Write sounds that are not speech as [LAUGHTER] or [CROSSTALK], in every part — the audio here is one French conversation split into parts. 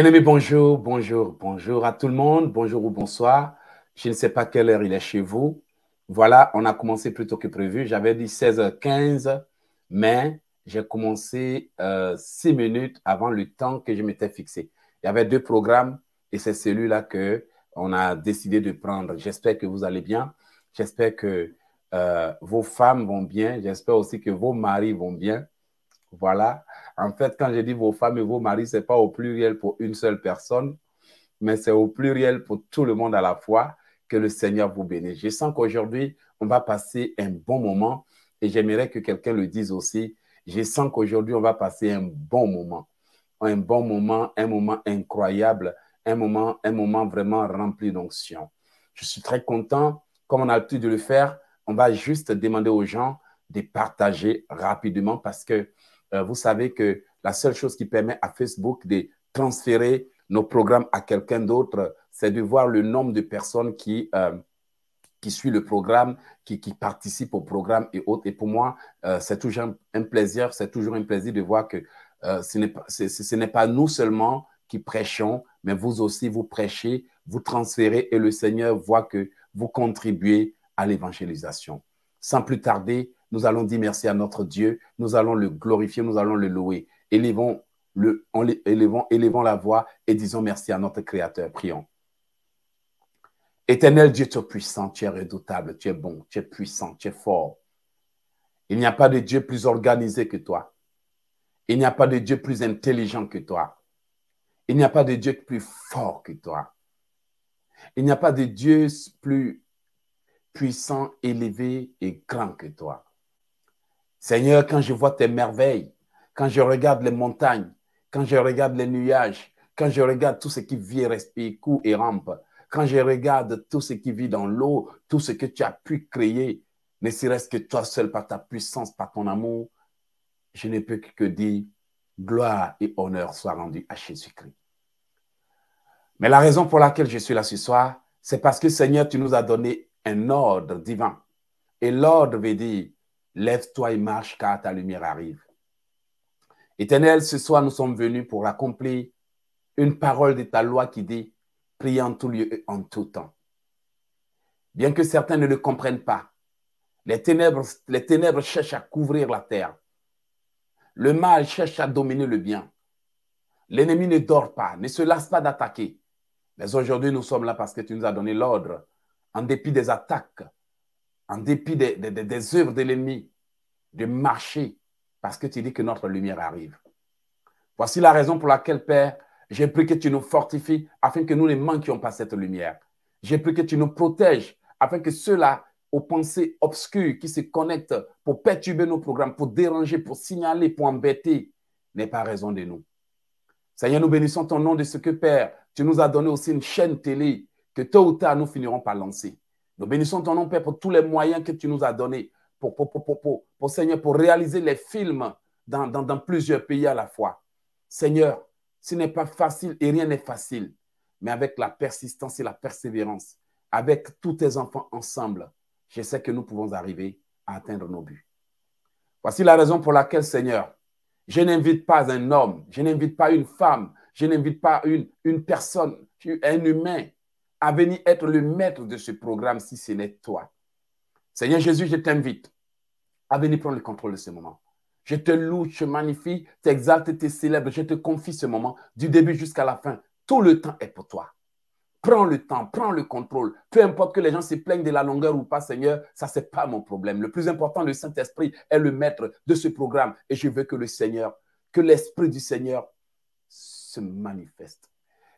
Bien-aimé, bonjour, bonjour, bonjour à tout le monde, bonjour ou bonsoir. Je ne sais pas quelle heure il est chez vous. Voilà, on a commencé plus tôt que prévu. J'avais dit 16h15, mais j'ai commencé euh, six minutes avant le temps que je m'étais fixé. Il y avait deux programmes et c'est celui-là que on a décidé de prendre. J'espère que vous allez bien. J'espère que euh, vos femmes vont bien. J'espère aussi que vos maris vont bien. Voilà. En fait, quand je dis vos femmes et vos maris, ce n'est pas au pluriel pour une seule personne, mais c'est au pluriel pour tout le monde à la fois. Que le Seigneur vous bénisse. Je sens qu'aujourd'hui, on va passer un bon moment et j'aimerais que quelqu'un le dise aussi. Je sens qu'aujourd'hui, on va passer un bon moment. Un bon moment, un moment incroyable, un moment, un moment vraiment rempli d'onction. Je suis très content. Comme on a l'habitude de le faire, on va juste demander aux gens de partager rapidement parce que euh, vous savez que la seule chose qui permet à Facebook de transférer nos programmes à quelqu'un d'autre, c'est de voir le nombre de personnes qui, euh, qui suivent le programme, qui, qui, participent au programme et autres. Et pour moi, euh, c'est toujours un plaisir, c'est toujours un plaisir de voir que ce n'est pas, nous seulement qui prêchons, mais vous aussi, vous prêchez, vous transférez et le Seigneur voit que vous contribuez à l'évangélisation. Sans plus tarder, nous allons dire merci à notre Dieu, nous allons le glorifier, nous allons le louer. Élevons, le, élevons, la voix et disons merci à notre Créateur. Prions. Éternel Dieu, tu es puissant, tu es redoutable, tu es bon, tu es puissant, tu es fort. Il n'y a pas de Dieu plus organisé que toi. Il n'y a pas de Dieu plus intelligent que toi. Il n'y a pas de Dieu plus fort que toi. Il n'y a pas de Dieu plus puissant, élevé et grand que toi. Seigneur, quand je vois tes merveilles, quand je regarde les montagnes, quand je regarde les nuages, quand je regarde tout ce qui vit, respire, court et rampe, quand je regarde tout ce qui vit dans l'eau, tout ce que tu as pu créer, ne serait-ce que toi seul par ta puissance, par ton amour, je ne peux que dire gloire et honneur soient rendus à Jésus-Christ. Mais la raison pour laquelle je suis là ce soir, c'est parce que Seigneur, tu nous as donné un ordre divin. Et l'ordre veut dire Lève-toi et marche car ta lumière arrive. Éternel, ce soir, nous sommes venus pour accomplir une parole de ta loi qui dit Priez en tout lieu et en tout temps. Bien que certains ne le comprennent pas, les ténèbres, les ténèbres cherchent à couvrir la terre. Le mal cherche à dominer le bien. L'ennemi ne dort pas, ne se lasse pas d'attaquer. Mais aujourd'hui, nous sommes là parce que tu nous as donné l'ordre, en dépit des attaques, en dépit des, œuvres de l'ennemi, de marcher parce que tu dis que notre lumière arrive. Voici la raison pour laquelle, Père, j'ai pris que tu nous fortifies afin que nous ne manquions pas cette lumière. J'ai pris que tu nous protèges afin que ceux-là aux pensées obscures qui se connectent pour perturber nos programmes, pour déranger, pour signaler, pour embêter, n'aient pas raison de nous. Seigneur, nous bénissons ton nom de ce que, Père, tu nous as donné aussi une chaîne télé que tôt ou tard nous finirons par lancer. Nous bénissons ton nom, Père, pour tous les moyens que tu nous as donnés pour, pour, pour, pour Seigneur, pour réaliser les films dans, dans, dans plusieurs pays à la fois. Seigneur, ce n'est pas facile et rien n'est facile, mais avec la persistance et la persévérance, avec tous tes enfants ensemble, je sais que nous pouvons arriver à atteindre nos buts. Voici la raison pour laquelle, Seigneur, je n'invite pas un homme, je n'invite pas une femme, je n'invite pas une, une personne, un humain à venir être le maître de ce programme si ce n'est toi. Seigneur Jésus, je t'invite à venir prendre le contrôle de ce moment. Je te loue, je magnifie, t'exalte, te célèbre, je te confie ce moment du début jusqu'à la fin. Tout le temps est pour toi. Prends le temps, prends le contrôle. Peu importe que les gens se plaignent de la longueur ou pas, Seigneur, ça, ce n'est pas mon problème. Le plus important, le Saint-Esprit est le maître de ce programme. Et je veux que le Seigneur, que l'Esprit du Seigneur se manifeste.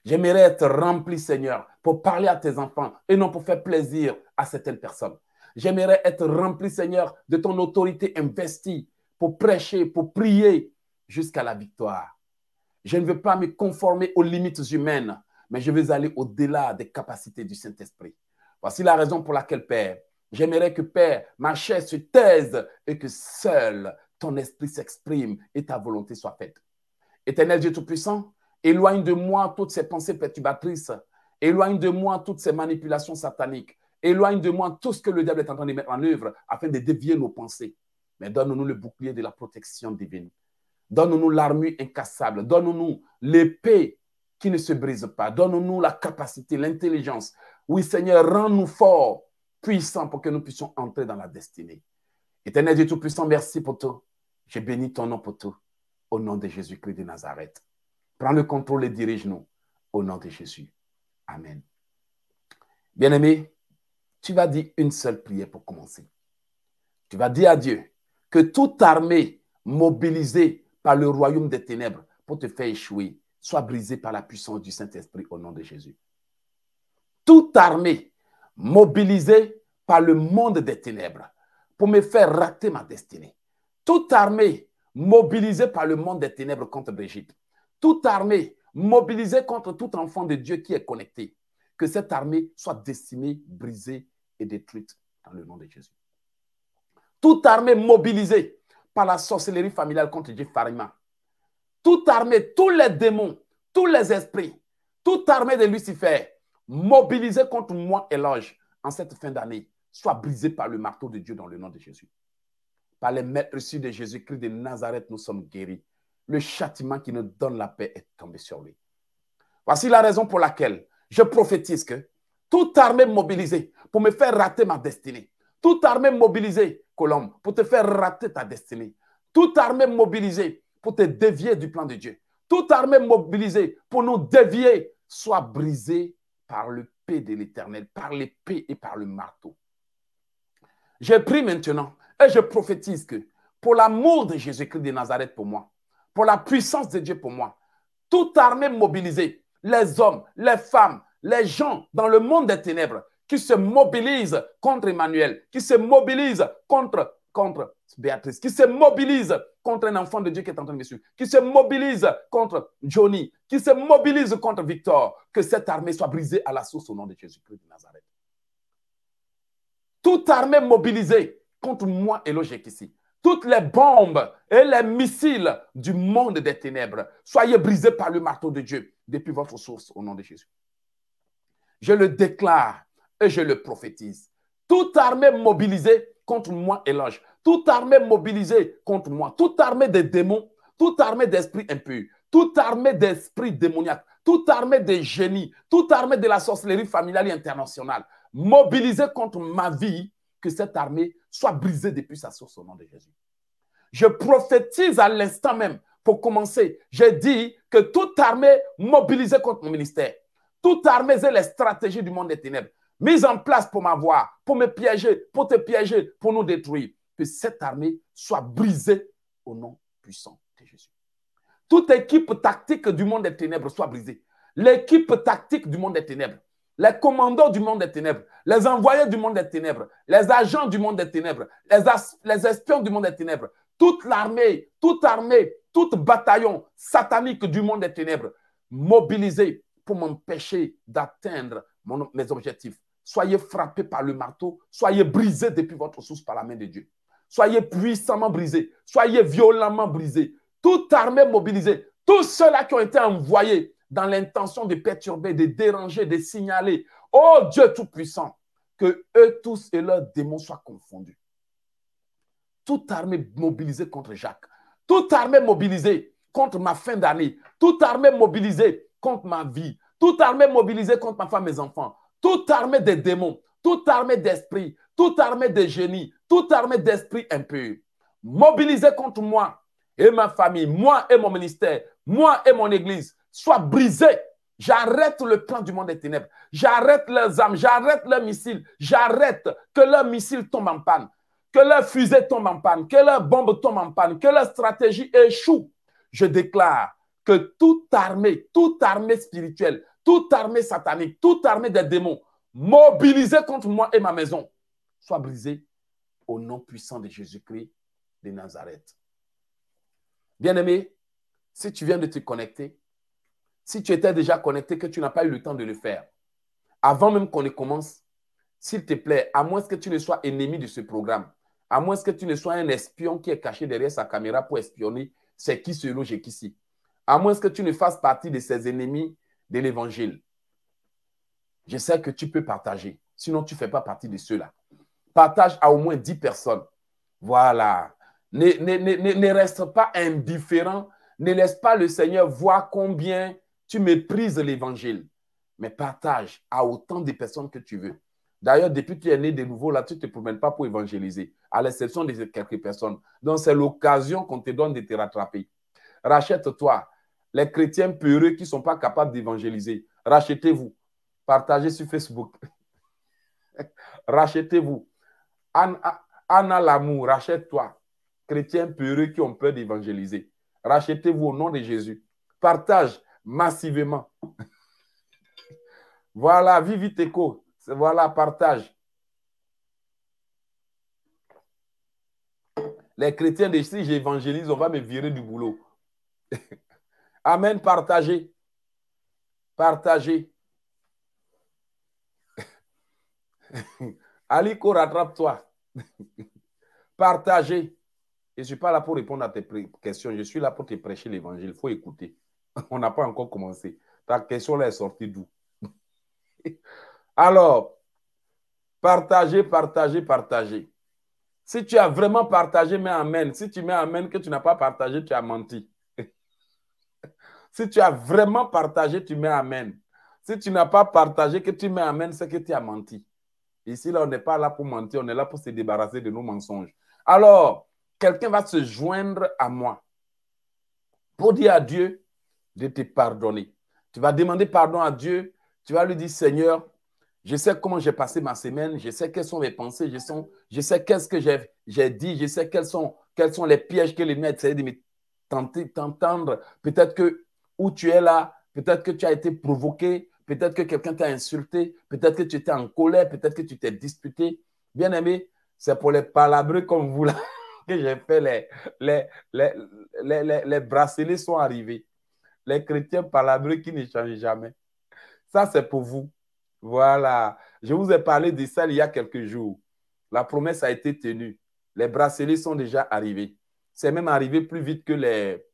J'aimerais être rempli, Seigneur, pour parler à tes enfants et non pour faire plaisir à certaines personnes. J'aimerais être rempli, Seigneur, de ton autorité investie pour prêcher, pour prier jusqu'à la victoire. Je ne veux pas me conformer aux limites humaines, mais je veux aller au-delà des capacités du Saint-Esprit. Voici la raison pour laquelle, Père, j'aimerais que, Père, ma chair se taise et que seul ton esprit s'exprime et ta volonté soit faite. Éternel Dieu Tout-Puissant, Éloigne de moi toutes ces pensées perturbatrices. Éloigne de moi toutes ces manipulations sataniques. Éloigne de moi tout ce que le diable est en train de mettre en œuvre afin de dévier nos pensées. Mais donne-nous le bouclier de la protection divine. Donne-nous l'armure incassable. Donne-nous l'épée qui ne se brise pas. Donne-nous la capacité, l'intelligence. Oui, Seigneur, rends-nous forts, puissants pour que nous puissions entrer dans la destinée. Éternel Dieu Tout-Puissant, merci pour tout. J'ai béni ton nom pour tout. Au nom de Jésus-Christ de Nazareth. Prends le contrôle et dirige-nous. Au nom de Jésus. Amen. Bien-aimé, tu vas dire une seule prière pour commencer. Tu vas dire à Dieu que toute armée mobilisée par le royaume des ténèbres pour te faire échouer soit brisée par la puissance du Saint-Esprit au nom de Jésus. Toute armée mobilisée par le monde des ténèbres pour me faire rater ma destinée. Toute armée mobilisée par le monde des ténèbres contre Brigitte. Toute armée mobilisée contre tout enfant de Dieu qui est connecté. Que cette armée soit décimée, brisée et détruite dans le nom de Jésus. Toute armée mobilisée par la sorcellerie familiale contre Dieu Farima. Toute armée, tous les démons, tous les esprits, toute armée de Lucifer mobilisée contre moi et l'ange en cette fin d'année soit brisée par le marteau de Dieu dans le nom de Jésus. Par les maîtres reçus de Jésus-Christ de Nazareth, nous sommes guéris. Le châtiment qui nous donne la paix est tombé sur lui. Voici la raison pour laquelle je prophétise que toute armée mobilisée pour me faire rater ma destinée, toute armée mobilisée, Colombe, pour te faire rater ta destinée, toute armée mobilisée pour te dévier du plan de Dieu, toute armée mobilisée pour nous dévier, soit brisée par le paix de l'Éternel, par l'épée et par le marteau. Je prie maintenant et je prophétise que pour l'amour de Jésus-Christ de Nazareth pour moi, pour la puissance de Dieu pour moi, toute armée mobilisée, les hommes, les femmes, les gens dans le monde des ténèbres qui se mobilisent contre Emmanuel, qui se mobilisent contre, contre Béatrice, qui se mobilisent contre un enfant de Dieu qui est en train de me suivre, qui se mobilise contre Johnny, qui se mobilise contre Victor, que cette armée soit brisée à la source au nom de Jésus-Christ de Nazareth. Toute armée mobilisée contre moi et logique ici. Toutes les bombes et les missiles du monde des ténèbres, soyez brisés par le marteau de Dieu depuis votre source au nom de Jésus. Je le déclare et je le prophétise. Toute armée mobilisée contre moi et l'ange, toute armée mobilisée contre moi, toute armée de démons, toute armée d'esprits impurs, toute armée d'esprits démoniaques, toute armée de génies, toute armée de la sorcellerie familiale et internationale, mobilisée contre ma vie, que cette armée soit brisée depuis sa source au nom de Jésus. Je prophétise à l'instant même, pour commencer, j'ai dit que toute armée mobilisée contre mon ministère, toute armée et les stratégies du monde des ténèbres, mise en place pour m'avoir, pour me piéger, pour te piéger, pour nous détruire, que cette armée soit brisée au nom puissant de Jésus. Toute équipe tactique du monde des ténèbres soit brisée. L'équipe tactique du monde des ténèbres, les commandants du monde des ténèbres, les envoyés du monde des ténèbres, les agents du monde des ténèbres, les, espions du monde des ténèbres, toute l'armée, toute armée, tout bataillon satanique du monde des ténèbres, mobilisé pour m'empêcher d'atteindre mes objectifs. Soyez frappés par le marteau, soyez brisés depuis votre source par la main de Dieu. Soyez puissamment brisés, soyez violemment brisés. Toute armée mobilisée, tous ceux-là qui ont été envoyés dans l'intention de perturber, de déranger, de signaler, oh Dieu Tout-Puissant, que eux tous et leurs démons soient confondus. Toute armée mobilisée contre Jacques, toute armée mobilisée contre ma fin d'année, toute armée mobilisée contre ma vie, toute armée mobilisée contre ma femme et mes enfants, toute armée des démons, toute armée d'esprits, toute armée de génies, toute armée d'esprits impurs, mobilisée contre moi et ma famille, moi et mon ministère, moi et mon église, soit brisée. J'arrête le plan du monde des ténèbres. J'arrête leurs âmes, j'arrête leurs missiles, j'arrête que leurs missiles tombent en panne, que leurs fusées tombent en panne, que leurs bombes tombent en panne, que leur stratégie échoue. Je déclare que toute armée, toute armée spirituelle, toute armée satanique, toute armée des démons mobilisée contre moi et ma maison soit brisée au nom puissant de Jésus-Christ de Nazareth. Bien-aimé, si tu viens de te connecter, si tu étais déjà connecté, que tu n'as pas eu le temps de le faire, avant même qu'on ne commence, s'il te plaît, à moins que tu ne sois ennemi de ce programme, à moins que tu ne sois un espion qui est caché derrière sa caméra pour espionner c'est qui se loge ici, à moins que tu ne fasses partie de ces ennemis de l'évangile. Je sais que tu peux partager, sinon tu ne fais pas partie de ceux-là. Partage à au moins 10 personnes. Voilà. Ne, ne, ne, ne reste pas indifférent. Ne laisse pas le Seigneur voir combien tu méprises l'évangile, mais partage à autant de personnes que tu veux. D'ailleurs, depuis que tu es né de nouveau, là, tu ne te promènes pas pour évangéliser, à l'exception de quelques personnes. Donc, c'est l'occasion qu'on te donne de te rattraper. Rachète-toi. Les chrétiens peureux qui ne sont pas capables d'évangéliser, rachetez-vous. Partagez sur Facebook. [LAUGHS] rachetez-vous. Anna l'amour, rachète-toi. Chrétiens peureux qui ont peur d'évangéliser. Rachetez-vous au nom de Jésus. Partage massivement. voilà, vite écho. Voilà, partage. Les chrétiens de si j'évangélise, on va me virer du boulot. [LAUGHS] Amen, partagez. Partagez. [LAUGHS] Aliko, rattrape-toi. [LAUGHS] Partagez. je ne suis pas là pour répondre à tes questions. Je suis là pour te prêcher l'évangile. Il faut écouter. [LAUGHS] On n'a pas encore commencé. Ta question là est sortie d'où? [LAUGHS] Alors, partagez, partagez, partagez. Si tu as vraiment partagé, mets Amen. Si tu mets Amen que tu n'as pas partagé, tu as menti. [LAUGHS] si tu as vraiment partagé, tu mets Amen. Si tu n'as pas partagé, que tu mets Amen, c'est que tu as menti. Ici, là, on n'est pas là pour mentir, on est là pour se débarrasser de nos mensonges. Alors, quelqu'un va se joindre à moi pour dire à Dieu de te pardonner. Tu vas demander pardon à Dieu. Tu vas lui dire, Seigneur, je sais comment j'ai passé ma semaine, je sais quelles sont mes pensées, je sais, qu'est-ce que j'ai dit, je sais quels sont, les pièges que l'ennemi a essayé de me tenter, t'entendre. Peut-être que où tu es là, peut-être que tu as été provoqué, peut-être que quelqu'un t'a insulté, peut-être que tu étais en colère, peut-être que tu t'es disputé. Bien aimé, c'est pour les palabres comme vous là [LAUGHS] que j'ai fait les, les, les, les, bracelets sont arrivés. Les chrétiens palabreux qui ne changent jamais. Ça, c'est pour vous. Voilà. Je vous ai parlé de ça il y a quelques jours. La promesse a été tenue. Les bracelets sont déjà arrivés. C'est même arrivé plus vite que les.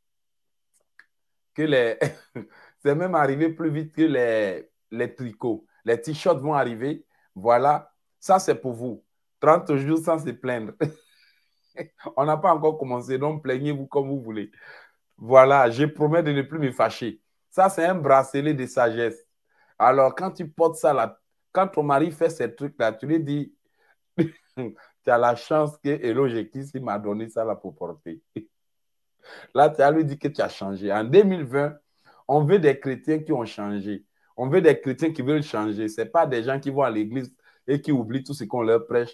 Que les [LAUGHS] c'est même arrivé plus vite que les, les tricots. Les t-shirts vont arriver. Voilà. Ça, c'est pour vous. 30 jours sans se plaindre. [LAUGHS] On n'a pas encore commencé, donc plaignez-vous comme vous voulez. Voilà, je promets de ne plus me fâcher. Ça, c'est un bracelet de sagesse. Alors, quand tu portes ça là, quand ton mari fait ces trucs-là, tu lui dis, [LAUGHS] tu as la chance que Hello qui m'a donné ça là pour porter. [LAUGHS] Là, tu as lui dit que tu as changé. En 2020, on veut des chrétiens qui ont changé. On veut des chrétiens qui veulent changer. Ce pas des gens qui vont à l'église et qui oublient tout ce qu'on leur prêche.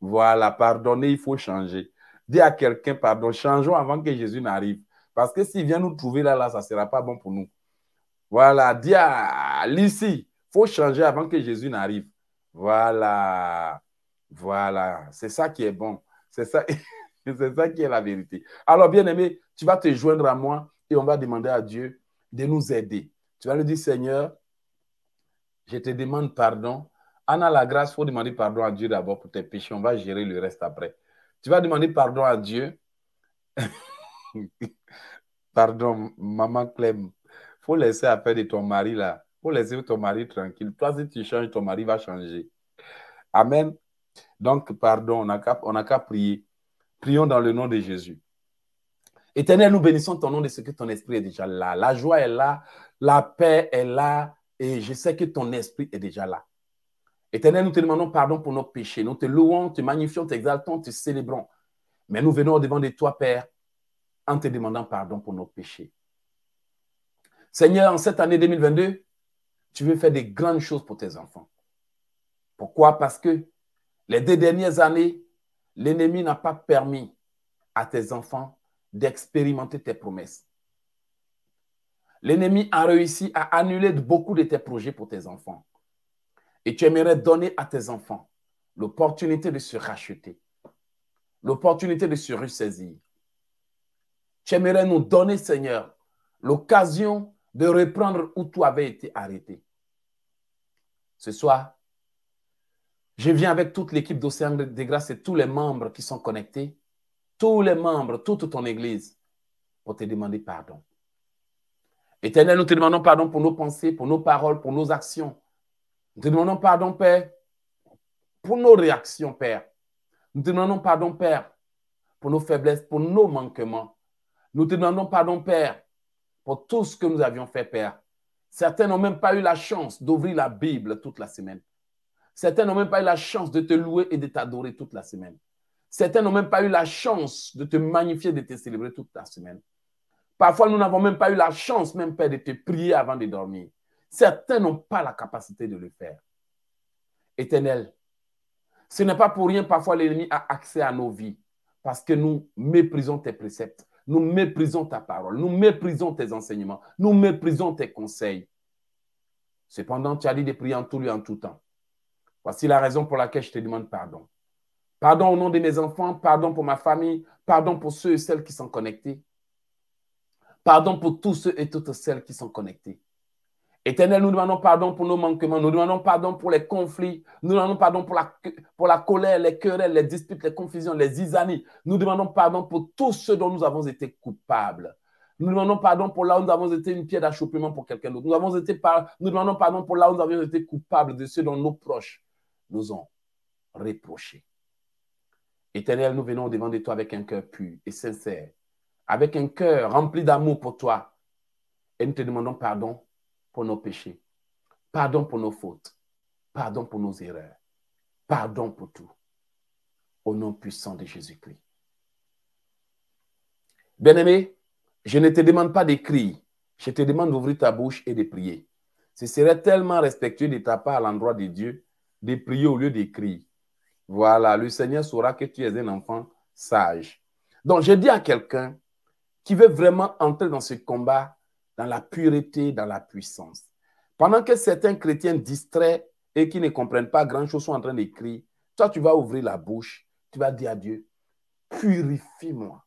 Voilà, pardonner, il faut changer. Dis à quelqu'un, pardon, changeons avant que Jésus n'arrive. Parce que s'il vient nous trouver là, là, ça ne sera pas bon pour nous. Voilà, dis à l'ici, il faut changer avant que Jésus n'arrive. Voilà, voilà, c'est ça qui est bon. C'est ça, [LAUGHS] c'est ça qui est la vérité. Alors, bien aimé, tu vas te joindre à moi et on va demander à Dieu de nous aider. Tu vas lui dire, Seigneur, je te demande pardon. Anna, la grâce, il faut demander pardon à Dieu d'abord pour tes péchés. On va gérer le reste après. Tu vas demander pardon à Dieu. [LAUGHS] pardon, maman Clem faut laisser affaire de ton mari là. faut laisser ton mari tranquille. Toi, si tu changes, ton mari va changer. Amen. Donc, pardon, on n'a qu'à prier. Prions dans le nom de Jésus. Éternel, nous bénissons ton nom de ce que ton esprit est déjà là. La joie est là, la paix est là, et je sais que ton esprit est déjà là. Éternel, nous te demandons pardon pour nos péchés. Nous te louons, te magnifions, t'exaltons, te célébrons. Mais nous venons au devant de toi, Père, en te demandant pardon pour nos péchés. Seigneur, en cette année 2022, tu veux faire des grandes choses pour tes enfants. Pourquoi? Parce que les deux dernières années, l'ennemi n'a pas permis à tes enfants d'expérimenter tes promesses. L'ennemi a réussi à annuler beaucoup de tes projets pour tes enfants. Et tu aimerais donner à tes enfants l'opportunité de se racheter, l'opportunité de se ressaisir. Tu aimerais nous donner, Seigneur, l'occasion de reprendre où tu avais été arrêté. Ce soir, je viens avec toute l'équipe d'Océan de Grâce et tous les membres qui sont connectés, tous les membres, toute ton Église, pour te demander pardon. Éternel, nous te demandons pardon pour nos pensées, pour nos paroles, pour nos actions. Nous te demandons pardon, Père, pour nos réactions, Père. Nous te demandons pardon, Père, pour nos faiblesses, pour nos manquements. Nous te demandons pardon, Père, pour tout ce que nous avions fait, Père. Certains n'ont même pas eu la chance d'ouvrir la Bible toute la semaine. Certains n'ont même pas eu la chance de te louer et de t'adorer toute la semaine. Certains n'ont même pas eu la chance de te magnifier, de te célébrer toute la semaine. Parfois, nous n'avons même pas eu la chance, même Père, de te prier avant de dormir. Certains n'ont pas la capacité de le faire. Éternel, ce n'est pas pour rien parfois l'ennemi a accès à nos vies, parce que nous méprisons tes préceptes, nous méprisons ta parole, nous méprisons tes enseignements, nous méprisons tes conseils. Cependant, tu as dit de prier en tout lieu, en tout temps. Voici la raison pour laquelle je te demande pardon. Pardon au nom de mes enfants, pardon pour ma famille, pardon pour ceux et celles qui sont connectés. Pardon pour tous ceux et toutes celles qui sont connectés. Éternel, nous demandons pardon pour nos manquements, nous demandons pardon pour les conflits, nous demandons pardon pour la, pour la colère, les querelles, les disputes, les confusions, les isanies. Nous demandons pardon pour tout ce dont nous avons été coupables. Nous demandons pardon pour là où nous avons été une pierre d'achoppement pour quelqu'un d'autre. Nous, avons été nous demandons pardon pour là où nous avons été coupables de ce dont nos proches nous ont reproché. Éternel, nous venons devant de toi avec un cœur pur et sincère, avec un cœur rempli d'amour pour toi. Et nous te demandons pardon pour nos péchés, pardon pour nos fautes, pardon pour nos erreurs, pardon pour tout. Au nom puissant de Jésus-Christ. Bien-aimé, je ne te demande pas d'écrire, je te demande d'ouvrir ta bouche et de prier. Ce serait tellement respectueux de ta part à l'endroit de Dieu de prier au lieu d'écrire. Voilà, le Seigneur saura que tu es un enfant sage. Donc, je dis à quelqu'un qui veut vraiment entrer dans ce combat dans la pureté, dans la puissance. Pendant que certains chrétiens distraits et qui ne comprennent pas grand-chose sont en train d'écrire, toi, tu vas ouvrir la bouche, tu vas dire à Dieu, purifie-moi,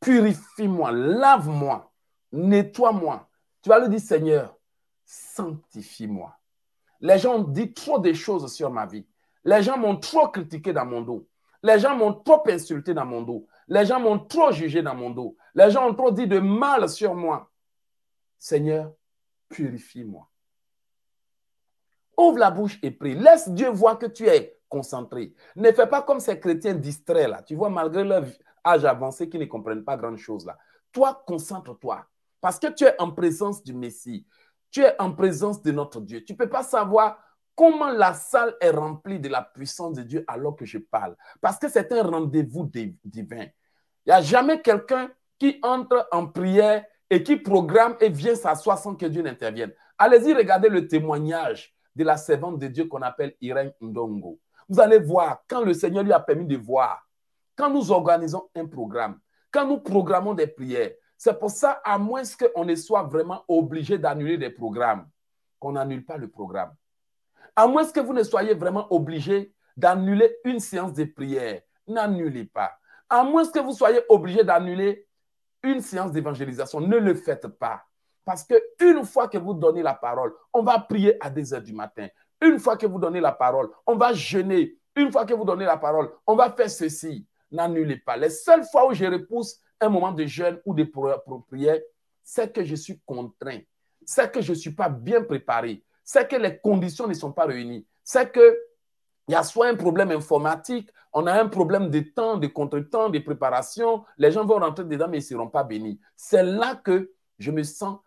purifie-moi, lave-moi, nettoie-moi. Tu vas lui dire, Seigneur, sanctifie-moi. Les gens ont dit trop de choses sur ma vie. Les gens m'ont trop critiqué dans mon dos. Les gens m'ont trop insulté dans mon dos. Les gens m'ont trop jugé dans mon dos. Les gens ont trop dit de mal sur moi. Seigneur, purifie-moi. Ouvre la bouche et prie. Laisse Dieu voir que tu es concentré. Ne fais pas comme ces chrétiens distraits là. Tu vois, malgré leur âge avancé, qui ne comprennent pas grand chose là. Toi, concentre-toi. Parce que tu es en présence du Messie. Tu es en présence de notre Dieu. Tu ne peux pas savoir comment la salle est remplie de la puissance de Dieu alors que je parle. Parce que c'est un rendez-vous divin. Il n'y a jamais quelqu'un qui entre en prière et qui programme et vient s'asseoir sans que Dieu n'intervienne. Allez-y, regardez le témoignage de la servante de Dieu qu'on appelle Irène Ndongo. Vous allez voir, quand le Seigneur lui a permis de voir, quand nous organisons un programme, quand nous programmons des prières, c'est pour ça, à moins qu'on ne soit vraiment obligé d'annuler des programmes, qu'on n'annule pas le programme. À moins que vous ne soyez vraiment obligé d'annuler une séance de prière, n'annulez pas. À moins que vous soyez obligé d'annuler une séance d'évangélisation, ne le faites pas. Parce que une fois que vous donnez la parole, on va prier à des heures du matin. Une fois que vous donnez la parole, on va jeûner. Une fois que vous donnez la parole, on va faire ceci. N'annulez pas. Les seules fois où je repousse un moment de jeûne ou de prière, c'est que je suis contraint. C'est que je ne suis pas bien préparé. C'est que les conditions ne sont pas réunies. C'est que il y a soit un problème informatique, on a un problème de temps, de contre-temps, de préparation. Les gens vont rentrer dedans, mais ils ne seront pas bénis. C'est là que je me sens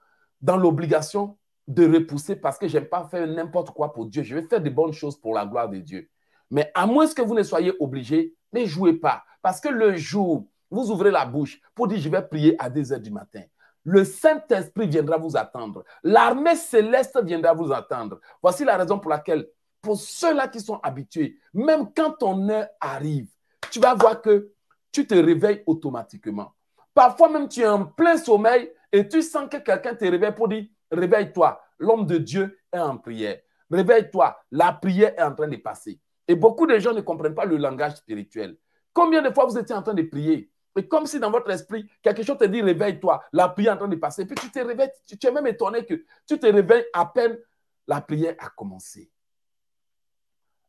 dans l'obligation de repousser parce que je n'aime pas faire n'importe quoi pour Dieu. Je vais faire de bonnes choses pour la gloire de Dieu. Mais à moins que vous ne soyez obligé, ne jouez pas. Parce que le jour, vous ouvrez la bouche pour dire je vais prier à 2 heures du matin. Le Saint-Esprit viendra vous attendre. L'armée céleste viendra vous attendre. Voici la raison pour laquelle pour ceux-là qui sont habitués, même quand ton heure arrive, tu vas voir que tu te réveilles automatiquement. Parfois même, tu es en plein sommeil et tu sens que quelqu'un te réveille pour dire, réveille-toi, l'homme de Dieu est en prière. Réveille-toi, la prière est en train de passer. Et beaucoup de gens ne comprennent pas le langage spirituel. Combien de fois vous étiez en train de prier et comme si dans votre esprit, quelque chose te dit réveille-toi, la prière est en train de passer. Puis tu te réveilles, tu, tu es même étonné que tu te réveilles à peine la prière a commencé.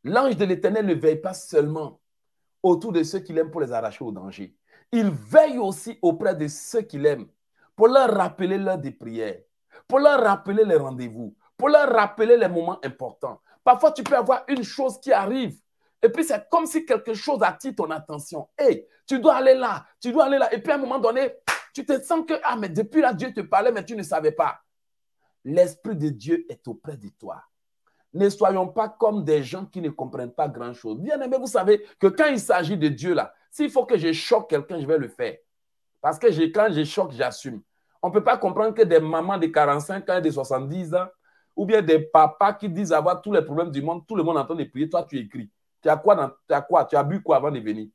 L'ange de l'Éternel ne veille pas seulement autour de ceux qu'il aime pour les arracher au danger. Il veille aussi auprès de ceux qu'il aime pour leur rappeler l'heure des prières, pour leur rappeler les rendez-vous, pour leur rappeler les moments importants. Parfois, tu peux avoir une chose qui arrive et puis c'est comme si quelque chose attire ton attention. Hé, tu dois aller là, tu dois aller là. Et puis à un moment donné, tu te sens que, ah, mais depuis là, Dieu te parlait, mais tu ne savais pas. L'Esprit de Dieu est auprès de toi. Ne soyons pas comme des gens qui ne comprennent pas grand-chose. Bien aimé, vous savez que quand il s'agit de Dieu, là, s'il faut que je choque quelqu'un, je vais le faire. Parce que quand je choque, j'assume. On ne peut pas comprendre que des mamans de 45 ans, de 70 ans, ou bien des papas qui disent avoir tous les problèmes du monde, tout le monde en train de prier, toi tu écris. Tu as quoi, dans, tu as quoi? Tu as bu quoi avant de venir?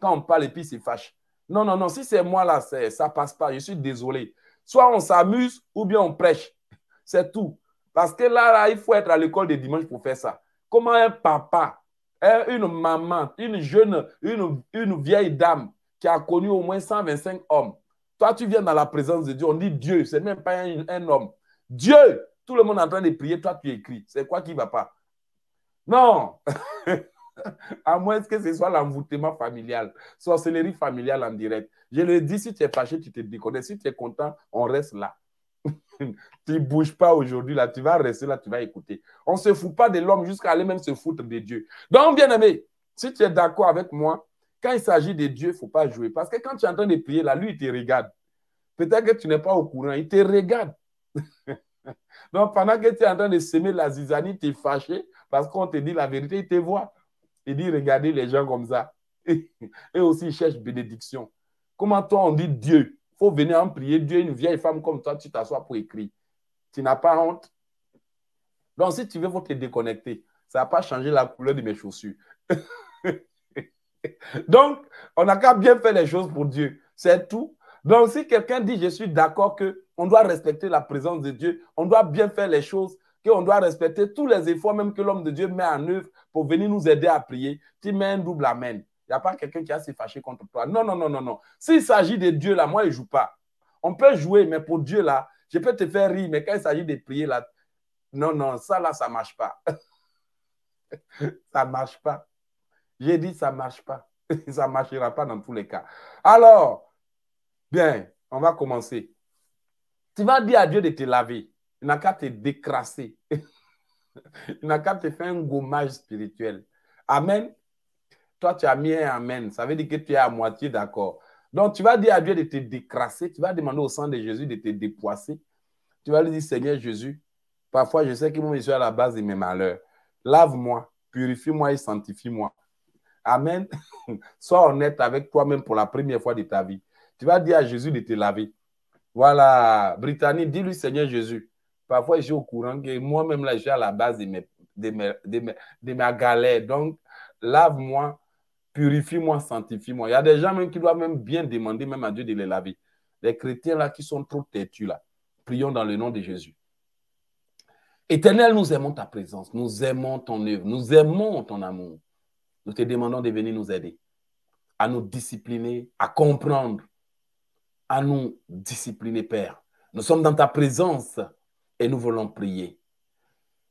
Quand on parle et puis c'est fâche. Non, non, non, si c'est moi là, ça passe pas. Je suis désolé. Soit on s'amuse ou bien on prêche. C'est tout. Parce que là, là, il faut être à l'école de dimanche pour faire ça. Comment un papa, une maman, une jeune, une, une vieille dame qui a connu au moins 125 hommes, toi, tu viens dans la présence de Dieu, on dit Dieu, c'est même pas un, homme. Dieu, tout le monde est en train de prier, toi, tu écris. C'est quoi qui ne va pas? Non! [LAUGHS] à moins que ce soit l'envoûtement familial, sorcellerie familiale en direct. Je le dis, si tu es fâché, tu te déconnes. Si tu es content, on reste là. Tu ne bouges pas aujourd'hui, là, tu vas rester là, tu vas écouter. On ne se fout pas de l'homme jusqu'à aller même se foutre de Dieu. Donc, bien aimé, si tu es d'accord avec moi, quand il s'agit de Dieu, il ne faut pas jouer. Parce que quand tu es en train de prier, là, lui, il te regarde. Peut-être que tu n'es pas au courant, il te regarde. [LAUGHS] Donc, pendant que tu es en train de semer la zizanie, tu es fâché parce qu'on te dit la vérité, il te voit. Il dit, regardez les gens comme ça. [LAUGHS] Et aussi, il cherche bénédiction. Comment toi, on dit Dieu? Il faut venir en prier. Dieu, une vieille femme comme toi, tu t'assois pour écrire. Tu n'as pas honte. Donc, si tu veux, faut te déconnecter. Ça n'a pas changé la couleur de mes chaussures. [LAUGHS] Donc, on n'a qu'à bien faire les choses pour Dieu. C'est tout. Donc, si quelqu'un dit, je suis d'accord qu'on doit respecter la présence de Dieu, on doit bien faire les choses, qu'on doit respecter tous les efforts même que l'homme de Dieu met en œuvre pour venir nous aider à prier, tu mets un double amen. Il n'y a pas quelqu'un qui a s'est fâché contre toi. Non, non, non, non, non. S'il s'agit de Dieu, là, moi, je ne joue pas. On peut jouer, mais pour Dieu, là, je peux te faire rire, mais quand il s'agit de prier, là, non, non, ça, là, ça ne marche pas. [LAUGHS] ça ne marche pas. J'ai dit, ça ne marche pas. [LAUGHS] ça ne marchera pas dans tous les cas. Alors, bien, on va commencer. Tu vas dire à Dieu de te laver. Il n'a qu'à te décrasser. [LAUGHS] Il n'a qu'à te faire un gommage spirituel. Amen. Toi, tu as mis un Amen. Ça veut dire que tu es à moitié d'accord. Donc, tu vas dire à Dieu de te décrasser. Tu vas demander au sang de Jésus de te dépoisser. Tu vas lui dire, Seigneur Jésus, parfois je sais que moi, je suis à la base de mes malheurs. Lave-moi, purifie-moi et sanctifie-moi. Amen. [LAUGHS] Sois honnête avec toi-même pour la première fois de ta vie. Tu vas dire à Jésus de te laver. Voilà, Britannique, dis-lui Seigneur Jésus. Parfois, je suis au courant que moi-même, là, je suis à la base de, mes, de, ma galère. Donc, lave-moi, purifie-moi, sanctifie-moi. Il y a des gens même qui doivent même bien demander même à Dieu de les laver. Les chrétiens là qui sont trop têtus là. Prions dans le nom de Jésus. Éternel, nous aimons ta présence, nous aimons ton œuvre, nous aimons ton amour. Nous te demandons de venir nous aider, à nous discipliner, à comprendre, à nous discipliner, Père. Nous sommes dans ta présence et nous voulons prier.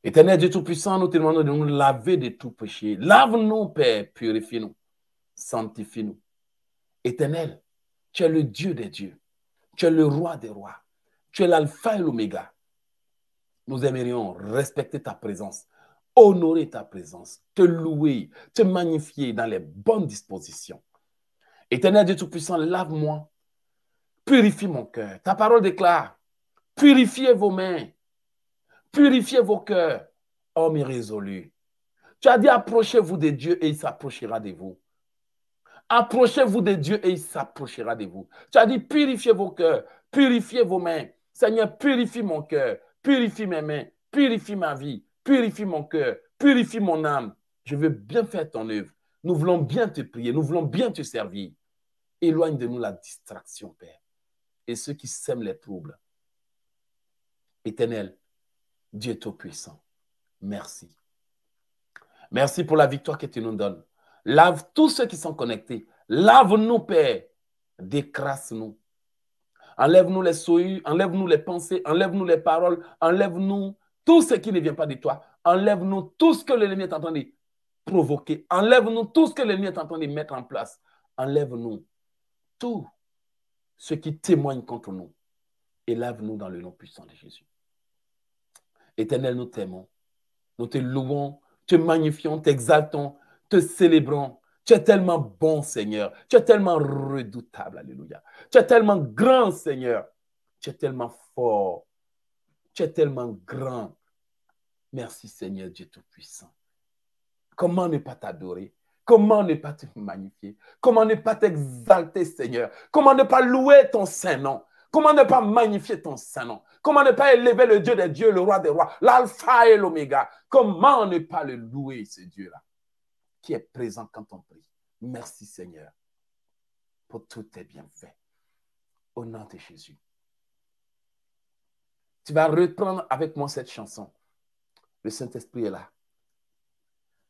Éternel Dieu Tout-Puissant, nous te demandons de nous laver de tout péché. Lave-nous, Père, purifie-nous, sanctifie-nous. Éternel, tu es le Dieu des dieux, tu es le roi des rois, tu es l'alpha et l'oméga. Nous aimerions respecter ta présence honorer ta présence, te louer, te magnifier dans les bonnes dispositions. Éternel Dieu Tout-Puissant, lave-moi, purifie mon cœur. Ta parole déclare, purifiez vos mains, purifiez vos cœurs, hommes irrésolus. Tu as dit, approchez-vous de Dieu et il s'approchera de vous. Approchez-vous de Dieu et il s'approchera de vous. Tu as dit, purifiez vos cœurs, purifiez vos mains. Seigneur, purifie mon cœur, purifie mes mains, purifie ma vie, Purifie mon cœur, purifie mon âme. Je veux bien faire ton œuvre. Nous voulons bien te prier, nous voulons bien te servir. Éloigne de nous la distraction, Père, et ceux qui sèment les troubles. Éternel, Dieu Tout-Puissant, merci. Merci pour la victoire que tu nous donnes. Lave tous ceux qui sont connectés. Lave-nous, Père. Décrasse-nous. Enlève-nous les souillures, enlève-nous les pensées, enlève-nous les paroles, enlève-nous tout ce qui ne vient pas de toi. Enlève-nous tout ce que l'ennemi est en train de provoquer. Enlève-nous tout ce que l'ennemi est en train de mettre en place. Enlève-nous tout ce qui témoigne contre nous. Et lave-nous dans le nom puissant de Jésus. Éternel, nous t'aimons. Nous te louons, te magnifions, t'exaltons, te célébrons. Tu es tellement bon, Seigneur. Tu es tellement redoutable. Alléluia. Tu es tellement grand, Seigneur. Tu es tellement fort. Tu es tellement grand. Merci Seigneur Dieu Tout-Puissant. Comment ne pas t'adorer? Comment ne pas te magnifier? Comment ne pas t'exalter, Seigneur? Comment ne pas louer ton Saint-Nom? Comment ne pas magnifier ton Saint-Nom? Comment ne pas élever le Dieu des dieux, le roi des rois, l'alpha et l'oméga? Comment ne pas le louer, ce Dieu-là, qui est présent quand on prie Merci, Seigneur, pour tous tes bienfaits. Au nom de Jésus. Tu vas reprendre avec moi cette chanson. Le Saint-Esprit est là.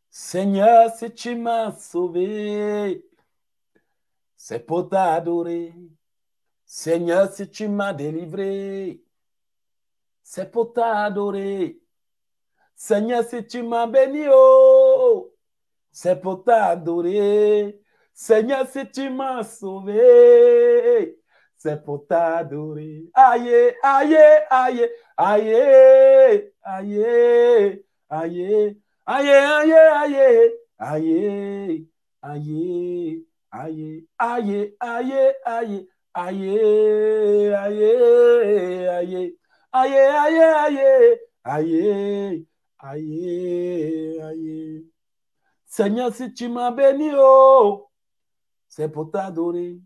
Seigneur, si tu m'as sauvé, c'est pour t'adorer. Seigneur, si tu m'as délivré, c'est pour t'adorer. Seigneur, si tu m'as béni, oh, t'adorer. Seigneur, si tu m'as sauvé, t'adorer. Aïe, aïe, aïe, aïe, aïe, aïe. Aïe, aïe, aïe, aïe, aïe, aïe, aïe, aïe, aïe, aïe, aïe, aïe, aïe, aïe, aïe, aïe, aïe, Seigneur, si tu m'as béni, oh, c'est pour t'adorer.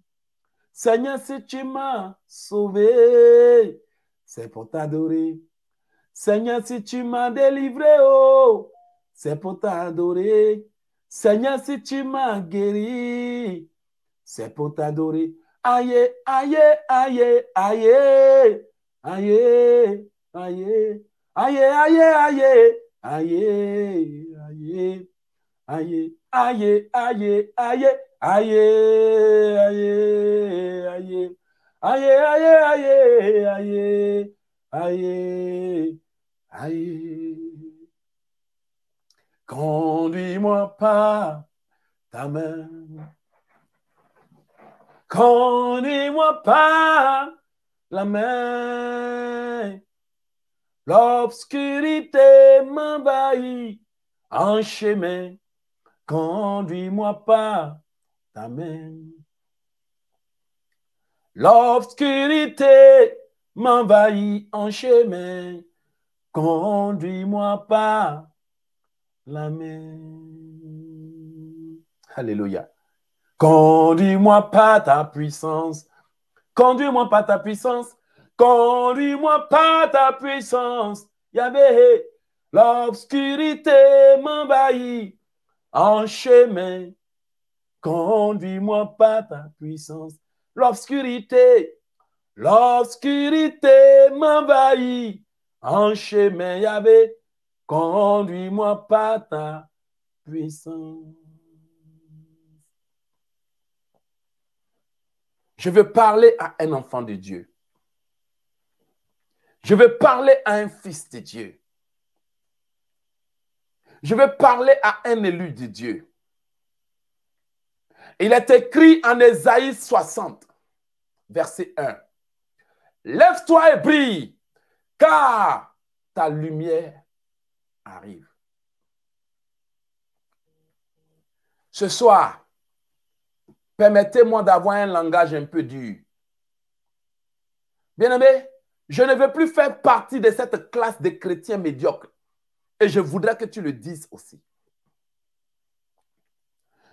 Seigneur, si tu m'as sauvé, c'est pour t'adorer. Seigneur, si tu m'as délivré, oh, c'est pour t'adorer. Seigneur, si tu m'as guéri, c'est pour t'adorer. Aïe, aïe, aïe, aïe, aïe, aïe, aïe, aïe, aïe, aïe, aïe, aïe, aïe, aïe, aïe, aïe, aïe, aïe, aïe, aïe, aïe, aïe, aïe. Conduis-moi par ta main. Conduis-moi par la main. L'obscurité m'envahit en chemin. Conduis-moi par ta main. L'obscurité m'envahit en chemin. Conduis-moi par la main. Alléluia. Conduis-moi par ta puissance. Conduis-moi par ta puissance. Conduis-moi par ta puissance. Yahvé, l'obscurité m'envahit en chemin. Conduis-moi par ta puissance. L'obscurité, l'obscurité m'envahit en chemin. Yahvé, Conduis-moi par ta puissance. Je veux parler à un enfant de Dieu. Je veux parler à un fils de Dieu. Je veux parler à un élu de Dieu. Il est écrit en Ésaïe 60, verset 1. Lève-toi et brille, car ta lumière arrive. Ce soir, permettez-moi d'avoir un langage un peu dur. Bien-aimé, je ne veux plus faire partie de cette classe de chrétiens médiocres. Et je voudrais que tu le dises aussi.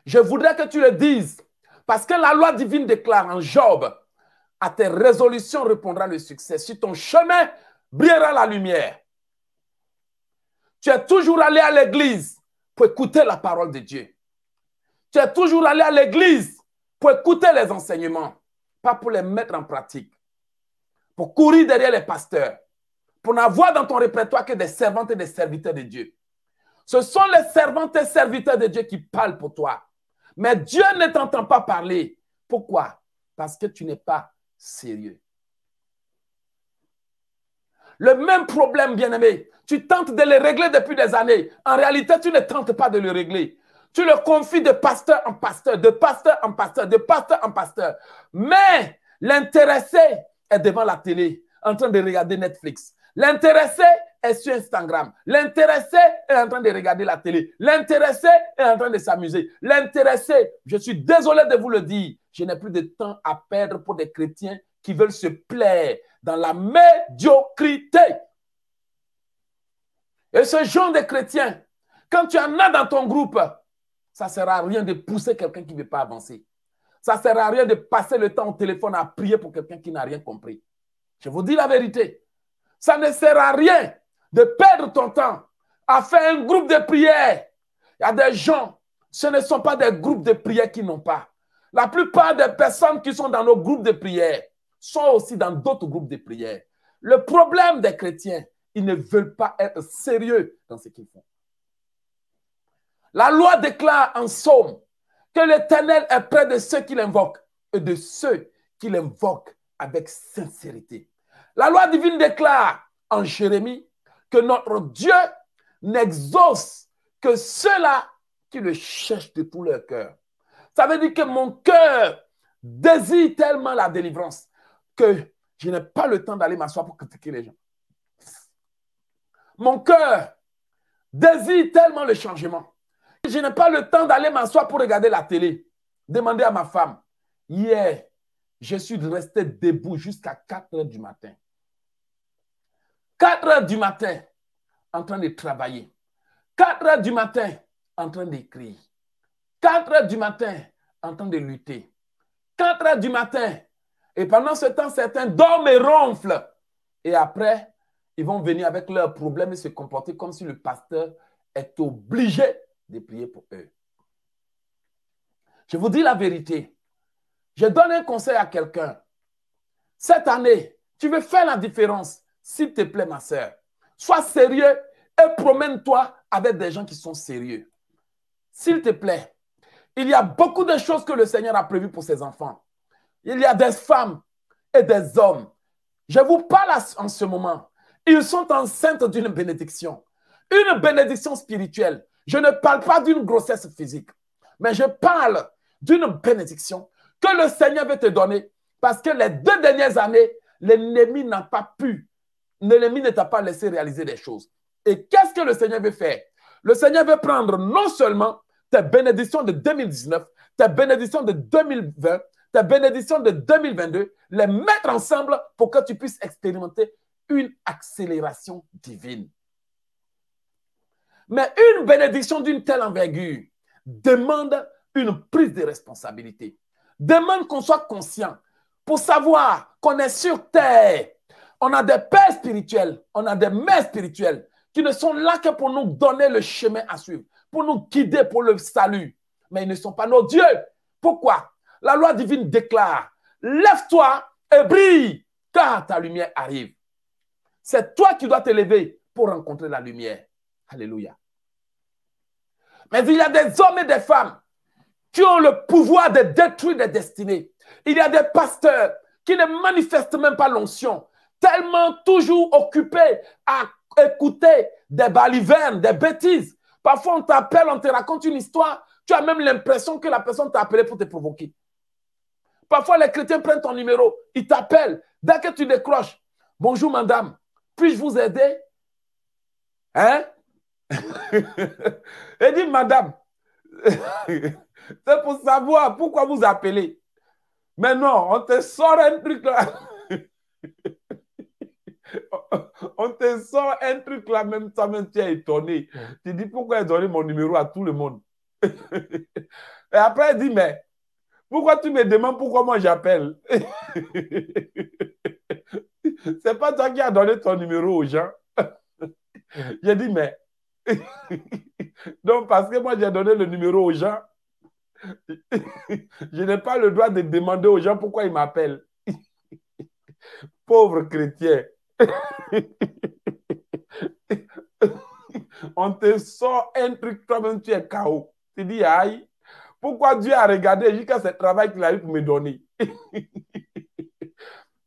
Je voudrais que tu le dises. Parce que la loi divine déclare en Job, à tes résolutions répondra le succès. Sur ton chemin brillera la lumière. Tu es toujours allé à l'église pour écouter la parole de Dieu. Tu es toujours allé à l'église pour écouter les enseignements, pas pour les mettre en pratique. Pour courir derrière les pasteurs, pour n'avoir dans ton répertoire que des servantes et des serviteurs de Dieu. Ce sont les servantes et serviteurs de Dieu qui parlent pour toi. Mais Dieu ne t'entend pas parler. Pourquoi? Parce que tu n'es pas sérieux. Le même problème, bien-aimé, tu tentes de le régler depuis des années. En réalité, tu ne tentes pas de le régler. Tu le confies de pasteur en pasteur, de pasteur en pasteur, de pasteur en pasteur. Mais l'intéressé est devant la télé, en train de regarder Netflix. L'intéressé est sur Instagram. L'intéressé est en train de regarder la télé. L'intéressé est en train de s'amuser. L'intéressé, je suis désolé de vous le dire, je n'ai plus de temps à perdre pour des chrétiens qui veulent se plaire dans la médiocrité. Et ce genre de chrétiens, quand tu en as dans ton groupe, ça ne sert à rien de pousser quelqu'un qui ne veut pas avancer. Ça ne sert à rien de passer le temps au téléphone à prier pour quelqu'un qui n'a rien compris. Je vous dis la vérité. Ça ne sert à rien de perdre ton temps à faire un groupe de prière. Il y a des gens, ce ne sont pas des groupes de prière qui n'ont pas. La plupart des personnes qui sont dans nos groupes de prière sont aussi dans d'autres groupes de prière. Le problème des chrétiens, ils ne veulent pas être sérieux dans ce qu'ils font. La loi déclare en somme que l'Éternel est près de ceux qui l'invoquent et de ceux qui l'invoquent avec sincérité. La loi divine déclare en Jérémie que notre Dieu n'exauce que ceux-là qui le cherchent de tout leur cœur. Ça veut dire que mon cœur désire tellement la délivrance que je n'ai pas le temps d'aller m'asseoir pour critiquer les gens. Mon cœur désire tellement le changement. Je n'ai pas le temps d'aller m'asseoir pour regarder la télé. Demander à ma femme. Hier, je suis resté debout jusqu'à 4 heures du matin. 4 heures du matin, en train de travailler. 4 heures du matin, en train d'écrire. 4 heures du matin, en train de lutter. 4 heures du matin. Et pendant ce temps, certains dorment et ronflent. Et après, ils vont venir avec leurs problèmes et se comporter comme si le pasteur est obligé de prier pour eux. Je vous dis la vérité. Je donne un conseil à quelqu'un. Cette année, tu veux faire la différence. S'il te plaît, ma soeur, sois sérieux et promène-toi avec des gens qui sont sérieux. S'il te plaît, il y a beaucoup de choses que le Seigneur a prévues pour ses enfants. Il y a des femmes et des hommes. Je vous parle en ce moment. Ils sont enceintes d'une bénédiction. Une bénédiction spirituelle. Je ne parle pas d'une grossesse physique, mais je parle d'une bénédiction que le Seigneur veut te donner parce que les deux dernières années, l'ennemi n'a pas pu, l'ennemi ne t'a pas laissé réaliser des choses. Et qu'est-ce que le Seigneur veut faire? Le Seigneur veut prendre non seulement tes bénédictions de 2019, tes bénédictions de 2020, tes bénédictions de 2022, les mettre ensemble pour que tu puisses expérimenter une accélération divine. Mais une bénédiction d'une telle envergure demande une prise de responsabilité. Demande qu'on soit conscient pour savoir qu'on est sur terre. On a des pères spirituels, on a des mères spirituelles qui ne sont là que pour nous donner le chemin à suivre, pour nous guider pour le salut. Mais ils ne sont pas nos dieux. Pourquoi? La loi divine déclare, lève-toi et brille, car ta lumière arrive. C'est toi qui dois te lever pour rencontrer la lumière. Alléluia. Mais il y a des hommes et des femmes qui ont le pouvoir de détruire des destinées. Il y a des pasteurs qui ne manifestent même pas l'onction, tellement toujours occupés à écouter des balivernes, des bêtises. Parfois, on t'appelle, on te raconte une histoire, tu as même l'impression que la personne t'a appelé pour te provoquer. Parfois, les chrétiens prennent ton numéro, ils t'appellent. Dès que tu décroches, bonjour madame, puis-je vous aider? Hein? [LAUGHS] Et dit, madame, [LAUGHS] c'est pour savoir pourquoi vous appelez. Mais non, on te sort un truc là. [LAUGHS] [LAUGHS] on te sort un truc là, même ça, même tu es étonné. Tu dis pourquoi ils donné mon numéro à tout le monde? [LAUGHS] Et après, elle dit, mais pourquoi tu me demandes pourquoi moi j'appelle? [LAUGHS] C'est pas toi qui as donné ton numéro aux gens. J'ai dit, mais. Donc, parce que moi j'ai donné le numéro aux gens, je n'ai pas le droit de demander aux gens pourquoi ils m'appellent. Pauvre chrétien. [LAUGHS] On te sort un truc, toi-même tu es KO. Tu dis, aïe, pourquoi Dieu a regardé jusqu'à ce travail qu'il a eu pour me donner? [LAUGHS]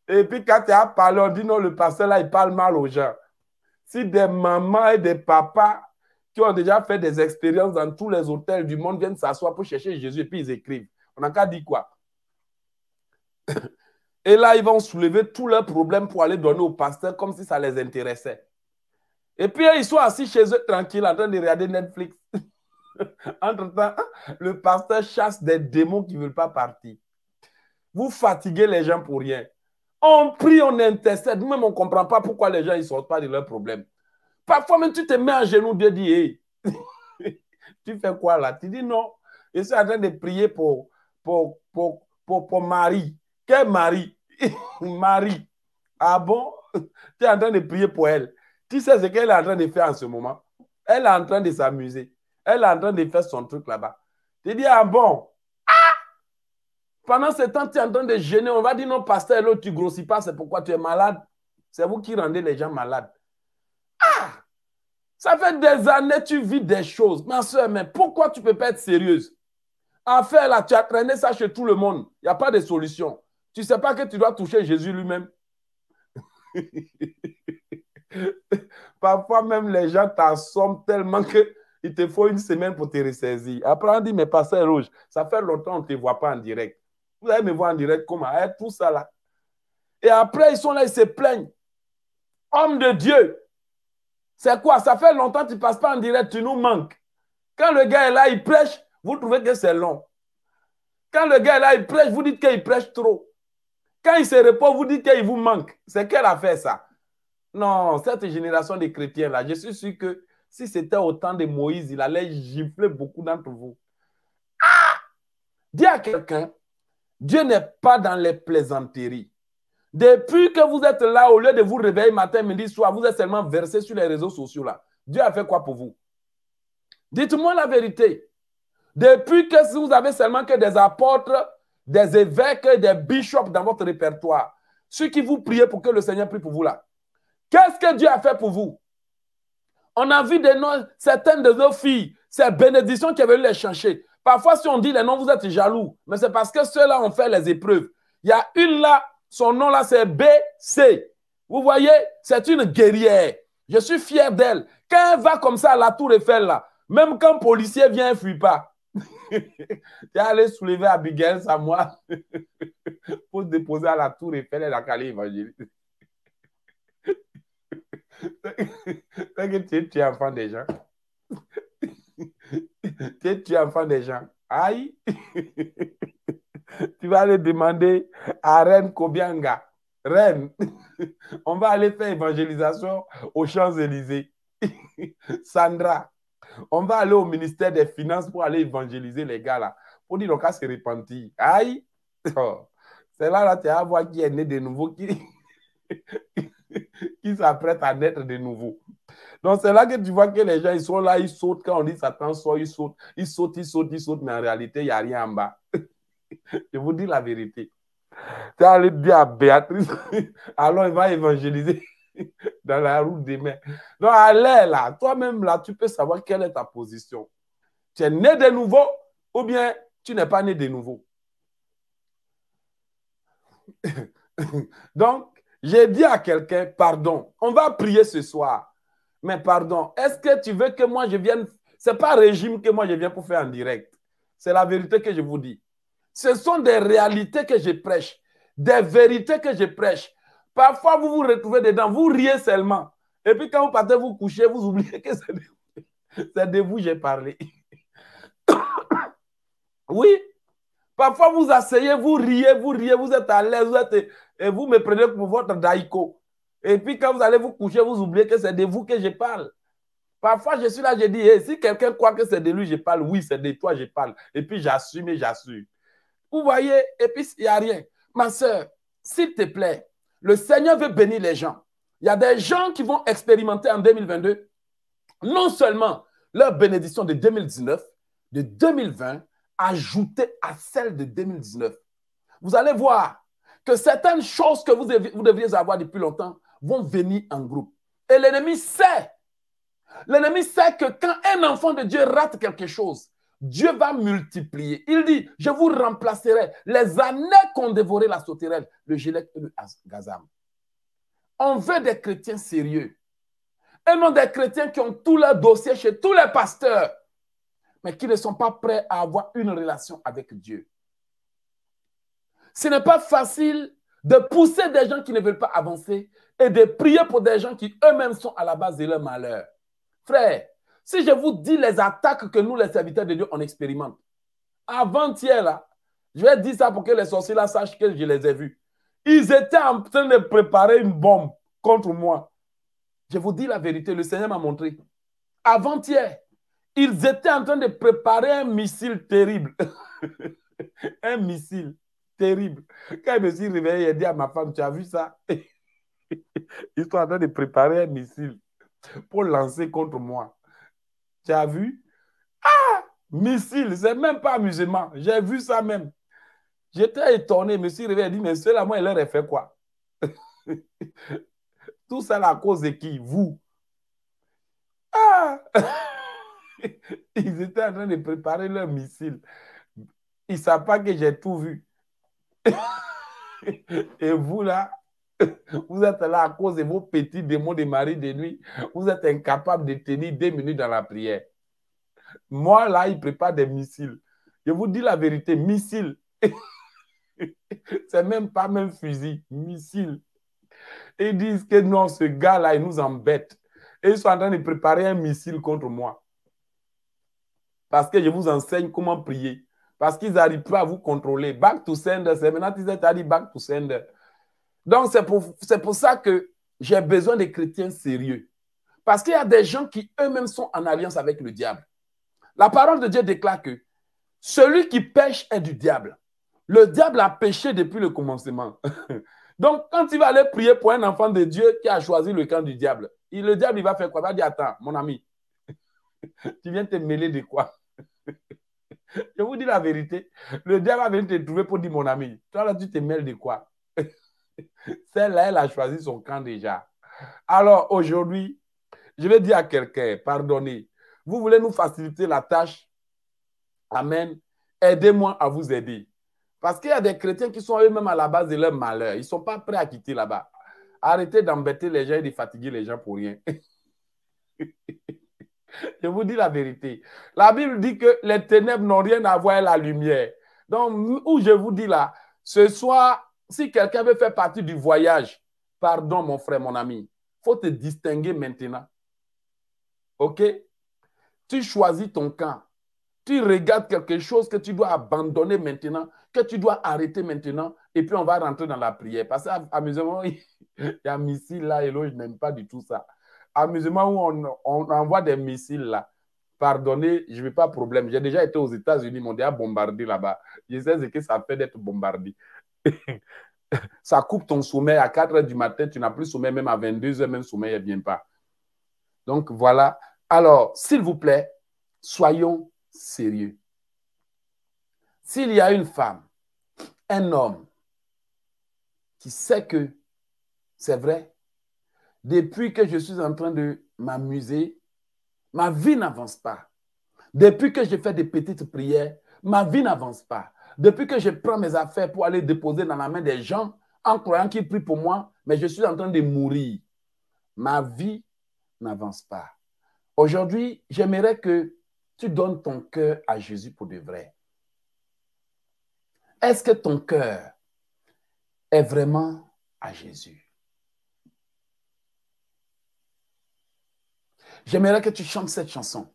Et puis quand tu as parlé, on dit non, le pasteur là, il parle mal aux gens. Si des mamans et des papas qui ont déjà fait des expériences dans tous les hôtels du monde viennent s'asseoir pour chercher Jésus et puis ils écrivent, on n'a qu'à dire quoi? Et là, ils vont soulever tous leurs problèmes pour aller donner au pasteur comme si ça les intéressait. Et puis, ils sont assis chez eux tranquilles en train de regarder Netflix. [LAUGHS] Entre-temps, le pasteur chasse des démons qui ne veulent pas partir. Vous fatiguez les gens pour rien. On prie, on intercède. Même on ne comprend pas pourquoi les gens ne sortent pas de leurs problèmes. Parfois même, tu te mets à genoux, Dieu dit, hey, [LAUGHS] tu fais quoi là? Tu dis non, je suis en train de prier pour, pour, pour, pour, pour Marie. Quel mari [LAUGHS] Marie. Ah bon? Tu es en train de prier pour elle. Tu sais ce qu'elle est en train de faire en ce moment Elle est en train de s'amuser. Elle est en train de faire son truc là-bas. Tu dis, ah bon? Ah! Pendant ce temps, tu es en train de gêner. On va dire, non, pasteur, là, tu grossis pas, c'est pourquoi tu es malade. C'est vous qui rendez les gens malades. Ah Ça fait des années tu vis des choses. Ma soeur, mais pourquoi tu ne peux pas être sérieuse? Affaire là, tu as traîné ça chez tout le monde. Il n'y a pas de solution. Tu ne sais pas que tu dois toucher Jésus lui-même. [LAUGHS] Parfois même les gens t'assomment tellement qu'il te faut une semaine pour te ressaisir. Après on dit, mais pasteur rouge, ça fait longtemps qu'on ne te voit pas en direct. Vous allez me voir en direct comment? Hein, Tout ça là. Et après, ils sont là, ils se plaignent. Homme de Dieu, c'est quoi? Ça fait longtemps que tu ne passes pas en direct, tu nous manques. Quand le gars est là, il prêche, vous trouvez que c'est long. Quand le gars est là, il prêche, vous dites qu'il prêche trop. Quand il se repose, vous dites qu'il vous manque. C'est quelle affaire ça? Non, cette génération de chrétiens-là, je suis sûr que si c'était au temps de Moïse, il allait gifler beaucoup d'entre vous. Ah Dis à quelqu'un, Dieu n'est pas dans les plaisanteries. Depuis que vous êtes là, au lieu de vous réveiller matin, midi, soir, vous êtes seulement versé sur les réseaux sociaux là. Dieu a fait quoi pour vous? Dites-moi la vérité. Depuis que vous avez seulement que des apôtres, des évêques, des bishops dans votre répertoire, ceux qui vous priez pour que le Seigneur prie pour vous là, qu'est-ce que Dieu a fait pour vous? On a vu des noms, certaines de nos filles, ces bénédictions qui avaient les chercher. Parfois, si on dit les noms, vous êtes jaloux, mais c'est parce que ceux-là ont fait les épreuves. Il y a une là, son nom là, c'est BC. Vous voyez, c'est une guerrière. Je suis fier d'elle. Quand elle va comme ça à la tour Eiffel là, même quand un policier vient, elle ne fuit pas. Tu es allé soulever Abigail moi [LAUGHS] pour déposer à la tour et la calée évangéliste. Que tu es, enfant des gens. tu es enfant des gens. Aïe! tu vas aller demander à Reine Kobianga. Reine, on va aller faire évangélisation aux Champs-Élysées. Sandra, on va aller au ministère des Finances pour aller évangéliser les gars là. Pour dire donc, se repentir. Aïe! Oh. C'est là, là, tu vas voir qui est né de nouveau, qui, [LAUGHS] qui s'apprête à naître de nouveau. Donc, c'est là que tu vois que les gens, ils sont là, ils sautent. Quand on dit Satan sort, ils sautent, ils sautent, ils sautent, ils sautent, mais en réalité, il n'y a rien en bas. [LAUGHS] Je vous dis la vérité. Tu vas aller dire à Béatrice, [LAUGHS] alors il va évangéliser [LAUGHS] dans la route des mains. Donc, allez là, toi-même là, tu peux savoir quelle est ta position. Tu es né de nouveau ou bien tu n'es pas né de nouveau? [LAUGHS] Donc, j'ai dit à quelqu'un, pardon, on va prier ce soir. Mais pardon, est-ce que tu veux que moi je vienne? Ce n'est pas régime que moi je viens pour faire en direct. C'est la vérité que je vous dis. Ce sont des réalités que je prêche, des vérités que je prêche. Parfois, vous vous retrouvez dedans, vous riez seulement. Et puis quand vous partez vous coucher, vous oubliez que c'est de, vous que j'ai parlé. [COUGHS] oui. Parfois, vous asseyez, vous riez, vous riez, vous êtes à l'aise, et vous me prenez pour votre daïko. Et puis quand vous allez vous coucher, vous oubliez que c'est de vous que je parle. Parfois, je suis là, je dis, si quelqu'un croit que c'est de lui, je parle, oui, c'est de toi, je parle. Et puis j'assume et j'assume. Vous voyez, et puis il n'y a rien. Ma soeur, s'il te plaît, le Seigneur veut bénir les gens. Il y a des gens qui vont expérimenter en 2022 non seulement leur bénédiction de 2019, de 2020, ajoutée à celle de 2019. Vous allez voir que certaines choses que vous, vous devriez avoir depuis longtemps vont venir en groupe. Et l'ennemi sait. L'ennemi sait que quand un enfant de Dieu rate quelque chose, Dieu va multiplier. Il dit, je vous remplacerai les années qu'ont dévoré la sauterelle, le gilet et le gazam. On veut des chrétiens sérieux. Et non des chrétiens qui ont tous leurs dossiers chez tous les pasteurs, mais qui ne sont pas prêts à avoir une relation avec Dieu. Ce n'est pas facile de pousser des gens qui ne veulent pas avancer et de prier pour des gens qui eux-mêmes sont à la base de leur malheur. Frère, si je vous dis les attaques que nous, les serviteurs de Dieu, on expérimente, avant-hier, là, je vais dire ça pour que les sorciers là sachent que je les ai vus. Ils étaient en train de préparer une bombe contre moi. Je vous dis la vérité, le Seigneur m'a montré. Avant-hier, ils étaient en train de préparer un missile terrible. [LAUGHS] un missile terrible. Quand je me suis réveillé, j'ai dit à ma femme, tu as vu ça? [LAUGHS] Ils sont en train de préparer un missile pour lancer contre moi. Vu? Ah Missile, c'est même pas amusement. J'ai vu ça même. J'étais étonné, je me dit, mais cela, moi, il leur a fait quoi? [LAUGHS] Tout ça à cause de qui? Vous. Ah [LAUGHS] Ils étaient en train de préparer leur missile. Ils ne savent pas que j'ai tout vu. [LAUGHS] Et vous, là, [LAUGHS] vous êtes là à cause de vos petits démons de mari de nuit. Vous êtes incapable de tenir deux minutes dans la prière. Moi, là, ils préparent des missiles. Je vous dis la vérité, missiles. [LAUGHS] C'est même pas même fusil, missile. ils disent que non, ce gars-là, il nous embête. Et ils sont en train de préparer un missile contre moi. Parce que je vous enseigne comment prier. Parce qu'ils n'arrivent pas à vous contrôler. Back to sender, c'est maintenant qu'ils ont dit back to sender. Donc, c'est pour, ça que j'ai besoin des chrétiens sérieux. Parce qu'il y a des gens qui eux-mêmes sont en alliance avec le diable. La parole de Dieu déclare que celui qui pêche est du diable. Le diable a péché depuis le commencement. [LAUGHS] Donc, quand il va aller prier pour un enfant de Dieu qui a choisi le camp du diable, le diable, va faire quoi? Il va dire, attends, mon ami, [LAUGHS] tu viens te mêler de quoi? [LAUGHS] Je vous dis la vérité. Le diable va venir te trouver pour dire, mon ami, toi là, tu te mêles de quoi? Celle-là, elle a choisi son camp déjà. Alors, aujourd'hui, je vais dire à quelqu'un, pardonnez, vous voulez nous faciliter la tâche? Amen. Aidez-moi à vous aider. Parce qu'il y a des chrétiens qui sont eux-mêmes à la base de leur malheur. Ils ne sont pas prêts à quitter là-bas. Arrêtez d'embêter les gens et de fatiguer les gens pour rien. [LAUGHS] Je vous dis la vérité. La Bible dit que les ténèbres n'ont rien à voir avec la lumière. Donc, où je vous dis là, ce soir, si quelqu'un veut faire partie du voyage, pardon mon frère, mon ami, faut te distinguer maintenant. OK? Tu choisis ton camp tu regardes quelque chose que tu dois abandonner maintenant, que tu dois arrêter maintenant, et puis on va rentrer dans la prière. Parce qu'amusement, [LAUGHS] il y a un missile là, et là, je n'aime pas du tout ça. Amusement où on, envoie des missiles là. Pardonnez, je veux pas problème. J'ai déjà été aux États-Unis, mon déjà bombardé là-bas. Je sais ce que ça fait d'être bombardé. Ça coupe ton sommeil à 4 h du matin, tu n'as plus sommeil, même à 22 h même sommeil ne vient pas. Donc voilà. Alors, s'il vous plaît, soyons sérieux. S'il y a une femme, un homme qui sait que c'est vrai, depuis que je suis en train de m'amuser, ma vie n'avance pas. Depuis que je fais des petites prières, ma vie n'avance pas. Depuis que je prends mes affaires pour aller déposer dans la main des gens en croyant qu'ils prient pour moi, mais je suis en train de mourir, ma vie n'avance pas. Aujourd'hui, j'aimerais que tu donnes ton cœur à Jésus pour de vrai. Est-ce que ton cœur est vraiment à Jésus? J'aimerais que tu chantes cette chanson.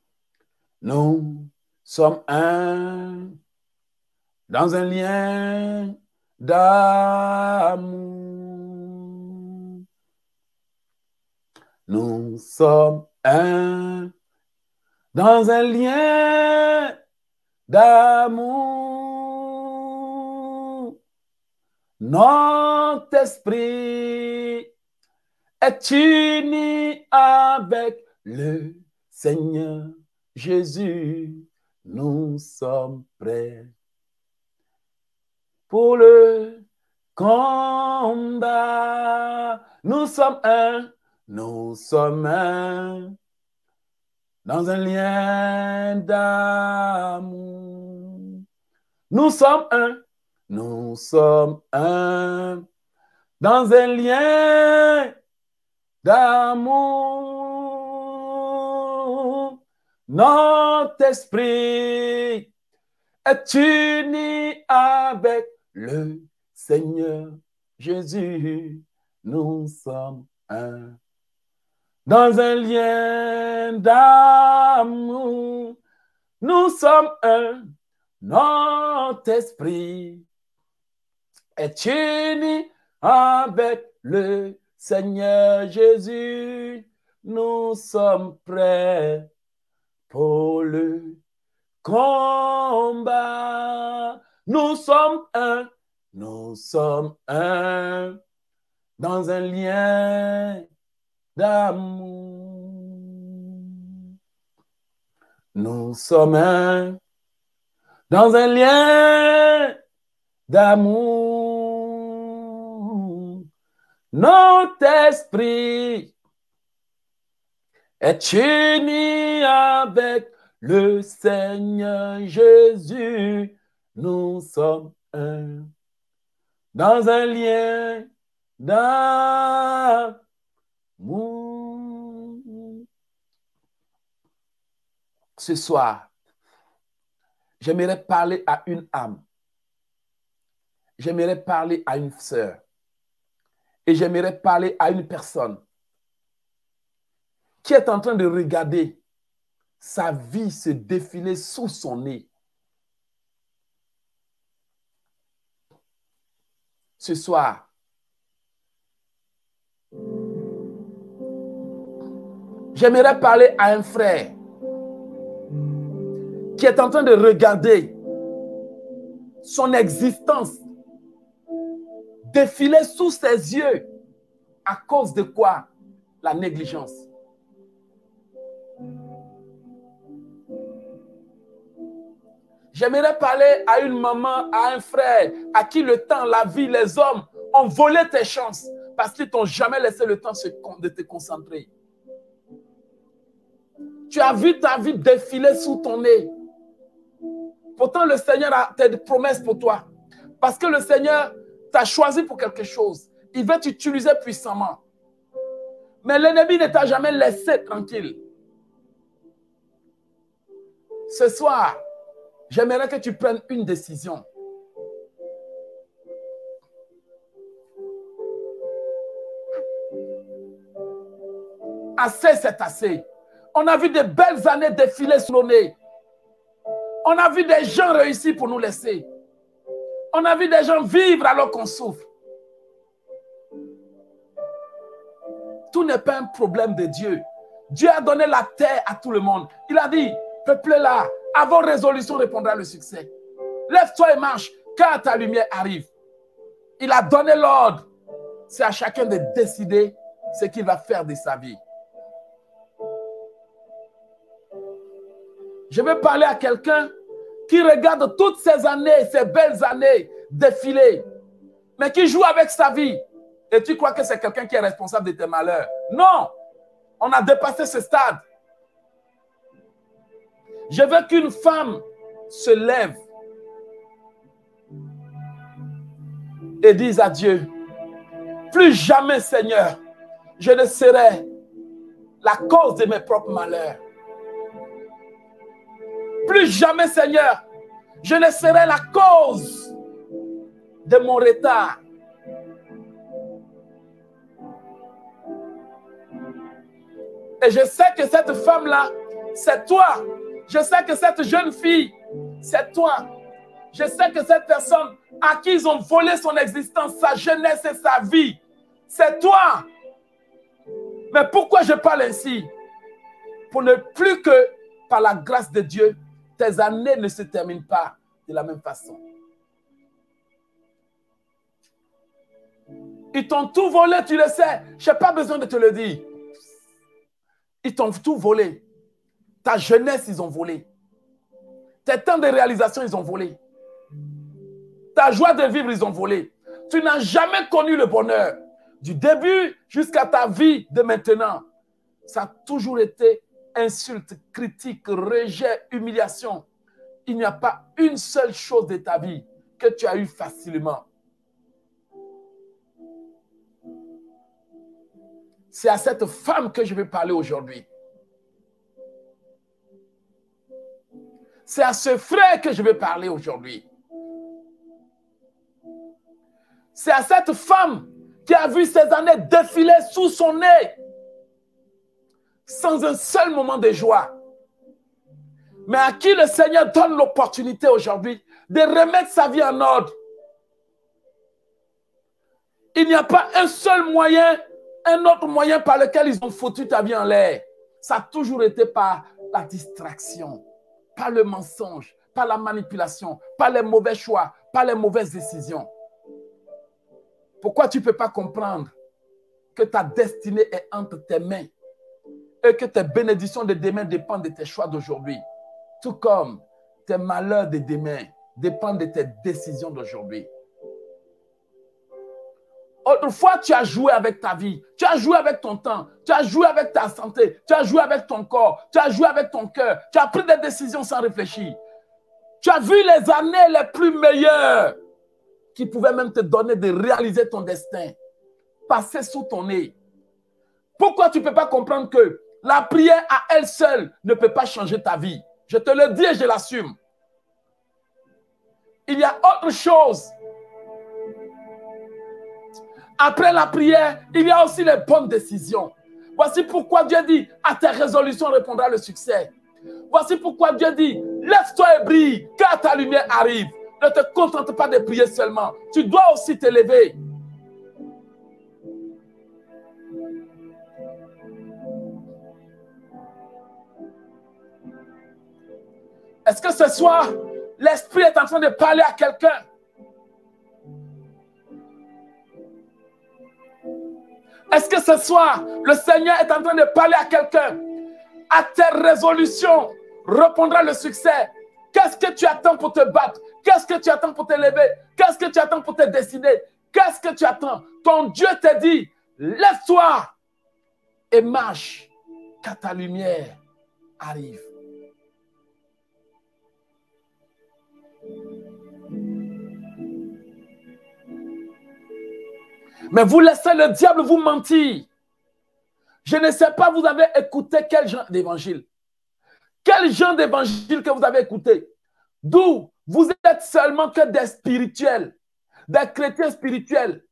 Nous sommes un dans un lien d'amour. Nous sommes un dans un lien d'amour. Notre esprit est uni avec le Seigneur Jésus. Nous sommes prêts pour le combat. Nous sommes un, nous sommes un dans un lien d'amour. Nous sommes un, nous sommes un, dans un lien d'amour. Notre esprit est uni avec le Seigneur Jésus. Nous sommes un dans un lien d'amour. Nous sommes un, notre esprit est uni avec le Seigneur Jésus. nous sommes prêts pour le combat. Nous sommes un, nous sommes un dans un lien d'amour. Nous sommes un dans un lien d'amour. Notre esprit est uni avec le Seigneur Jésus. Nous sommes un dans un lien d'amour. Ce soir, j'aimerais parler à une âme. J'aimerais parler à une sœur. Et j'aimerais parler à une personne qui est en train de regarder sa vie se défiler sous son nez. Ce soir, j'aimerais parler à un frère qui est en train de regarder son existence défiler sous ses yeux. À cause de quoi? La négligence. J'aimerais parler à une maman, à un frère, à qui le temps, la vie, les hommes ont volé tes chances parce qu'ils t'ont jamais laissé le temps de te concentrer. Tu as vu ta vie défiler sous ton nez. Pourtant, le Seigneur a des promesses pour toi. Parce que le Seigneur t'a choisi pour quelque chose. Il veut t'utiliser puissamment. Mais l'ennemi ne t'a jamais laissé tranquille. Ce soir, j'aimerais que tu prennes une décision. Assez, c'est assez. On a vu de belles années défiler sous nos nez. On a vu des gens réussir pour nous laisser. On a vu des gens vivre alors qu'on souffre. Tout n'est pas un problème de Dieu. Dieu a donné la terre à tout le monde. Il a dit, peuplez-la, à vos résolutions répondra le succès. Lève-toi et marche, car ta lumière arrive. Il a donné l'ordre. C'est à chacun de décider ce qu'il va faire de sa vie. Je vais parler à quelqu'un qui regarde toutes ces années, ces belles années défiler, mais qui joue avec sa vie. Et tu crois que c'est quelqu'un qui est responsable de tes malheurs? Non, on a dépassé ce stade. Je veux qu'une femme se lève et dise à Dieu, plus jamais Seigneur, je ne serai la cause de mes propres malheurs. Plus jamais, Seigneur, je ne serai la cause de mon retard. Et je sais que cette femme-là, c'est toi. Je sais que cette jeune fille, c'est toi. Je sais que cette personne à qui ils ont volé son existence, sa jeunesse et sa vie, c'est toi. Mais pourquoi je parle ainsi? Pour ne plus que par la grâce de Dieu, tes années ne se terminent pas de la même façon. Ils t'ont tout volé, tu le sais. Je n'ai pas besoin de te le dire. Ils t'ont tout volé. Ta jeunesse, ils ont volé. Tes temps de réalisation, ils ont volé. Ta joie de vivre, ils ont volé. Tu n'as jamais connu le bonheur. Du début jusqu'à ta vie de maintenant. Ça a toujours été insulte, critique, rejet, humiliation. Il n'y a pas une seule chose de ta vie que tu as eu facilement. C'est à cette femme que je vais parler aujourd'hui. C'est à ce frère que je vais parler aujourd'hui. C'est à cette femme qui a vu ses années défiler sous son nez sans un seul moment de joie. Mais à qui le Seigneur donne l'opportunité aujourd'hui de remettre sa vie en ordre. Il n'y a pas un seul moyen Un autre moyen par lequel ils ont foutu ta vie en l'air, ça a toujours été par la distraction, par le mensonge, par la manipulation, par les mauvais choix, par les mauvaises décisions. Pourquoi tu ne peux pas comprendre que ta destinée est entre tes mains et que tes bénédictions de demain dépendent de tes choix d'aujourd'hui, tout comme tes malheurs de demain dépendent de tes décisions d'aujourd'hui. Autrefois, tu as joué avec ta vie, tu as joué avec ton temps, tu as joué avec ta santé, tu as joué avec ton corps, tu as joué avec ton cœur, tu as pris des décisions sans réfléchir. Tu as vu les années les plus meilleures qui pouvaient même te donner de réaliser ton destin, passer sous ton nez. Pourquoi tu ne peux pas comprendre que la prière à elle seule ne peut pas changer ta vie? Je te le dis et je l'assume. Il y a autre chose après la prière, il y a aussi les bonnes décisions. Voici pourquoi Dieu dit, à tes résolutions répondra le succès. Voici pourquoi Dieu dit, lève-toi et brille, car ta lumière arrive. Ne te contente pas de prier seulement. Tu dois aussi t'élever. Est-ce que ce soir, l'Esprit est en train de parler à quelqu'un? Est-ce que ce soir, le Seigneur est en train de parler à quelqu'un? À tes résolutions répondra le succès. Qu'est-ce que tu attends pour te battre? Qu'est-ce que tu attends pour te lever? Qu'est-ce que tu attends pour te décider Qu'est-ce que tu attends? Ton Dieu te dit, lève-toi et marche, car ta lumière arrive. Mais vous laissez le diable vous mentir. Je ne sais pas, vous avez écouté quel genre d'évangile. Quel genre d'évangile que vous avez écouté. D'où vous êtes seulement que des spirituels, des chrétiens spirituels.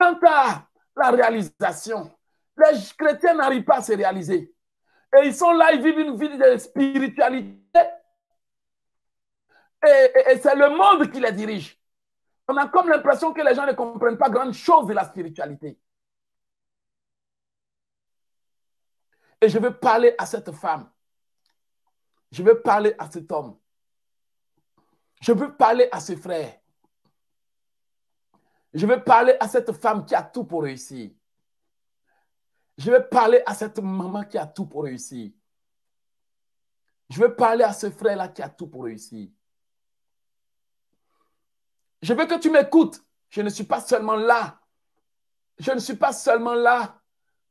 Quant à la réalisation, les chrétiens n'arrivent pas à se réaliser. Et ils sont là, ils vivent une vie de spiritualité. et c'est le monde qui les dirige. On a comme l'impression que les gens ne comprennent pas grand chose de la spiritualité. Et je veux parler à cette femme. Je veux parler à cet homme. Je veux parler à ce frère. Je veux parler à cette femme qui a tout pour réussir. Je veux parler à cette maman qui a tout pour réussir. Je veux parler à ce frère-là qui a tout pour réussir. Je veux que tu m'écoutes. Je ne suis pas seulement là. Je ne suis pas seulement là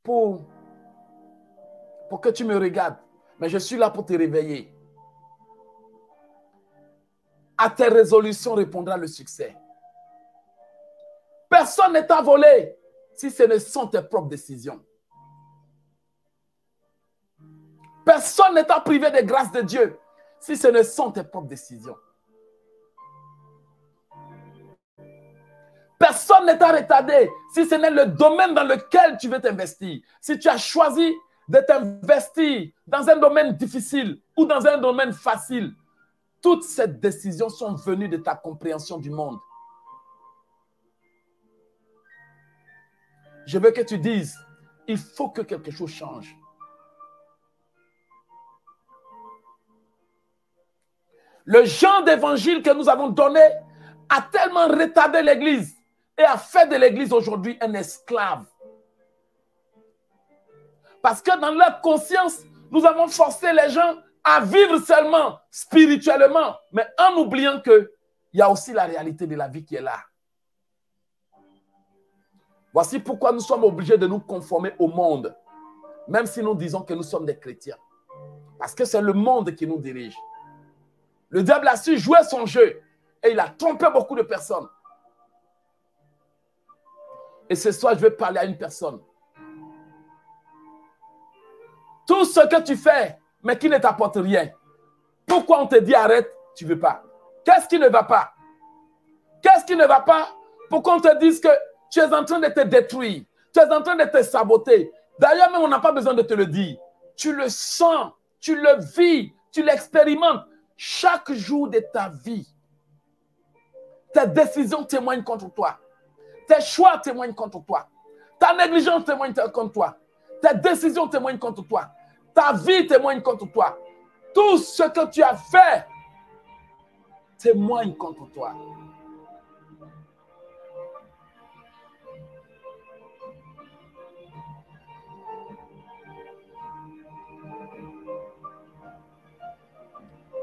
pour, que tu me regardes, mais je suis là pour te réveiller. À tes résolutions répondra le succès. Personne n'est à voler si ce ne sont tes propres décisions. Personne n'est à priver des grâces de Dieu si ce ne sont tes propres décisions. Personne n'est à retarder si ce n'est le domaine dans lequel tu veux t'investir. Si tu as choisi de t'investir dans un domaine difficile ou dans un domaine facile, toutes ces décisions sont venues de ta compréhension du monde. Je veux que tu dises, il faut que quelque chose change. Le genre d'évangile que nous avons donné a tellement retardé l'Église et a fait de l'Église aujourd'hui un esclave. Parce que dans leur conscience, nous avons forcé les gens à vivre seulement spirituellement, mais en oubliant qu'il y a aussi la réalité de la vie qui est là. Voici pourquoi nous sommes obligés de nous conformer au monde, même si nous disons que nous sommes des chrétiens. Parce que c'est le monde qui nous dirige. Le diable a su jouer son jeu et il a trompé beaucoup de personnes. Et ce soir, je vais parler à une personne. Tout ce que tu fais, mais qui ne t'apporte rien. Pourquoi on te dit arrête, tu ne veux pas? Qu'est-ce qui ne va pas? Qu'est-ce qui ne va pas? Pourquoi on te dise que tu es en train de te détruire Tu es en train de te saboter? D'ailleurs, même on n'a pas besoin de te le dire. Tu le sens, tu le vis, tu l'expérimentes chaque jour de ta vie. Tes décisions témoignent contre toi. Tes choix témoignent contre toi. Ta négligence témoigne contre toi. Tes décisions témoignent contre toi. Ta vie témoigne contre toi. Tout ce que tu as fait témoigne contre toi.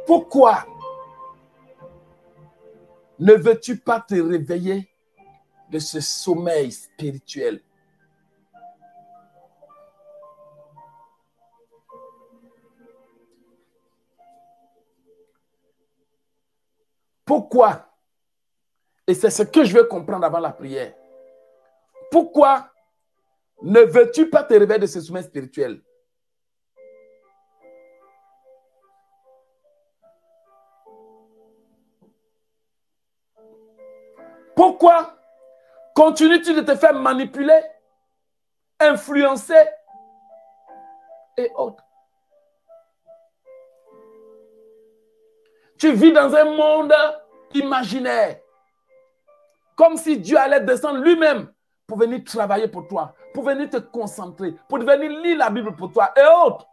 Pourquoi ne veux-tu pas te réveiller de ce sommeil spirituel. Pourquoi? Et c'est ce que je veux comprendre avant la prière. Pourquoi ne veux-tu pas te réveiller de ce sommeil spirituel? Pourquoi continues-tu de te faire manipuler, influencer et autres Tu vis dans un monde imaginaire, comme si Dieu allait descendre lui-même pour venir travailler pour toi, pour venir te concentrer, pour venir lire la Bible pour toi et autres.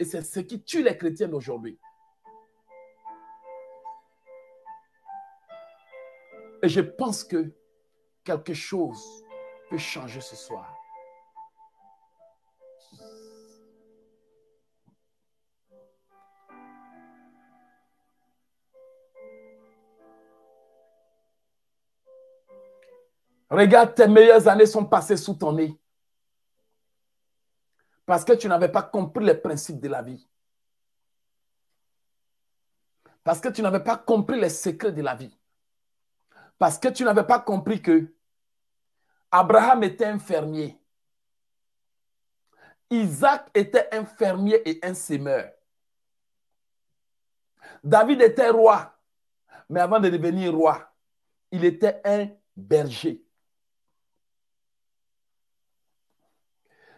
Et c'est ce qui tue les chrétiens d'aujourd'hui. Et je pense que quelque chose peut changer ce soir. Regarde, tes meilleures années sont passées sous ton nez. Parce que tu n'avais pas compris les principes de la vie. Parce que tu n'avais pas compris les secrets de la vie. Parce que tu n'avais pas compris que Abraham était un fermier. Isaac était un fermier et un semeur. David était roi. Mais avant de devenir roi, il était un berger.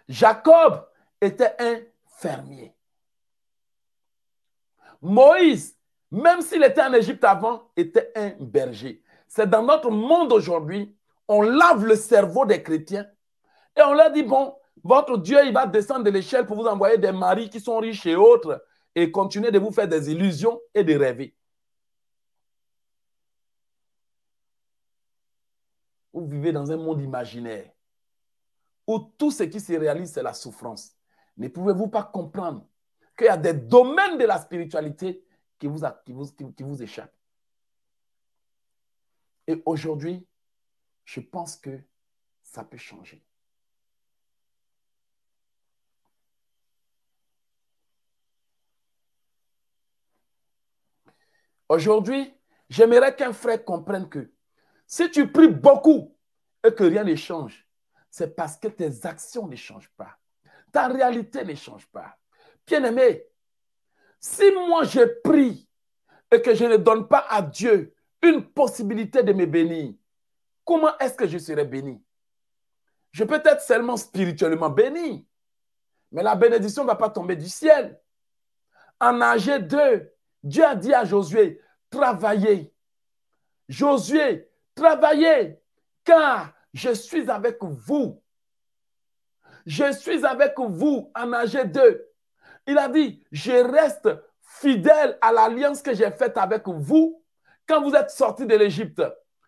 Jacob était un fermier. Moïse, même s'il était en Égypte avant, était un berger. C'est dans notre monde aujourd'hui, on lave le cerveau des chrétiens et on leur dit, bon, votre Dieu, il va descendre de l'échelle pour vous envoyer des maris qui sont riches et autres et continuer de vous faire des illusions et de rêver. Vous vivez dans un monde imaginaire où tout ce qui se réalise, c'est la souffrance. Ne pouvez-vous pas comprendre qu'il y a des domaines de la spiritualité qui vous, qui vous échappent? Et aujourd'hui, je pense que ça peut changer. Aujourd'hui, j'aimerais qu'un frère comprenne que si tu pries beaucoup et que rien ne change, c'est parce que tes actions ne changent pas. Ta réalité ne change pas. Bien-aimé, si moi je prie et que je ne donne pas à Dieu une possibilité de me bénir, comment est-ce que je serai béni? Je peux être seulement spirituellement béni, mais la bénédiction ne va pas tomber du ciel. En âge 2, Dieu a dit à Josué, travaillez. Josué, travaillez, car je suis avec vous. Je suis avec vous en âge 2. Il a dit, je reste fidèle à l'alliance que j'ai faite avec vous quand vous êtes sortis de l'Égypte,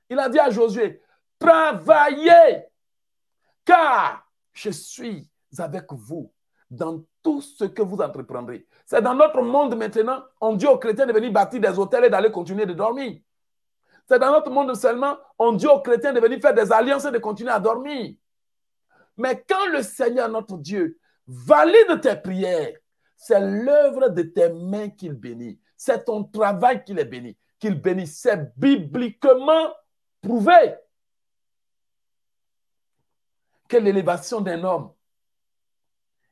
il a dit à Josué, travaillez, car je suis avec vous dans tout ce que vous entreprendrez. C'est dans notre monde maintenant, on dit aux chrétiens de venir bâtir des hôtels et d'aller continuer de dormir. C'est dans notre monde seulement, on dit aux chrétiens de venir faire des alliances et de continuer à dormir. Mais quand le Seigneur, notre Dieu, valide tes prières, c'est l'œuvre de tes mains qu'il bénit. C'est ton travail qu'il est béni qu'il bénissait bibliquement prouvé que l'élévation d'un homme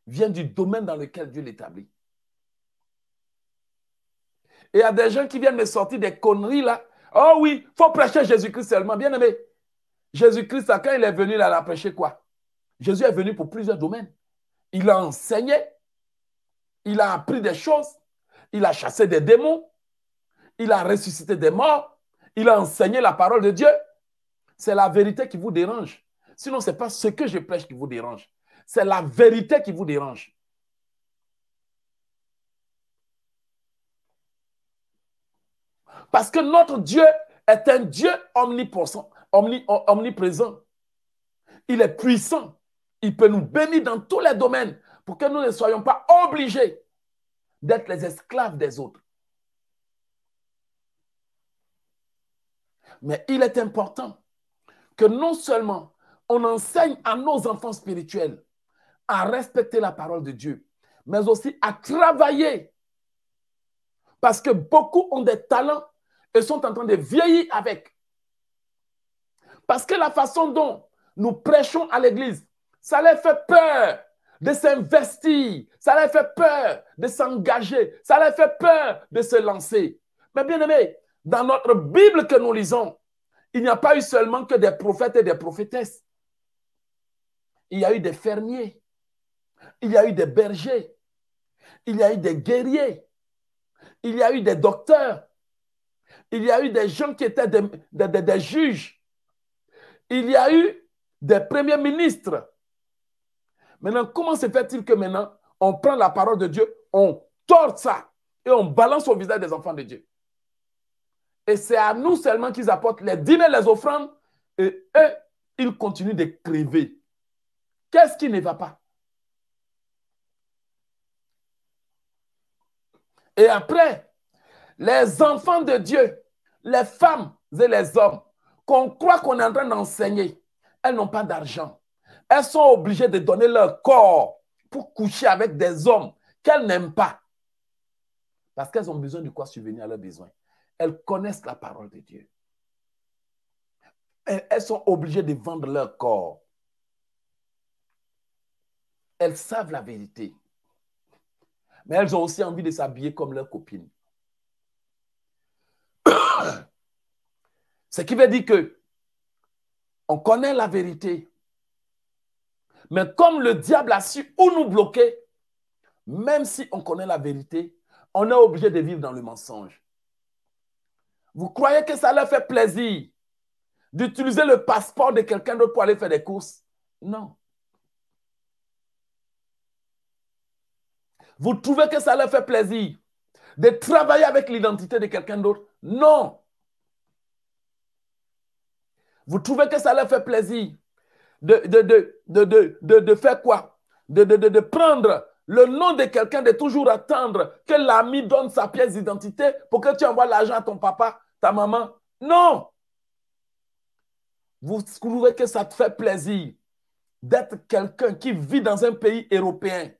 vient du domaine dans lequel Dieu l'établit. Et il y a des gens qui viennent me sortir des conneries là. Oh oui, faut prêcher Jésus-Christ seulement. Bien aimé, Jésus-Christ, quand il est venu, il a prêché quoi? Jésus est venu pour plusieurs domaines. Il a enseigné, il a appris des choses, il a chassé des démons, il a ressuscité des morts, il a enseigné la parole de Dieu. C'est la vérité qui vous dérange. Sinon, ce n'est pas ce que je prêche qui vous dérange. C'est la vérité qui vous dérange. Parce que notre Dieu est un Dieu omniprésent. omniprésent. Il est puissant. Il peut nous bénir dans tous les domaines pour que nous ne soyons pas obligés d'être les esclaves des autres. Mais il est important que non seulement on enseigne à nos enfants spirituels à respecter la parole de Dieu, mais aussi à travailler. Parce que beaucoup ont des talents et sont en train de vieillir avec. Parce que la façon dont nous prêchons à l'église, ça leur fait peur de s'investir, ça leur fait peur de s'engager, ça leur fait peur de se lancer. Mais bien aimé, dans notre Bible que nous lisons, il n'y a pas eu seulement que des prophètes et des prophétesses. Il y a eu des fermiers, il y a eu des bergers, il y a eu des guerriers, il y a eu des docteurs, il y a eu des gens qui étaient des, juges, il y a eu des premiers ministres. Maintenant, comment se fait-il que maintenant, on prend la parole de Dieu, on tord ça et on balance au visage des enfants de Dieu? Et c'est à nous seulement qu'ils apportent les dîners, les offrandes, et eux, ils continuent de crever. Qu'est-ce qui ne va pas? Et après, les enfants de Dieu, les femmes et les hommes, qu'on croit qu'on est en train d'enseigner, elles n'ont pas d'argent. Elles sont obligées de donner leur corps pour coucher avec des hommes qu'elles n'aiment pas. Parce qu'elles ont besoin de quoi subvenir à leurs besoins? Elles connaissent la parole de Dieu. Elles, sont obligées de vendre leur corps. Elles savent la vérité. Mais elles ont aussi envie de s'habiller comme leurs copines. Ce qui veut dire que on connaît la vérité. Mais comme le diable a su où nous bloquer, même si on connaît la vérité, on est obligé de vivre dans le mensonge. Vous croyez que ça leur fait plaisir d'utiliser le passeport de quelqu'un d'autre pour aller faire des courses? Non. Vous trouvez que ça leur fait plaisir de travailler avec l'identité de quelqu'un d'autre? Non. Vous trouvez que ça leur fait plaisir de, faire quoi? De, prendre le nom de quelqu'un, de toujours attendre que l'ami donne sa pièce d'identité pour que tu envoies l'argent à ton papa? Ta maman. Non. Vous trouvez que ça te fait plaisir d'être quelqu'un qui vit dans un pays européen.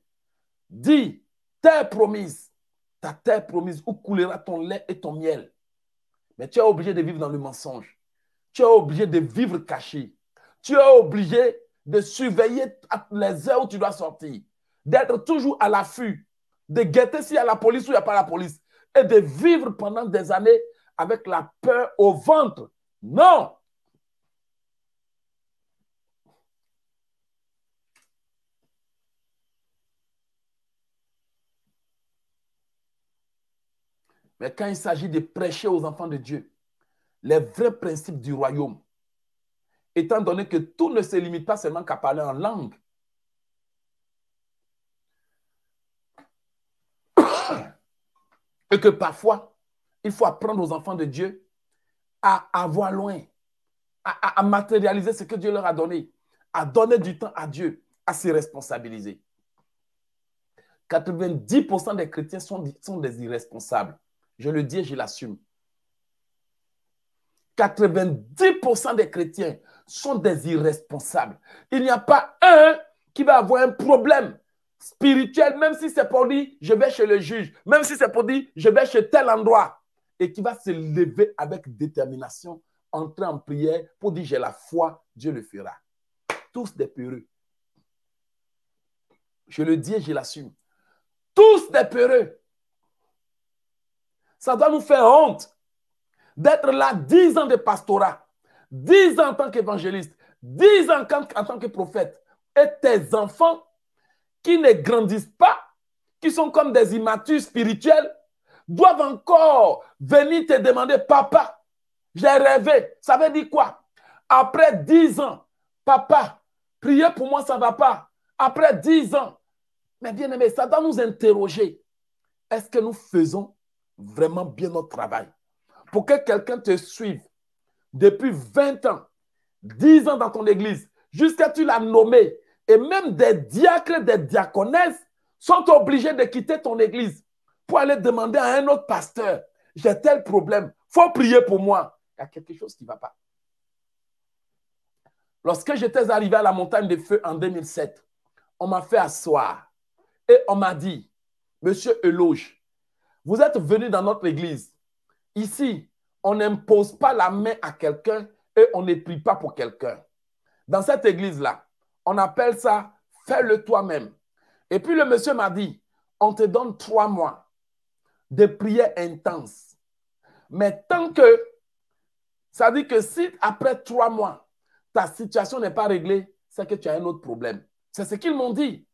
Dis, terre promise, ta terre promise où coulera ton lait et ton miel. Mais tu es obligé de vivre dans le mensonge. Tu es obligé de vivre caché. Tu es obligé de surveiller les heures où tu dois sortir. D'être toujours à l'affût. De guetter s'il y a la police ou il n'y a pas la police. Et de vivre pendant des années avec la peur au ventre. Non. Mais quand il s'agit de prêcher aux enfants de Dieu les vrais principes du royaume, étant donné que tout ne se limite pas seulement qu'à parler en langue, [COUGHS] et que parfois, il faut apprendre aux enfants de Dieu à avoir loin, à, matérialiser ce que Dieu leur a donné, à donner du temps à Dieu, à se responsabiliser. 90% des chrétiens sont, sont des irresponsables. Je le dis et je l'assume. 90% des chrétiens sont des irresponsables. Il n'y a pas un qui va avoir un problème spirituel, même si c'est pour dire je vais chez le juge, même si c'est pour dire je vais chez tel endroit et qui va se lever avec détermination, entrer en prière pour dire j'ai la foi, Dieu le fera. Tous des peureux. Je le dis et je l'assume. Tous des peureux. Ça doit nous faire honte d'être là dix ans de pastorat, dix ans en tant qu'évangéliste, dix ans en tant que prophète, et tes enfants qui ne grandissent pas, qui sont comme des immatures spirituels, doivent encore venir te demander, papa, j'ai rêvé. Ça veut dire quoi? Après dix ans, Papa, priez pour moi, ça ne va pas. Après dix ans. Mais bien aimé, ça doit nous interroger. Est-ce que nous faisons vraiment bien notre travail? Pour que quelqu'un te suive depuis 20 ans, 10 ans dans ton église, jusqu'à tu l'as nommé, et même des diacres, des diaconesses sont obligés de quitter ton église pour aller demander à un autre pasteur, j'ai tel problème, faut prier pour moi. Il y a quelque chose qui ne va pas. Lorsque j'étais arrivé à la montagne des feux en 2007, on m'a fait asseoir et on m'a dit, Monsieur Eloge, vous êtes venu dans notre église. Ici, on n'impose pas la main à quelqu'un et on ne prie pas pour quelqu'un. Dans cette église-là, on appelle ça fais-le toi-même. Et puis le monsieur m'a dit, on te donne trois mois de prière intense. Mais tant que, ça dit que si après trois mois, ta situation n'est pas réglée, c'est que tu as un autre problème. C'est ce qu'ils m'ont dit.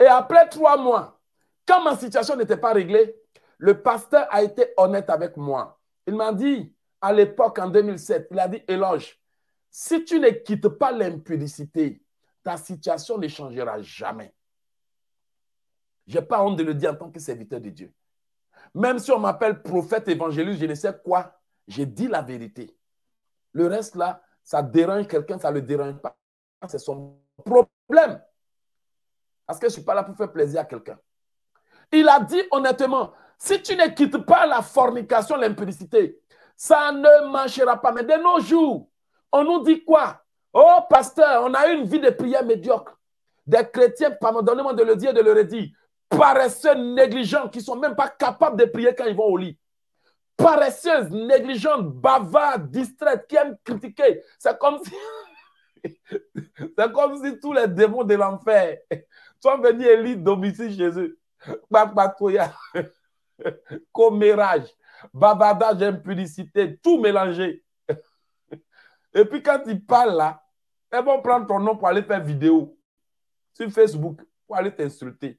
Et après trois mois, quand ma situation n'était pas réglée, le pasteur a été honnête avec moi. Il m'a dit, à l'époque, en 2007, il a dit, Éloge, si tu ne quittes pas l'impudicité, ta situation ne changera jamais. Je n'ai pas honte de le dire en tant que serviteur de Dieu. Même si on m'appelle prophète, évangéliste, je ne sais quoi, j'ai dit la vérité. Le reste là, ça dérange quelqu'un, ça ne le dérange pas. C'est son problème. Parce que je ne suis pas là pour faire plaisir à quelqu'un. Il a dit honnêtement, si tu ne quittes pas la fornication, l'impudicité, ça ne marchera pas. Mais de nos jours, on nous dit quoi? Oh, pasteur, on a eu une vie de prière médiocre. Des chrétiens, pardonnez-moi de le dire et de le redire, paresseux, négligents, qui ne sont même pas capables de prier quand ils vont au lit. Paresseuses, négligentes, bavardes, distraites, qui aiment critiquer. C'est comme si... [LAUGHS] C'est comme si tous les démons de l'enfer sont venus élire domicile chez [LAUGHS] eux. Commérage, bavardage, impudicité, tout mélangé. Et puis quand ils parlent là, ils vont prendre ton nom pour aller faire vidéo sur Facebook, pour aller t'insulter.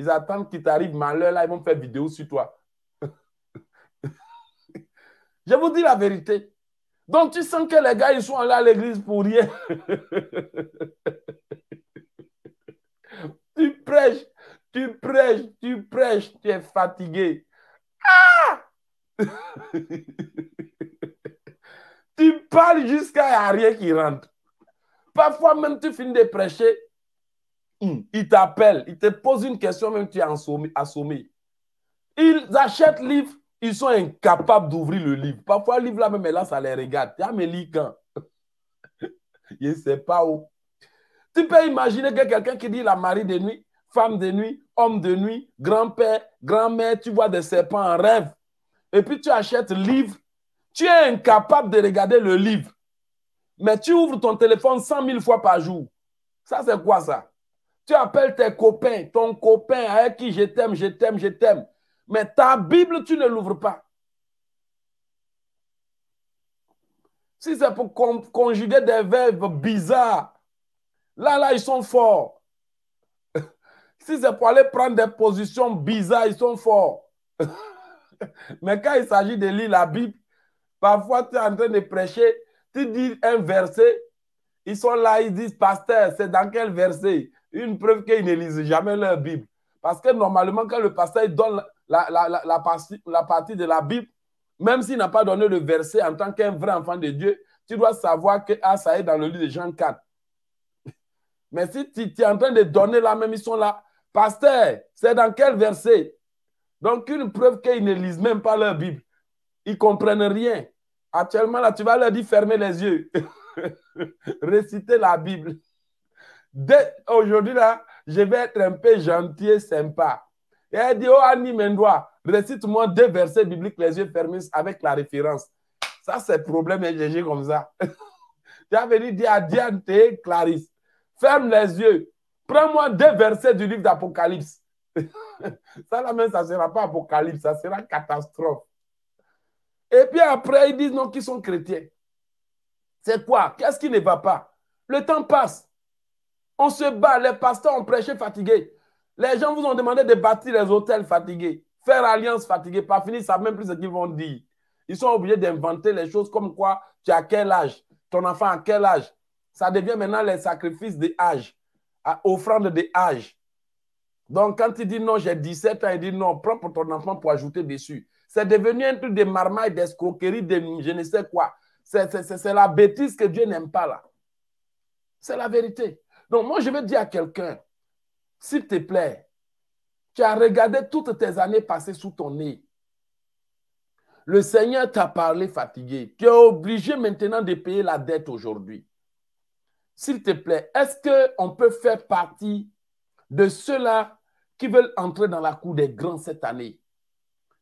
Ils attendent qu'il t'arrive malheur, là, ils vont faire vidéo sur toi. [LAUGHS] Je vous dis la vérité. Donc, tu sens que les gars, ils sont allés à l'église pour rien. [LAUGHS] tu prêches, tu prêches, tu prêches, tu es fatigué. Ah! [LAUGHS] tu parles jusqu'à rien qui rentre. Parfois, même tu finis de prêcher, Hmm. Ils t'appellent, ils te posent une question, même tu es assommé. Ils achètent livre, ils sont incapables d'ouvrir le livre. Parfois, le livre là même là, ça les regarde. Tu as mes quand? [LAUGHS] Je ne sais pas où. Tu peux imaginer que quelqu'un qui dit la mari de nuit, femme de nuit, homme de nuit, grand-père, grand-mère, tu vois des serpents en rêve. Et puis tu achètes livre. Tu es incapable de regarder le livre. Mais tu ouvres ton téléphone 100 000 fois par jour. Ça, c'est quoi ça? Tu appelles tes copains, ton copain avec qui je t'aime, je t'aime, je t'aime. Mais ta Bible, tu ne l'ouvres pas. Si c'est pour conjuguer des verbes bizarres, là, là, ils sont forts. [LAUGHS] si c'est pour aller prendre des positions bizarres, ils sont forts. [LAUGHS] Mais quand il s'agit de lire la Bible, parfois tu es en train de prêcher, tu dis un verset, ils sont là, ils disent, pasteur, c'est dans quel verset? Une preuve qu'ils ne lisent jamais leur Bible. Parce que normalement, quand le pasteur donne la, partie, de la Bible, même s'il n'a pas donné le verset en tant qu'un vrai enfant de Dieu, tu dois savoir que ah, ça est dans le livre de Jean 4. [LAUGHS] Mais si tu, es en train de donner là, même ils sont là, pasteur, c'est dans quel verset? Donc, une preuve qu'ils ne lisent même pas leur Bible. Ils ne comprennent rien. Actuellement, là, tu vas leur dire fermer les yeux. [LAUGHS] Réciter la Bible. Aujourd'hui, là, je vais être un peu gentil et sympa. Et elle dit, oh Annie Mendoa, récite-moi deux versets bibliques les yeux fermés avec la référence. Ça, c'est problème et GG comme ça. [LAUGHS] tu as venu dire à Diane Clarisse, ferme les yeux. Prends-moi deux versets du livre d'Apocalypse. [LAUGHS] ça, là même, ça ne sera pas Apocalypse, ça sera catastrophe. Et puis après, ils disent non, qu'ils sont chrétiens. C'est quoi? Qu'est-ce qui ne va pas? Le temps passe. On se bat, les pasteurs ont prêché fatigués. Les gens vous ont demandé de bâtir les hôtels fatigués, faire alliance fatiguée. Pas fini, ça même plus ce qu'ils vont dire. Ils sont obligés d'inventer les choses comme quoi tu as quel âge, ton enfant a quel âge? Ça devient maintenant les sacrifices de âge, offrande de âge. Donc, quand il dit non, j'ai 17 ans, il dit non, prends pour ton enfant pour ajouter dessus. C'est devenu un truc de marmaille, d'escroquerie, de je ne sais quoi. C'est la bêtise que Dieu n'aime pas là. C'est la vérité. Donc, moi, je veux dire à quelqu'un, s'il te plaît, tu as regardé toutes tes années passées sous ton nez. Le Seigneur t'a parlé fatigué. Tu es obligé maintenant de payer la dette aujourd'hui. S'il te plaît, est-ce qu'on peut faire partie de ceux-là qui veulent entrer dans la cour des grands cette année?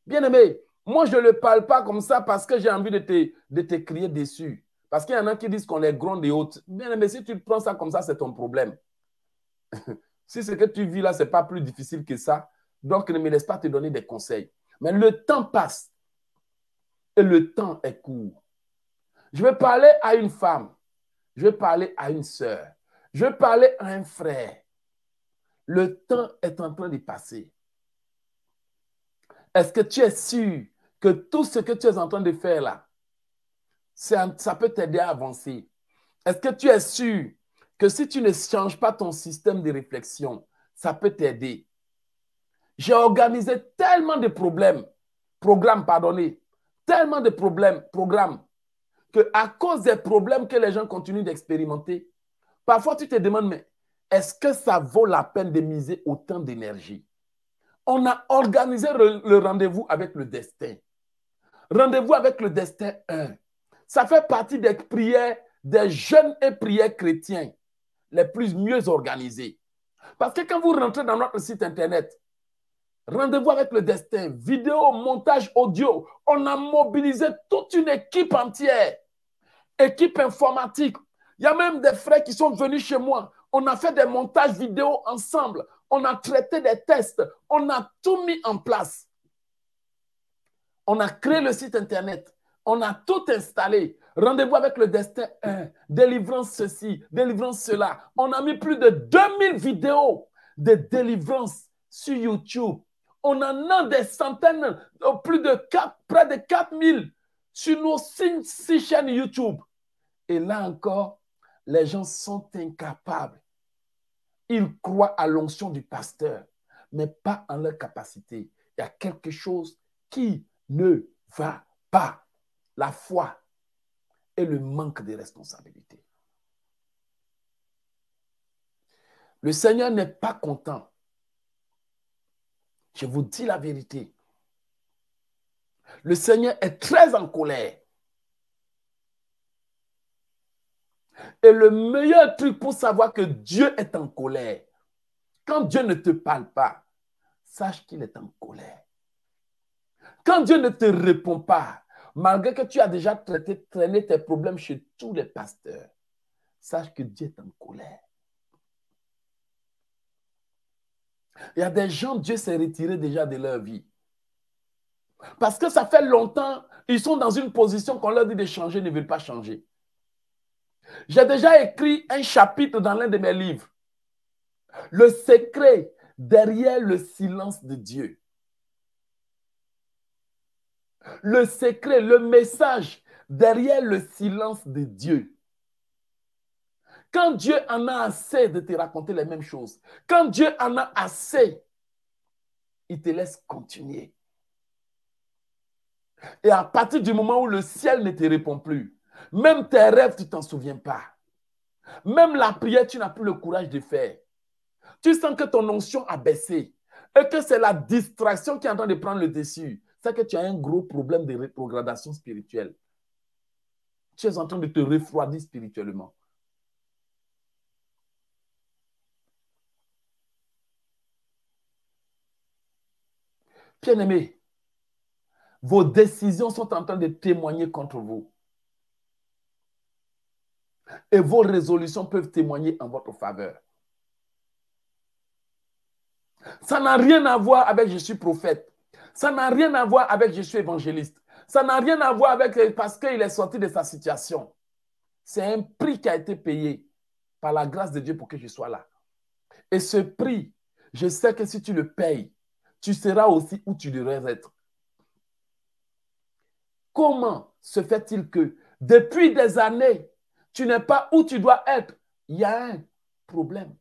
Bien aimé, moi je ne le parle pas comme ça parce que j'ai envie de te, de te crier dessus. Parce qu'il y en a qui disent qu'on est grand et hautes. Bien aimé, si tu prends ça comme ça, c'est ton problème. [LAUGHS] si ce que tu vis là, ce n'est pas plus difficile que ça, donc ne me laisse pas te donner des conseils. Mais le temps passe et le temps est court. Je vais parler à une femme, je vais parler à une soeur, je vais parler à un frère. Le temps est en train de passer. Est-ce que tu es sûr que tout ce que tu es en train de faire là, ça peut t'aider à avancer? Est-ce que tu es sûr que si tu ne changes pas ton système de réflexion, ça peut t'aider? J'ai organisé tellement de problèmes, programmes, pardonnez, tellement de problèmes, programmes, que à cause des problèmes que les gens continuent d'expérimenter, parfois tu te demandes, mais est-ce que ça vaut la peine de miser autant d'énergie? On a organisé le rendez-vous avec le destin. Rendez-vous avec le destin 1. Ça fait partie des prières des jeunes et prières chrétiens les plus mieux organisées. Parce que quand vous rentrez dans notre site internet, rendez-vous avec le destin, vidéo, montage audio, on a mobilisé toute une équipe entière, équipe informatique. Il y a même des frères qui sont venus chez moi on a fait des montages vidéo ensemble. On a traité des tests. On a tout mis en place. On a créé le site Internet. On a tout installé. Rendez-vous avec le destin 1. Délivrance ceci, délivrance cela. On a mis plus de 2000 vidéos de délivrance sur YouTube. On en a des centaines, plus de 4, près de 4000 sur nos six chaînes YouTube. Et là encore, les gens sont incapables. Ils croient à l'onction du pasteur, mais pas en leur capacité. Il y a quelque chose qui ne va pas. La foi et le manque de responsabilité. Le Seigneur n'est pas content. Je vous dis la vérité. Le Seigneur est très en colère. Et le meilleur truc pour savoir que Dieu est en colère, quand Dieu ne te parle pas, sache qu'il est en colère. Quand Dieu ne te répond pas, malgré que tu as déjà traité, traîné tes problèmes chez tous les pasteurs, sache que Dieu est en colère. Il y a des gens, Dieu s'est retiré déjà de leur vie. Parce que ça fait longtemps, ils sont dans une position qu'on leur dit de changer, ils ne veulent pas changer. J'ai déjà écrit un chapitre dans l'un de mes livres. Le secret derrière le silence de Dieu. Le secret, le message derrière le silence de Dieu. Quand Dieu en a assez de te raconter les mêmes choses, quand Dieu en a assez, il te laisse continuer. Et à partir du moment où le ciel ne te répond plus, même tes rêves, tu ne t'en souviens pas. Même la prière, tu n'as plus le courage de faire. Tu sens que ton onction a baissé et que c'est la distraction qui est en train de prendre le dessus. C'est que tu as un gros problème de rétrogradation spirituelle. Tu es en train de te refroidir spirituellement. Bien-aimé, vos décisions sont en train de témoigner contre vous et vos résolutions peuvent témoigner en votre faveur. Ça n'a rien à voir avec je suis prophète. Ça n'a rien à voir avec je suis évangéliste. Ça n'a rien à voir avec parce qu'il est sorti de sa situation. C'est un prix qui a été payé par la grâce de Dieu pour que je sois là. Et ce prix, je sais que si tu le payes, tu seras aussi où tu devrais être. Comment se fait-il que depuis des années, tu n'es pas où tu dois être, il y a un problème.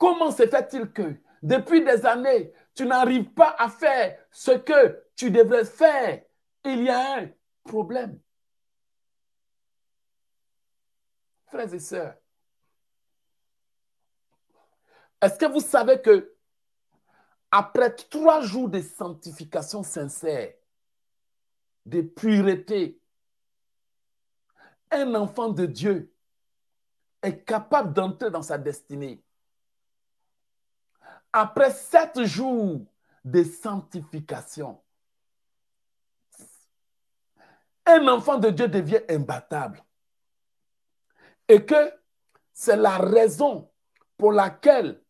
Comment se fait-il que depuis des années, tu n'arrives pas à faire ce que tu devrais faire? Il y a un problème. Frères et sœurs, est-ce que vous savez que après trois jours de sanctification sincère, de pureté, un enfant de Dieu est capable d'entrer dans sa destinée. Après sept jours de sanctification, un enfant de Dieu devient imbattable. Et que c'est la raison pour laquelle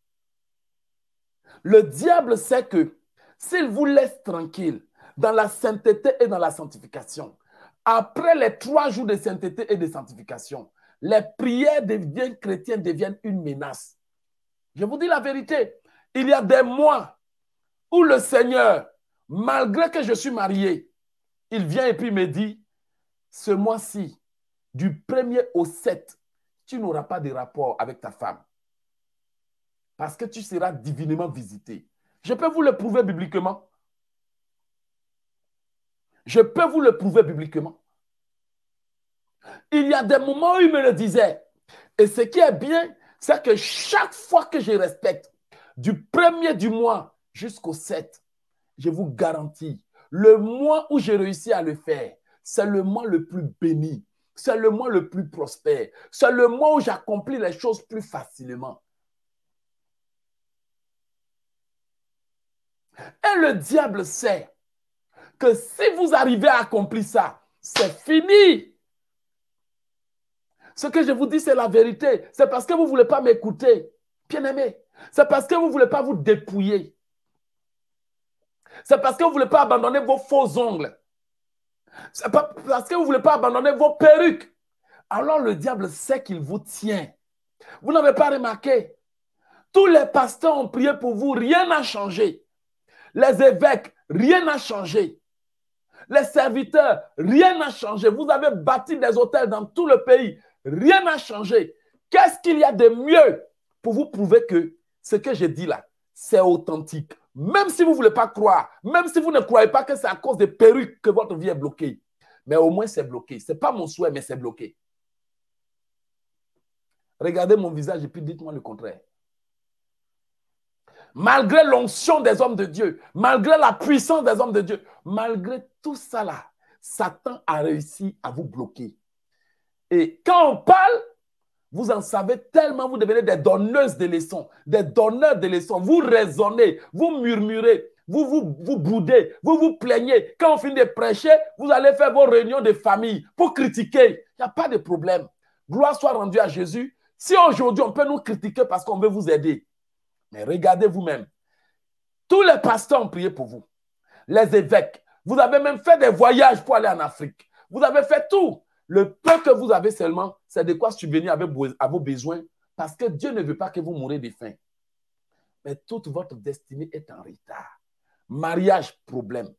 le diable sait que s'il vous laisse tranquille dans la sainteté et dans la sanctification, après les trois jours de sainteté et de sanctification, les prières deviennent chrétiennes deviennent une menace. Je vous dis la vérité, il y a des mois où le Seigneur, malgré que je suis marié, il vient et puis me dit, ce mois-ci, du 1er au 7, tu n'auras pas de rapport avec ta femme parce que tu seras divinement visité. Je peux vous le prouver bibliquement. Je peux vous le prouver bibliquement. Il y a des moments où il me le disait. Et ce qui est bien, c'est que chaque fois que je respecte, du premier du mois jusqu'au 7, je vous garantis, le mois où j'ai réussi à le faire, c'est le mois le plus béni, c'est le mois le plus prospère, c'est le mois où j'accomplis les choses plus facilement. Et le diable sait que si vous arrivez à accomplir ça, c'est fini. Ce que je vous dis, c'est la vérité. C'est parce que vous ne voulez pas m'écouter. Bien aimé, c'est parce que vous ne voulez pas vous dépouiller. C'est parce que vous ne voulez pas abandonner vos faux ongles. C'est parce que vous ne voulez pas abandonner vos perruques. Alors le diable sait qu'il vous tient. Vous n'avez pas remarqué? Tous les pasteurs ont prié pour vous, rien n'a changé. Les évêques, rien n'a changé. Les serviteurs, rien n'a changé. Vous avez bâti des hôtels dans tout le pays, rien n'a changé. Qu'est-ce qu'il y a de mieux pour vous prouver que ce que j'ai dit là, c'est authentique Même si vous ne voulez pas croire, même si vous ne croyez pas que c'est à cause des perruques que votre vie est bloquée, mais au moins c'est bloqué. Ce n'est pas mon souhait, mais c'est bloqué. Regardez mon visage et puis dites-moi le contraire malgré l'onction des hommes de Dieu, malgré la puissance des hommes de Dieu, malgré tout ça là, Satan a réussi à vous bloquer. Et quand on parle, vous en savez tellement, vous devenez des donneuses de leçons, des donneurs de leçons. Vous raisonnez, vous murmurez, vous vous, vous boudez, vous vous plaignez. Quand on finit de prêcher, vous allez faire vos réunions de famille pour critiquer. Il n'y a pas de problème. Gloire soit rendue à Jésus. Si aujourd'hui on peut nous critiquer parce qu'on veut vous aider, mais regardez vous-même. Tous les pasteurs ont prié pour vous. Les évêques. Vous avez même fait des voyages pour aller en Afrique. Vous avez fait tout. Le peu que vous avez seulement, c'est de quoi subvenir à vos besoins. Parce que Dieu ne veut pas que vous mourrez de faim. Mais toute votre destinée est en retard. Mariage, problème.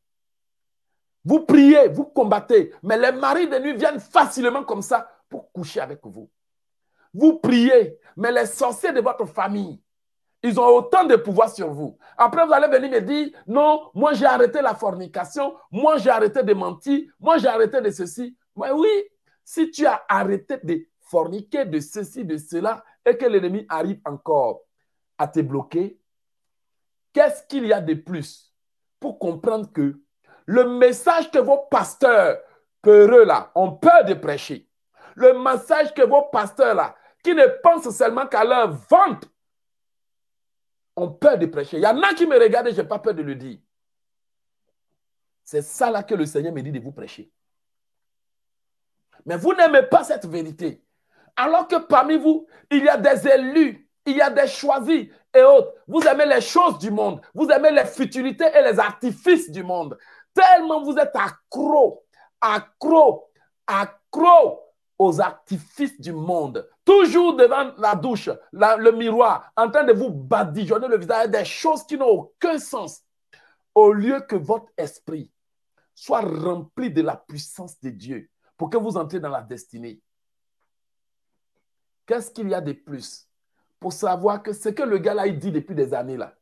Vous priez, vous combattez, mais les maris de nuit viennent facilement comme ça pour coucher avec vous. Vous priez, mais les sorciers de votre famille ils ont autant de pouvoir sur vous. Après, vous allez venir me dire, non, moi j'ai arrêté la fornication, moi j'ai arrêté de mentir, moi j'ai arrêté de ceci. Mais oui, si tu as arrêté de forniquer, de ceci, de cela, et que l'ennemi arrive encore à te bloquer, qu'est-ce qu'il y a de plus pour comprendre que le message que vos pasteurs peureux là ont peur de prêcher, le message que vos pasteurs là, qui ne pensent seulement qu'à leur vente, ont peur de prêcher? Il y en a qui me regardent et je n'ai pas peur de le dire. C'est ça là que le Seigneur me dit de vous prêcher. Mais vous n'aimez pas cette vérité. Alors que parmi vous, il y a des élus, il y a des choisis et autres. Vous aimez les choses du monde. Vous aimez les futilités et les artifices du monde. Tellement vous êtes accro, accro, accro aux artifices du monde. Toujours devant la douche, le miroir, en train de vous badigeonner le visage, des choses qui n'ont aucun sens. Au lieu que votre esprit Sois rempli de la puissance de Dieu pour que vous entrez dans la destinée. Qu'est-ce qu'il y a de plus pour savoir que ce que le gars là il dit depuis des années là,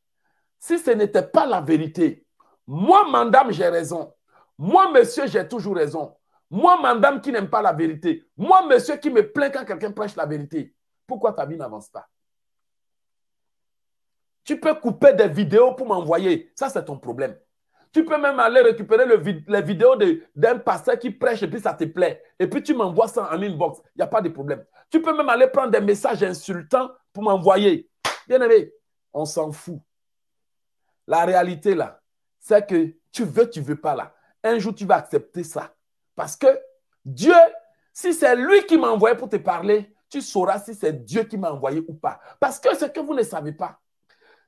si ce n'était pas la vérité, moi, madame, j'ai raison. Moi, monsieur, j'ai toujours raison. Moi, madame qui n'aime pas la vérité. Moi, monsieur qui me plaint quand quelqu'un prêche la vérité. Pourquoi ta vie n'avance pas? Tu peux couper des vidéos pour m'envoyer. Ça, c'est ton problème. Tu peux même aller récupérer les vidéos d'un pasteur qui prêche et puis ça te plaît. Et puis tu m'envoies ça en inbox. Il n'y a pas de problème. Tu peux même aller prendre des messages insultants pour m'envoyer. Bien aimé, on s'en fout. La réalité là, c'est que tu veux, tu ne veux pas là. Un jour, tu vas accepter ça. Parce que Dieu, si c'est lui qui m'a envoyé pour te parler, tu sauras si c'est Dieu qui m'a envoyé ou pas. Parce que ce que vous ne savez pas,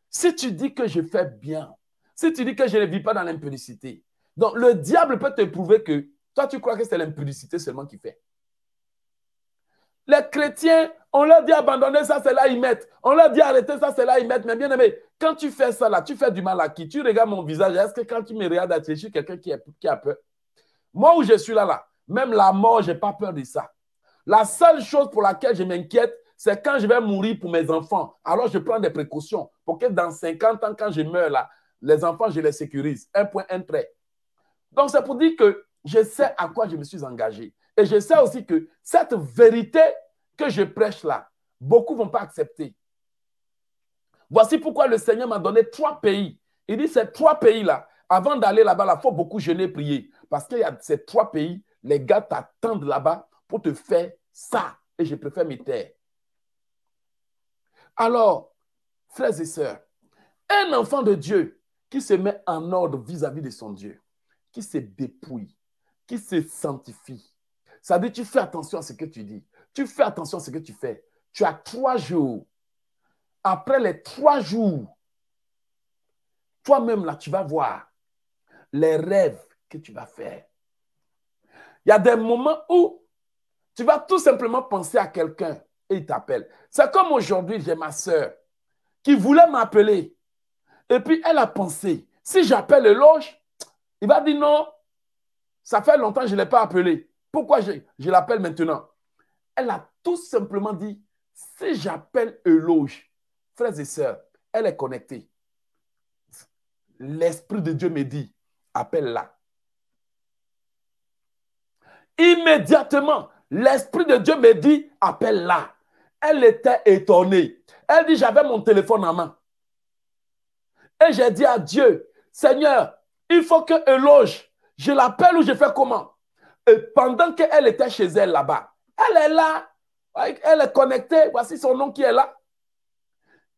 si tu dis que je fais bien, si tu dis que je ne vis pas dans l'impudicité, donc le diable peut te prouver que toi, tu crois que c'est l'impudicité seulement qui fait. Les chrétiens, on leur dit abandonner ça, c'est là ils mettent. On leur dit arrêter ça, c'est là ils mettent. Mais bien aimé, quand tu fais ça là, tu fais du mal à qui? Tu regardes mon visage. Est-ce que quand tu me regardes, je suis quelqu'un qui, qui, a peur? Moi où je suis là, là, même la mort, je n'ai pas peur de ça. La seule chose pour laquelle je m'inquiète, c'est quand je vais mourir pour mes enfants. Alors je prends des précautions pour que dans 50 ans, quand je meurs là, les enfants, je les sécurise. Un point, un trait. Donc, c'est pour dire que je sais à quoi je me suis engagé. Et je sais aussi que cette vérité que je prêche là, beaucoup ne vont pas accepter. Voici pourquoi le Seigneur m'a donné trois pays. Il dit ces trois pays-là, avant d'aller là-bas, il faut beaucoup jeûner, prier. Parce qu'il y a ces trois pays, les gars t'attendent là-bas pour te faire ça. Et je préfère me taire. Alors, frères et sœurs, un enfant de Dieu qui se met en ordre vis-à-vis de son Dieu, qui se dépouille, qui se sanctifie. Ça veut dire tu fais attention à ce que tu dis. Tu fais attention à ce que tu fais. Tu as trois jours. Après les trois jours, toi-même là, tu vas voir les rêves que tu vas faire. Il y a des moments où tu vas tout simplement penser à quelqu'un et il t'appelle. C'est comme aujourd'hui, j'ai ma soeur qui voulait m'appeler. Et puis, elle a pensé, si j'appelle le loge, il va dire non, ça fait longtemps que je ne l'ai pas appelé. Pourquoi je, l'appelle maintenant? Elle a tout simplement dit, si j'appelle Eloge, frères et sœurs, elle est connectée. L'Esprit de Dieu me dit, appelle-la. Immédiatement, l'Esprit de Dieu me dit, appelle-la. Elle était étonnée. Elle dit, j'avais mon téléphone en main. Et j'ai dit à Dieu, Seigneur, il faut que Eloge, je l'appelle ou je fais comment? Et pendant qu'elle était chez elle là-bas, elle est là, elle est connectée, voici son nom qui est là.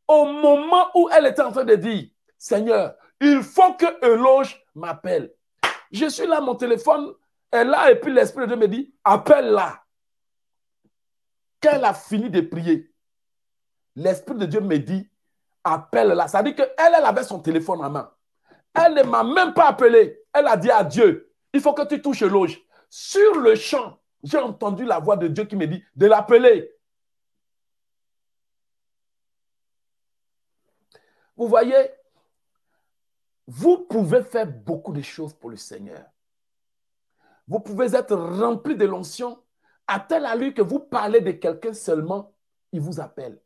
Au moment où elle était en train de dire, Seigneur, il faut que Eloge m'appelle. Je suis là, mon téléphone est là, et puis l'Esprit de Dieu me dit, appelle-la. Qu'elle a fini de prier, l'Esprit de Dieu me dit, appelle-la. Ça veut dire qu'elle, elle avait son téléphone en main. Elle ne m'a même pas appelé. Elle a dit à Dieu, il faut que tu touches l'auge. Sur le champ, j'ai entendu la voix de Dieu qui me dit de l'appeler. Vous voyez, vous pouvez faire beaucoup de choses pour le Seigneur. Vous pouvez être rempli de l'onction à tel allure que vous parlez de quelqu'un seulement, il vous appelle.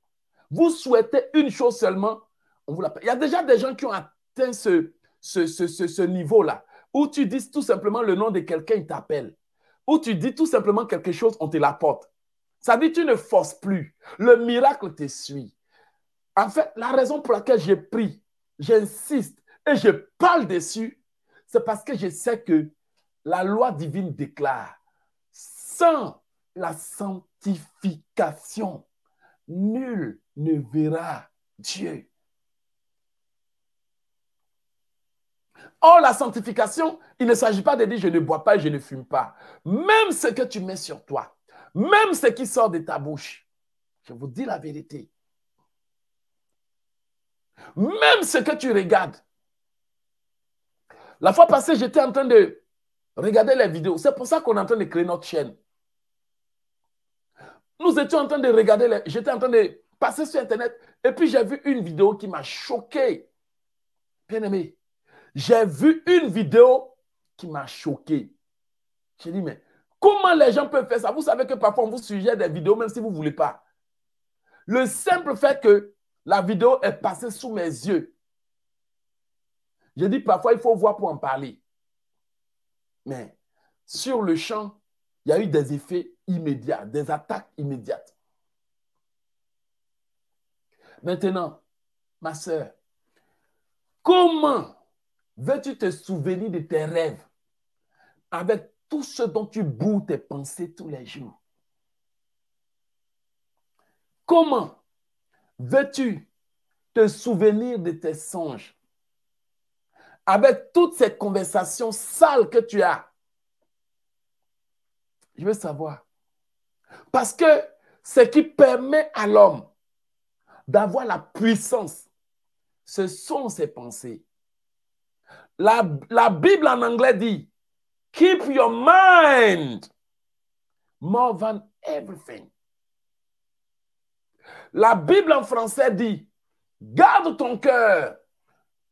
Vous souhaitez une chose seulement, on vous l'appelle. Il y a déjà des gens qui ont atteint ce, ce, ce, niveau-là, où tu dis tout simplement le nom de quelqu'un, il t'appelle. Où tu dis tout simplement quelque chose, on te l'apporte. Ça dit, tu ne forces plus. Le miracle te suit. En fait, la raison pour laquelle j'ai pris, j'insiste et je parle dessus, c'est parce que je sais que la loi divine déclare, sans la sanctification, nul ne verra Dieu. Or, la sanctification, il ne s'agit pas de dire je ne bois pas et je ne fume pas. Même ce que tu mets sur toi, même ce qui sort de ta bouche, je vous dis la vérité. Même ce que tu regardes. La fois passée, j'étais en train de regarder les vidéos. C'est pour ça qu'on est en train de créer notre chaîne. Nous étions en train de regarder, j'étais en train de passer sur Internet et puis j'ai vu une vidéo qui m'a choqué. Bien aimé, j'ai vu une vidéo qui m'a choqué. J'ai dit, mais comment les gens peuvent faire ça? Vous savez que parfois on vous suggère des vidéos même si vous ne voulez pas. Le simple fait que la vidéo est passée sous mes yeux. Je dis parfois il faut voir pour en parler. Mais sur le champ, il y a eu des effets immédiats, des attaques immédiates. Maintenant, ma soeur, comment veux-tu te souvenir de tes rêves avec tout ce dont tu boues tes pensées tous les jours? Comment veux-tu te souvenir de tes songes avec toutes ces conversations sales que tu as? Je veux savoir. Parce que ce qui permet à l'homme d'avoir la puissance, ce sont ses pensées. La, Bible en anglais dit, keep your mind more than everything. La Bible en français dit, garde ton cœur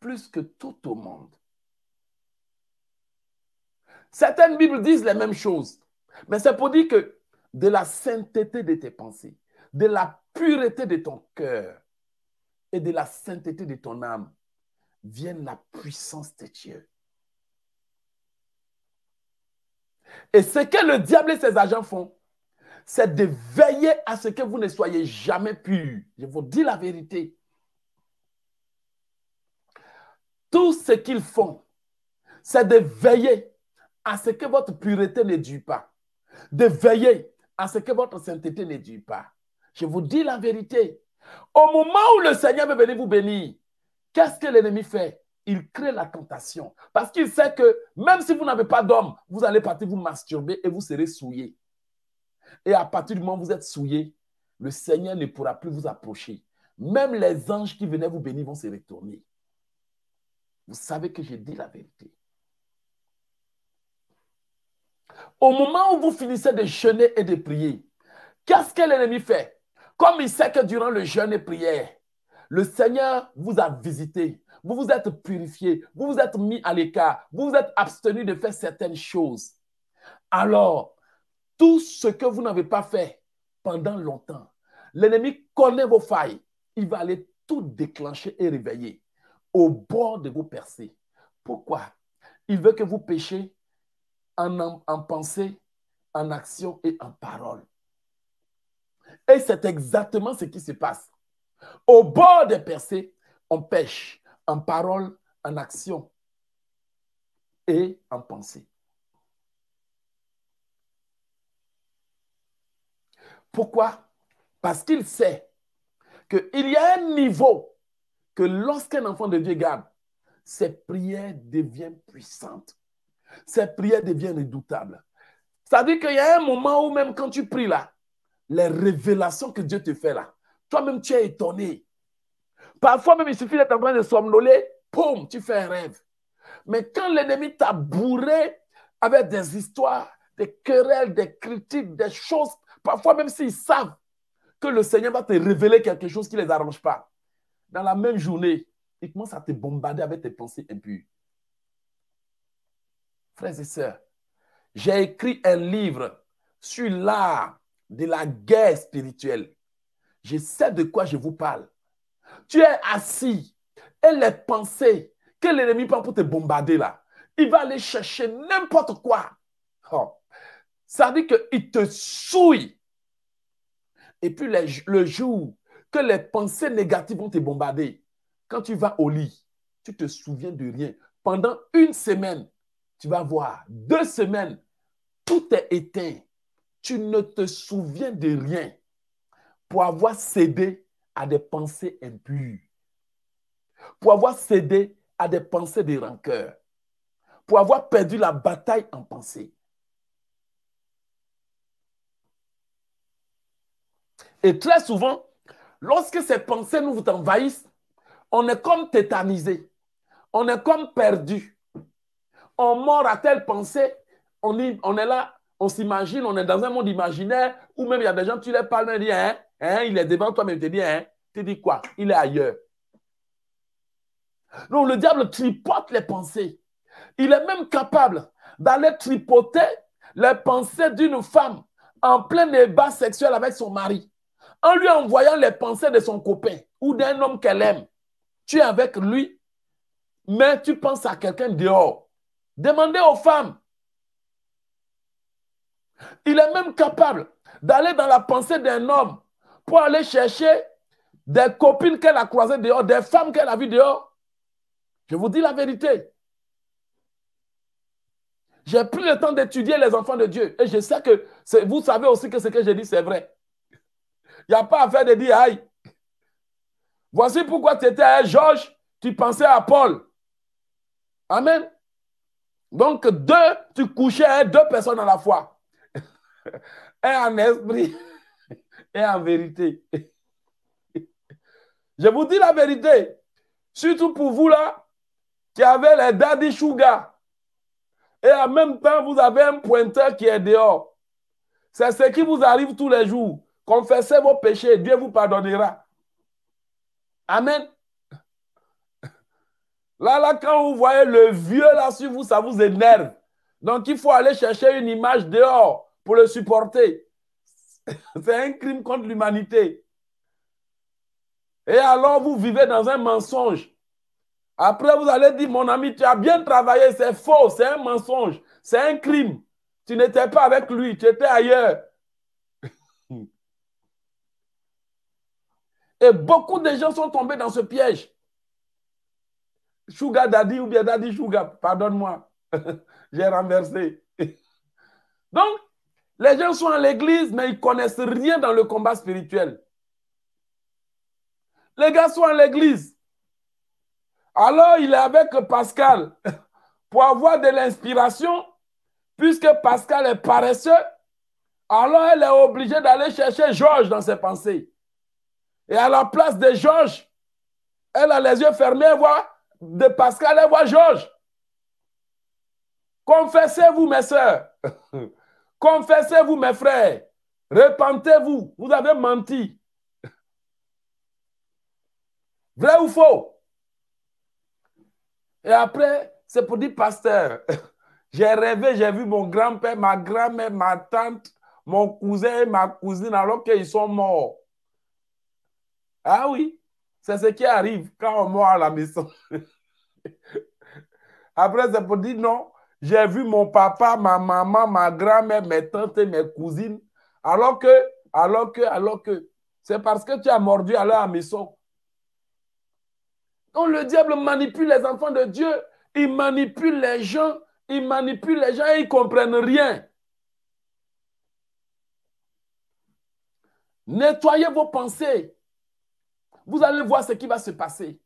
plus que tout au monde. Certaines Bibles disent les mêmes choses, mais c'est pour dire que de la sainteté de tes pensées, de la pureté de ton cœur et de la sainteté de ton âme vienne la puissance de Dieu. Et ce que le diable et ses agents font, c'est de veiller à ce que vous ne soyez jamais purs. Je vous dis la vérité. Tout ce qu'ils font, c'est de veiller à ce que votre pureté ne dure pas. De veiller à ce que votre sainteté ne dure pas. Je vous dis la vérité. Au moment où le Seigneur veut venir vous bénir, qu'est-ce que l'ennemi fait? Il crée la tentation. Parce qu'il sait que même si vous n'avez pas d'homme, vous allez partir vous masturber et vous serez souillé. Et à partir du moment où vous êtes souillé, le Seigneur ne pourra plus vous approcher. Même les anges qui venaient vous bénir vont se retourner. Vous savez que j'ai dit la vérité. Au moment où vous finissez de jeûner et de prier, qu'est-ce que l'ennemi fait? Comme il sait que durant le jeûne et prière, le Seigneur vous a visité, vous vous êtes purifié, vous vous êtes mis à l'écart, vous vous êtes abstenu de faire certaines choses. Alors, tout ce que vous n'avez pas fait pendant longtemps, l'ennemi connaît vos failles. Il va aller tout déclencher et réveiller au bord de vos percées. Pourquoi? Il veut que vous péchiez en, en, pensée, en action et en parole. Et c'est exactement ce qui se passe. Au bord des percées, on pêche en parole, en action et en pensée. Pourquoi? Parce qu'il sait qu'il y a un niveau que lorsqu'un enfant de Dieu garde, ses prières deviennent puissantes. Ses prières deviennent redoutables. Ça veut dire qu'il y a un moment où même quand tu pries là, les révélations que Dieu te fait là, toi-même tu es étonné. Parfois même il suffit d'être en train de somnoler, poum, tu fais un rêve. Mais quand l'ennemi t'a bourré avec des histoires, des querelles, des critiques, des choses, parfois même s'ils savent que le Seigneur va te révéler quelque chose qui ne les arrange pas, dans la même journée, il commence à te bombarder avec tes pensées impures. Frères et sœurs, j'ai écrit un livre sur l'art de la guerre spirituelle. Je sais de quoi je vous parle. Tu es assis et les pensées que l'ennemi prend pour te bombarder là, il va aller chercher n'importe quoi. Oh. Ça veut dire qu'il te souille. Et puis le jour que les pensées négatives vont te bombarder, quand tu vas au lit, tu te souviens de rien. Pendant une semaine, tu vas voir, deux semaines, tout est éteint. Tu ne te souviens de rien pour avoir cédé à des pensées impures, pour avoir cédé à des pensées de rancœur, pour avoir perdu la bataille en pensée. Et très souvent, lorsque ces pensées nous envahissent, on est comme tétanisé, on est comme perdu. On mord à telle pensée, on, on est là, on s'imagine, on est dans un monde imaginaire où même il y a des gens, tu les parles, dis, hein, hein, il est devant toi, mais il te dit, hein, tu dis quoi? Il est ailleurs. Donc le diable tripote les pensées. Il est même capable d'aller tripoter les pensées d'une femme en plein débat sexuel avec son mari, en lui envoyant les pensées de son copain ou d'un homme qu'elle aime. Tu es avec lui, mais tu penses à quelqu'un dehors. Demandez aux femmes. Il est même capable d'aller dans la pensée d'un homme pour aller chercher des copines qu'elle a croisées dehors, des femmes qu'elle a vues dehors. Je vous dis la vérité. J'ai pris le temps d'étudier les enfants de Dieu. Et je sais que vous savez aussi que ce que j'ai dit, c'est vrai. Il n'y a pas à faire de dire aïe. Voici pourquoi tu étais à Georges, tu pensais à Paul. Amen. Donc, deux, tu couchais deux personnes à la fois. [LAUGHS] et en esprit [LAUGHS] et en vérité. [LAUGHS] Je vous dis la vérité. Surtout pour vous là, qui avez les daddy sugar. Et en même temps, vous avez un pointeur qui est dehors. C'est ce qui vous arrive tous les jours. Confessez vos péchés, Dieu vous pardonnera. Amen. Là, là, quand vous voyez le vieux là sur vous, ça vous énerve. Donc, il faut aller chercher une image dehors pour le supporter. [LAUGHS] C'est un crime contre l'humanité. Et alors, vous vivez dans un mensonge. Après, vous allez dire, mon ami, tu as bien travaillé, c'est faux, c'est un mensonge, c'est un crime. Tu n'étais pas avec lui, tu étais ailleurs. [LAUGHS] Et beaucoup de gens sont tombés dans ce piège. Sugar Daddy ou bien Daddy Sugar, pardonne-moi, [LAUGHS] j'ai renversé. Donc, les gens sont à l'église, mais ils connaissent rien dans le combat spirituel. Les gars sont à l'église. Alors, il est avec Pascal [LAUGHS] pour avoir de l'inspiration, puisque Pascal est paresseux. Alors, elle est obligée d'aller chercher Georges dans ses pensées. Et à la place de Georges, elle a les yeux fermés, elle voit de Pascal, elle voit Georges. Confessez-vous, mes soeurs. [LAUGHS] Confessez-vous, mes frères. Repentez-vous. Vous avez menti. Vrai ou faux? Et après, c'est pour dire, pasteur, [LAUGHS] j'ai rêvé, j'ai vu mon grand-père, ma grand-mère, ma tante, mon cousin et ma cousine alors qu'ils sont morts. Ah oui, c'est ce qui arrive quand on meurt à la maison. [LAUGHS] Après, c'est pour dire non, j'ai vu mon papa, ma maman, ma grand-mère, mes tantes et mes cousines, alors que, alors que, alors que, c'est parce que tu as mordu à la maison. Donc le diable manipule les enfants de Dieu, il manipule les gens, il manipule les gens et ils ne comprennent rien. Nettoyez vos pensées. Vous allez voir ce qui va se passer.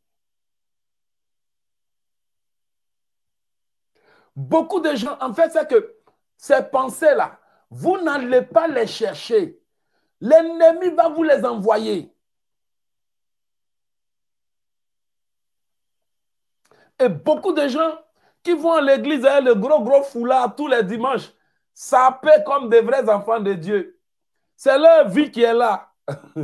Beaucoup de gens, en fait, c'est que ces pensées-là, vous n'allez pas les chercher. L'ennemi va vous les envoyer. Et beaucoup de gens qui vont à l'église avec le gros, gros foulard tous les dimanches, sapés comme des vrais enfants de Dieu. C'est leur vie qui est là. [LAUGHS]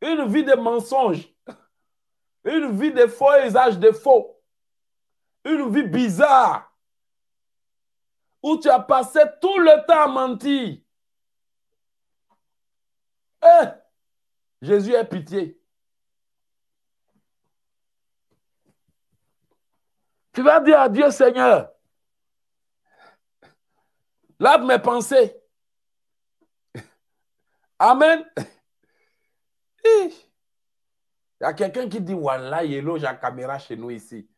Une vie de mensonges. [LAUGHS] Une vie de faux usage de faux. Une vie bizarre. Où tu as passé tout le temps à mentir. Eh, Jésus est pitié. Tu vas dire à Dieu, Seigneur, lave mes pensées. Amen. Il y a quelqu'un qui dit Wallah, Yellow, j'ai la caméra chez nous ici.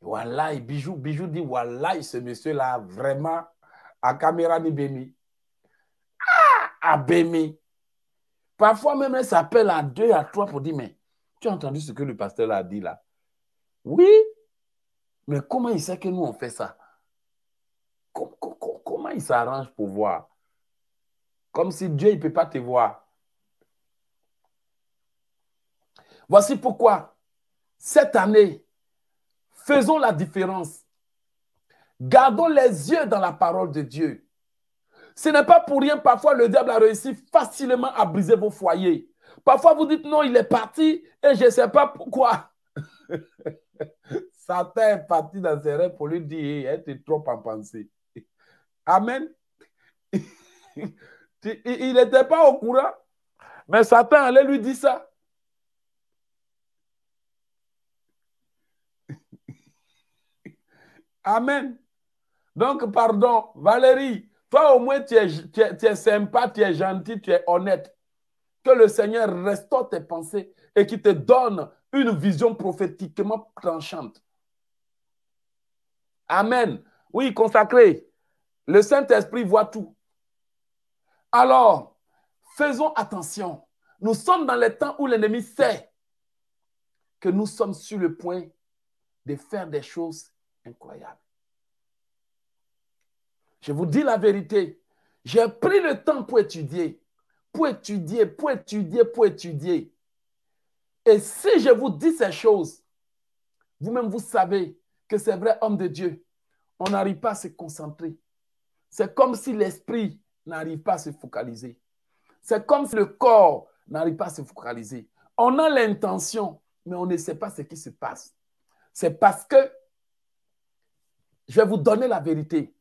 Wallah, Bijou, Bijou dit Wallah, ce monsieur-là, vraiment, à caméra ni bémi. Ah, à bémi. Parfois même, elle s'appelle à deux, à trois pour dire Mais tu as entendu ce que le pasteur a dit là? Oui. Mais comment il sait que nous on fait ça? Comment il s'arrange pour voir? Comme si Dieu ne peut pas te voir. Voici pourquoi, cette année, faisons la différence. Gardons les yeux dans la parole de Dieu. Ce n'est pas pour rien, parfois le diable a réussi facilement à briser vos foyers. Parfois vous dites non, il est parti et je ne sais pas pourquoi. [LAUGHS] Satan est parti dans ses rêves pour lui dire, elle était trop en pensée. Amen. [LAUGHS] Il n'était pas au courant, mais Satan allait lui dire ça. Amen. Donc, pardon, Valérie, toi au moins tu es, sympa, tu es gentil, tu es honnête. Que le Seigneur restaure tes pensées et qu'il te donne une vision prophétiquement tranchante. Amen. Oui, consacré. Le Saint-Esprit voit tout. Alors, faisons attention. Nous sommes dans les temps où l'ennemi sait que nous sommes sur le point de faire des choses incroyables. Je vous dis la vérité. J'ai pris le temps pour étudier, pour étudier, pour étudier, pour étudier. Et si je vous dis ces choses, vous-même, vous savez que c'est vrai, homme de Dieu, on n'arrive pas à se concentrer. C'est comme si l'esprit n'arrive pas à se focaliser. C'est comme si le corps n'arrive pas à se focaliser. On a l'intention, mais on ne sait pas ce qui se passe. C'est parce que, je vais vous donner la vérité.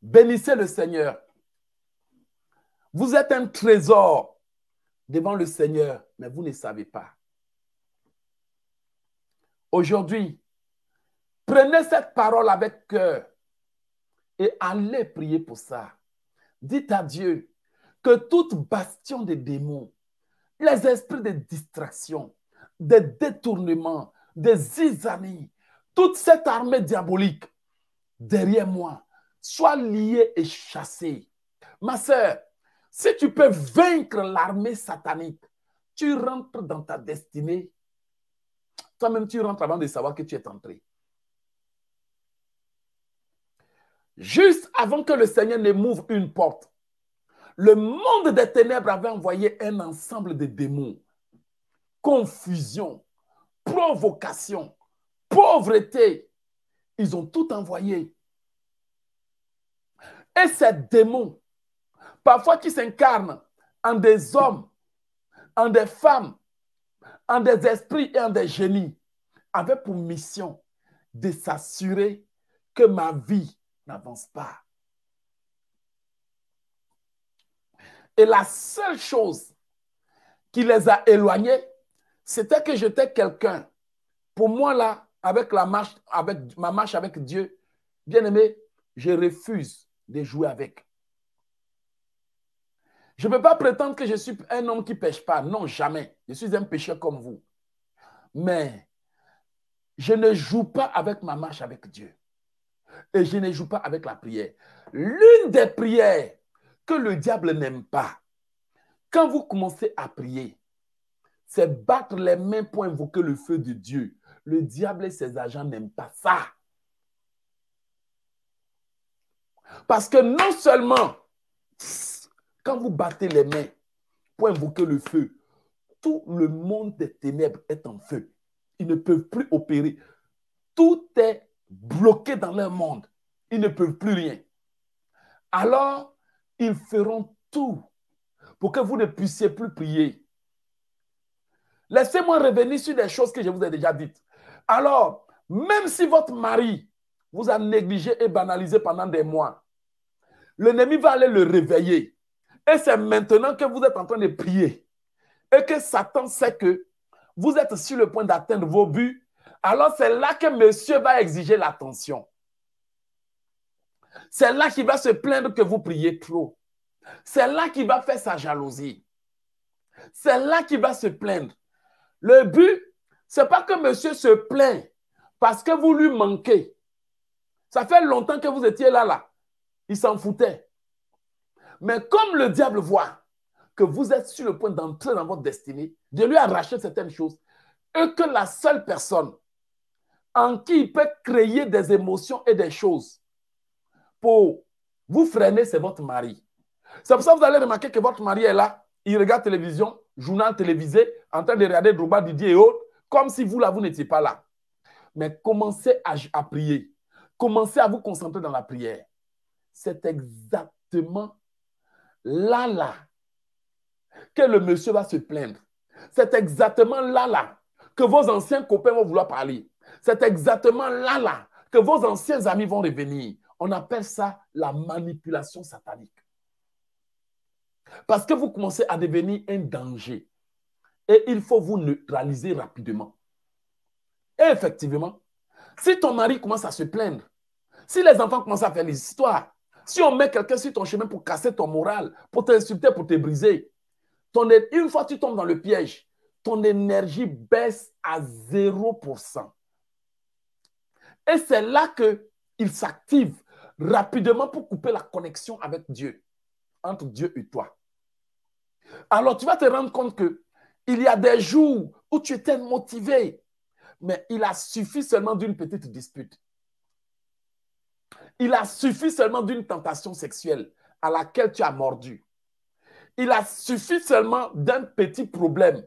Bénissez le Seigneur. Vous êtes un trésor devant le Seigneur, mais vous ne savez pas. Aujourd'hui, prenez cette parole avec cœur et allez prier pour ça. Dites à Dieu que toute bastion des démons, les esprits de distraction, des détournements, des isamies, toute cette armée diabolique derrière moi soit liée et chassée. Ma sœur, si tu peux vaincre l'armée satanique, tu rentres dans ta destinée. Toi-même, tu rentres avant de savoir que tu es entré. Juste avant que le Seigneur ne m'ouvre une porte, le monde des ténèbres avait envoyé un ensemble de démons. Confusion, provocation, pauvreté. Ils ont tout envoyé. Et ces démons, parfois qui s'incarnent en des hommes, en des femmes, en des esprits et en des génies, avaient pour mission de s'assurer que ma vie n'avance pas. Et la seule chose qui les a éloignés, c'était que j'étais quelqu'un. Pour moi, là, avec, la marche, avec ma marche avec Dieu, bien aimé, je refuse de jouer avec. Je ne peux pas prétendre que je suis un homme qui ne pêche pas. Non, jamais. Je suis un pécheur comme vous. Mais je ne joue pas avec ma marche avec Dieu et je ne joue pas avec la prière. L'une des prières que le diable n'aime pas, quand vous commencez à prier, c'est battre les mains pour invoquer le feu de Dieu. Le diable et ses agents n'aiment pas ça. Parce que non seulement, quand vous battez les mains pour invoquer le feu, tout le monde des ténèbres est en feu. Ils ne peuvent plus opérer. Tout est bloqués dans leur monde. Ils ne peuvent plus rien. Alors, ils feront tout pour que vous ne puissiez plus prier. Laissez-moi revenir sur des choses que je vous ai déjà dites. Alors, même si votre mari vous a négligé et banalisé pendant des mois, l'ennemi va aller le réveiller. Et c'est maintenant que vous êtes en train de prier et que Satan sait que vous êtes sur le point d'atteindre vos buts alors c'est là que monsieur va exiger l'attention. C'est là qu'il va se plaindre que vous priez trop. C'est là qu'il va faire sa jalousie. C'est là qu'il va se plaindre. Le but, ce n'est pas que monsieur se plaint parce que vous lui manquez. Ça fait longtemps que vous étiez là, là. Il s'en foutait. Mais comme le diable voit que vous êtes sur le point d'entrer dans votre destinée, de lui arracher certaines choses, et que la seule personne en qui il peut créer des émotions et des choses pour vous freiner, c'est votre mari. C'est pour ça que vous allez remarquer que votre mari est là, il regarde télévision, journal télévisé, en train de regarder Drouba Didier et autres, comme si vous là, vous n'étiez pas là. Mais commencez à, à prier. Commencez à vous concentrer dans la prière. C'est exactement là, là, que le monsieur va se plaindre. C'est exactement là, là, que vos anciens copains vont vouloir parler. C'est exactement là, là, que vos anciens amis vont revenir. On appelle ça la manipulation satanique. Parce que vous commencez à devenir un danger. Et il faut vous neutraliser rapidement. Et effectivement, si ton mari commence à se plaindre, si les enfants commencent à faire les histoires, si on met quelqu'un sur ton chemin pour casser ton moral, pour t'insulter, pour te briser, une fois que tu tombes dans le piège, ton énergie baisse à 0%. Et c'est là qu'il s'active rapidement pour couper la connexion avec Dieu, entre Dieu et toi. Alors tu vas te rendre compte que il y a des jours où tu étais motivé, mais il a suffi seulement d'une petite dispute. Il a suffi seulement d'une tentation sexuelle à laquelle tu as mordu. Il a suffi seulement d'un petit problème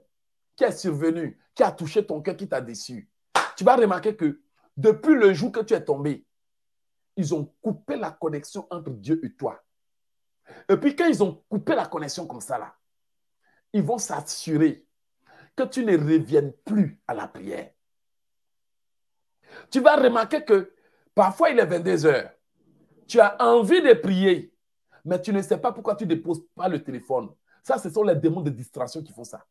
qui est survenu, qui a touché ton cœur, qui t'a déçu. Tu vas remarquer que depuis le jour que tu es tombé, ils ont coupé la connexion entre Dieu et toi. Et puis quand ils ont coupé la connexion comme ça, là, ils vont s'assurer que tu ne reviennes plus à la prière. Tu vas remarquer que parfois il est 22 heures. Tu as envie de prier, mais tu ne sais pas pourquoi tu ne déposes pas le téléphone. Ça, ce sont les démons de distraction qui font ça.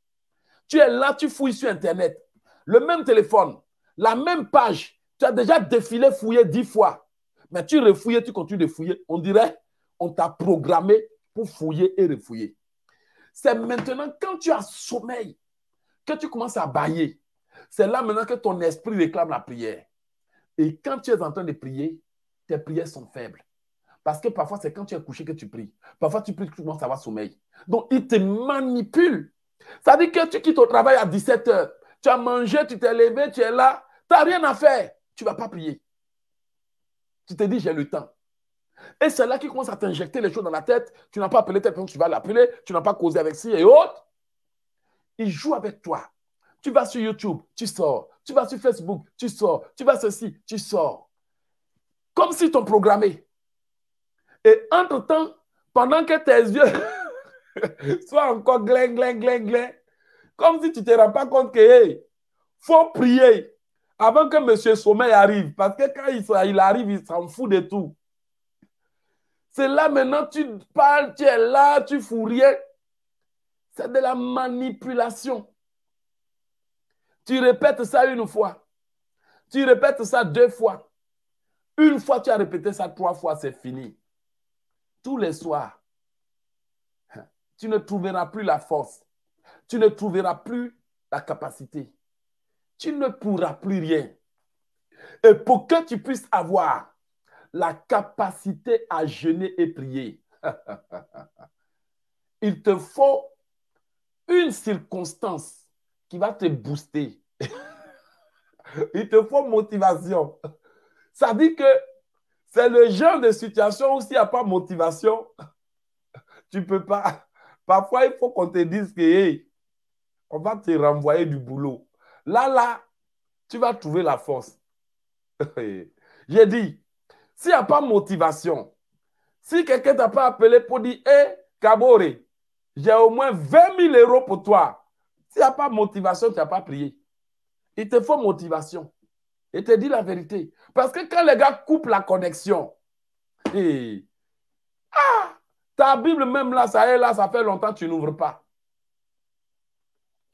Tu es là, tu fouilles sur Internet, le même téléphone, la même page. Tu as déjà défilé, fouillé dix fois. Mais tu refouilles, tu continues de fouiller. On dirait, on t'a programmé pour fouiller et refouiller. C'est maintenant quand tu as sommeil que tu commences à bailler. C'est là maintenant que ton esprit réclame la prière. Et quand tu es en train de prier, tes prières sont faibles. Parce que parfois, c'est quand tu es couché que tu pries. Parfois, tu pries, tu commences à avoir sommeil. Donc, il te manipule. Ça veut dire que tu quittes au travail à 17 h Tu as mangé, tu t'es levé, tu es là. Tu n'as rien à faire. Tu ne vas pas prier. Tu te dis, j'ai le temps. Et c'est là qu'il commence à t'injecter les choses dans la tête. Tu n'as pas appelé telle personne, tu vas l'appeler. Tu n'as pas causé avec ci et autres. Il joue avec toi. Tu vas sur YouTube, tu sors. Tu vas sur Facebook, tu sors. Tu vas ceci, tu sors. Comme si t'ont programmé. Et entre-temps, pendant que tes yeux [LAUGHS] soient encore gling, gling, gling, gling, comme si tu ne te rends pas compte que, faut prier avant que M. Sommeil arrive. Parce que quand il arrive, il s'en fout de tout. C'est là maintenant, tu parles, tu es là, tu fous rien. C'est de la manipulation. Tu répètes ça une fois. Tu répètes ça deux fois. Une fois, tu as répété ça trois fois, c'est fini. Tous les soirs, tu ne trouveras plus la force. Tu ne trouveras plus la capacité. Tu ne pourras plus rien. Et pour que tu puisses avoir la capacité à jeûner et prier, [LAUGHS] il te faut une circonstance qui va te booster. [LAUGHS] il te faut motivation. Ça dit que c'est le genre de situation où s'il n'y a pas motivation, [LAUGHS] tu ne peux pas. Parfois, il faut qu'on te dise que on va te renvoyer du boulot. Là, là, tu vas trouver la force. J'ai dit, s'il n'y a pas motivation, si quelqu'un t'a pas appelé pour dire, hé, Kabore, j'ai au moins 20 000 euros pour toi. S'il n'y a pas motivation, tu n'as pas prié. Il te faut motivation. Et te dis la vérité. Parce que quand les gars coupent la connexion, et, ah, ta Bible même là, ça est là, ça fait longtemps que tu n'ouvres pas.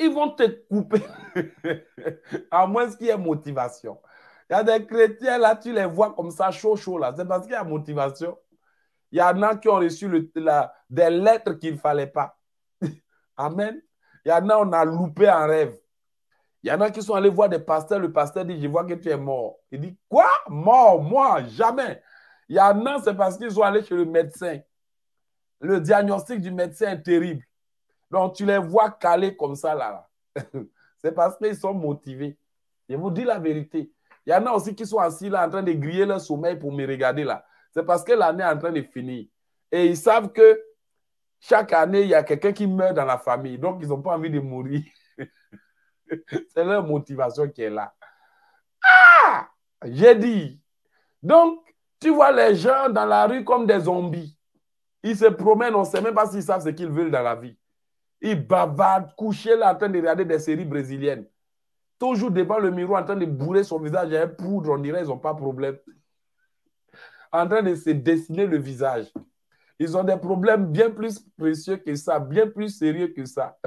Ils vont te couper. [LAUGHS] à moins qu'il y ait motivation. Il y a des chrétiens là, tu les vois comme ça, chaud, chaud là. C'est parce qu'il y a motivation. Il y en a qui ont reçu des lettres qu'il ne fallait pas. [LAUGHS] Amen. Il y en a, on a loupé un rêve. Il y en a qui sont allés voir des pasteurs. Le pasteur dit, je vois que tu es mort. Il dit, quoi? Mort? Moi? Jamais. Il y en a, c'est parce qu'ils sont allés chez le médecin. Le diagnostic du médecin est terrible. Donc, tu les vois calés comme ça, là. [LAUGHS] c'est parce qu'ils sont motivés. Je vous dis la vérité. Il y en a aussi qui sont assis là en train de griller leur sommeil pour me regarder là. C'est parce que l'année est en train de finir. Et ils savent que chaque année, il y a quelqu'un qui meurt dans la famille. Donc, ils n'ont pas envie de mourir. [LAUGHS] C'est leur motivation qui est là. Ah! J'ai dit. Donc, tu vois les gens dans la rue comme des zombies. Ils se promènent, on ne sait même pas s'ils savent ce qu'ils veulent dans la vie. Ils bavardent, couchés là en train de regarder des séries brésiliennes. Toujours devant le miroir en train de bourrer son visage un poudre, on dirait qu'ils n'ont pas de problème. En train de se dessiner le visage. Ils ont des problèmes bien plus précieux que ça, bien plus sérieux que ça.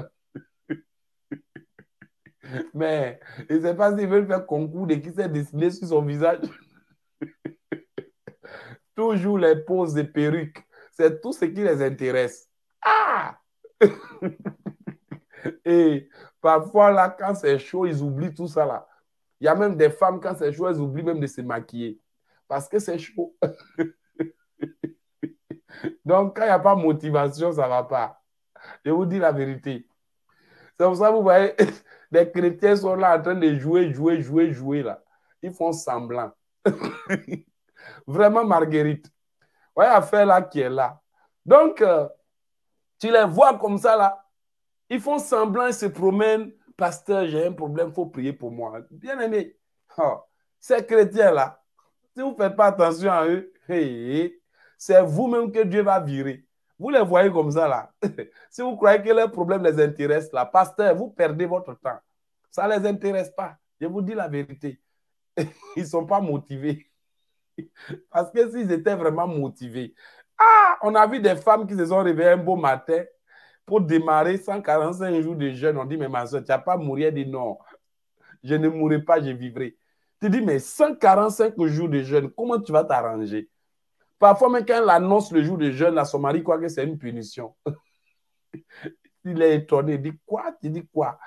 [LAUGHS] Mais je ne sais pas s'ils veulent faire concours de qui s'est dessiné sur son visage. [LAUGHS] Toujours les poses de perruques. C'est tout ce qui les intéresse. Ah! [LAUGHS] Et parfois, là, quand c'est chaud, ils oublient tout ça, là. Il y a même des femmes, quand c'est chaud, elles oublient même de se maquiller. Parce que c'est chaud. [LAUGHS] Donc, quand il n'y a pas de motivation, ça ne va pas. Je vous dis la vérité. C'est pour ça que vous voyez, [LAUGHS] les chrétiens sont là en train de jouer, jouer, jouer, jouer, là. Ils font semblant. [LAUGHS] Vraiment, Marguerite. Vous voyez l'affaire là qui est là. Donc, euh, tu les vois comme ça, là. Ils font semblant, ils se promènent. Pasteur, j'ai un problème, il faut prier pour moi. Bien aimé, ces chrétiens-là, si vous ne faites pas attention à eux, c'est vous-même que Dieu va virer. Vous les voyez comme ça, là. [LAUGHS] si vous croyez que leurs problèmes les intéressent, là, pasteur, vous perdez votre temps. Ça ne les intéresse pas. Je vous dis la vérité. [LAUGHS] Ils ne sont pas motivés. Parce que s'ils étaient vraiment motivés, ah, on a vu des femmes qui se sont réveillées un beau matin pour démarrer 145 jours de jeûne. On dit, mais ma soeur, tu n'as pas mourir. Elle dit, non, je ne mourrai pas, je vivrai. Tu dis, mais 145 jours de jeûne, comment tu vas t'arranger? Parfois, même quand elle annonce le jour de jeûne, à son mari croit que c'est une punition. [LAUGHS] il est étonné. Il dit, quoi? Tu dis quoi?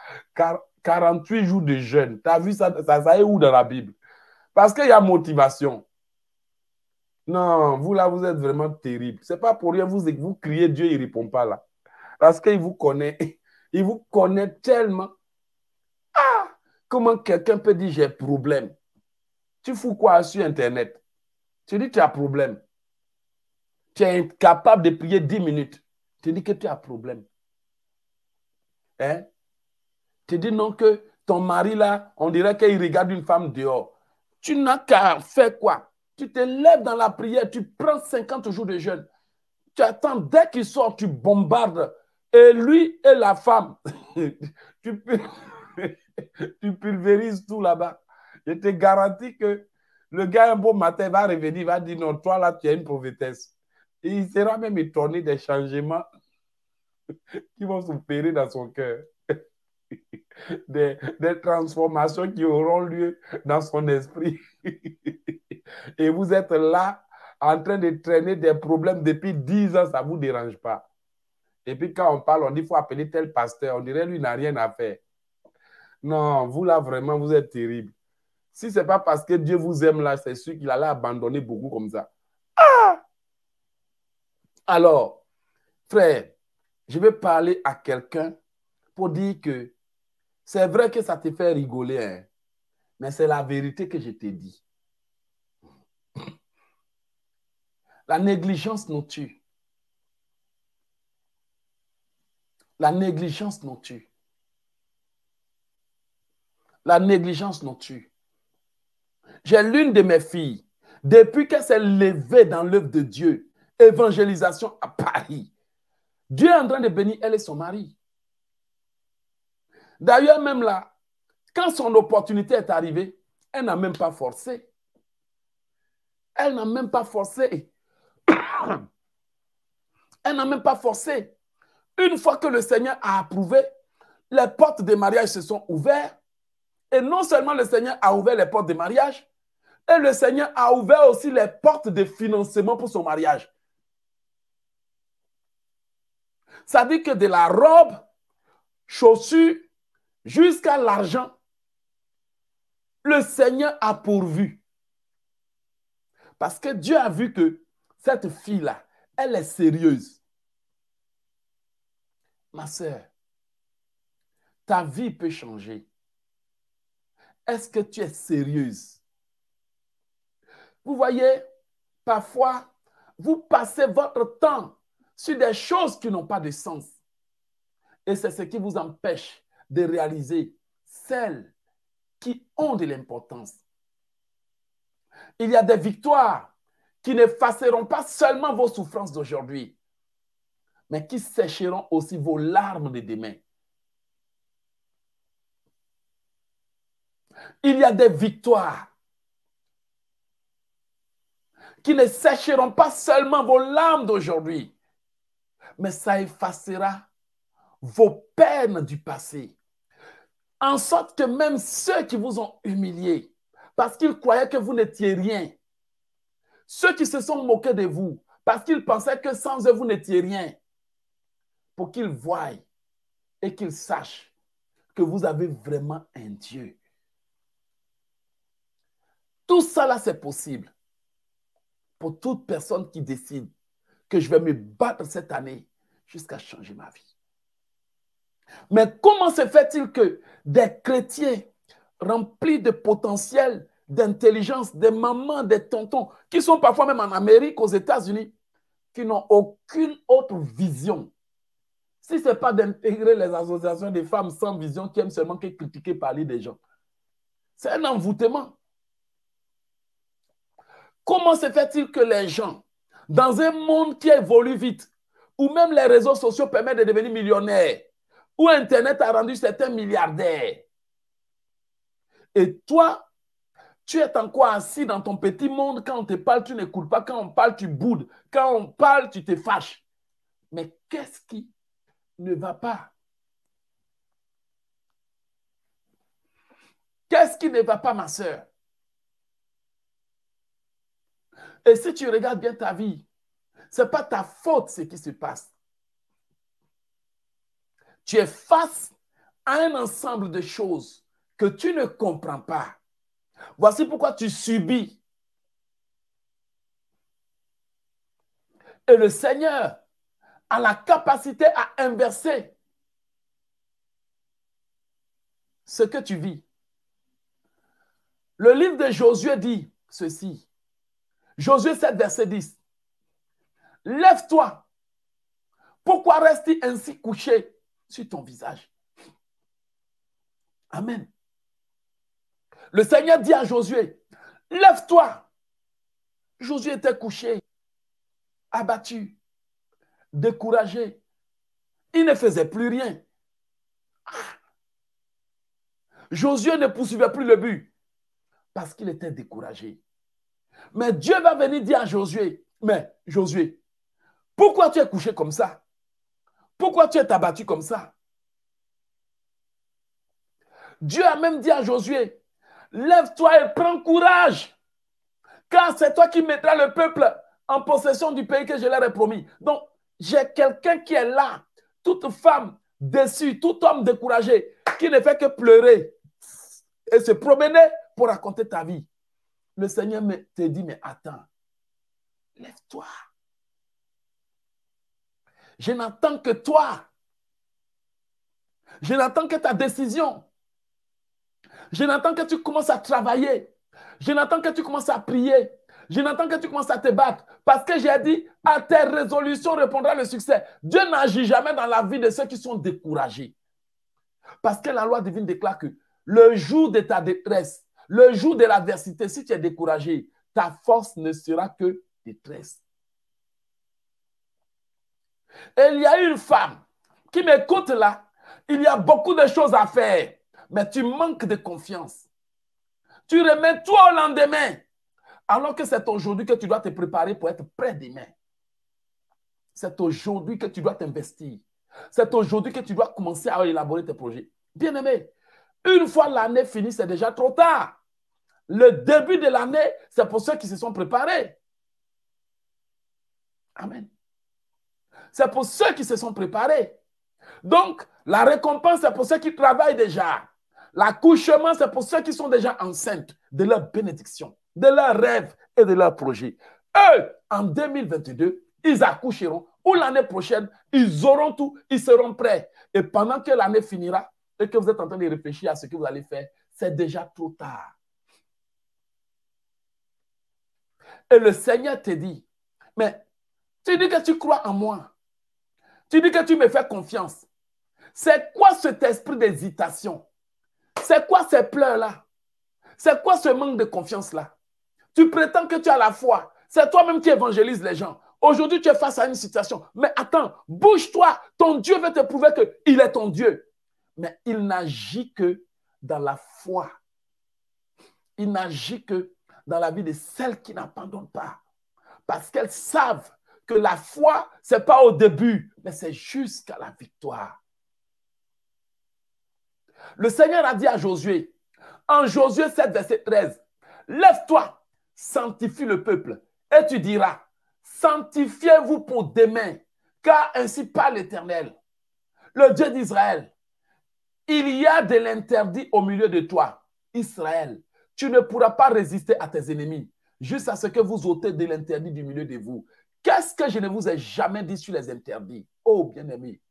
48 jours de jeûne. Tu as vu ça, ça, ça est où dans la Bible? Parce qu'il y a motivation. Non, vous là, vous êtes vraiment terrible. Ce n'est pas pour rien, vous, vous criez Dieu, il ne répond pas là. Parce qu'il vous connaît. [LAUGHS] Il vous connaît tellement. Ah, comment quelqu'un peut dire j'ai problème? Tu fous quoi sur Internet? Tu dis tu as problème. Tu es incapable de prier 10 minutes. Tu dis que tu as problème. Hein? Tu dis non que ton mari là, on dirait qu'il regarde une femme dehors. Tu n'as qu'à faire quoi? Tu te lèves dans la prière, tu prends 50 jours de jeûne. Tu attends, dès qu'il sort, tu bombardes et lui et la femme, [LAUGHS] [LAUGHS] tu, pulvérises tout là-bas. Je te garantis que le gars, un beau matin, va revenir, va dire non, toi là, tu es une prophétesse. Et il sera même étonné des changements [LAUGHS] qui vont s'opérer dans son cœur. Des, des, transformations qui auront lieu dans son esprit. Et vous êtes là en train de traîner des problèmes depuis 10 ans, ça ne vous dérange pas. Et puis quand on parle, on dit qu'il faut appeler tel pasteur. On dirait lui n'a rien à faire. Non, vous là, vraiment, vous êtes terrible. Si ce n'est pas parce que Dieu vous aime là, c'est sûr qu'il allait abandonner beaucoup comme ça. Ah! Alors, frère, je vais parler à quelqu'un pour dire que c'est vrai que ça te fait rigoler, hein, mais c'est la vérité que je t'ai dit. La négligence nous tue. La négligence nous tue. La négligence nous tue. J'ai l'une de mes filles, depuis qu'elle s'est levée dans l'œuvre de Dieu, évangélisation à Paris, Dieu est en train de bénir elle et son mari. D'ailleurs, même là, quand son opportunité est arrivée, elle n'a même pas forcé. Elle n'a même pas forcé. [COUGHS] elle n'a même pas forcé. Une fois que le Seigneur a approuvé, les portes de mariage se sont ouvertes. Et non seulement le Seigneur a ouvert les portes de mariage, et le Seigneur a ouvert aussi les portes de financement pour son mariage. Ça dit que de la robe, chaussures, jusqu'à l'argent, le Seigneur a pourvu. Parce que Dieu a vu que cette fille-là, elle est sérieuse ma soeur, ta vie peut changer. Est-ce que tu es sérieuse? Vous voyez, parfois, vous passez votre temps sur des choses qui n'ont pas de sens. Et c'est ce qui vous empêche de réaliser celles qui ont de l'importance. Il y a des victoires qui n'effaceront pas seulement vos souffrances d'aujourd'hui, mais qui sécheront aussi vos larmes de demain? Il y a des victoires qui ne sécheront pas seulement vos larmes d'aujourd'hui, mais ça effacera vos peines du passé. En sorte que même ceux qui vous ont humilié, parce qu'ils croyaient que vous n'étiez rien, ceux qui se sont moqués de vous, parce qu'ils pensaient que sans eux, vous n'étiez rien, pour qu'ils voient et qu'ils sachent que vous avez vraiment un Dieu. Tout ça là, c'est possible pour toute personne qui décide que je vais me battre cette année jusqu'à changer ma vie. Mais comment se fait-il que des chrétiens remplis de potentiel, d'intelligence, des mamans, des tontons, qui sont parfois même en Amérique, aux États-Unis, qui n'ont aucune autre vision si ce n'est pas d'intégrer les associations des femmes sans vision qui aiment seulement que critiquer, parler des gens, c'est un envoûtement. Comment se fait-il que les gens, dans un monde qui évolue vite, où même les réseaux sociaux permettent de devenir millionnaires, où Internet a rendu certains milliardaires, et toi, tu es encore assis dans ton petit monde, quand on te parle, tu n'écoutes pas, quand on parle, tu boudes, quand on parle, tu te fâches. Mais qu'est-ce qui ne va pas Qu'est-ce qui ne va pas, ma soeur Et si tu regardes bien ta vie, ce n'est pas ta faute ce qui se passe. Tu es face à un ensemble de choses que tu ne comprends pas. Voici pourquoi tu subis. Et le Seigneur la capacité à inverser ce que tu vis. Le livre de Josué dit ceci. Josué 7, verset 10. Lève-toi. Pourquoi restes-tu ainsi couché sur ton visage? Amen. Le Seigneur dit à Josué, lève-toi. Josué était couché, abattu, découragé. Il ne faisait plus rien. Josué ne poursuivait plus le but parce qu'il était découragé. Mais Dieu va venir dire à Josué, mais Josué, pourquoi tu es couché comme ça? Pourquoi tu es abattu comme ça? Dieu a même dit à Josué, lève-toi et prends courage, car c'est toi qui mettras le peuple en possession du pays que je leur ai promis. Donc, j'ai quelqu'un qui est là, toute femme déçue, tout homme découragé, qui ne fait que pleurer et se promener pour raconter ta vie. Le Seigneur te dit, mais attends, lève-toi. Je n'attends que toi. Je n'attends que ta décision. Je n'attends que tu commences à travailler. Je n'attends que tu commences à prier. Je n'attends que tu commences à te battre. Parce que j'ai dit, à tes résolutions répondra le succès. Dieu n'agit jamais dans la vie de ceux qui sont découragés. Parce que la loi divine déclare que le jour de ta détresse, le jour de l'adversité, si tu es découragé, ta force ne sera que détresse. Et il y a une femme qui m'écoute là. Il y a beaucoup de choses à faire, mais tu manques de confiance. Tu remets tout au lendemain. Alors que c'est aujourd'hui que tu dois te préparer pour être prêt demain. C'est aujourd'hui que tu dois t'investir. C'est aujourd'hui que tu dois commencer à élaborer tes projets. Bien aimé, une fois l'année finie, c'est déjà trop tard. Le début de l'année, c'est pour ceux qui se sont préparés. Amen. C'est pour ceux qui se sont préparés. Donc, la récompense, c'est pour ceux qui travaillent déjà. L'accouchement, c'est pour ceux qui sont déjà enceintes de leur bénédiction de leurs rêves et de leurs projets. Eux, en 2022, ils accoucheront ou l'année prochaine, ils auront tout, ils seront prêts. Et pendant que l'année finira et que vous êtes en train de réfléchir à ce que vous allez faire, c'est déjà trop tard. Et le Seigneur te dit, mais tu dis que tu crois en moi. Tu dis que tu me fais confiance. C'est quoi cet esprit d'hésitation? C'est quoi ces pleurs-là? C'est quoi ce manque de confiance-là? Tu prétends que tu as la foi. C'est toi-même qui évangélises les gens. Aujourd'hui, tu es face à une situation. Mais attends, bouge-toi. Ton Dieu veut te prouver qu'il est ton Dieu. Mais il n'agit que dans la foi. Il n'agit que dans la vie de celles qui n'abandonnent pas. Parce qu'elles savent que la foi, ce n'est pas au début, mais c'est jusqu'à la victoire. Le Seigneur a dit à Josué, en Josué 7, verset 13, Lève-toi, sanctifie le peuple, et tu diras, Sanctifiez-vous pour demain, car ainsi parle l'Éternel, le Dieu d'Israël. Il y a de l'interdit au milieu de toi, Israël. Tu ne pourras pas résister à tes ennemis, jusqu'à ce que vous ôtez de l'interdit du milieu de vous. Qu'est-ce que je ne vous ai jamais dit sur les interdits? Oh, bien-aimé,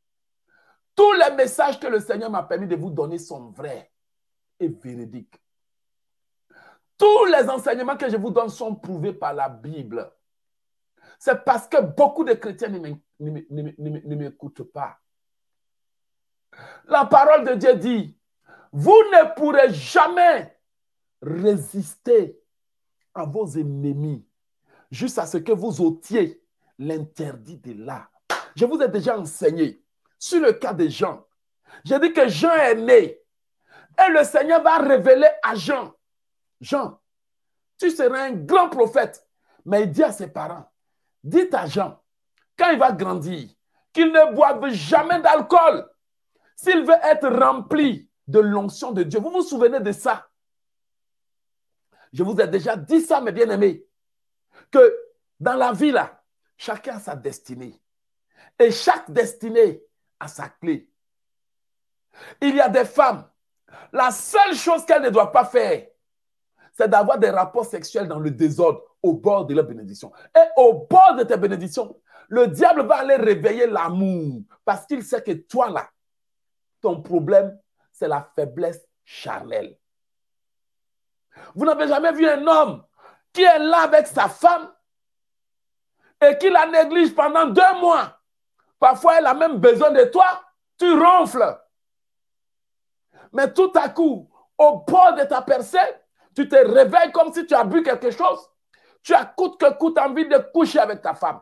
tous les messages que le Seigneur m'a permis de vous donner sont vrais et véridiques. Tous les enseignements que je vous donne sont prouvés par la Bible. C'est parce que beaucoup de chrétiens ne m'écoutent pas. La parole de Dieu dit, vous ne pourrez jamais résister à vos ennemis jusqu'à ce que vous ôtiez l'interdit de là. Je vous ai déjà enseigné sur le cas de Jean. J'ai dit que Jean est né et le Seigneur va révéler à Jean, Jean, tu seras un grand prophète. Mais il dit à ses parents, dites à Jean, quand il va grandir, qu'il ne boive jamais d'alcool, s'il veut être rempli de l'onction de Dieu. Vous vous souvenez de ça? Je vous ai déjà dit ça, mes bien-aimés, que dans la vie, là, chacun a sa destinée. Et chaque destinée à sa clé. Il y a des femmes, la seule chose qu'elles ne doivent pas faire, c'est d'avoir des rapports sexuels dans le désordre au bord de leur bénédiction. Et au bord de tes bénédictions, le diable va aller réveiller l'amour parce qu'il sait que toi là, ton problème, c'est la faiblesse charnelle. Vous n'avez jamais vu un homme qui est là avec sa femme et qui la néglige pendant deux mois Parfois, elle a même besoin de toi. Tu ronfles. Mais tout à coup, au bord de ta percée, tu te réveilles comme si tu as bu quelque chose. Tu as coûte que coûte envie de coucher avec ta femme.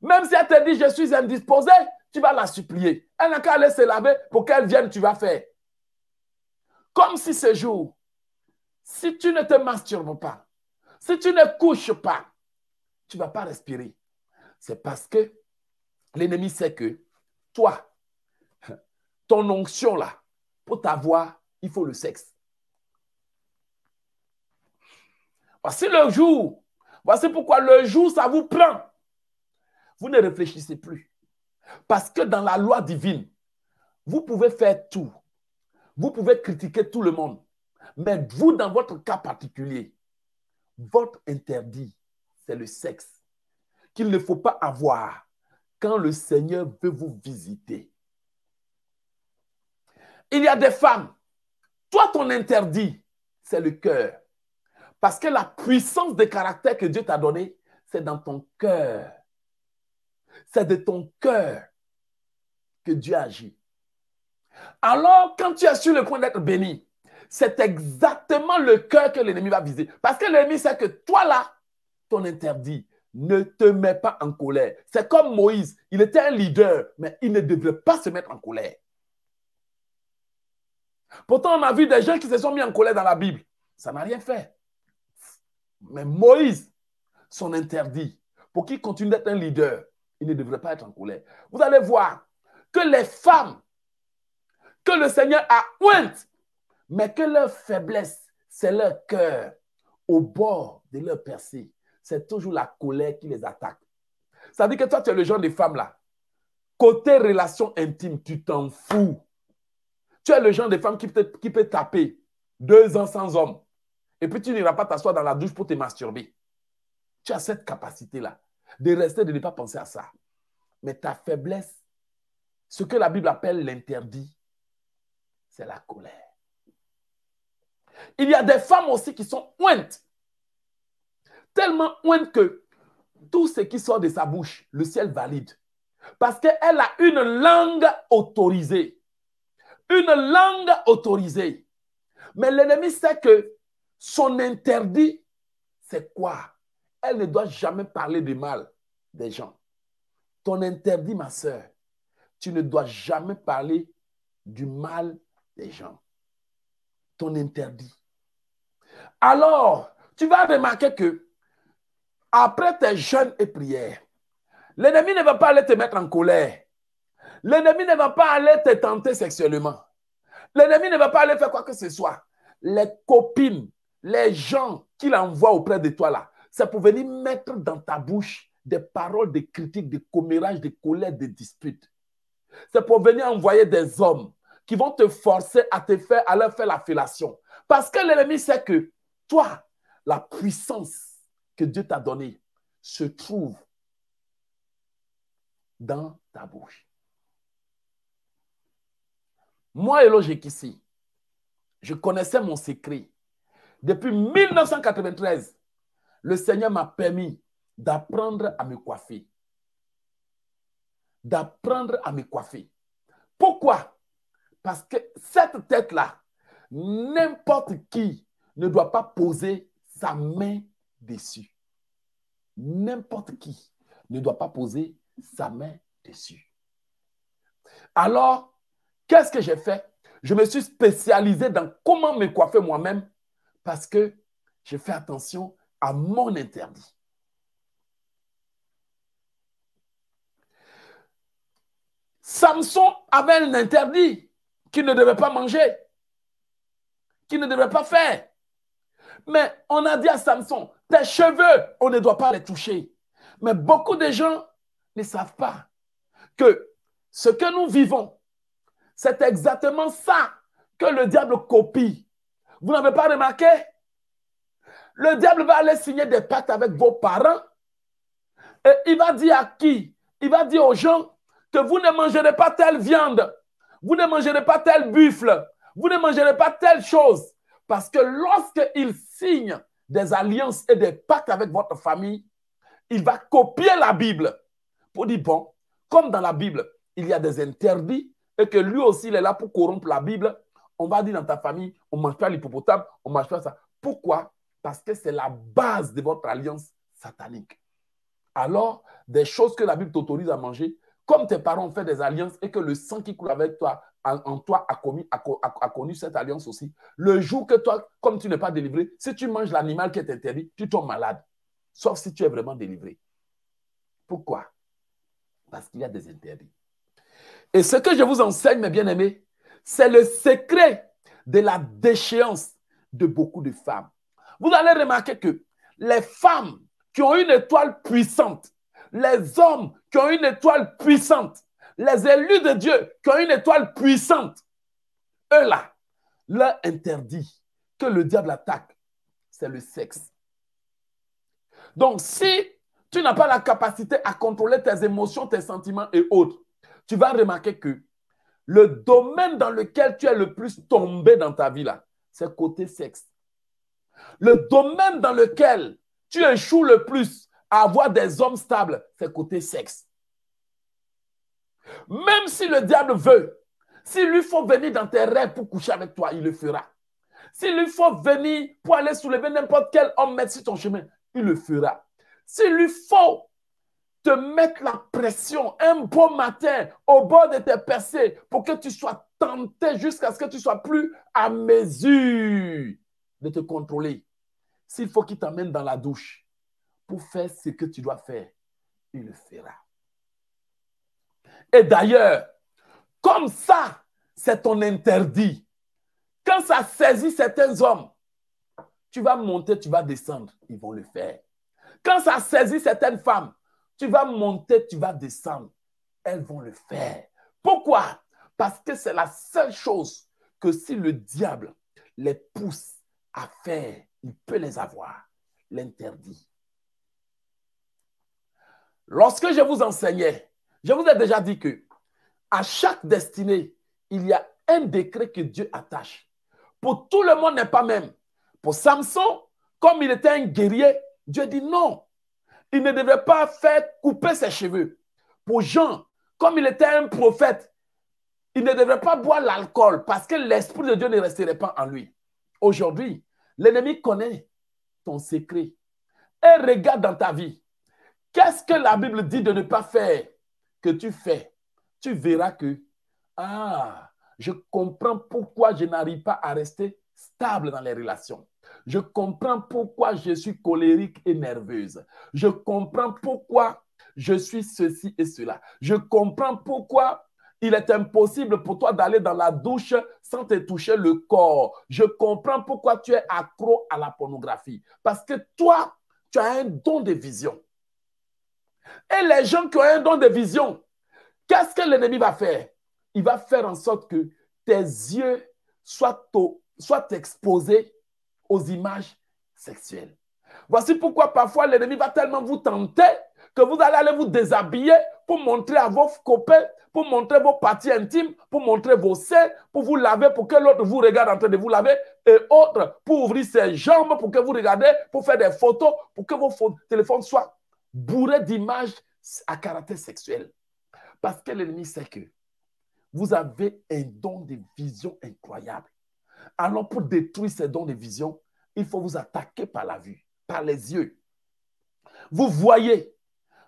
Même si elle te dit je suis indisposé, tu vas la supplier. Elle n'a qu'à aller se laver pour qu'elle vienne, tu vas faire. Comme si ce jour, si tu ne te masturbes pas, si tu ne couches pas, tu ne vas pas respirer. C'est parce que L'ennemi sait que toi, ton onction là, pour t'avoir, il faut le sexe. Voici le jour. Voici pourquoi le jour, ça vous prend. Vous ne réfléchissez plus. Parce que dans la loi divine, vous pouvez faire tout. Vous pouvez critiquer tout le monde. Mais vous, dans votre cas particulier, votre interdit, c'est le sexe qu'il ne faut pas avoir quand le Seigneur veut vous visiter. Il y a des femmes, toi ton interdit, c'est le cœur. Parce que la puissance de caractère que Dieu t'a donné, c'est dans ton cœur. C'est de ton cœur que Dieu agit. Alors, quand tu es sur le point d'être béni, c'est exactement le cœur que l'ennemi va viser. Parce que l'ennemi sait que toi là, ton interdit, ne te mets pas en colère. C'est comme Moïse, il était un leader, mais il ne devrait pas se mettre en colère. Pourtant, on a vu des gens qui se sont mis en colère dans la Bible. Ça n'a rien fait. Mais Moïse, son interdit, pour qu'il continue d'être un leader, il ne devrait pas être en colère. Vous allez voir que les femmes que le Seigneur a ointes, mais que leur faiblesse, c'est leur cœur au bord de leur percée c'est toujours la colère qui les attaque. Ça veut dire que toi, tu es le genre de femme là. Côté relation intime, tu t'en fous. Tu es le genre de femme qui peut, qui peut taper deux ans sans homme. Et puis tu n'iras pas t'asseoir dans la douche pour te masturber. Tu as cette capacité-là de rester, de ne pas penser à ça. Mais ta faiblesse, ce que la Bible appelle l'interdit, c'est la colère. Il y a des femmes aussi qui sont ointes tellement ointe que tout ce qui sort de sa bouche, le ciel valide. Parce qu'elle a une langue autorisée. Une langue autorisée. Mais l'ennemi sait que son interdit, c'est quoi? Elle ne doit jamais parler de mal. des gens. Ton interdit, ma soeur, tu ne dois jamais parler du mal des gens. Ton interdit. Alors, tu vas remarquer que après tes jeûnes et prières, l'ennemi ne va pas aller te mettre en colère. L'ennemi ne va pas aller te tenter sexuellement. L'ennemi ne va pas aller faire quoi que ce soit. Les copines, les gens qu'il envoie auprès de toi là, c'est pour venir mettre dans ta bouche des paroles de critiques, de commérages, de colère, de disputes. C'est pour venir envoyer des hommes qui vont te forcer à te faire, leur faire la fellation. Parce que l'ennemi sait que toi, la puissance que Dieu t'a donnée se trouve dans ta bouche. Moi, Elo ici, je connaissais mon secret. Depuis 1993, le Seigneur m'a permis d'apprendre à me coiffer. D'apprendre à me coiffer. Pourquoi? Parce que cette tête-là, n'importe qui ne doit pas poser sa main dessus. N'importe qui ne doit pas poser sa main dessus. Alors, qu'est-ce que j'ai fait? Je me suis spécialisé dans comment me coiffer moi-même parce que je fais attention à mon interdit. Samson avait un interdit qu'il ne devait pas manger, qu'il ne devait pas faire. Mais on a dit à Samson, tes cheveux, on ne doit pas les toucher. Mais beaucoup de gens ne savent pas que ce que nous vivons, c'est exactement ça que le diable copie. Vous n'avez pas remarqué? Le diable va aller signer des pactes avec vos parents. Et il va dire à qui? Il va dire aux gens que vous ne mangerez pas telle viande, vous ne mangerez pas tel buffle, vous ne mangerez pas telle chose. Parce que lorsqu'il signe des alliances et des pactes avec votre famille, il va copier la Bible pour dire, bon, comme dans la Bible, il y a des interdits et que lui aussi, il est là pour corrompre la Bible, on va dire dans ta famille, on ne mange pas l'hippopotame, on ne mange pas ça. Pourquoi? Parce que c'est la base de votre alliance satanique. Alors, des choses que la Bible t'autorise à manger, comme tes parents ont fait des alliances et que le sang qui coule avec toi, en, toi, a, a, connu cette alliance aussi, le jour que toi, comme tu n'es pas délivré, si tu manges l'animal qui est interdit, tu tombes malade. Sauf si tu es vraiment délivré. Pourquoi? Parce qu'il y a des interdits. Et ce que je vous enseigne, mes bien-aimés, c'est le secret de la déchéance de beaucoup de femmes. Vous allez remarquer que les femmes qui ont une étoile puissante, les hommes qui ont une étoile puissante, les élus de Dieu qui ont une étoile puissante, eux là, leur interdit que le diable attaque, c'est le sexe. Donc si tu n'as pas la capacité à contrôler tes émotions, tes sentiments et autres, tu vas remarquer que le domaine dans lequel tu es le plus tombé dans ta vie là, c'est côté sexe. Le domaine dans lequel tu échoues le plus, avoir des hommes stables, c'est côté sexe. Même si le diable veut, s'il lui faut venir dans tes rêves pour coucher avec toi, il le fera. S'il lui faut venir pour aller soulever n'importe quel homme mettre sur ton chemin, il le fera. S'il lui faut te mettre la pression un beau matin au bord de tes percées pour que tu sois tenté jusqu'à ce que tu sois plus à mesure de te contrôler. S'il faut qu'il t'amène dans la douche, pour faire ce que tu dois faire, il le fera. Et d'ailleurs, comme ça, c'est ton interdit. Quand ça saisit certains hommes, tu vas monter, tu vas descendre, ils vont le faire. Quand ça saisit certaines femmes, tu vas monter, tu vas descendre, elles vont le faire. Pourquoi? Parce que c'est la seule chose que si le diable les pousse à faire, il peut les avoir, l'interdit. Lorsque je vous enseignais, je vous ai déjà dit que à chaque destinée, il y a un décret que Dieu attache. Pour tout le monde n'est pas même. Pour Samson, comme il était un guerrier, Dieu dit non. Il ne devrait pas faire couper ses cheveux. Pour Jean, comme il était un prophète, il ne devrait pas boire l'alcool parce que l'Esprit de Dieu ne resterait pas en lui. Aujourd'hui, l'ennemi connaît ton secret et regarde dans ta vie. Qu'est-ce que la Bible dit de ne pas faire que tu fais? Tu verras que, ah, je comprends pourquoi je n'arrive pas à rester stable dans les relations. Je comprends pourquoi je suis colérique et nerveuse. Je comprends pourquoi je suis ceci et cela. Je comprends pourquoi il est impossible pour toi d'aller dans la douche sans te toucher le corps. Je comprends pourquoi tu es accro à la pornographie. Parce que toi, tu as un don de vision. Et les gens qui ont un don de vision, qu'est-ce que l'ennemi va faire? Il va faire en sorte que tes yeux soient, soient exposés aux images sexuelles. Voici pourquoi parfois l'ennemi va tellement vous tenter que vous allez vous déshabiller pour montrer à vos copains, pour montrer vos parties intimes, pour montrer vos seins, pour vous laver, pour que l'autre vous regarde en train de vous laver, et autre, pour ouvrir ses jambes, pour que vous regardez, pour faire des photos, pour que vos téléphones soient bourrés d'images à caractère sexuel. Parce que l'ennemi sait que vous avez un don de vision incroyable. Alors pour détruire ces dons de vision, il faut vous attaquer par la vue, par les yeux. Vous voyez,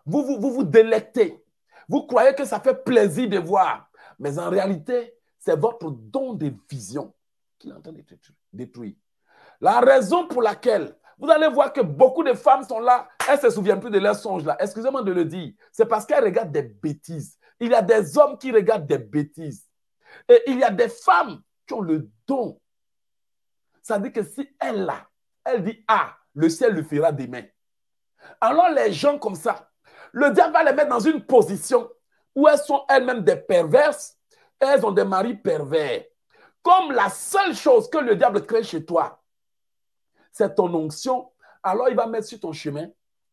vous vous, vous, vous délectez. Vous croyez que ça fait plaisir de voir. Mais en réalité, c'est votre don de vision qui est en train de détruire. La raison pour laquelle vous allez voir que beaucoup de femmes sont là, elles ne se souviennent plus de leurs songes là. Excusez-moi de le dire. C'est parce qu'elles regardent des bêtises. Il y a des hommes qui regardent des bêtises. Et il y a des femmes qui ont le don. Ça dit que si elle là, elle dit Ah, le ciel le fera demain. Alors les gens comme ça, le diable va les mettre dans une position où elles sont elles-mêmes des perverses elles ont des maris pervers. Comme la seule chose que le diable crée chez toi, c'est ton onction, alors il va mettre sur ton chemin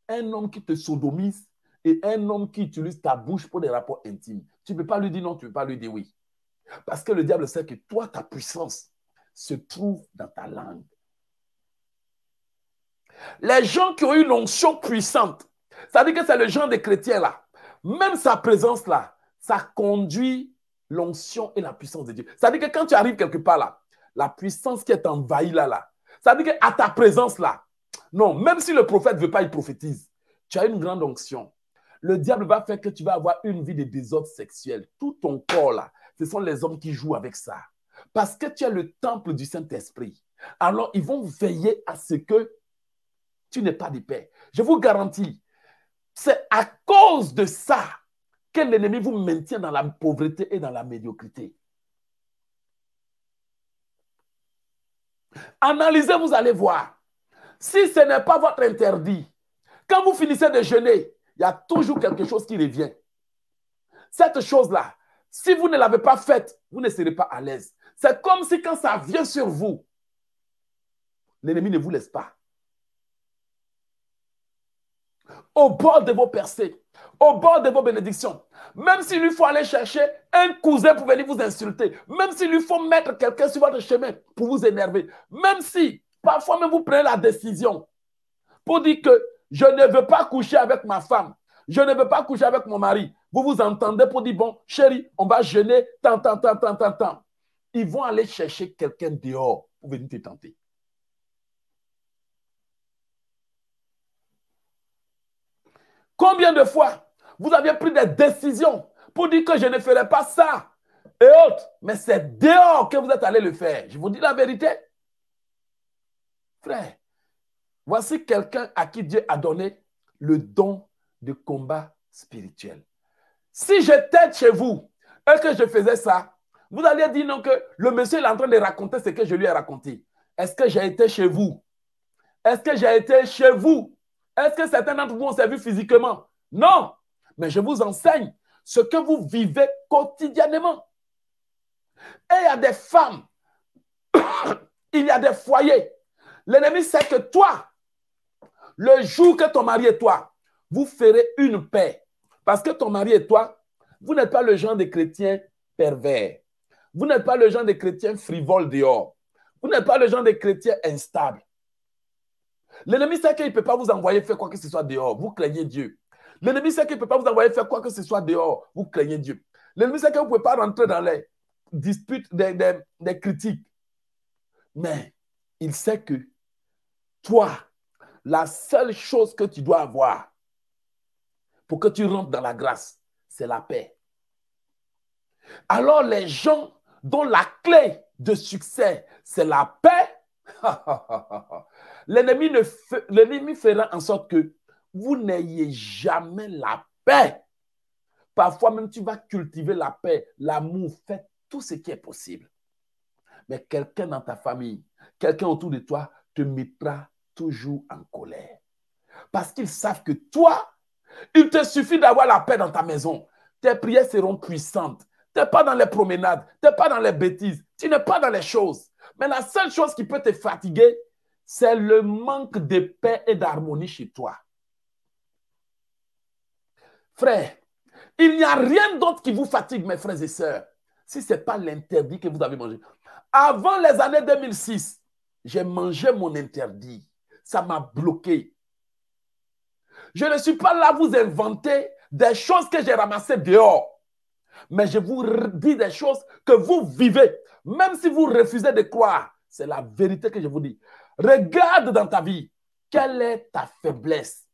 un homme qui te sodomise et un homme qui utilise ta bouche pour des rapports intimes. Tu ne peux pas lui dire non, tu ne peux pas lui dire oui. Parce que le diable sait que toi, ta puissance se trouve dans ta langue. Les gens qui ont une onction puissante, ça veut dire que c'est le genre de chrétien là. Même sa présence là, ça conduit l'onction et la puissance de Dieu. Ça veut dire que quand tu arrives quelque part là, la puissance qui est envahie là, là, ça veut dire qu'à ta présence là, non, même si le prophète ne veut pas, il prophétise. Tu as une grande onction. Le diable va faire que tu vas avoir une vie de désordre sexuel. Tout ton corps là, ce sont les hommes qui jouent avec ça. Parce que tu es le temple du Saint-Esprit. Alors, ils vont veiller à ce que tu n'aies pas de paix. Je vous garantis, c'est à cause de ça que l'ennemi vous maintient dans la pauvreté et dans la médiocrité. Analysez, vous allez voir. Si ce n'est pas votre interdit, quand vous finissez de jeûner, il y a toujours quelque chose qui revient. Cette chose-là, si vous ne l'avez pas faite, vous ne serez pas à l'aise. C'est comme si quand ça vient sur vous, l'ennemi ne vous laisse pas au bord de vos percées, au bord de vos bénédictions. Même s'il lui faut aller chercher un cousin pour venir vous insulter, même s'il lui faut mettre quelqu'un sur votre chemin pour vous énerver, même si parfois même vous prenez la décision pour dire que je ne veux pas coucher avec ma femme, je ne veux pas coucher avec mon mari. Vous vous entendez pour dire, bon, chérie, on va jeûner, tant, tant, tant, tant, tant, tant. Ils vont aller chercher quelqu'un dehors pour venir te tenter. Combien de fois vous avez pris des décisions pour dire que je ne ferai pas ça et autres, mais c'est dehors que vous êtes allé le faire. Je vous dis la vérité. Frère, voici quelqu'un à qui Dieu a donné le don de combat spirituel. Si j'étais chez vous et que je faisais ça, vous alliez dire non que le monsieur est en train de raconter ce que je lui ai raconté. Est-ce que j'ai été chez vous? Est-ce que j'ai été chez vous? Est-ce que certains d'entre vous ont servi physiquement? Non. Mais je vous enseigne ce que vous vivez quotidiennement. Et il y a des femmes, [COUGHS] il y a des foyers. L'ennemi sait que toi, le jour que ton mari et toi, vous ferez une paix. Parce que ton mari et toi, vous n'êtes pas le genre de chrétien pervers. Vous n'êtes pas le genre de chrétien frivole dehors. Vous n'êtes pas le genre de chrétien instable. L'ennemi sait qu'il ne peut pas vous envoyer faire quoi que ce soit dehors. Vous craignez Dieu. L'ennemi sait qu'il ne peut pas vous envoyer faire quoi que ce soit dehors. Vous craignez Dieu. L'ennemi sait que vous ne pouvez pas rentrer dans les disputes, des critiques. Mais il sait que toi, la seule chose que tu dois avoir, pour que tu rentres dans la grâce, c'est la paix. Alors les gens dont la clé de succès, c'est la paix, [LAUGHS] l'ennemi fera en sorte que vous n'ayez jamais la paix. Parfois même, tu vas cultiver la paix, l'amour, fais tout ce qui est possible. Mais quelqu'un dans ta famille, quelqu'un autour de toi te mettra toujours en colère. Parce qu'ils savent que toi, il te suffit d'avoir la paix dans ta maison. Tes prières seront puissantes. Tu n'es pas dans les promenades, tu n'es pas dans les bêtises, tu n'es pas dans les choses. Mais la seule chose qui peut te fatiguer, c'est le manque de paix et d'harmonie chez toi. Frère, il n'y a rien d'autre qui vous fatigue, mes frères et sœurs, si ce n'est pas l'interdit que vous avez mangé. Avant les années 2006, j'ai mangé mon interdit. Ça m'a bloqué. Je ne suis pas là à vous inventer des choses que j'ai ramassées dehors. Mais je vous dis des choses que vous vivez. Même si vous refusez de croire, c'est la vérité que je vous dis. Regarde dans ta vie, quelle est ta faiblesse?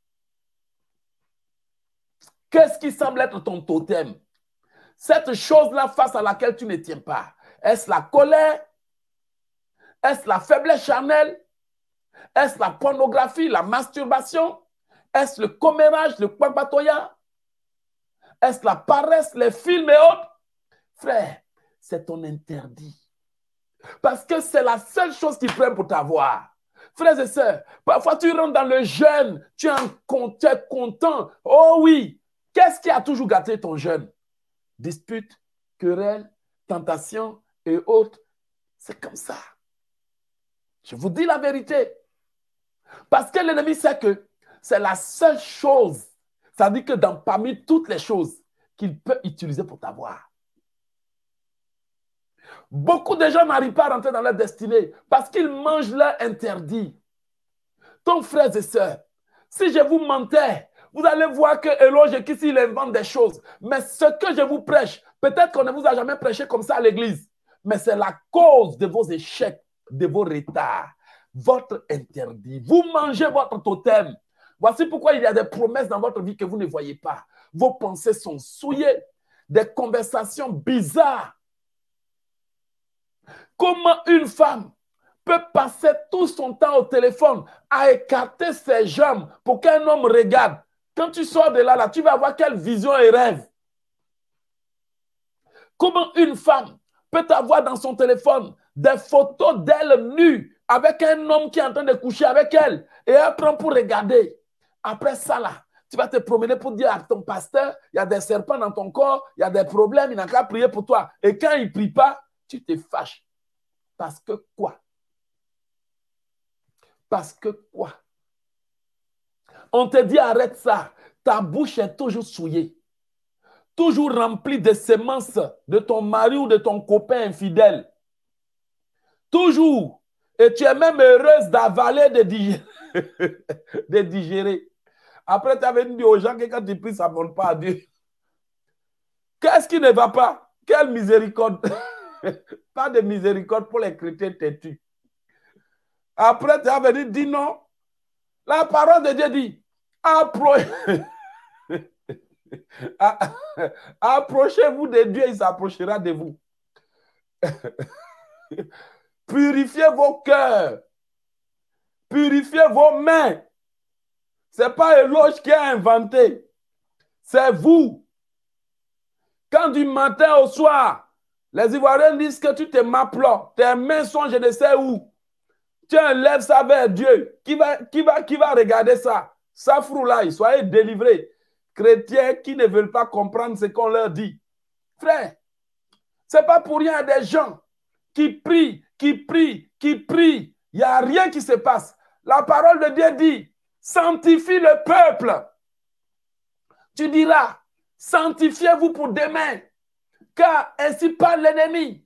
Qu'est-ce qui semble être ton totem? Cette chose-là face à laquelle tu ne tiens pas. Est-ce la colère? Est-ce la faiblesse charnelle? Est-ce la pornographie, la masturbation? Est-ce le commérage, le kwakbatoya Est-ce la paresse, les films et autres? Frère, c'est ton interdit. Parce que c'est la seule chose qui prennent pour t'avoir. Frères et sœurs, parfois tu rentres dans le jeûne, tu es, tu es content. Oh oui, Qu'est-ce qui a toujours gâté ton jeûne? Dispute, querelle, tentation et autres. C'est comme ça. Je vous dis la vérité. Parce que l'ennemi sait que c'est la seule chose, ça dit que dans, parmi toutes les choses qu'il peut utiliser pour t'avoir. Beaucoup de gens n'arrivent pas à rentrer dans leur destinée parce qu'ils mangent leur interdit. Ton frère et soeur, si je vous mentais, vous allez voir que Eloge qu'ici, il invente des choses. Mais ce que je vous prêche, peut-être qu'on ne vous a jamais prêché comme ça à l'église, mais c'est la cause de vos échecs, de vos retards, votre interdit. Vous mangez votre totem. Voici pourquoi il y a des promesses dans votre vie que vous ne voyez pas. Vos pensées sont souillées, des conversations bizarres. Comment une femme peut passer tout son temps au téléphone à écarter ses jambes pour qu'un homme regarde? Quand tu sors de là, là, tu vas avoir quelle vision et rêve. Comment une femme peut avoir dans son téléphone des photos d'elle nue avec un homme qui est en train de coucher avec elle et elle prend pour regarder? Après ça, là, tu vas te promener pour dire à ton pasteur, il y a des serpents dans ton corps, il y a des problèmes, il n'a qu'à prier pour toi. Et quand il ne prie pas, tu te fâches. Parce que quoi? Parce que quoi? On te dit arrête ça. Ta bouche est toujours souillée. Toujours remplie de semences de ton mari ou de ton copain infidèle. Toujours. Et tu es même heureuse d'avaler, de digérer. [LAUGHS] de digérer. Après, tu avais dit aux gens que quand tu pries, ça ne monte pas à Dieu. Qu'est-ce qui ne va pas? Quelle miséricorde [LAUGHS] Pas de miséricorde pour les chrétiens têtus. Après, tu avais dit, dis non. La parole de Dieu dit, [LAUGHS] approchez-vous de Dieu, il s'approchera de vous. [LAUGHS] Purifiez vos cœurs. Purifiez vos mains. N'est pas Eloge qui a inventé. C'est vous. Quand du matin au soir, les Ivoiriens disent que tu te m'appelles, tes mains sont je ne sais où. Tu enlèves ça vers Dieu. Qui va, qui regarder ça? Ça soyez délivrés. Chrétiens qui ne veulent pas comprendre ce qu'on leur dit. Frère, ce n'est pas pour rien des gens qui prient, qui prient, qui prient. Il n'y a rien qui se passe. La parole de Dieu dit, sanctifie le peuple. Tu diras, sanctifiez-vous pour demain, car ainsi parle l'ennemi.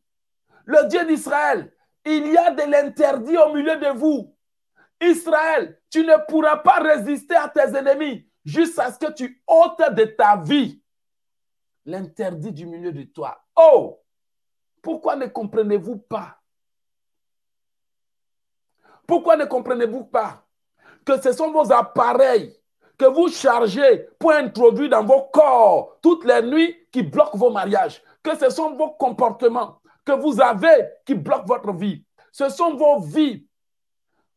Le Dieu d'Israël, il y a de l'interdit au milieu de vous. Israël, tu ne pourras pas résister à tes ennemis jusqu'à ce que tu ôtes de ta vie l'interdit du milieu de toi. Oh, pourquoi ne comprenez-vous pas? Pourquoi ne comprenez-vous pas? Que ce sont vos appareils que vous chargez pour introduire dans vos corps toutes les nuits qui bloquent vos mariages, que ce sont vos comportements que vous avez qui bloquent votre vie. Ce sont vos vies,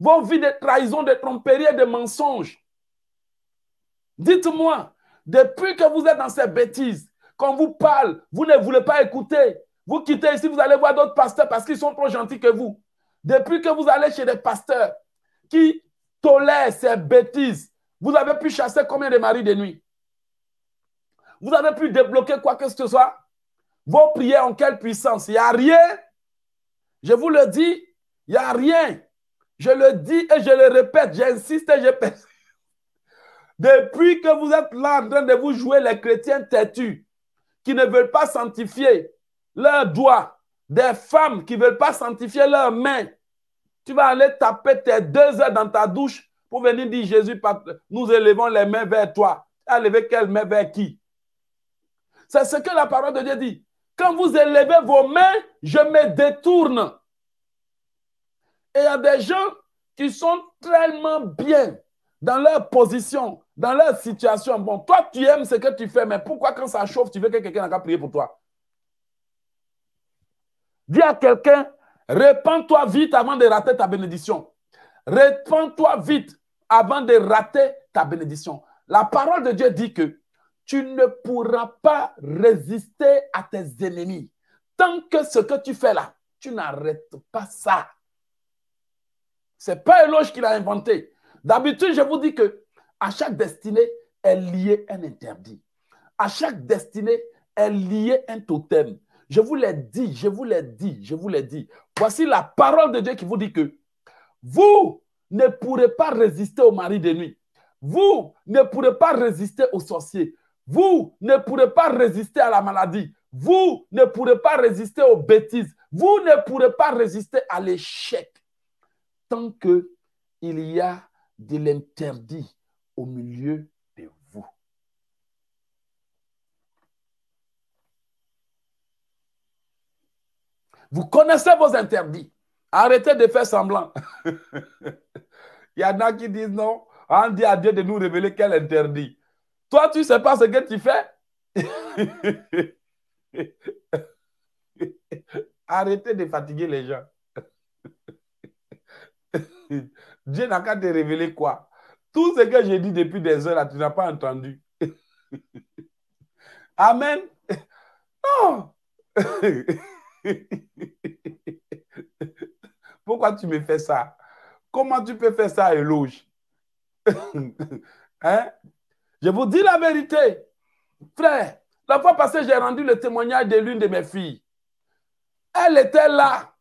vos vies de trahison, de tromperie et de mensonges. Dites-moi, depuis que vous êtes dans ces bêtises, quand vous parle, vous ne voulez pas écouter. Vous quittez ici, vous allez voir d'autres pasteurs parce qu'ils sont trop gentils que vous. Depuis que vous allez chez des pasteurs qui tolèrent ces bêtises, vous avez pu chasser combien de maris de nuit? Vous avez pu débloquer quoi que ce soit? Vos prières ont quelle puissance? Il n'y a rien. Je vous le dis, il n'y a rien. Je le dis et je le répète, j'insiste et je pèse. Depuis que vous êtes là en train de vous jouer les chrétiens têtus, qui ne veulent pas sanctifier leurs doigts, des femmes qui ne veulent pas sanctifier leurs mains, tu vas aller taper tes deux heures dans ta douche pour venir dire Jésus, nous élevons les mains vers toi. Élever quelles mains vers qui? C'est ce que la parole de Dieu dit. Quand vous élevez vos mains, je me détourne. Et il y a des gens qui sont tellement bien dans leur position, dans leur situation. Bon, toi, tu aimes ce que tu fais, mais pourquoi quand ça chauffe, tu veux que quelqu'un n'a prier pour toi? Dis à quelqu'un, répands-toi vite avant de rater ta bénédiction. Répands-toi vite avant de rater ta bénédiction. La parole de Dieu dit que tu ne pourras pas résister à tes ennemis tant que ce que tu fais là, tu n'arrêtes pas ça. Ce n'est pas Eloge qui l'a inventé. D'habitude, je vous dis que à chaque destinée est lié un interdit. À chaque destinée est lié un totem. Je vous l'ai dit, je vous l'ai dit, je vous l'ai dit. Voici la parole de Dieu qui vous dit que vous ne pourrez pas résister au mari de nuit. Vous ne pourrez pas résister aux sorciers. Vous ne pourrez pas résister à la maladie. Vous ne pourrez pas résister aux bêtises. Vous ne pourrez pas résister à l'échec. Tant qu'il y a de l'interdit au milieu de vous. Vous connaissez vos interdits. Arrêtez de faire semblant. [LAUGHS] Il y en a qui disent non. On dit à Dieu de nous révéler quel interdit. Toi, tu ne sais pas ce que tu fais? [LAUGHS] Arrêtez de fatiguer les gens. [LAUGHS] Dieu n'a qu'à te révéler quoi? Tout ce que j'ai dit depuis des heures, tu n'as pas entendu. Amen. Non. [LAUGHS] Pourquoi tu me fais ça? Comment tu peux faire ça, éloge [LAUGHS] hein? Je vous dis la vérité. Frère, la fois passée, j'ai rendu le témoignage de l'une de mes filles. Elle était là.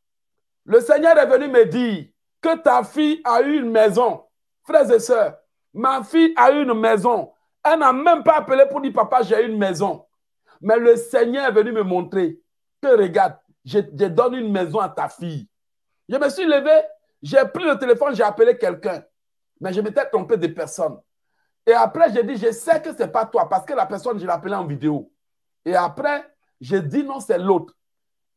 Le Seigneur est venu me dire que ta fille a eu une maison. Frères et sœurs, ma fille a eu une maison. Elle n'a même pas appelé pour dire, papa, j'ai une maison. Mais le Seigneur est venu me montrer que, regarde, je, donne une maison à ta fille. Je me suis levé, j'ai pris le téléphone, j'ai appelé quelqu'un. Mais je m'étais trompé de personne. Et après, j'ai dit, je sais que ce n'est pas toi, parce que la personne, je l'ai appelée en vidéo. Et après, j'ai dit, non, c'est l'autre.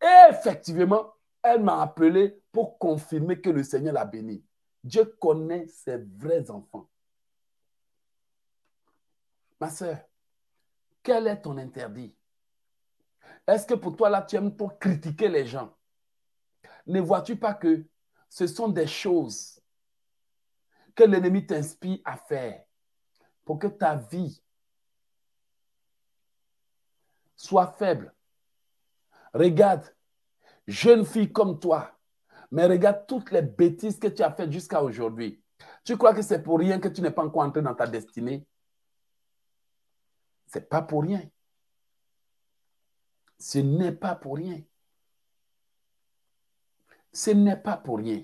Et effectivement, elle m'a appelé pour confirmer que le Seigneur l'a béni. Dieu connaît ses vrais enfants. Ma soeur, quel est ton interdit? Est-ce que pour toi, là, tu aimes trop critiquer les gens? Ne vois-tu pas que ce sont des choses que l'ennemi t'inspire à faire pour que ta vie soit faible? Regarde, jeune fille comme toi, mais regarde toutes les bêtises que tu as faites jusqu'à aujourd'hui. Tu crois que c'est pour rien que tu n'es pas encore entré dans ta destinée? Ce n'est pas pour rien. Ce n'est pas pour rien. Ce n'est pas pour rien.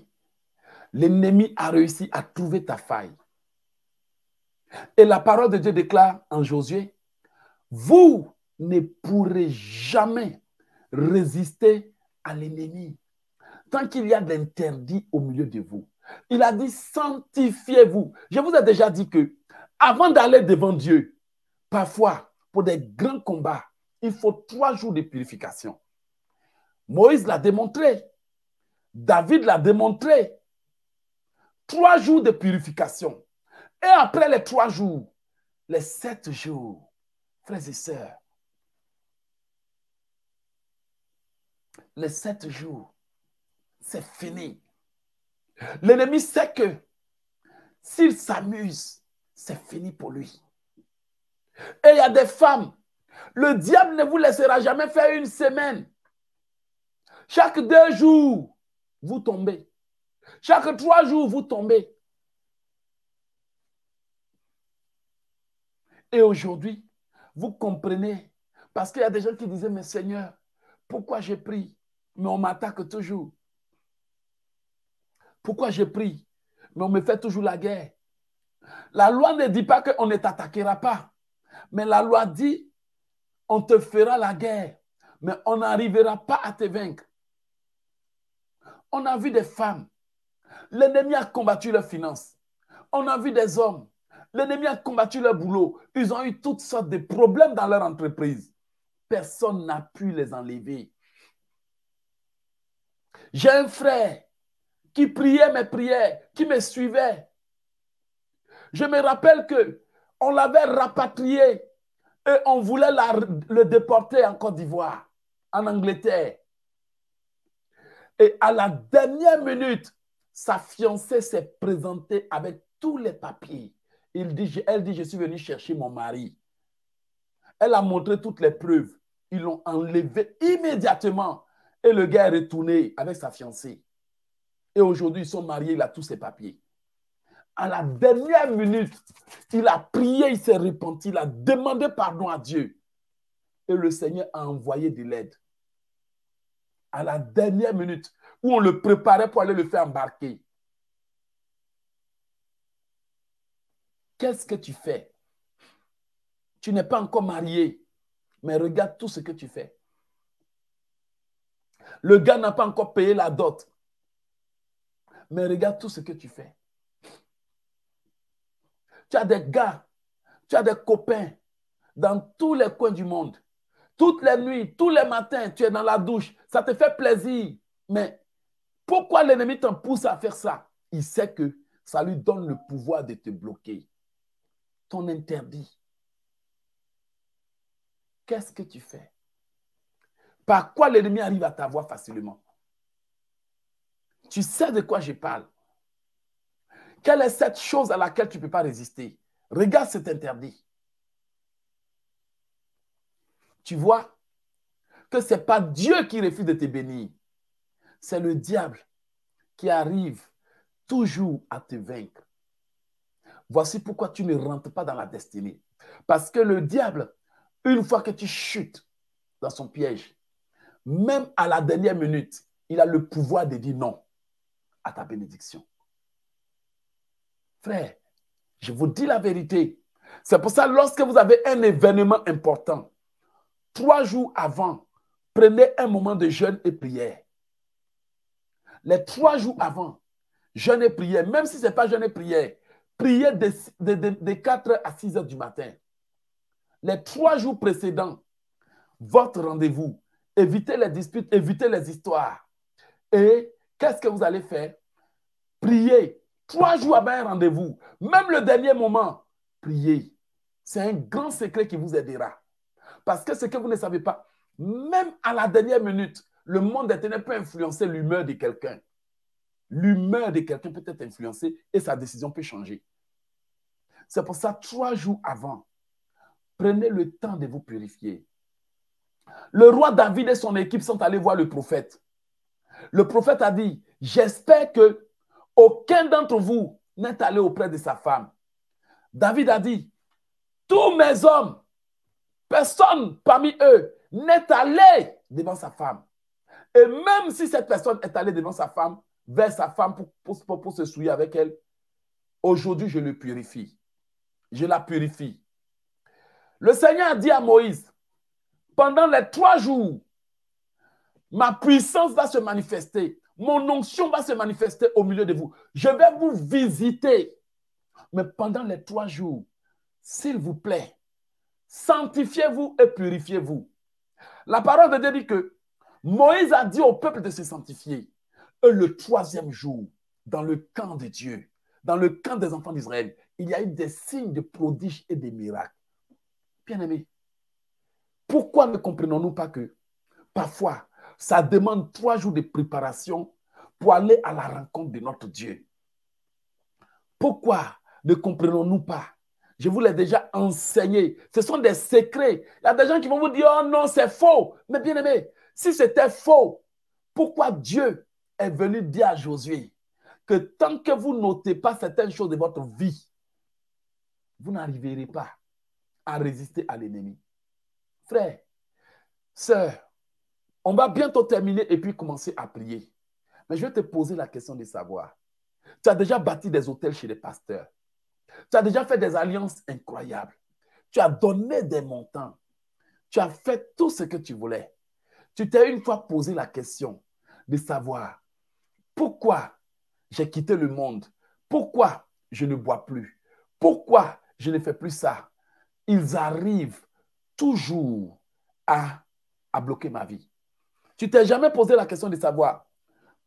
L'ennemi a réussi à trouver ta faille. Et la parole de Dieu déclare en Josué, vous ne pourrez jamais résister à l'ennemi tant qu'il y a d'interdits au milieu de vous. Il a dit sanctifiez-vous. Je vous ai déjà dit que avant d'aller devant Dieu, parfois, pour des grands combats, il faut trois jours de purification. Moïse l'a démontré. David l'a démontré. Trois jours de purification. Et après les trois jours, les sept jours, frères et sœurs, les sept jours, c'est fini. L'ennemi sait que s'il s'amuse, c'est fini pour lui. Et il y a des femmes, le diable ne vous laissera jamais faire une semaine. Chaque deux jours, vous tombez. Chaque trois jours, vous tombez. Et aujourd'hui, vous comprenez, parce qu'il y a des gens qui disaient, mais Seigneur, pourquoi j'ai pris, mais on m'attaque toujours? Pourquoi j'ai pris, mais on me fait toujours la guerre? La loi ne dit pas qu'on ne t'attaquera pas, mais la loi dit, on te fera la guerre, mais on n'arrivera pas à te vaincre. On a vu des femmes, l'ennemi a combattu leurs finances. On a vu des hommes, l'ennemi a combattu leur boulot. Ils ont eu toutes sortes de problèmes dans leur entreprise. Personne n'a pu les enlever. J'ai un frère qui priait mes prières, qui me suivait. Je me rappelle que on l'avait rapatrié et on voulait le déporter en Côte d'Ivoire, en Angleterre. Et à la dernière minute, sa fiancée s'est présentée avec tous les papiers. Elle dit, je suis venu chercher mon mari. Elle a montré toutes les preuves. Ils l'ont enlevé immédiatement. Et le gars est retourné avec sa fiancée. Et aujourd'hui, ils sont mariés, il a tous ses papiers. À la dernière minute, il a prié, il s'est repenti, il a demandé pardon à Dieu. Et le Seigneur a envoyé de l'aide. À la dernière minute, où on le préparait pour aller le faire embarquer. Qu'est-ce que tu fais? Tu n'es pas encore marié, mais regarde tout ce que tu fais. Le gars n'a pas encore payé la dot, mais regarde tout ce que tu fais. Tu as des gars, tu as des copains dans tous les coins du monde. Toutes les nuits, tous les matins, tu es dans la douche. Ça te fait plaisir. Mais pourquoi l'ennemi t'en pousse à faire ça? Il sait que ça lui donne le pouvoir de te bloquer. Ton interdit. Qu'est-ce que tu fais? Par quoi l'ennemi arrive à t'avoir facilement? Tu sais de quoi je parle? Quelle est cette chose à laquelle tu ne peux pas résister? Regarde cet interdit. Tu vois? Que ce n'est pas Dieu qui refuse de te bénir. C'est le diable qui arrive toujours à te vaincre. Voici pourquoi tu ne rentres pas dans la destinée. Parce que le diable, une fois que tu chutes dans son piège, même à la dernière minute, il a le pouvoir de dire non à ta bénédiction. Frère, je vous dis la vérité. C'est pour ça, lorsque vous avez un événement important, trois jours avant, prenez un moment de jeûne et prière. Les trois jours avant, jeûne et prière, même si ce n'est pas jeûne et prière, priez de, 4 à 6 heures du matin. Les trois jours précédents, votre rendez-vous, évitez les disputes, évitez les histoires. Et Qu'est-ce que vous allez faire? Priez. Trois jours avant un rendez-vous. Même le dernier moment, priez. C'est un grand secret qui vous aidera. Parce que ce que vous ne savez pas, même à la dernière minute, le monde éternel peut influencer l'humeur de quelqu'un. L'humeur de quelqu'un peut être influencée et sa décision peut changer. C'est pour ça, trois jours avant, prenez le temps de vous purifier. Le roi David et son équipe sont allés voir le prophète. Le prophète a dit, j'espère que aucun d'entre vous n'est allé auprès de sa femme. David a dit, tous mes hommes, personne parmi eux n'est allé devant sa femme. Et même si cette personne est allée devant sa femme, vers sa femme pour, pour, pour se souiller avec elle, aujourd'hui je le purifie. Je la purifie. Le Seigneur a dit à Moïse, pendant les trois jours Ma puissance va se manifester. Mon onction va se manifester au milieu de vous. Je vais vous visiter. Mais pendant les trois jours, s'il vous plaît, sanctifiez-vous et purifiez-vous. La parole de Dieu dit que Moïse a dit au peuple de se sanctifier. Et le troisième jour, dans le camp de Dieu, dans le camp des enfants d'Israël, il y a eu des signes de prodiges et des miracles. Bien-aimés, pourquoi ne comprenons-nous pas que parfois, ça demande trois jours de préparation pour aller à la rencontre de notre Dieu Pourquoi ne comprenons-nous pas? Je vous l'ai déjà enseigné. Ce sont des secrets. Il y a des gens qui vont vous dire, oh non, c'est faux. Mais bien aimé, si c'était faux, pourquoi Dieu est venu dire à Josué que tant que vous notez pas certaines choses de votre vie, vous n'arriverez pas à résister à l'ennemi? Frère, sœur, on va bientôt terminer et puis commencer à prier. Mais je vais te poser la question de savoir. Tu as déjà bâti des hôtels chez les pasteurs. Tu as déjà fait des alliances incroyables. Tu as donné des montants. Tu as fait tout ce que tu voulais. Tu t'es une fois posé la question de savoir pourquoi j'ai quitté le monde, pourquoi je ne bois plus, pourquoi je ne fais plus ça? Ils arrivent toujours à, à bloquer ma vie. Tu t'es jamais posé la question de savoir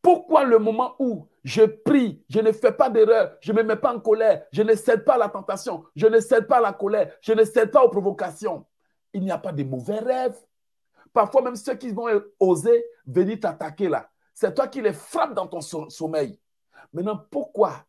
pourquoi le moment où je prie, je ne fais pas d'erreur, je ne me mets pas en colère, je ne cède pas à la tentation, je ne cède pas à la colère, je ne cède pas aux provocations. Il n'y a pas de mauvais rêves. Parfois, même ceux qui vont oser venir t'attaquer là, c'est toi qui les frappes dans ton sommeil. Maintenant, pourquoi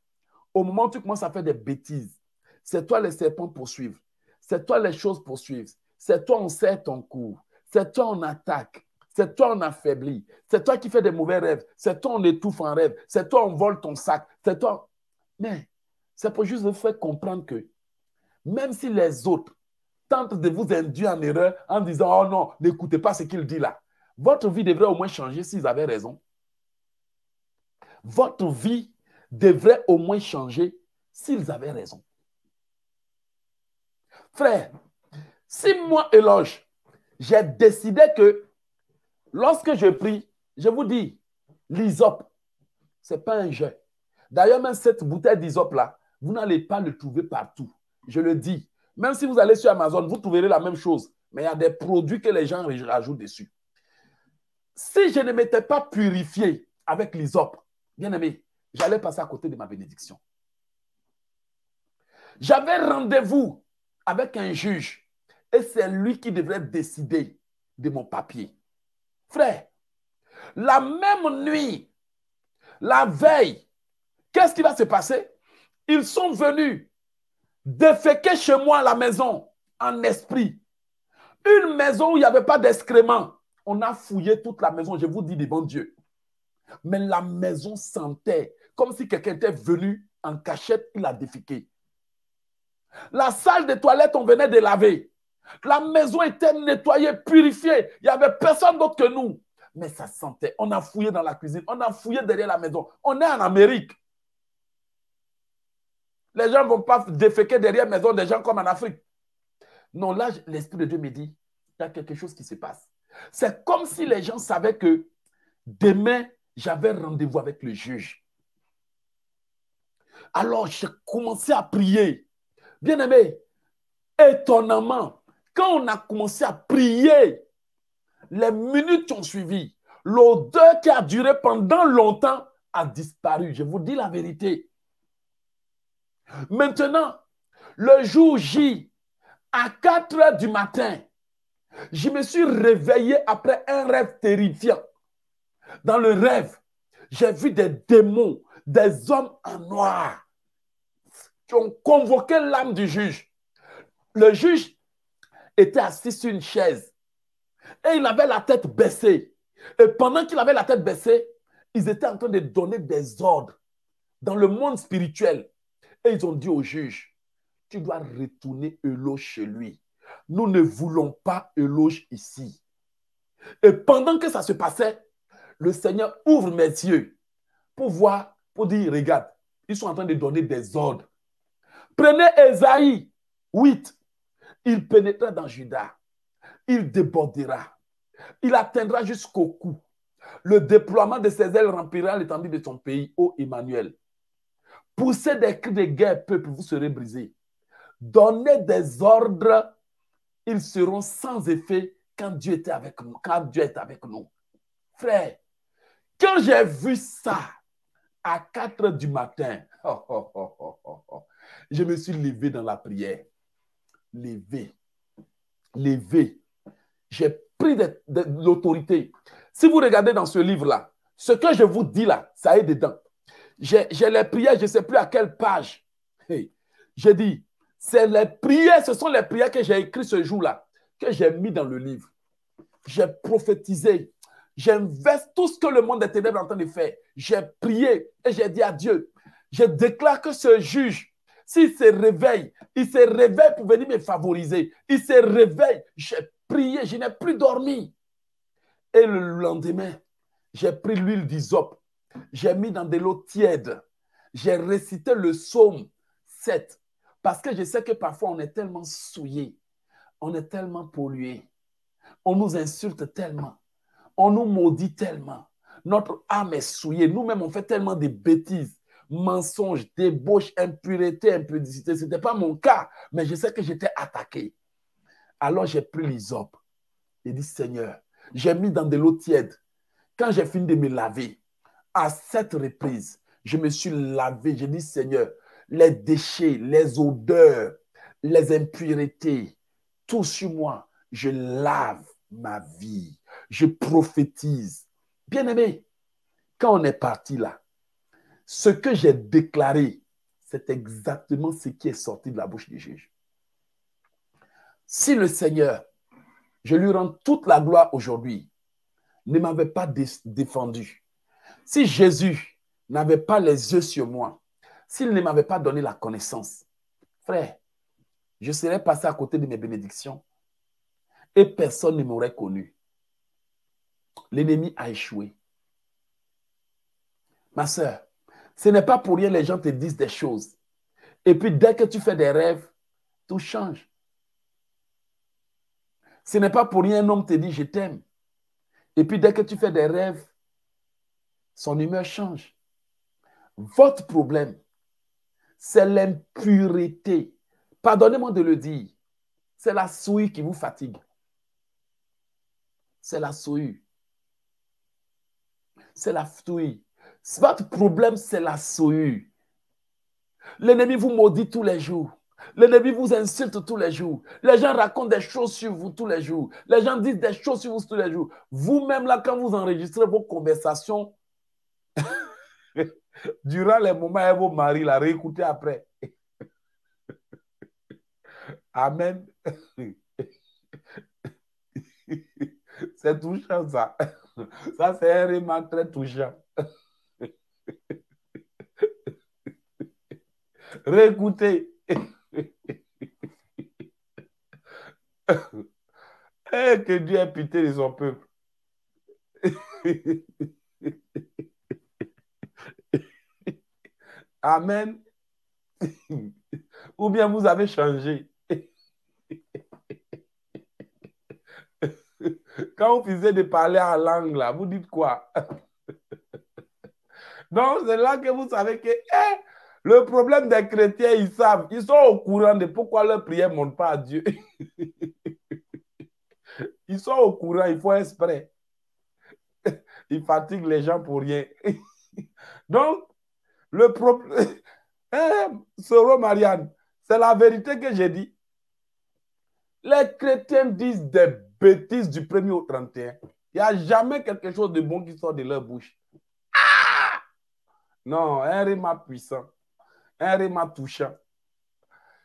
au moment où tu commences à faire des bêtises, c'est toi les serpents poursuivent, c'est toi les choses poursuivent, c'est toi on sert ton coup, c'est toi on attaque, c'est toi on affaiblit, c'est toi qui fais des mauvais rêves, c'est toi on étouffe en rêve, c'est toi on vole ton sac, c'est toi. Mais c'est pour juste vous faire comprendre que même si les autres tentent de vous induire en erreur en disant Oh non, n'écoutez pas ce qu'il dit là, votre vie devrait au moins changer s'ils avaient raison. Votre vie devrait au moins changer s'ils avaient raison. Frère, si moi, éloge, j'ai décidé que lorsque je prie, je vous dis, l'isop, ce n'est pas un jeu. D'ailleurs, même cette bouteille d'isop là, vous n'allez pas le trouver partout. Je le dis. Même si vous allez sur Amazon, vous trouverez la même chose. Mais il y a des produits que les gens rajoutent dessus. Si je ne m'étais pas purifié avec l'isop, Bien-aimé, j'allais passer à côté de ma bénédiction. J'avais rendez-vous avec un juge et c'est lui qui devrait décider de mon papier. Frère, la même nuit, la veille, qu'est-ce qui va se passer? Ils sont venus déféquer chez moi la maison en esprit. Une maison où il n'y avait pas d'excréments. On a fouillé toute la maison, je vous dis, des bons dieux. Mais la maison sentait comme si quelqu'un était venu en cachette, il a défiqué. La salle de toilette, on venait de laver. La maison était nettoyée, purifiée. Il n'y avait personne d'autre que nous. Mais ça sentait. On a fouillé dans la cuisine, on a fouillé derrière la maison. On est en Amérique. Les gens ne vont pas déféquer derrière la maison des gens comme en Afrique. Non, là, l'Esprit de Dieu me dit, il y a quelque chose qui se passe. C'est comme si les gens savaient que demain, j'avais rendez-vous avec le juge. Alors j'ai commencé à prier. Bien aimé, étonnamment, quand on a commencé à prier, les minutes qui ont suivi, l'odeur qui a duré pendant longtemps a disparu. Je vous dis la vérité. Maintenant, le jour J, à 4 heures du matin, je me suis réveillé après un rêve terrifiant. Dans le rêve, j'ai vu des démons, des hommes en noir qui ont convoqué l'âme du juge. Le juge était assis sur une chaise et il avait la tête baissée. Et pendant qu'il avait la tête baissée, ils étaient en train de donner des ordres dans le monde spirituel. Et ils ont dit au juge, tu dois retourner Eloge chez lui. Nous ne voulons pas Eloge ici. Et pendant que ça se passait, le Seigneur ouvre mes yeux pour voir, pour dire, regarde, ils sont en train de donner des ordres. Prenez Esaïe 8. Il pénétrera dans Judas. Il débordera. Il atteindra jusqu'au cou. Le déploiement de ses ailes remplira l'étendue de son pays, ô Emmanuel. Poussez des cris de guerre, peuple, vous serez brisés. Donnez des ordres, ils seront sans effet quand Dieu était avec nous. Quand Dieu est avec nous. Frère, quand j'ai vu ça à 4 heures du matin, [LAUGHS] Je me suis levé dans la prière. Levé. Levé. J'ai pris de, l'autorité. Si vous regardez dans ce livre-là, ce que je vous dis là, ça est dedans. J'ai les prières, je ne sais plus à quelle page. j'ai dit, c'est les prières, ce sont les prières que j'ai écrites ce jour-là, que j'ai mis dans le livre. J'ai prophétisé. J'investe tout ce que le monde des ténèbres est en train de faire. J'ai prié et j'ai dit à Dieu, je déclare que ce juge, s'il se réveille, il se réveille pour venir me favoriser. Il se réveille. J'ai prié, je n'ai plus dormi. Et le lendemain, j'ai pris l'huile d'hysope. J'ai mis dans de l'eau tiède. J'ai récité le psaume 7. Parce que je sais que parfois on est tellement souillé, on est tellement pollué, on nous insulte tellement, on nous maudit tellement. Notre âme est souillée. Nous-mêmes, on fait tellement de bêtises, mensonges, débauches, impureté, impudicité. Ce n'était pas mon cas, mais je sais que j'étais attaqué. Alors j'ai pris l'hysope. J'ai dit, Seigneur, j'ai mis dans de l'eau tiède. Quand j'ai fini de me laver, à cette reprise, je me suis lavé. J'ai dit, Seigneur, les déchets, les odeurs, les impuretés, tout sur moi, je lave ma vie. Je prophétise. Bien-aimé, quand on est parti là, ce que j'ai déclaré, c'est exactement ce qui est sorti de la bouche du juge. Si le Seigneur, je lui rends toute la gloire aujourd'hui, ne m'avait pas défendu, si Jésus n'avait pas les yeux sur moi, s'il ne m'avait pas donné la connaissance, frère, je serais passé à côté de mes bénédictions et personne ne m'aurait connu. L'ennemi a échoué. Ma soeur, ce n'est pas pour rien les gens te disent des choses. Et puis dès que tu fais des rêves, tout change. Ce n'est pas pour rien un homme te dit je t'aime. Et puis dès que tu fais des rêves, son humeur change. Votre problème, c'est l'impureté. Pardonnez-moi de le dire. C'est la souille qui vous fatigue. C'est la souille. C'est la souille. Votre problème, c'est la souille. L'ennemi vous maudit tous les jours. L'ennemi vous insulte tous les jours. Les gens racontent des choses sur vous tous les jours. Les gens disent des choses sur vous tous les jours. Vous-même, là, quand vous enregistrez vos conversations, [LAUGHS] durant les moments où vos maris la réécoutez après. [LAUGHS] Amen. [LAUGHS] C'est touchant, ça. Ça, c'est un remarque très touchant. [LAUGHS] Réécoutez. [LAUGHS] Eh, que Dieu ait pitié de son peuple. [LAUGHS] Amen. Ou bien vous avez changé. Quand vous faisiez de parler en langue, là, vous dites quoi? Donc, c'est là que vous savez que eh, le problème des chrétiens, ils savent, ils sont au courant de pourquoi leur prière ne monte pas à Dieu. [LAUGHS] Ils sont au courant, ils font exprès. [LAUGHS] Ils fatiguent les gens pour rien. [LAUGHS] Donc, le problème, eh, Marianne, c'est la vérité que j'ai dit. Les chrétiens disent des bêtises du 1er au 31. Il n'y a jamais quelque chose de bon qui sort de leur bouche. Non, un rima puissant, un rima touchant.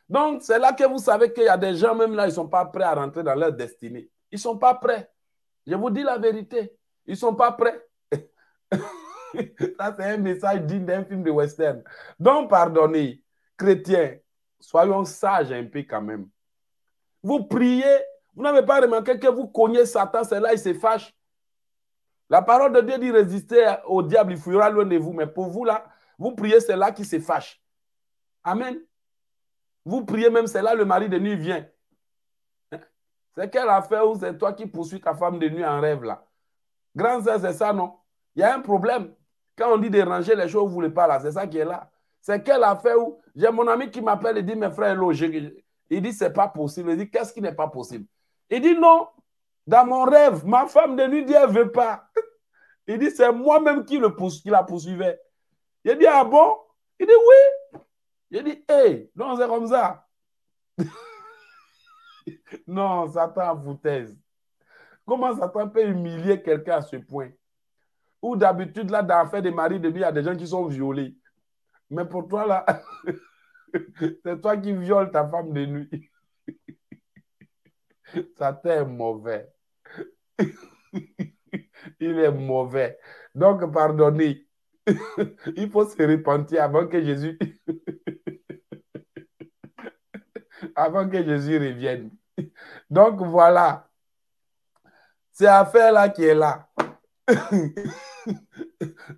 Donc, c'est là que vous savez qu'il y a des gens, même là, ils ne sont pas prêts à rentrer dans leur destinée. Ils ne sont pas prêts. Je vous dis la vérité. Ils ne sont pas prêts. [LAUGHS] Ça, c'est un message digne d'un film de western. Donc, pardonnez, chrétiens, soyons sages un peu quand même. Vous priez, vous n'avez pas remarqué que vous cognez Satan, c'est là, il se fâche. La parole de Dieu dit résister au diable, il fuira loin de vous. Mais pour vous, là, vous priez, c'est là qui se fâche. Amen. Vous priez même, c'est là le mari de nuit vient. C'est quelle affaire où c'est toi qui poursuis ta femme de nuit en rêve, là? Grand c'est ça, non? Il y a un problème. Quand on dit de ranger les choses, vous ne voulez pas là, c'est ça qui est là. C'est quelle affaire où j'ai mon ami qui m'appelle et dit, mes frères, il dit, c'est pas possible. Il dit, qu'est-ce qui n'est pas possible? Il dit, non, dans mon rêve, ma femme de nuit dit, elle ne veut pas. Il dit, c'est moi-même qui, qui la poursuivais. Il dit, ah bon? Il dit, oui. J'ai dit, hé, non, c'est comme ça. [LAUGHS] non, Satan en foutaise. Comment Satan peut humilier quelqu'un à ce point? Ou d'habitude, là, dans l'affaire des maris de nuit, il y a des gens qui sont violés. Mais pour toi, là, [LAUGHS] c'est toi qui violes ta femme de nuit. [LAUGHS] Satan est mauvais. [LAUGHS] Il est mauvais. Donc, pardonnez. [LAUGHS] Il faut se repentir avant que Jésus [LAUGHS] avant que Jésus revienne. Donc voilà. C'est affaire-là qui est là.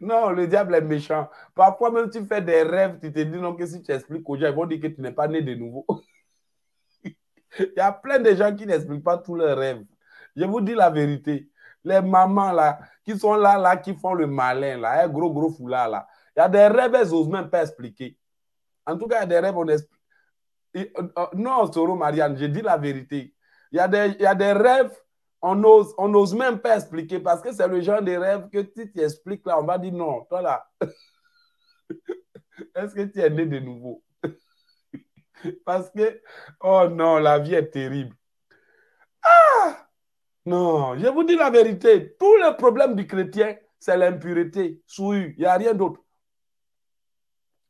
non, le diable est méchant. Parfois, même tu fais des rêves, tu te dis non, que si tu expliques aux gens, ils vont dire que tu n'es pas né de nouveau. Il y a plein de gens qui n'expliquent pas tous leurs rêves. Je vous dis la vérité. Les mamans là, qui sont là, là, qui font le malin, là, un gros, gros foulard là. Il y a des rêves, elles n'osent même pas expliquer. En tout cas, il y a des rêves, on explique. Euh, euh, non, Soro Marianne, je dis la vérité. Il y a des, y a des rêves, on n'ose on ose même pas expliquer parce que c'est le genre de rêve que si tu expliques là, on va dire non, toi là, [LAUGHS] est-ce que tu es né de nouveau? [LAUGHS] parce que, oh non, la vie est terrible. Ah! Non, je vous dis la vérité. Tous les problèmes du chrétien, c'est l'impureté, souillure. Il n'y a rien d'autre.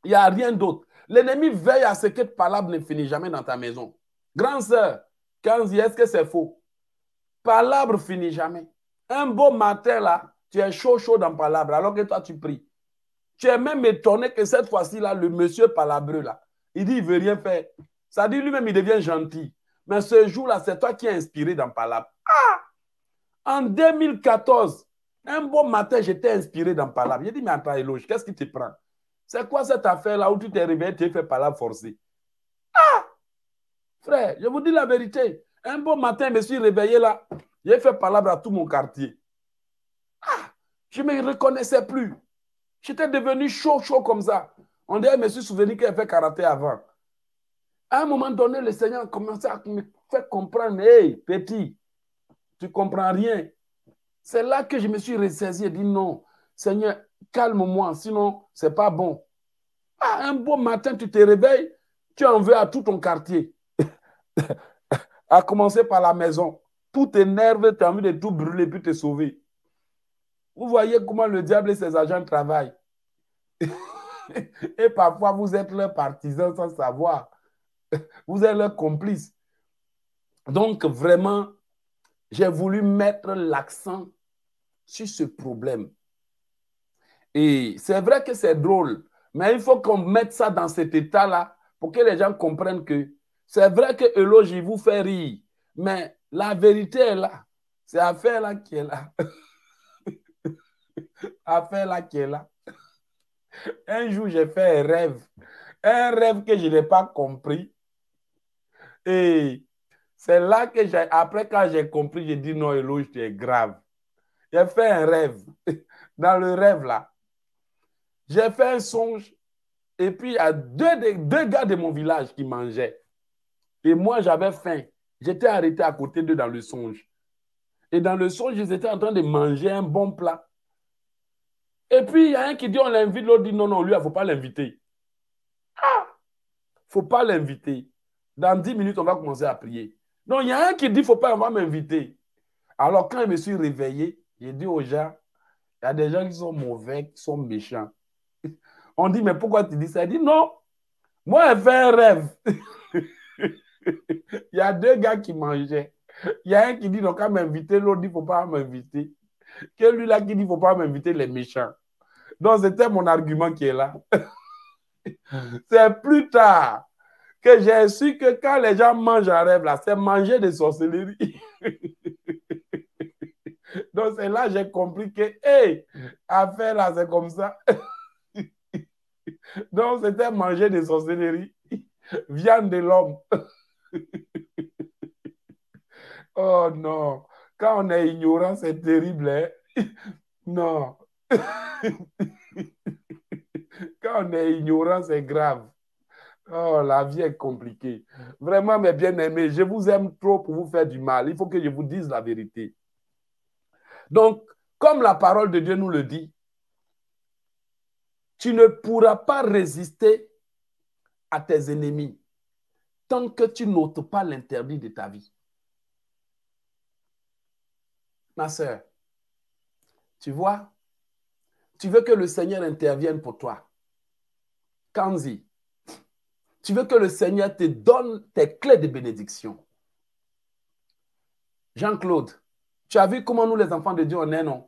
Il n'y a rien d'autre. L'ennemi veille à ce que palabre ne finisse jamais dans ta maison. Grand sœur, quand est-ce que c'est faux? Palabre finit jamais. Un beau matin là, tu es chaud chaud dans palabre alors que toi tu pries. Tu es même étonné que cette fois-ci là, le monsieur palabreux là, il dit il veut rien faire. Ça dit lui-même il devient gentil. Mais ce jour-là, c'est toi qui es inspiré dans palabre. En 2014, un beau matin, j'étais inspiré dans palabre. J'ai dit mais attends, Eloge, qu'est-ce qui te prend? C'est quoi cette affaire-là où tu t'es réveillé, tu es fait par la forcer Ah Frère, je vous dis la vérité. Un bon matin, je me suis réveillé là. J'ai fait palabre à tout mon quartier. Ah Je ne me reconnaissais plus. J'étais devenu chaud, chaud comme ça. On dirait, je me suis souvenu avait fait karaté avant. À un moment donné, le Seigneur a commencé à me faire comprendre Hé, petit, tu comprends rien. C'est là que je me suis ressaisi et dit non, Seigneur, calme-moi, sinon, ce n'est pas bon. Ah, un beau matin, tu te réveilles, tu en veux à tout ton quartier. [LAUGHS] à commencer par la maison. Tout t'énerve, tu as envie de tout brûler puis te sauver. Vous voyez comment le diable et ses agents travaillent. [LAUGHS] et parfois, vous êtes leurs partisans sans savoir. Vous êtes leurs complices. Donc, vraiment, j'ai voulu mettre l'accent sur ce problème. Et c'est vrai que c'est drôle, mais il faut qu'on mette ça dans cet état-là pour que les gens comprennent que c'est vrai que Eloge, vous fait rire, mais la vérité est là. C'est affaire là qui est là. [LAUGHS] affaire là qui est là. Un jour, j'ai fait un rêve. Un rêve que je n'ai pas compris. Et c'est là que j'ai, après quand j'ai compris, j'ai dit non, Eloge, tu es grave. J'ai fait un rêve. [LAUGHS] Dans le rêve là, j'ai fait un songe et puis il y a deux, gars de mon village qui mangeaient. Et moi, j'avais faim. J'étais arrêté à côté d'eux dans le songe. Et dans le songe, ils étaient en train de manger un bon plat. Et puis, il y a un qui dit on l'invite, l'autre dit non, non, lui, il ne faut pas l'inviter. Ah! Il ne faut pas l'inviter. Dans dix minutes, on va commencer à prier. Non, il y a un qui dit il ne faut pas, m'inviter. Alors, quand je me suis réveillé, j'ai dit aux gens, il y a des gens qui sont mauvais, qui sont méchants. [LAUGHS] On dit, mais pourquoi tu dis ça? Il dit, non, moi, j'ai fait un rêve. [LAUGHS] Il y a deux gars qui mangeaient. Il y a un qui dit, non, quand m'inviter, l'autre dit, il ne faut pas m'inviter. Que lui là qui dit, il ne faut pas m'inviter les méchants. Donc, c'était mon argument qui est là. [LAUGHS] c'est plus tard que j'ai su que quand les gens mangent un rêve, là, c'est manger des sorcelleries. [LAUGHS] Donc, c'est là que j'ai compris que, hé, affaire là, c'est comme ça. [LAUGHS] Donc, c'était manger des sorcelleries, [LAUGHS] viande de l'homme. oh non, quand on est ignorant, c'est terrible. Hein? Non. quand on est ignorant, c'est grave. Oh, la vie est compliquée. Vraiment, mes bien-aimés, je vous aime trop pour vous faire du mal. Il faut que je vous dise la vérité. Donc, comme la parole de Dieu nous le dit, tu ne pourras pas résister à tes ennemis tant que tu n'ôtes pas l'interdit de ta vie. Ma soeur, tu vois, tu veux que le Seigneur intervienne pour toi. Kanzi, tu veux que le Seigneur te donne tes clés de bénédiction. Jean-Claude, tu as vu comment nous, les enfants de Dieu, on est, non?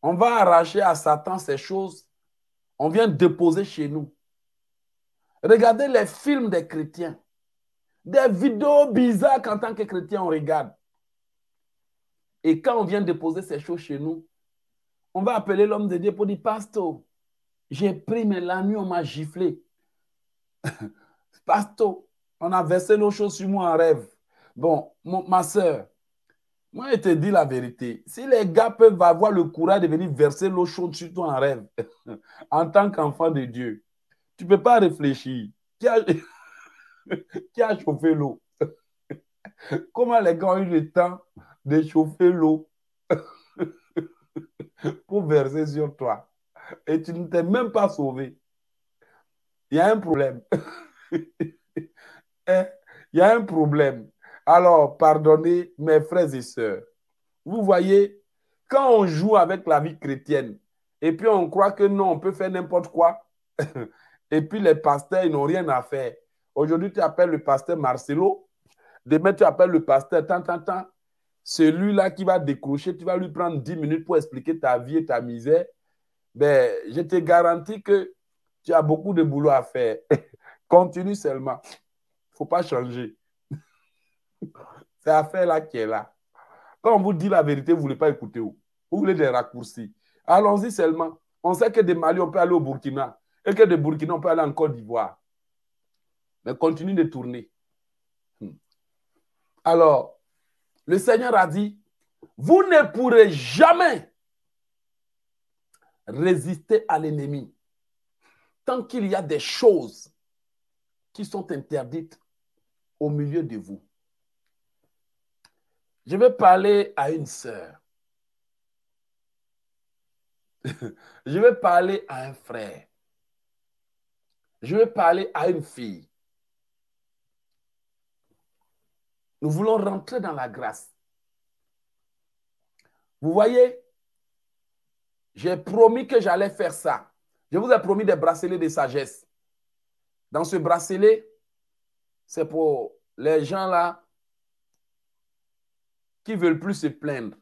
On va arracher à Satan ces choses. On vient déposer chez nous. Regardez les films des chrétiens. Des vidéos bizarres qu'en tant que chrétien, on regarde. Et quand on vient déposer ces choses chez nous, on va appeler l'homme de Dieu pour dire, Pasteur, j'ai pris, mais la nuit, on m'a giflé. [LAUGHS] Pasteur, on a versé nos choses sur moi en rêve. Bon, ma soeur, moi, je te dis la vérité. Si les gars peuvent avoir le courage de venir verser l'eau chaude sur toi en rêve, [LAUGHS] en tant qu'enfant de Dieu, tu ne peux pas réfléchir. Qui a [LAUGHS] chauffé l'eau? Comment les gars ont eu le temps de chauffer l'eau pour verser sur toi? Et tu ne t'es même pas sauvé. Il y a un problème. [LAUGHS] Eh, il y a un problème. Alors, pardonnez mes frères et sœurs. Vous voyez, quand on joue avec la vie chrétienne, et puis on croit que non, on peut faire n'importe quoi, [LAUGHS] et puis les pasteurs, ils n'ont rien à faire. Aujourd'hui, tu appelles le pasteur Marcelo, demain, tu appelles le pasteur tant, tant, tant. Celui-là qui va décrocher, tu vas lui prendre 10 minutes pour expliquer ta vie et ta misère. Ben, je te garantis que tu as beaucoup de boulot à faire. [LAUGHS] Continue seulement. Il ne faut pas changer. [LAUGHS] C'est l'affaire-là qui est là. Quand on vous dit la vérité, vous ne voulez pas écouter. Vous voulez des raccourcis. Allons-y seulement. On sait que des Mali, on peut aller au Burkina. Et que de Burkina, on peut aller en Côte d'Ivoire. Mais continue de tourner. Hmm. Alors, le Seigneur a dit, vous ne pourrez jamais résister à l'ennemi tant qu'il y a des choses qui sont interdites au milieu de vous. Je vais parler à une sœur. [LAUGHS] Je vais parler à un frère. Je vais parler à une fille. Nous voulons rentrer dans la grâce. Vous voyez, j'ai promis que j'allais faire ça. Je vous ai promis des bracelets de sagesse. Dans ce bracelet, c'est pour les gens là qui veulent plus se plaindre.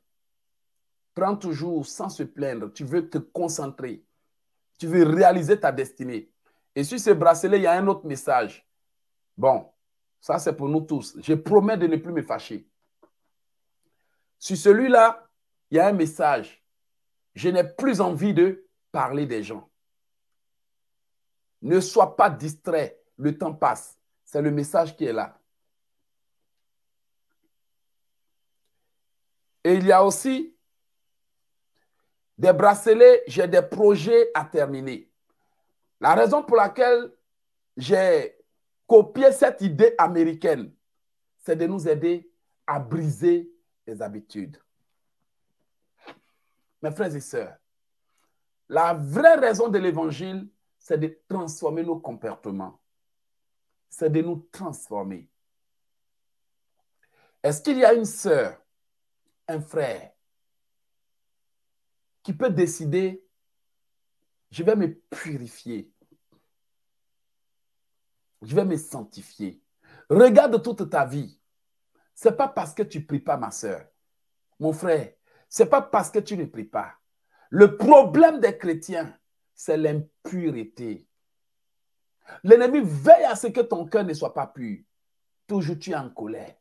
Prends toujours sans se plaindre. Tu veux te concentrer. Tu veux réaliser ta destinée. Et sur ce bracelet, il y a un autre message. Bon, ça c'est pour nous tous. Je promets de ne plus me fâcher. Sur celui-là, il y a un message. Je n'ai plus envie de parler des gens. Ne sois pas distrait. Le temps passe. C'est le message qui est là. Et il y a aussi des bracelets, j'ai des projets à terminer. La raison pour laquelle j'ai copié cette idée américaine, c'est de nous aider à briser les habitudes. Mes frères et sœurs, la vraie raison de l'évangile, c'est de transformer nos comportements. C'est de nous transformer. Est-ce qu'il y a une sœur un frère qui peut décider, je vais me purifier, je vais me sanctifier. Regarde toute ta vie. Ce n'est pas parce que tu ne pries pas, ma soeur. Mon frère, ce n'est pas parce que tu ne pries pas. Le problème des chrétiens, c'est l'impureté. L'ennemi veille à ce que ton cœur ne soit pas pur. Toujours tu es en colère.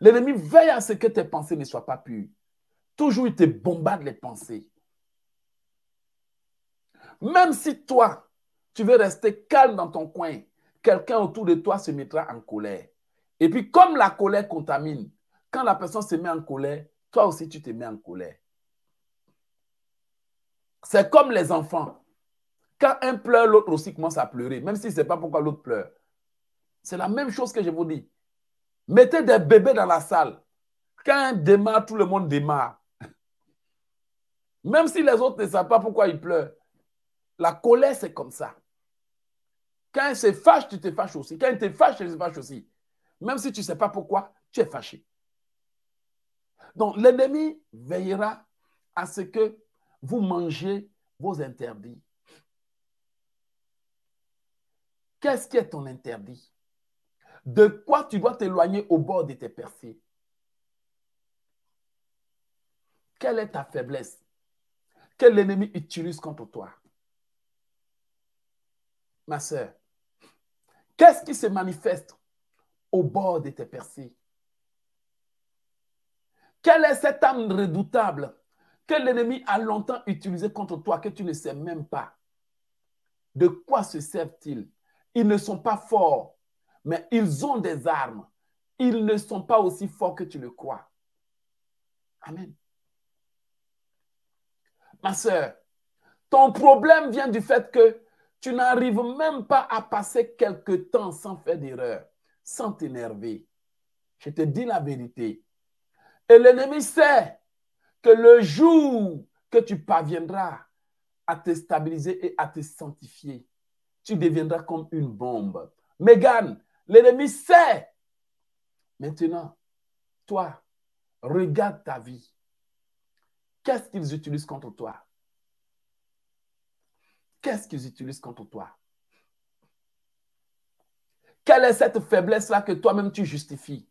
L'ennemi veille à ce que tes pensées ne soient pas pures. Toujours, il te bombarde les pensées. Même si toi, tu veux rester calme dans ton coin, quelqu'un autour de toi se mettra en colère. Et puis, comme la colère contamine, quand la personne se met en colère, toi aussi, tu te mets en colère. C'est comme les enfants. Quand un pleure, l'autre aussi commence à pleurer, même si ce n'est pas pourquoi l'autre pleure. C'est la même chose que je vous dis. Mettez des bébés dans la salle. Quand un démarre, tout le monde démarre. Même si les autres ne savent pas pourquoi ils pleurent. La colère, c'est comme ça. Quand il se fâche, tu te fâches aussi. Quand il te fâche, il se fâche aussi. Même si tu ne sais pas pourquoi, tu es fâché. Donc, l'ennemi veillera à ce que vous mangez vos interdits. Qu'est-ce qui est ton interdit? De quoi tu dois t'éloigner au bord de tes percées? Quelle est ta faiblesse? Que l'ennemi utilise contre toi? Ma soeur, qu'est-ce qui se manifeste au bord de tes percées? Quelle est cette âme redoutable que l'ennemi a longtemps utilisée contre toi que tu ne sais même pas De quoi se servent-ils? Ils ne sont pas forts, mais ils ont des armes. Ils ne sont pas aussi forts que tu le crois. Amen. Ma soeur, ton problème vient du fait que tu n'arrives même pas à passer quelque temps sans faire d'erreur, sans t'énerver. Je te dis la vérité. Et l'ennemi sait que le jour que tu parviendras à te stabiliser et à te sanctifier, tu deviendras comme une bombe. Megan, l'ennemi sait. Maintenant, toi, regarde ta vie. Qu'est-ce qu'ils utilisent contre toi? Qu'est-ce qu'ils utilisent contre toi? Quelle est cette faiblesse-là que toi-même tu justifies?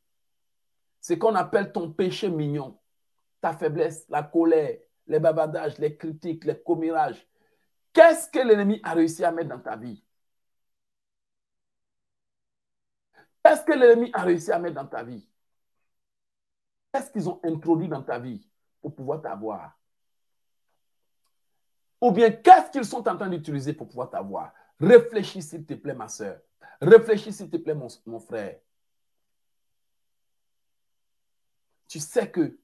C'est qu'on appelle ton péché mignon. Ta faiblesse, la colère, les bavardages, les critiques, les commérages. Qu'est-ce que l'ennemi a réussi à mettre dans ta vie? Qu'est-ce que l'ennemi a réussi à mettre dans ta vie? Qu'est-ce qu'ils ont introduit dans ta vie pour pouvoir t'avoir? Ou bien qu'est-ce qu'ils sont en train d'utiliser pour pouvoir t'avoir? Réfléchis s'il te plaît, ma soeur. Réfléchis s'il te plaît, mon, mon frère. Tu sais que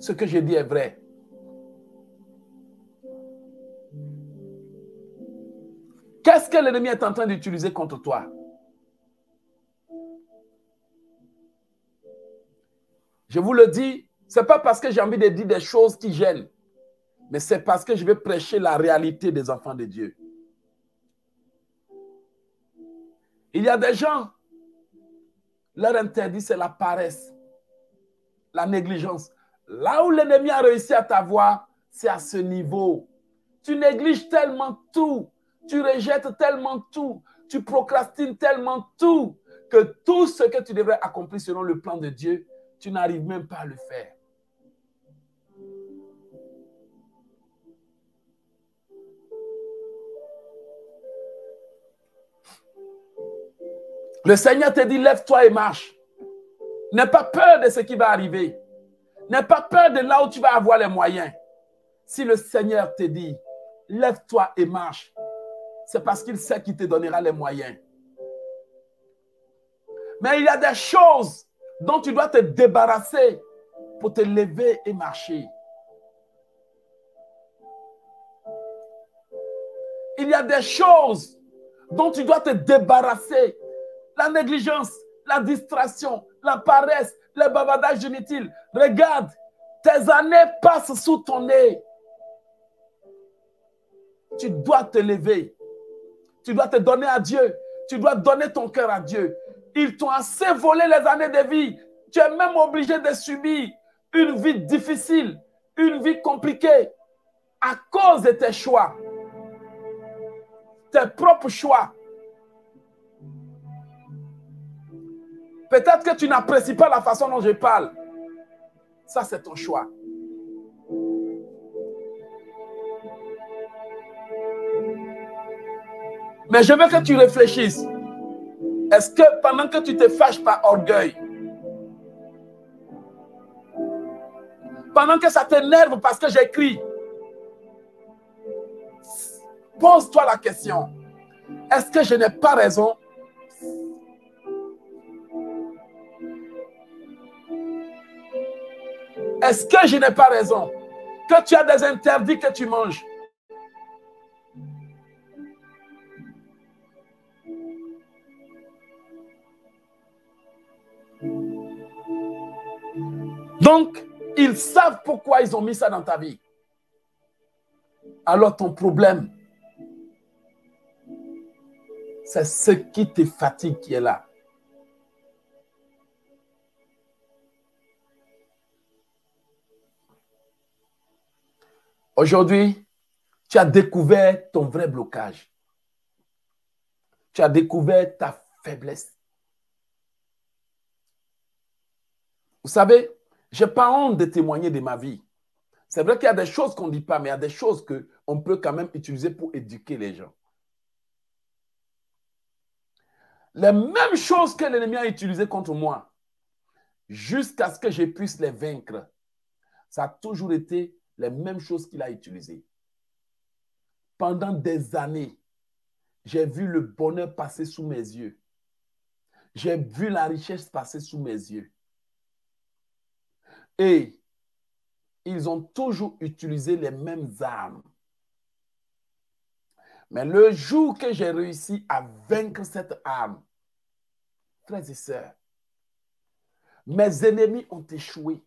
ce que je dis est vrai. Qu'est-ce que l'ennemi est en train d'utiliser contre toi? Je vous le dis, ce n'est pas parce que j'ai envie de dire des choses qui gênent, mais c'est parce que je vais prêcher la réalité des enfants de Dieu. Il y a des gens, leur interdit, c'est la paresse, la négligence. Là où l'ennemi a réussi à t'avoir, c'est à ce niveau. Tu négliges tellement tout, tu rejettes tellement tout, tu procrastines tellement tout, que tout ce que tu devrais accomplir selon le plan de Dieu, tu n'arrives même pas à le faire. Le Seigneur te dit, lève-toi et marche. N'aie pas peur de ce qui va arriver. N'aie pas peur de là où tu vas avoir les moyens. Si le Seigneur te dit, lève-toi et marche, c'est parce qu'il sait qu'il te donnera les moyens. Mais il y a des choses dont tu dois te débarrasser pour te lever et marcher. Il y a des choses dont tu dois te débarrasser. La négligence, la distraction, la paresse, le bavardage inutile. Regarde, tes années passent sous ton nez. Tu dois te lever. Tu dois te donner à Dieu. Tu dois donner ton cœur à Dieu. Ils t'ont assez volé les années de vie. Tu es même obligé de subir une vie difficile, une vie compliquée à cause de tes choix. Tes propres choix. Peut-être que tu n'apprécies pas la façon dont je parle. Ça, c'est ton choix. Mais je veux que tu réfléchisses. Est-ce que pendant que tu te fâches par orgueil, pendant que ça t'énerve parce que j'écris, pose-toi la question. Est-ce que je n'ai pas raison? Est-ce que je n'ai pas raison? Que tu as des interdits que tu manges Donc, ils savent pourquoi ils ont mis ça dans ta vie. Alors ton problème, C'est ce qui te fatigue qui est là. Aujourd'hui, tu as découvert ton vrai blocage. Tu as découvert ta faiblesse. Vous savez, je n'ai pas honte de témoigner de ma vie. C'est vrai qu'il y a des choses qu'on ne dit pas, mais il y a des choses qu'on peut quand même utiliser pour éduquer les gens. Les mêmes choses que l'ennemi a utilisées contre moi, jusqu'à ce que je puisse les vaincre, ça a toujours été les mêmes choses qu'il a utilisées. Pendant des années, j'ai vu le bonheur passer sous mes yeux. J'ai vu la richesse passer sous mes yeux. Et ils ont toujours utilisé les mêmes armes. Mais le jour que j'ai réussi à vaincre cette arme, frères et sœurs, mes ennemis ont échoué.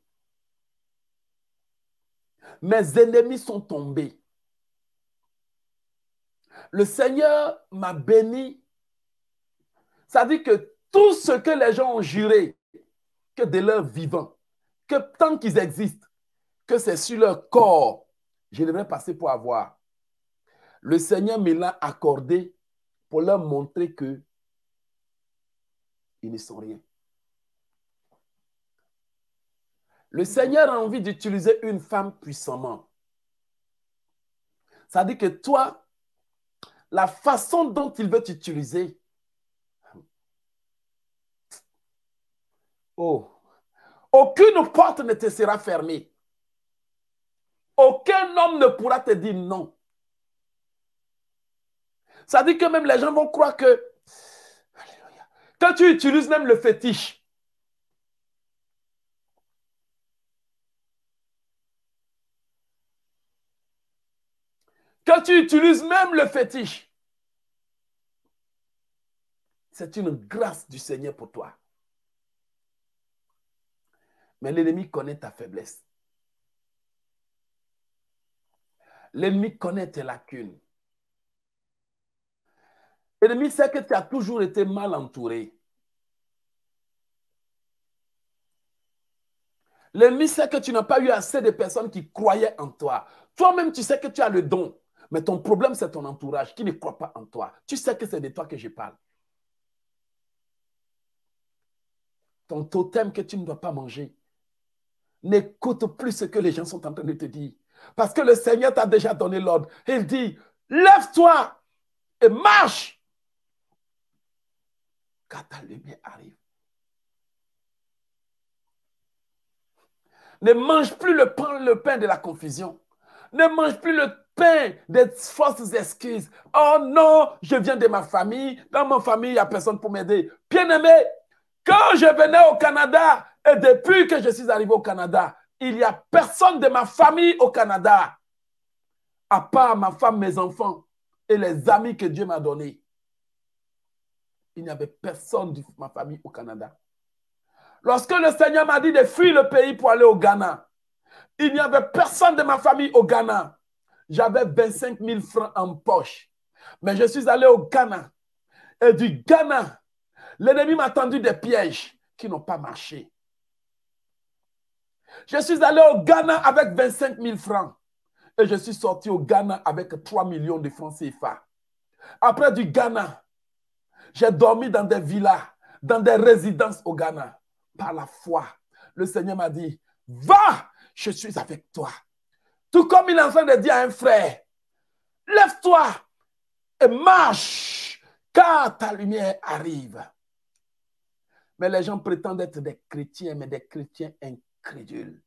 Mes ennemis sont tombés. Le Seigneur m'a béni. Ça dit que tout ce que les gens ont juré, que de leur vivant, que tant qu'ils existent, que c'est sur leur corps, je devrais passer pour avoir. Le Seigneur me l'a accordé pour leur montrer que ils ne sont rien. Le Seigneur a envie d'utiliser une femme puissamment. Ça dit que toi, la façon dont il veut t'utiliser, oh, aucune porte ne te sera fermée. Aucun homme ne pourra te dire non. Ça dit que même les gens vont croire que, quand tu utilises même le fétiche, tu utilises même le fétiche, c'est une grâce du Seigneur pour toi. Mais l'ennemi connaît ta faiblesse. L'ennemi connaît tes lacunes. L'ennemi sait que tu as toujours été mal entouré. L'ennemi sait que tu n'as pas eu assez de personnes qui croyaient en toi. Toi-même, tu sais que tu as le don. Mais ton problème, c'est ton entourage qui ne croit pas en toi. Tu sais que c'est de toi que je parle. Ton totem que tu ne dois pas manger. N'écoute plus ce que les gens sont en train de te dire. Parce que le Seigneur t'a déjà donné l'ordre. Il dit, lève-toi et marche. Car ta lumière arrive. Ne mange plus le pain, le pain de la confusion. Ne mange plus le pain des fausses excuses. Oh non, je viens de ma famille. Dans ma famille, il n'y a personne pour m'aider. Bien-aimé, quand je venais au Canada et depuis que je suis arrivé au Canada, il n'y a personne de ma famille au Canada, à part ma femme, mes enfants et les amis que Dieu m'a donnés. Il n'y avait personne de ma famille au Canada. Lorsque le Seigneur m'a dit de fuir le pays pour aller au Ghana, il n'y avait personne de ma famille au Ghana. J'avais 25 000 francs en poche. Mais je suis allé au Ghana. Et du Ghana, l'ennemi m'a tendu des pièges qui n'ont pas marché. Je suis allé au Ghana avec 25 000 francs. Et je suis sorti au Ghana avec 3 millions de francs CFA. Après du Ghana, j'ai dormi dans des villas, dans des résidences au Ghana. Par la foi, le Seigneur m'a dit, va, je suis avec toi. Tout comme il est en train de dire à un frère, lève-toi et marche, car ta lumière arrive. Mais les gens prétendent être des chrétiens, mais des chrétiens incrédules.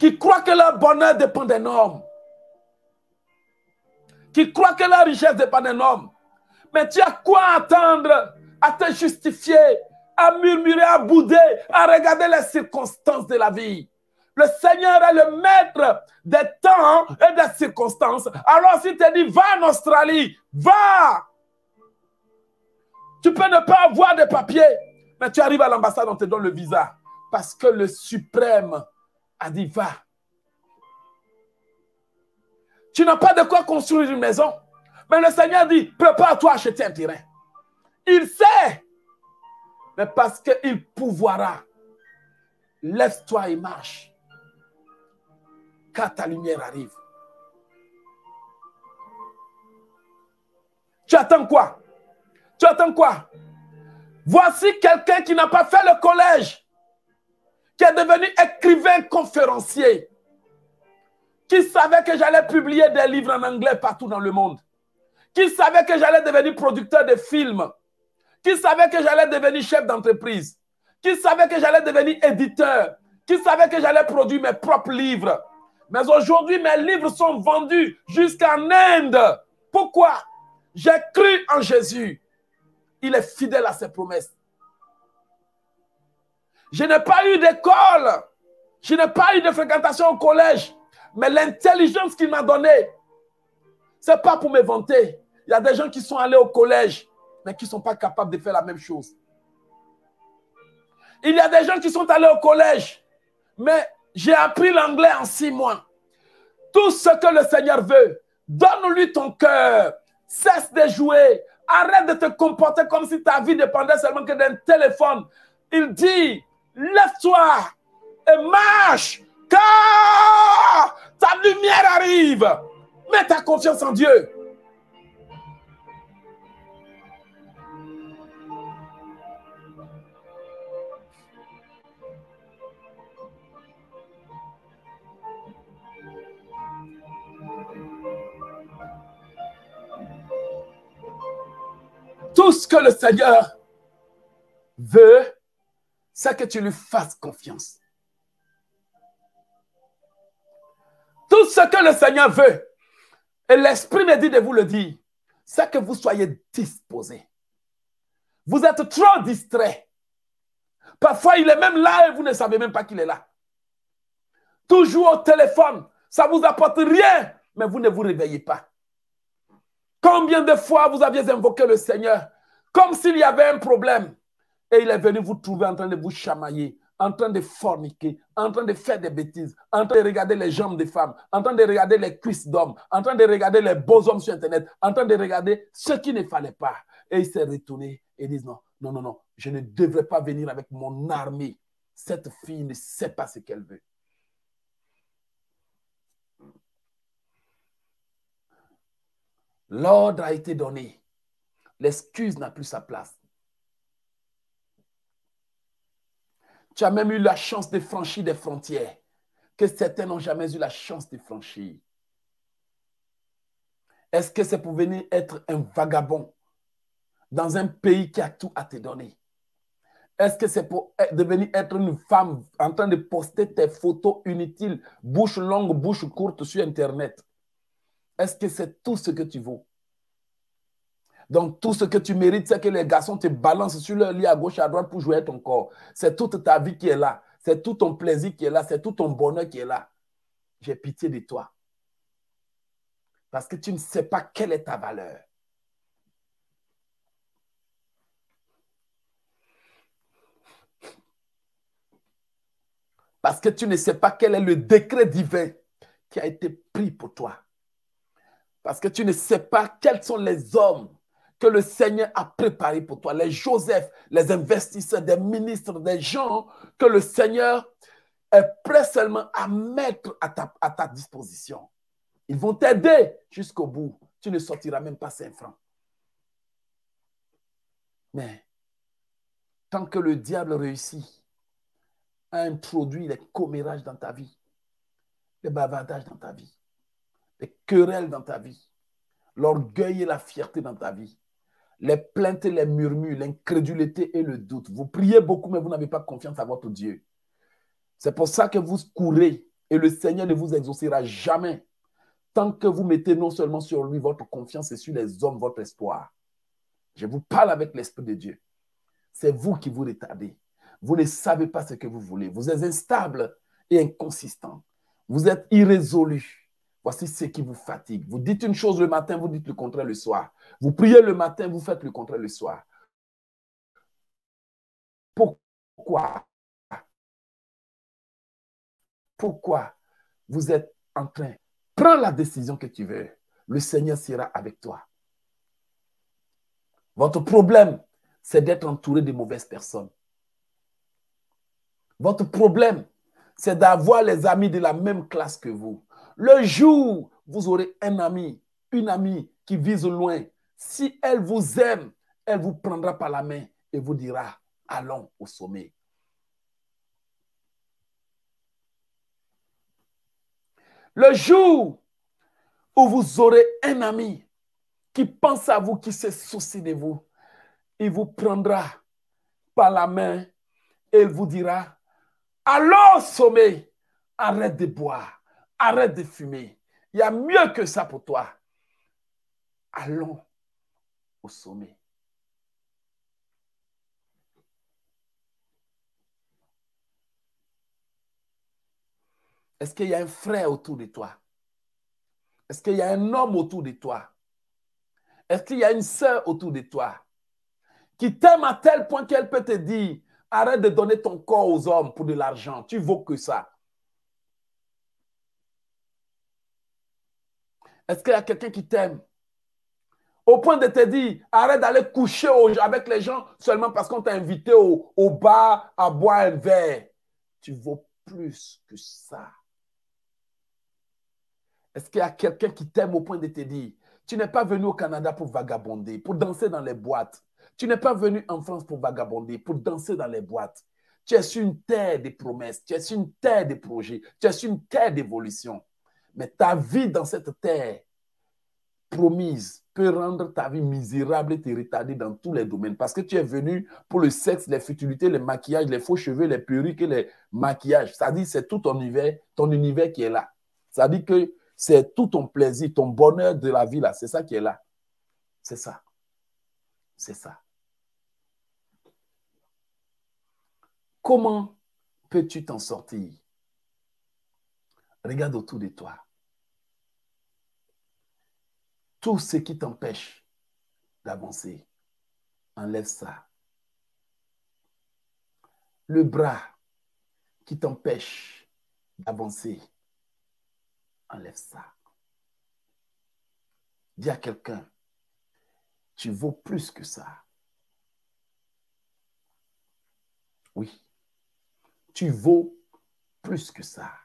Qui croient que leur bonheur dépend d'un homme. Qui croient que leur richesse dépend d'un homme. Mais tu as quoi attendre à te justifier, à murmurer, à bouder, à regarder les circonstances de la vie. Le Seigneur est le maître des temps et des circonstances. Alors s'il te dit, va en Australie, va. Tu peux ne pas avoir de papiers, mais tu arrives à l'ambassade, on te donne le visa. Parce que le suprême a dit, va. Tu n'as pas de quoi construire une maison. Mais le Seigneur dit, prépare-toi à acheter un terrain. Il sait. Mais parce qu'il pouvoira, lève-toi et marche. Car ta lumière arrive. Tu attends quoi? Tu attends quoi? Voici quelqu'un qui n'a pas fait le collège, qui est devenu écrivain conférencier, qui savait que j'allais publier des livres en anglais partout dans le monde, qui savait que j'allais devenir producteur de films, qui savait que j'allais devenir chef d'entreprise, qui savait que j'allais devenir éditeur, qui savait que j'allais produire mes propres livres? Mais aujourd'hui, mes livres sont vendus jusqu'en Inde. Pourquoi? J'ai cru en Jésus. Il est fidèle à ses promesses. Je n'ai pas eu d'école. Je n'ai pas eu de fréquentation au collège. Mais l'intelligence qu'il m'a donnée, ce n'est pas pour me vanter. Il y a des gens qui sont allés au collège, mais qui ne sont pas capables de faire la même chose. Il y a des gens qui sont allés au collège, mais j'ai appris l'anglais en six mois. Tout ce que le Seigneur veut, donne-lui ton cœur. Cesse de jouer. Arrête de te comporter comme si ta vie dépendait seulement que d'un téléphone. Il dit, lève-toi et marche, car ta lumière arrive. Mets ta confiance en Dieu. Tout ce que le Seigneur veut, c'est que tu lui fasses confiance. Tout ce que le Seigneur veut, et l'Esprit me dit de vous le dire, c'est que vous soyez disposés. Vous êtes trop distraits. Parfois, il est même là et vous ne savez même pas qu'il est là. Toujours au téléphone, ça ne vous apporte rien, mais vous ne vous réveillez pas. Combien de fois vous aviez invoqué le Seigneur comme s'il y avait un problème et il est venu vous trouver en train de vous chamailler, en train de forniquer, en train de faire des bêtises, en train de regarder les jambes des femmes, en train de regarder les cuisses d'hommes, en train de regarder les beaux hommes sur Internet, en train de regarder ce qu'il ne fallait pas. Et il s'est retourné et dit non, non, non, non, je ne devrais pas venir avec mon armée. Cette fille ne sait pas ce qu'elle veut. L'ordre a été donné. L'excuse n'a plus sa place. Tu as même eu la chance de franchir des frontières que certains n'ont jamais eu la chance de franchir. Est-ce que c'est pour venir être un vagabond dans un pays qui a tout à te donner? Est-ce que c'est pour devenir être une femme en train de poster tes photos inutiles, bouche longue, bouche courte sur Internet? Est-ce que c'est tout ce que tu vaux? Donc, tout ce que tu mérites, c'est que les garçons te balancent sur leur lit à gauche, à droite pour jouer ton corps. C'est toute ta vie qui est là. C'est tout ton plaisir qui est là. C'est tout ton bonheur qui est là. J'ai pitié de toi. Parce que tu ne sais pas quelle est ta valeur. Parce que tu ne sais pas quel est le décret divin qui a été pris pour toi. Parce que tu ne sais pas quels sont les hommes que le Seigneur a préparés pour toi. Les Joseph, les investisseurs, des ministres, des gens que le Seigneur est prêt seulement à mettre à ta, disposition. Ils vont t'aider jusqu'au bout. Tu ne sortiras même pas 5 francs. Mais tant que le diable réussit à introduire les commérages dans ta vie, les bavardages dans ta vie, les querelles dans ta vie, l'orgueil et la fierté dans ta vie, les plaintes les murmures, l'incrédulité et le doute. Vous priez beaucoup, mais vous n'avez pas confiance à votre Dieu. C'est pour ça que vous courez et le Seigneur ne vous exaucera jamais tant que vous mettez non seulement sur lui votre confiance et sur les hommes votre espoir. Je vous parle avec l'Esprit de Dieu. C'est vous qui vous retardez. Vous ne savez pas ce que vous voulez. Vous êtes instable et inconsistant. Vous êtes irrésolu. Voici ce qui vous fatigue. Vous dites une chose le matin, vous dites le contraire le soir. Vous priez le matin, vous faites le contraire le soir. Pourquoi? Pourquoi vous êtes en train? Prends la décision que tu veux. Le Seigneur sera avec toi. Votre problème, c'est d'être entouré de mauvaises personnes. Votre problème, c'est d'avoir les amis de la même classe que vous. Le jour, vous aurez un ami, une amie qui vise loin. Si elle vous aime, elle vous prendra par la main et vous dira, allons au sommet. Le jour où vous aurez un ami qui pense à vous, qui se soucie de vous, il vous prendra par la main et il vous dira, allons au sommet, arrête de boire, arrête de fumer. Il y a mieux que ça pour toi. Allons au sommet. Est-ce qu'il y a un frère autour de toi? Est-ce qu'il y a un homme autour de toi? Est-ce qu'il y a une sœur autour de toi qui t'aime à tel point qu'elle peut te dire, arrête de donner ton corps aux hommes pour de l'argent, tu vaux que ça. Est-ce qu'il y a quelqu'un qui t'aime? Au point de te dire, arrête d'aller coucher avec les gens seulement parce qu'on t'a invité au, bar à boire un verre. Tu vaux plus que ça. Est-ce qu'il y a quelqu'un qui t'aime au point de te dire, tu n'es pas venu au Canada pour vagabonder, pour danser dans les boîtes. Tu n'es pas venu en France pour vagabonder, pour danser dans les boîtes. Tu es sur une terre de promesses, tu es sur une terre de projets, tu es sur une terre d'évolution. Mais ta vie dans cette terre promise peut rendre ta vie misérable et te retarder dans tous les domaines. Parce que tu es venu pour le sexe, les futilités, le maquillage, les faux cheveux, les perruques et les maquillages. Ça dit c'est tout ton univers, ton univers qui est là. Ça dit que c'est tout ton plaisir, ton bonheur de la vie là. C'est ça qui est là. C'est ça. C'est ça. Comment peux-tu t'en sortir? Regarde autour de toi. Tout ce qui t'empêche d'avancer, enlève ça. Le bras qui t'empêche d'avancer, enlève ça. Dis à quelqu'un, tu vaux plus que ça. Oui, tu vaux plus que ça.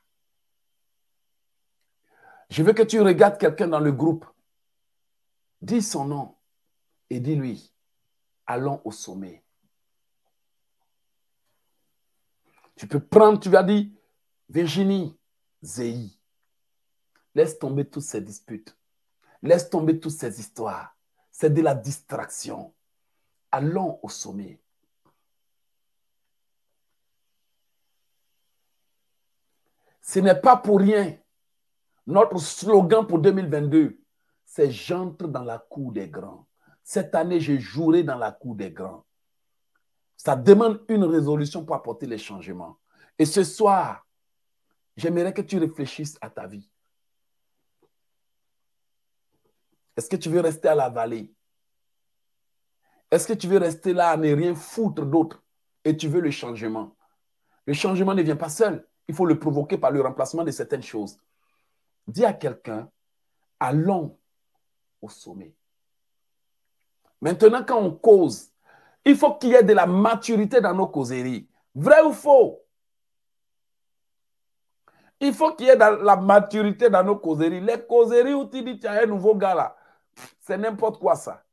Je veux que tu regardes quelqu'un dans le groupe. Dis son nom et dis-lui, allons au sommet. Tu peux prendre, tu vas dire, Virginie, Zéhi, Laisse tomber toutes ces disputes. Laisse tomber toutes ces histoires. C'est de la distraction. Allons au sommet. Ce n'est pas pour rien. Notre slogan pour 2022, c'est J'entre dans la cour des grands. Cette année, je jouerai dans la cour des grands. Ça demande une résolution pour apporter les changements. Et ce soir, j'aimerais que tu réfléchisses à ta vie. Est-ce que tu veux rester à la vallée? Est-ce que tu veux rester là à ne rien foutre d'autre et tu veux le changement? Le changement ne vient pas seul. Il faut le provoquer par le remplacement de certaines choses. Dis à quelqu'un, allons au sommet. Maintenant, quand on cause, il faut qu'il y ait de la maturité dans nos causeries. Vrai ou faux? Il faut qu'il y ait de la maturité dans nos causeries. Les causeries où tu dis, tu as un nouveau gars là, c'est n'importe quoi ça.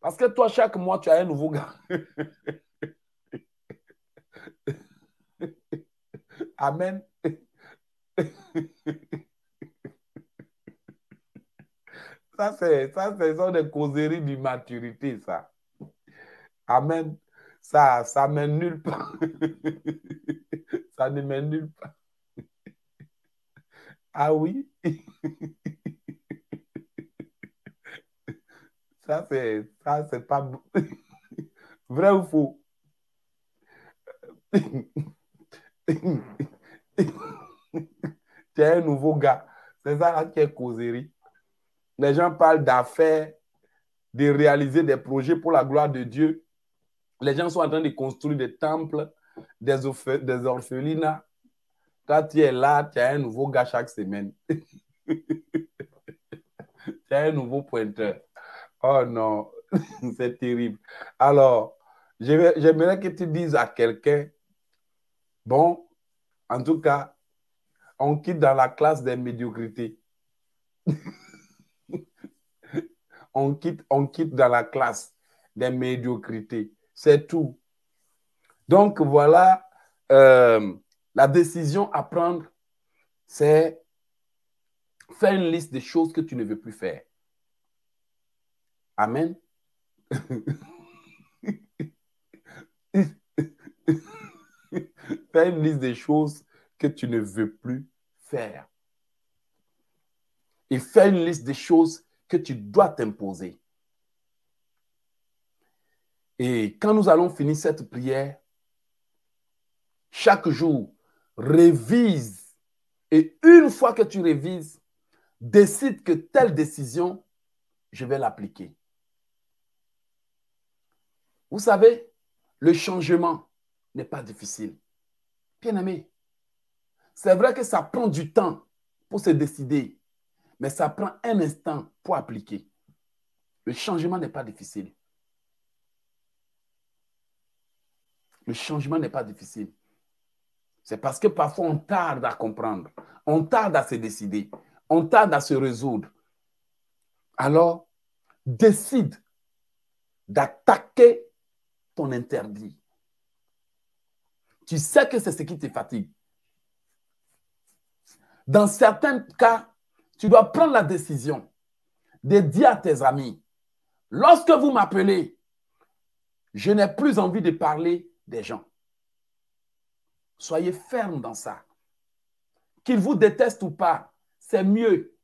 Parce que toi, chaque mois, tu as un nouveau gars. [LAUGHS] Amen. [LAUGHS] Ça, c'est ça, c'est des causeries d'immaturité, ça. Amen. Ça, ça mène nulle part. [LAUGHS] ça ne mène nulle part. Ah oui? [LAUGHS] Ça, c'est, ça, c'est pas [LAUGHS] vrai ou faux? tu es un nouveau gars. C'est ça qui est causerie. Les gens parlent d'affaires, de réaliser des projets pour la gloire de Dieu. Les gens sont en train de construire des temples, des, des orphelinats. Quand tu es là, tu as un nouveau gars chaque semaine. [LAUGHS] tu as un nouveau pointeur. Oh non, [LAUGHS] c'est terrible. Alors, j'aimerais que tu dises à quelqu'un, bon, en tout cas, on quitte dans la classe des médiocrités. [LAUGHS] on, quitte, on quitte dans la classe des médiocrités. C'est tout. Donc voilà, euh, la décision à prendre, c'est faire une liste des choses que tu ne veux plus faire. Amen. [LAUGHS] Fais une liste des choses que tu ne veux plus faire. Et fais une liste des choses que tu dois t'imposer. Et quand nous allons finir cette prière, chaque jour, révise. Et une fois que tu révises, décide que telle décision, je vais l'appliquer. Vous savez, le changement n'est pas difficile. Bien aimé, c'est vrai que ça prend du temps pour se décider, mais ça prend un instant pour appliquer. Le changement n'est pas difficile. Le changement n'est pas difficile. C'est parce que parfois on tarde à comprendre, on tarde à se décider, on tarde à se résoudre. Alors, décide d'attaquer ton interdit. Tu sais que c'est ce qui te fatigue. Dans certains cas, tu dois prendre la décision de dire à tes amis, lorsque vous m'appelez, je n'ai plus envie de parler des gens. Soyez ferme dans ça. Qu'ils vous détestent ou pas, c'est mieux.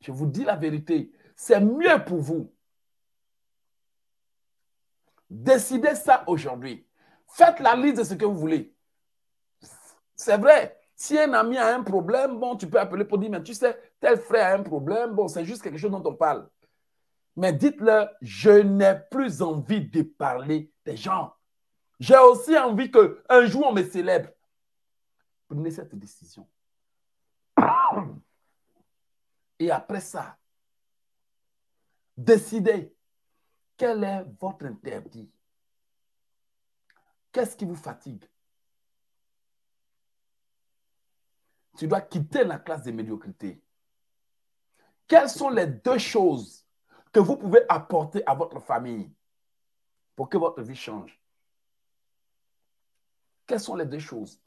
Je vous dis la vérité, c'est mieux pour vous. Décidez ça aujourd'hui. Faites la liste de ce que vous voulez. C'est vrai, si un ami a un problème, bon, tu peux appeler pour dire, mais tu sais, tel frère a un problème, bon, c'est juste quelque chose dont on parle. Mais dites-leur, je n'ai plus envie de parler des gens. J'ai aussi envie qu'un jour on me célèbre. Prenez cette décision. Et après ça, décidez quel est votre interdit? Qu'est-ce qui vous fatigue? Tu dois quitter la classe des médiocrités. Quelles sont les deux choses que vous pouvez apporter à votre famille pour que votre vie change? Quelles sont les deux choses?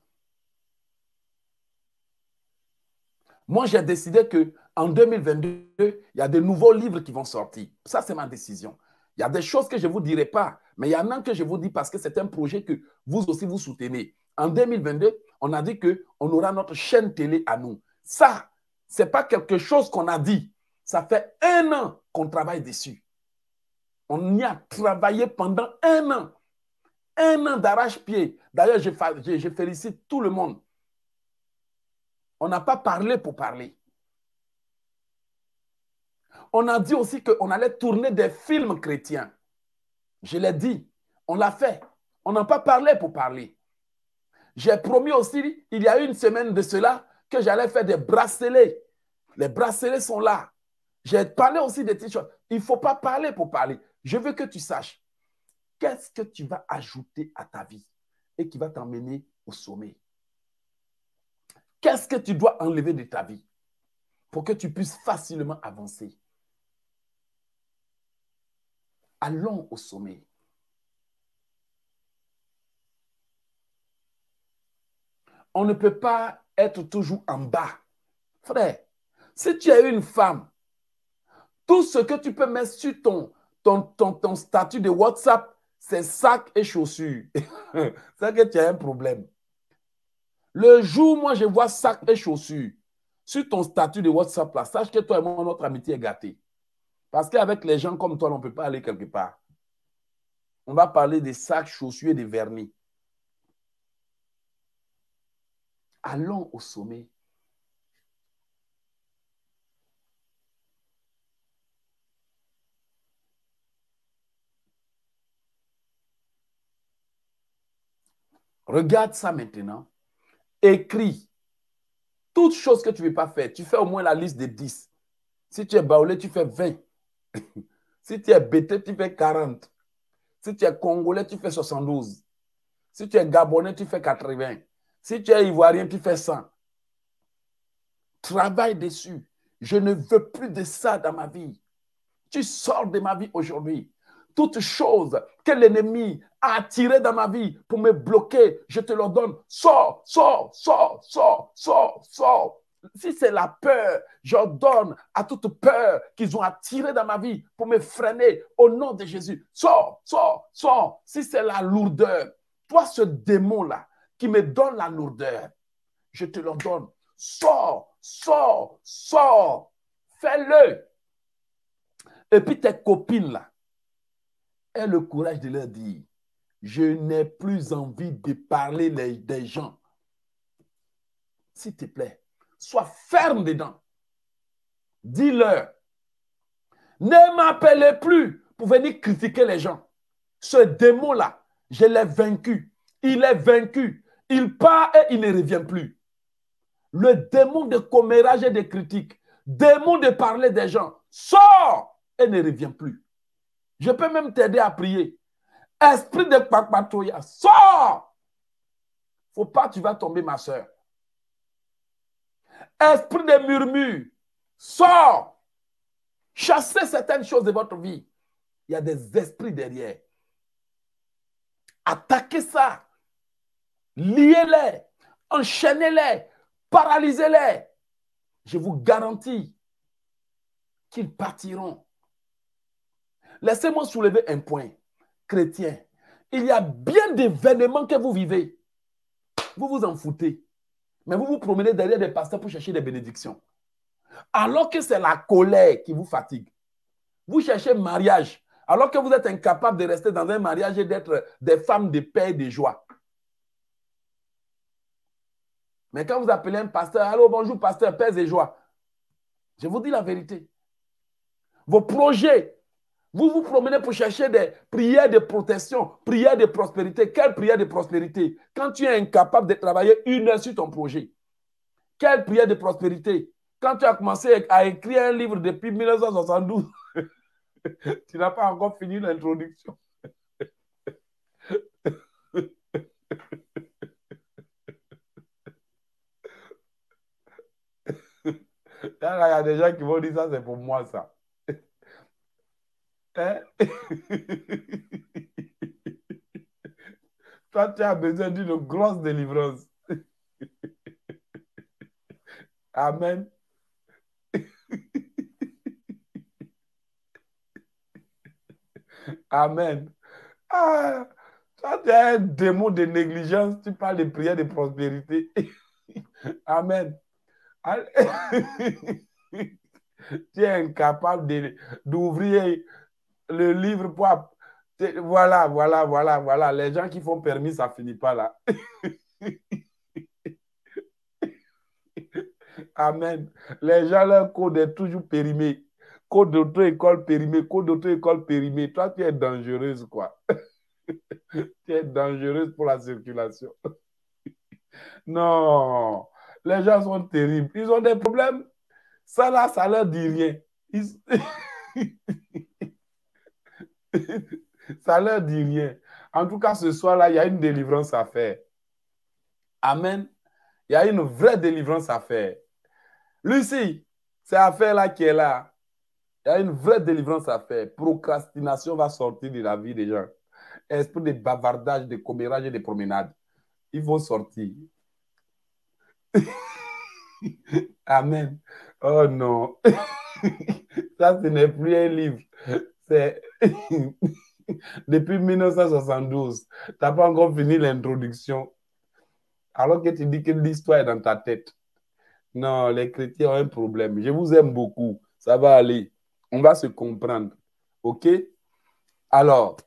Moi, j'ai décidé que en 2022, il y a de nouveaux livres qui vont sortir. Ça, c'est ma décision. Il y a des choses que je ne vous dirai pas, mais il y en a que je vous dis parce que c'est un projet que vous aussi vous soutenez. En 2022, on a dit qu'on aura notre chaîne télé à nous. Ça, ce n'est pas quelque chose qu'on a dit. Ça fait un an qu'on travaille dessus. On y a travaillé pendant un an. Un an d'arrache-pied. D'ailleurs, je, félicite tout le monde. On n'a pas parlé pour parler. On a dit aussi qu'on allait tourner des films chrétiens. Je l'ai dit. On l'a fait. On n'a pas parlé pour parler. J'ai promis aussi, il y a une semaine de cela, que j'allais faire des bracelets. Les bracelets sont là. J'ai parlé aussi des choses. Il ne faut pas parler pour parler. Je veux que tu saches qu'est-ce que tu vas ajouter à ta vie et qui va t'emmener au sommet? Qu'est-ce que tu dois enlever de ta vie pour que tu puisses facilement avancer? Allons au sommet. On ne peut pas être toujours en bas. Frère, si tu es une femme, tout ce que tu peux mettre sur ton, ton, ton, statut de WhatsApp, c'est sac et chaussures. [LAUGHS] c'est que tu as un problème. Le jour où moi je vois sac et chaussures sur ton statut de WhatsApp, là, sache que toi et moi, notre amitié est gâtée. Parce qu'avec les gens comme toi, on ne peut pas aller quelque part. On va parler des sacs, chaussures et des vernis. Allons au sommet. Regarde ça maintenant. Écris toutes choses que tu ne veux pas faire. Tu fais au moins la liste de 10. Si tu es baoulé, tu fais 20. [LAUGHS] Si tu es bêté, tu fais 40. Si tu es congolais, tu fais 72. Si tu es gabonais, tu fais 80. Si tu es ivoirien, tu fais 100. Travaille dessus. Je ne veux plus de ça dans ma vie. Tu sors de ma vie aujourd'hui. Toute chose que l'ennemi a attiré dans ma vie pour me bloquer, je te le donne. Sors, sors, sors, sors, sors, sors. Si c'est la peur, j'ordonne à toute peur qu'ils ont attiré dans ma vie pour me freiner au nom de Jésus. Sors, sors, sors. Si c'est la lourdeur, toi, ce démon-là qui me donne la lourdeur, je te l'ordonne. Sors, sors, sors. Fais-le. Et puis tes copines là, aient le courage de leur dire, je n'ai plus envie de parler des gens. S'il te plaît, sois ferme dedans. Dis-leur, ne m'appelez plus pour venir critiquer les gens. Ce démon-là, je l'ai vaincu. Il est vaincu. Il part et il ne revient plus. Le démon de commérage et de critique, démon de parler des gens, sort et ne revient plus. Je peux même t'aider à prier. Esprit de Kpakpatoya, sors! Faut pas, tu vas tomber, ma soeur. Esprit de murmure, sors! Chassez certaines choses de votre vie. Il y a des esprits derrière. Attaquez ça. Liez-les. Enchaînez-les. Paralysez-les. Je vous garantis qu'ils partiront. Laissez-moi soulever un point. Chrétien, il y a bien d'événements que vous vivez. Vous vous en foutez. Mais vous vous promenez derrière des pasteurs pour chercher des bénédictions. Alors que c'est la colère qui vous fatigue. Vous cherchez mariage. Alors que vous êtes incapable de rester dans un mariage et d'être des femmes de paix et de joie. Mais quand vous appelez un pasteur, allô, bonjour, pasteur, paix et joie. Je vous dis la vérité. Vos projets, vous vous promenez pour chercher des prières de protection, prières de prospérité. Quelle prière de prospérité? Quand tu es incapable de travailler une heure sur ton projet. Quelle prière de prospérité? Quand tu as commencé à écrire un livre depuis 1972, [LAUGHS] tu n'as pas encore fini l'introduction. [LAUGHS] il y a des gens qui vont dire ça, c'est pour moi ça. Hein? [LAUGHS] Toi, tu as besoin d'une grosse délivrance. [LAUGHS] Amen. [LAUGHS] Amen. Ah, toi, tu as un démon de négligence, tu parles de prière de prospérité. Amen. [LAUGHS] tu es incapable d'ouvrir le livre pour... Voilà, voilà, voilà, voilà. Les gens qui font permis, ça finit pas là. [LAUGHS] Amen. Les gens, leur code est toujours périmé. Code d'auto-école périmé, code d'auto-école périmé. Toi, tu es dangereuse, quoi. [LAUGHS] tu es dangereuse pour la circulation. non. Les gens sont terribles. Ils ont des problèmes. Ça, là, ça leur dit rien. [LAUGHS] ça leur dit rien. En tout cas, ce soir-là, il y a une délivrance à faire. Amen. Il y a une vraie délivrance à faire. Lucie, cette affaire-là qui est là, il y a une vraie délivrance à faire. Procrastination va sortir de la vie des gens. Esprit de bavardage, de commérage et de promenade. Ils vont sortir. [LAUGHS] Amen. Oh non. [LAUGHS] Ça, ce n'est plus un livre. C'est [LAUGHS] depuis 1972. Tu n'as pas encore fini l'introduction. Alors que tu dis que l'histoire est dans ta tête. Non, les chrétiens ont un problème. Je vous aime beaucoup. Ça va aller. On va se comprendre. OK? Alors,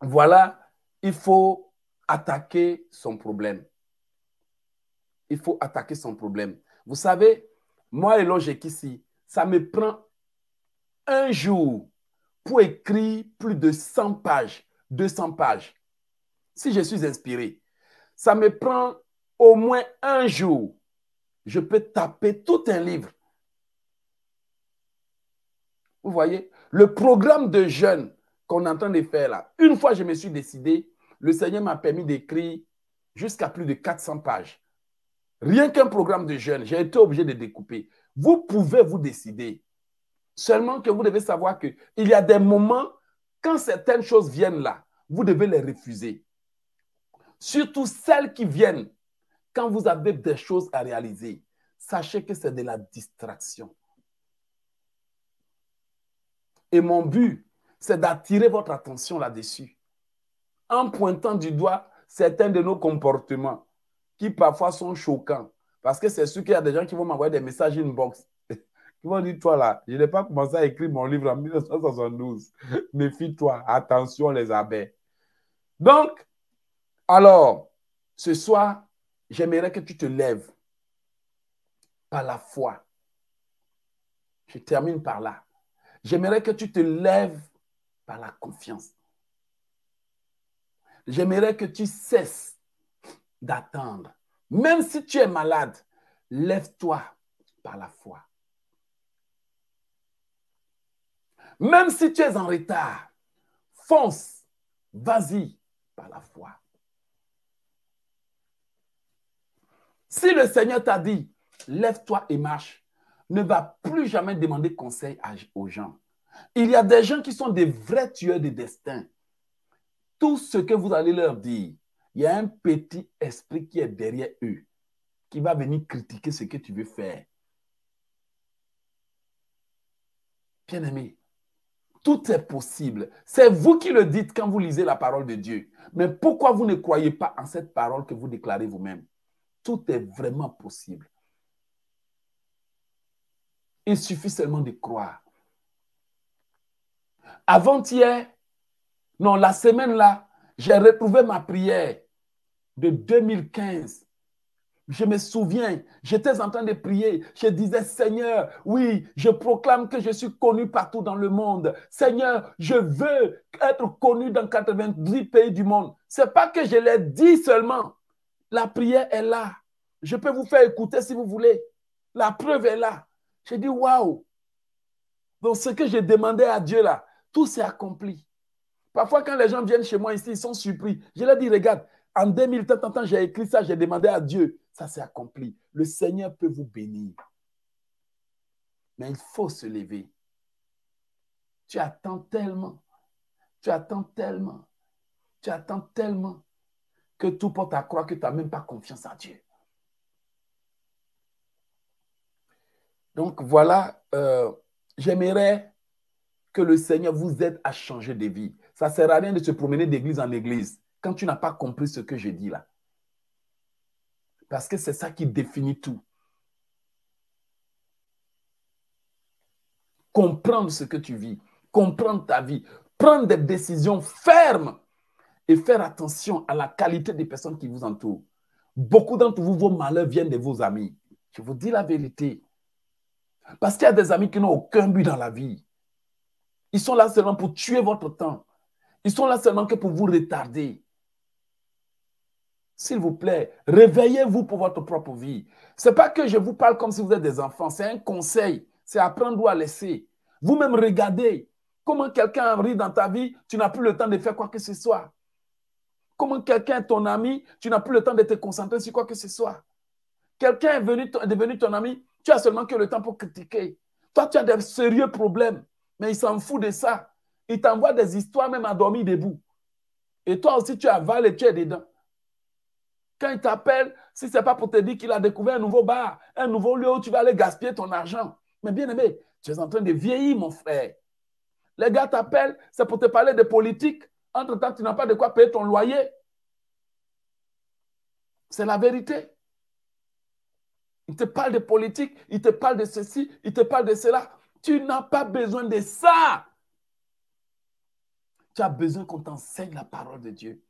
voilà, il faut attaquer son problème. Il faut attaquer son problème. Vous savez, moi et ici, ça me prend un jour pour écrire plus de 100 pages, 200 pages. Si je suis inspiré, ça me prend au moins un jour. Je peux taper tout un livre Vous voyez Le programme de jeûne qu'on est en train de faire là, une fois je me suis décidé, le Seigneur m'a permis d'écrire jusqu'à plus de 400 pages. Rien qu'un programme de jeûne, j'ai été obligé de découper. Vous pouvez vous décider. Seulement que vous devez savoir qu'il y a des moments, quand certaines choses viennent là, vous devez les refuser. Surtout celles qui viennent quand vous avez des choses à réaliser. Sachez que c'est de la distraction. Et mon but, c'est d'attirer votre attention là-dessus. En pointant du doigt certains de nos comportements qui parfois sont choquants. Parce que c'est sûr qu'il y a des gens qui vont m'envoyer des messages inbox. [LAUGHS] Ils vont dire, toi là, je n'ai pas commencé à écrire mon livre en 1972. [LAUGHS] Méfie-toi, attention les abeilles. Donc, alors, ce soir, j'aimerais que tu te lèves par la foi. Je termine par là. J'aimerais que tu te lèves par la confiance. J'aimerais que tu cesses d'attendre. Même si tu es malade, lève-toi par la foi. Même si tu es en retard, fonce, vas-y par la foi. Si le Seigneur t'a dit, lève-toi et marche, ne va plus jamais demander conseil aux gens. Il y a des gens qui sont des vrais tueurs de destin. Tout ce que vous allez leur dire, il y a un petit esprit qui est derrière eux, qui va venir critiquer ce que tu veux faire. Bien-aimé, tout est possible. C'est vous qui le dites quand vous lisez la parole de Dieu. Mais pourquoi vous ne croyez pas en cette parole que vous déclarez vous-même? Tout est vraiment possible. Il suffit seulement de croire. Avant-hier, non, la semaine là, j'ai retrouvé ma prière de 2015. Je me souviens, j'étais en train de prier. Je disais, Seigneur, oui, je proclame que je suis connu partout dans le monde. Seigneur, je veux être connu dans 90 pays du monde. Ce n'est pas que je l'ai dit seulement. La prière est là. Je peux vous faire écouter si vous voulez. La preuve est là. J'ai dit, waouh. Donc, ce que j'ai demandé à Dieu là, tout s'est accompli. Parfois, quand les gens viennent chez moi ici, ils sont surpris. Je leur dis, regarde, en 2000, tant, j'ai écrit ça, j'ai demandé à Dieu. Ça s'est accompli. Le Seigneur peut vous bénir. Mais il faut se lever. Tu attends tellement. Tu attends tellement. Tu attends tellement que tout porte à croire que tu n'as même pas confiance en Dieu. Donc voilà, euh, j'aimerais que le Seigneur vous aide à changer de vie. Ça ne sert à rien de se promener d'église en église quand tu n'as pas compris ce que je dis là. Parce que c'est ça qui définit tout. Comprendre ce que tu vis, comprendre ta vie, prendre des décisions fermes et faire attention à la qualité des personnes qui vous entourent. Beaucoup d'entre vous, vos malheurs viennent de vos amis. Je vous dis la vérité. Parce qu'il y a des amis qui n'ont aucun but dans la vie. Ils sont là seulement pour tuer votre temps. Ils sont là seulement que pour vous retarder. S'il vous plaît, réveillez-vous pour votre propre vie. Ce n'est pas que je vous parle comme si vous êtes des enfants, c'est un conseil, c'est apprendre ou à laisser. Vous-même regardez comment quelqu'un rit dans ta vie, tu n'as plus le temps de faire quoi que ce soit. Comment quelqu'un est ton ami, tu n'as plus le temps de te concentrer sur quoi que ce soit. Quelqu'un est, est devenu ton ami, tu as seulement que le temps pour critiquer. Toi, tu as des sérieux problèmes, mais il s'en fout de ça. Il t'envoie des histoires même à dormir debout. Et toi aussi, tu avales et tu es dedans. Il t'appelle, si ce n'est pas pour te dire qu'il a découvert un nouveau bar, un nouveau lieu où tu vas aller gaspiller ton argent. Mais bien aimé, tu es en train de vieillir, mon frère. Les gars t'appellent, c'est pour te parler de politique. Entre-temps, tu n'as pas de quoi payer ton loyer. C'est la vérité. Il te parle de politique, il te parle de ceci, il te parle de cela. Tu n'as pas besoin de ça. Tu as besoin qu'on t'enseigne la parole de Dieu.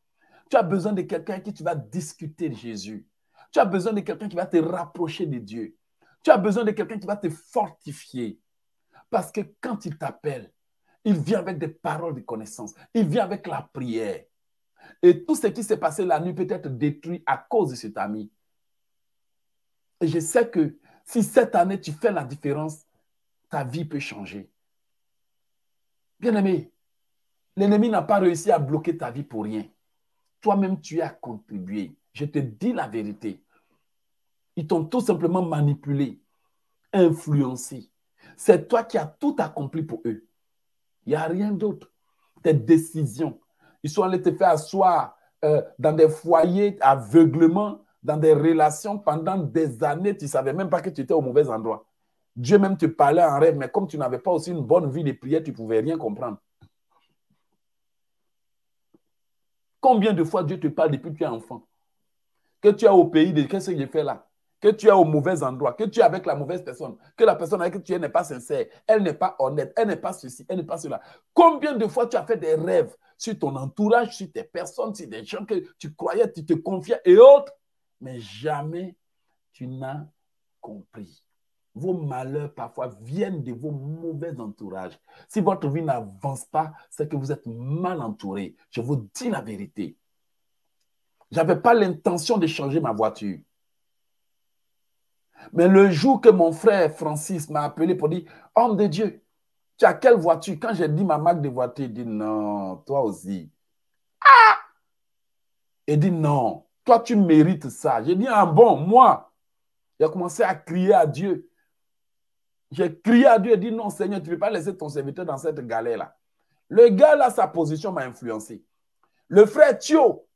Tu as besoin de quelqu'un qui tu vas discuter de Jésus. Tu as besoin de quelqu'un qui va te rapprocher de Dieu. Tu as besoin de quelqu'un qui va te fortifier. Parce que quand il t'appelle, il vient avec des paroles de connaissance. Il vient avec la prière. Et tout ce qui s'est passé la nuit peut être détruit à cause de cet ami. Et je sais que si cette année tu fais la différence, ta vie peut changer. Bien-aimé, l'ennemi n'a pas réussi à bloquer ta vie pour rien. Toi-même, tu as contribué. Je te dis la vérité. Ils t'ont tout simplement manipulé, influencé. C'est toi qui as tout accompli pour eux. Il n'y a rien d'autre. Tes décisions. Ils sont allés te faire asseoir euh, dans des foyers aveuglement, dans des relations pendant des années. Tu ne savais même pas que tu étais au mauvais endroit. Dieu même te parlait en rêve, mais comme tu n'avais pas aussi une bonne vie de prière, tu ne pouvais rien comprendre. Combien de fois Dieu te parle depuis que tu es enfant? Que tu es au pays de qu'est-ce que j'ai fait là? Que tu es au mauvais endroit, que tu es avec la mauvaise personne, que la personne avec qui tu es n'est pas sincère, elle n'est pas honnête, elle n'est pas ceci, elle n'est pas cela. Combien de fois tu as fait des rêves sur ton entourage, sur tes personnes, sur des gens que tu croyais, tu te confiais et autres, mais jamais tu n'as compris. Vos malheurs parfois viennent de vos mauvais entourages. Si votre vie n'avance pas, c'est que vous êtes mal entouré. Je vous dis la vérité. Je n'avais pas l'intention de changer ma voiture. Mais le jour que mon frère Francis m'a appelé pour dire, homme de Dieu, tu as quelle voiture? Quand j'ai dit ma marque de voiture, il dit, non, toi aussi. Ah Il dit, non, toi tu mérites ça. J'ai dit, ah bon, moi? A commencé à crier à Dieu. J'ai crié à Dieu et dit non, Seigneur, tu ne peux pas laisser ton serviteur dans cette galère-là. Le gars là, sa position m'a influencé. Le frère Thio,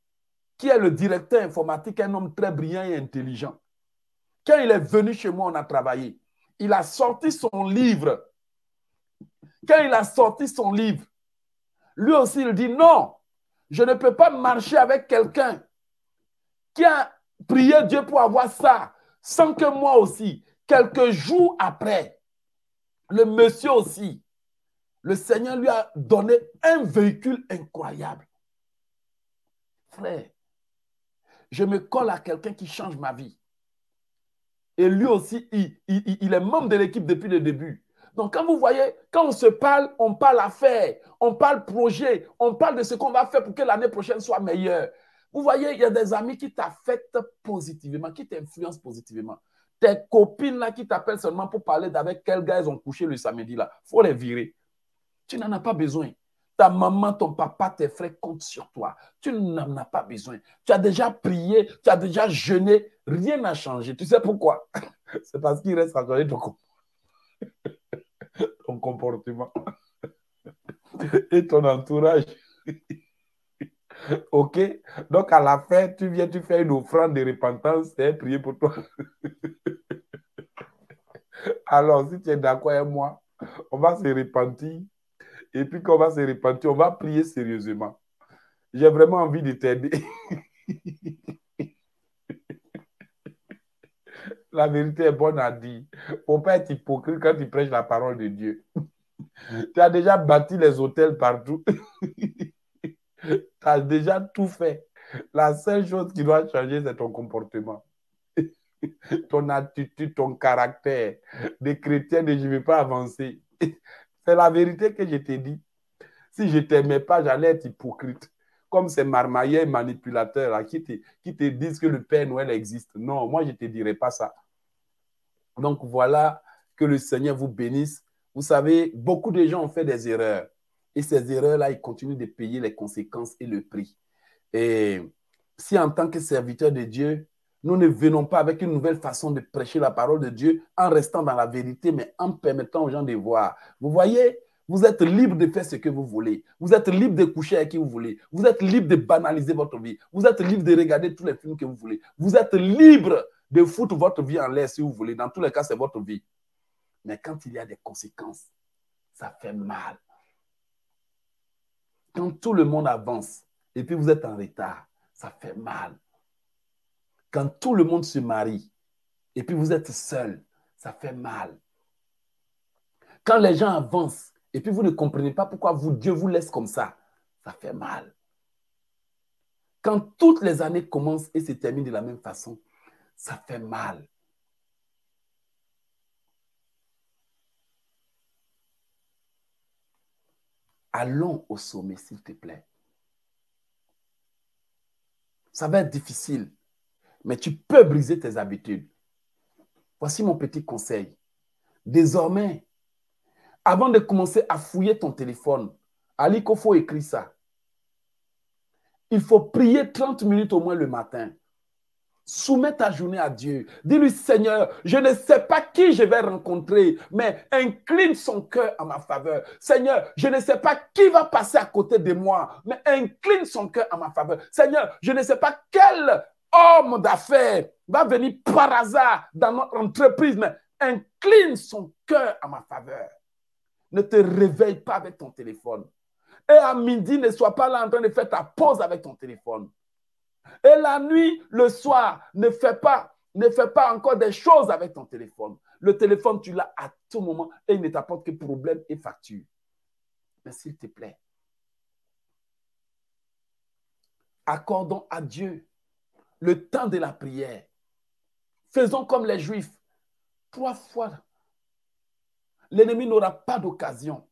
qui est le directeur informatique, un homme très brillant et intelligent, quand il est venu chez moi, on a travaillé. Il a sorti son livre. Quand il a sorti son livre, lui aussi, il dit non, je ne peux pas marcher avec quelqu'un qui a prié Dieu pour avoir ça, sans que moi aussi, quelques jours après, le monsieur aussi, le Seigneur lui a donné un véhicule incroyable. Frère, je me colle à quelqu'un qui change ma vie. Et lui aussi, il, est membre de l'équipe depuis le début. Donc, quand vous voyez, quand on se parle, on parle affaires, on parle projet, on parle de ce qu'on va faire pour que l'année prochaine soit meilleure. Vous voyez, il y a des amis qui t'affectent positivement, qui t'influencent positivement. Tes copines là qui t'appellent seulement pour parler d'avec quel gars ils ont couché le samedi là, faut les virer. Tu n'en as pas besoin. Ta maman, ton papa, tes frères comptent sur toi. Tu n'en as pas besoin. Tu as déjà prié, tu as déjà jeûné, rien n'a changé. Tu sais pourquoi? [LAUGHS] C'est parce qu'il reste à changer ton, [LAUGHS] ton comportement [LAUGHS] et ton entourage. [LAUGHS] OK Donc, à la fin, tu viens, tu fais une offrande de repentance et prier pour toi. [LAUGHS] Alors, si tu es d'accord avec moi, on va se repentir. Et puis, quand on va se repentir, on va prier sérieusement. J'ai vraiment envie de t'aider. [LAUGHS] la vérité est bonne à dire. Il ne faut pas être hypocrite quand tu prêches la parole de Dieu. tu as déjà bâti les hôtels partout. [LAUGHS] tu as déjà tout fait. La seule chose qui doit changer, c'est ton comportement. [LAUGHS] ton attitude, ton caractère. Des chrétiens je ne vais pas avancer. [LAUGHS] C'est la vérité que je t'ai dit. Si je ne t'aimais pas, j'allais être hypocrite. Comme ces marmaillais manipulateurs qui, te, qui te disent que le Père Noël existe. Non, moi, je ne te dirai pas ça. Donc voilà, que le Seigneur vous bénisse. Vous savez, beaucoup de gens ont fait des erreurs. Et ces erreurs-là, ils continuent de payer les conséquences et le prix. Et si en tant que serviteur de Dieu, nous ne venons pas avec une nouvelle façon de prêcher la parole de Dieu en restant dans la vérité, mais en permettant aux gens de voir. Vous voyez, vous êtes libre de faire ce que vous voulez. Vous êtes libre de coucher avec qui vous voulez. Vous êtes libre de banaliser votre vie. Vous êtes libre de regarder tous les films que vous voulez. Vous êtes libre de foutre votre vie en l'air si vous voulez. Dans tous les cas, c'est votre vie. Mais quand il y a des conséquences, ça fait mal. Quand tout le monde avance et puis vous êtes en retard, ça fait mal. Quand tout le monde se marie et puis vous êtes seul, ça fait mal. Quand les gens avancent et puis vous ne comprenez pas pourquoi Dieu vous laisse comme ça, ça fait mal. Quand toutes les années commencent et se terminent de la même façon, ça fait mal. Allons au sommet, s'il te plaît. Ça va être difficile, mais tu peux briser tes habitudes. Voici mon petit conseil. Désormais, avant de commencer à fouiller ton téléphone, Ali Kofo écrit ça. Il faut prier 30 minutes au moins le matin. Soumets ta journée à Dieu. Dis-lui, Seigneur, je ne sais pas qui je vais rencontrer, mais incline son cœur à ma faveur. Seigneur, je ne sais pas qui va passer à côté de moi, mais incline son cœur à ma faveur. Seigneur, je ne sais pas quel homme d'affaires va venir par hasard dans notre entreprise, mais incline son cœur à ma faveur. Ne te réveille pas avec ton téléphone. Et à midi, ne sois pas là en train de faire ta pause avec ton téléphone. Et la nuit, le soir, ne fais pas, ne fais pas encore des choses avec ton téléphone. Le téléphone, tu l'as à tout moment et il ne t'apporte que problème et facture. Mais s'il te plaît, accordons à Dieu le temps de la prière. Faisons comme les Juifs. Trois fois, l'ennemi n'aura pas d'occasion.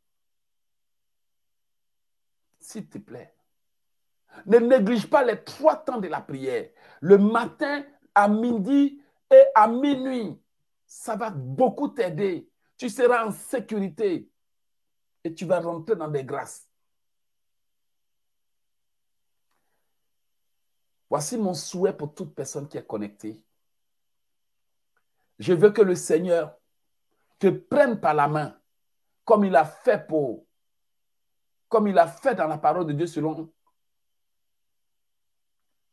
S'il te plaît, ne néglige pas les trois temps de la prière. Le matin, à midi et à minuit. Ça va beaucoup t'aider. Tu seras en sécurité et tu vas rentrer dans des grâces. Voici mon souhait pour toute personne qui est connectée. Je veux que le Seigneur te prenne par la main, comme il a fait pour, comme il a fait dans la parole de Dieu selon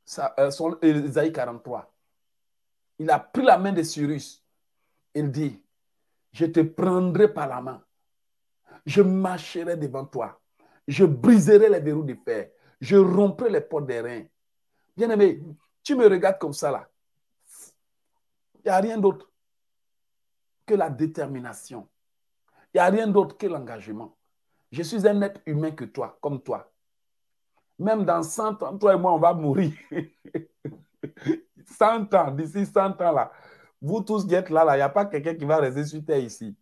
ça, euh, 43. Il a pris la main de Cyrus. Il dit, je te prendrai par la main. Je marcherai devant toi. Je briserai les verrous de fer. Je romprai les portes des reins. Bien-aimé, tu me regardes comme ça là. Il n'y a rien d'autre que la détermination. Il n'y a rien d'autre que l'engagement. Je suis un être humain que toi, comme toi. Même dans 100 ans, toi et moi, on va mourir. [LAUGHS] 100 ans, d'ici 100 ans là, vous tous qui êtes là, il n'y a pas quelqu'un qui va rester sur terre ici.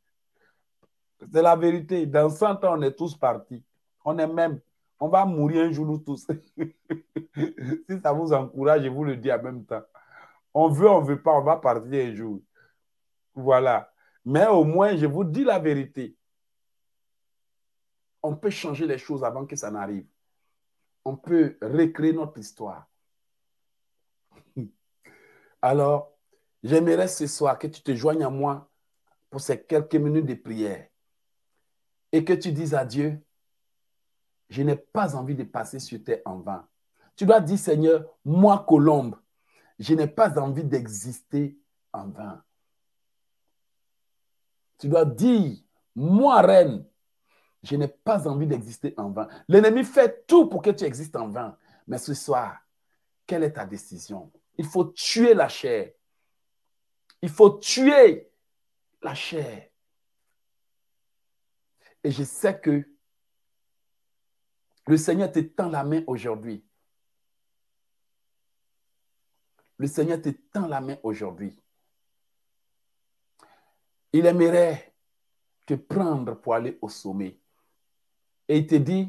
C'est la vérité. Dans 100 ans, on est tous partis. On est même, on va mourir un jour nous tous. [LAUGHS] si ça vous encourage, je vous le dis en même temps. On veut, on ne veut pas, on va partir un jour. Voilà. Mais au moins, je vous dis la vérité. On peut changer les choses avant que ça n'arrive on peut recréer notre histoire. [LAUGHS] Alors, j'aimerais ce soir que tu te joignes à moi pour ces quelques minutes de prière et que tu dises à Dieu, je n'ai pas envie de passer sur terre en vain. Tu dois dire, Seigneur, moi, Colombe, je n'ai pas envie d'exister en vain. Tu dois dire, moi, reine, je n'ai pas envie d'exister en vain. L'ennemi fait tout pour que tu existes en vain. Mais ce soir, quelle est ta décision? Il faut tuer la chair. Il faut tuer la chair. Et je sais que le Seigneur te tend la main aujourd'hui. Le Seigneur te tend la main aujourd'hui. Il aimerait te prendre pour aller au sommet. Et il te dit,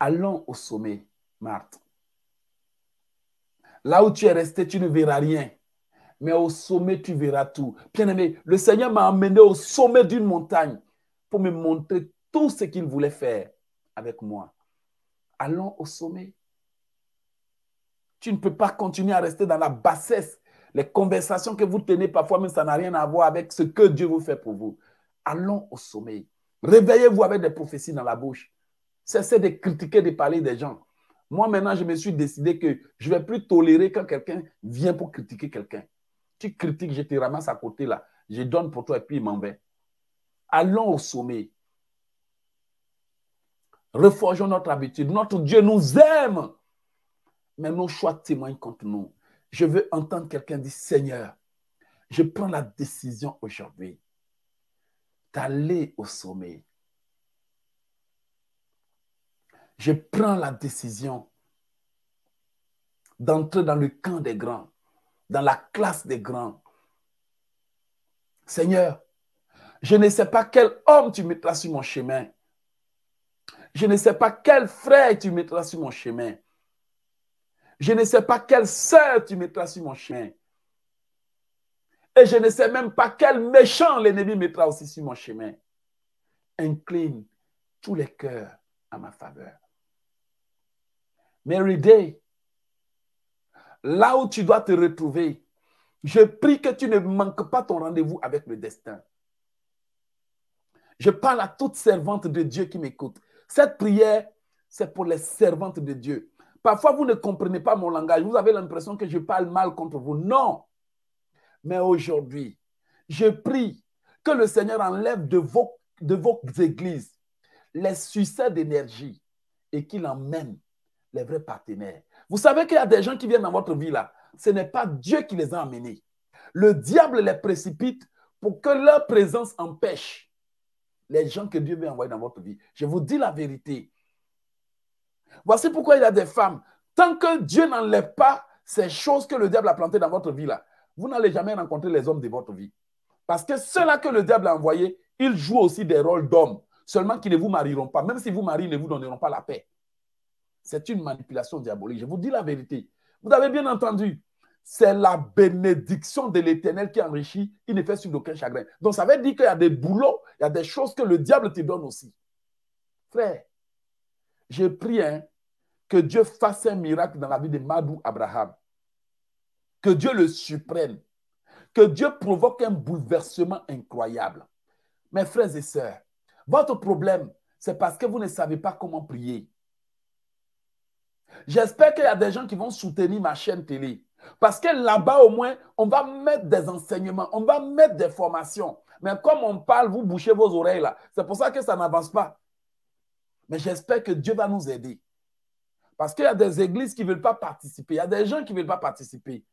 allons au sommet, Marthe. Là où tu es resté, tu ne verras rien. Mais au sommet, tu verras tout. Bien-aimé, le Seigneur m'a amené au sommet d'une montagne pour me montrer tout ce qu'il voulait faire avec moi. Allons au sommet. Tu ne peux pas continuer à rester dans la bassesse. Les conversations que vous tenez parfois, même ça n'a rien à voir avec ce que Dieu vous fait pour vous. Allons au sommet. Réveillez-vous avec des prophéties dans la bouche. Cessez de critiquer, de parler des gens. Moi, maintenant, je me suis décidé que je ne vais plus tolérer quand quelqu'un vient pour critiquer quelqu'un. Tu critiques, je te ramasse à côté là. Je donne pour toi et puis il m'en va. Allons au sommet. Reforgeons notre habitude. Notre Dieu nous aime. Mais nos choix témoignent contre nous. Je veux entendre quelqu'un dire Seigneur, je prends la décision aujourd'hui d'aller au sommet. Je prends la décision d'entrer dans le camp des grands, dans la classe des grands. Seigneur, je ne sais pas quel homme tu mettras sur mon chemin. Je ne sais pas quel frère tu mettras sur mon chemin. Je ne sais pas quelle sœur tu mettras sur mon chemin. Et je ne sais même pas quel méchant l'ennemi mettra aussi sur mon chemin. Incline tous les cœurs à ma faveur. Mary Day, là où tu dois te retrouver, je prie que tu ne manques pas ton rendez-vous avec le destin. Je parle à toute servante de Dieu qui m'écoute. Cette prière, c'est pour les servantes de Dieu. Parfois, vous ne comprenez pas mon langage. Vous avez l'impression que je parle mal contre vous. Non. Mais aujourd'hui, je prie que le Seigneur enlève de vos, de vos églises les succès d'énergie et qu'il emmène les vrais partenaires. Vous savez qu'il y a des gens qui viennent dans votre vie là. Ce n'est pas Dieu qui les a amenés. Le diable les précipite pour que leur présence empêche les gens que Dieu veut envoyer dans votre vie. Je vous dis la vérité. Voici pourquoi il y a des femmes. Tant que Dieu n'enlève pas ces choses que le diable a plantées dans votre vie là, vous n'allez jamais rencontrer les hommes de votre vie. Parce que ceux-là que le diable a envoyés, ils jouent aussi des rôles d'hommes. Seulement qu'ils ne vous marieront pas. Même si vous mariez, ils ne vous donneront pas la paix. C'est une manipulation diabolique. Je vous dis la vérité. Vous avez bien entendu. C'est la bénédiction de l'éternel qui enrichit. Il ne fait sur aucun chagrin. Donc ça veut dire qu'il y a des boulots, il y a des choses que le diable te donne aussi. Frère, je prie hein, que Dieu fasse un miracle dans la vie de Madou Abraham. Que Dieu le surprenne. Que Dieu provoque un bouleversement incroyable. Mes frères et sœurs, votre problème, c'est parce que vous ne savez pas comment prier. J'espère qu'il y a des gens qui vont soutenir ma chaîne télé. Parce que là-bas, au moins, on va mettre des enseignements, on va mettre des formations. Mais comme on parle, vous bouchez vos oreilles là. C'est pour ça que ça n'avance pas. Mais j'espère que Dieu va nous aider. Parce qu'il y a des églises qui ne veulent pas participer. Il y a des gens qui ne veulent pas participer.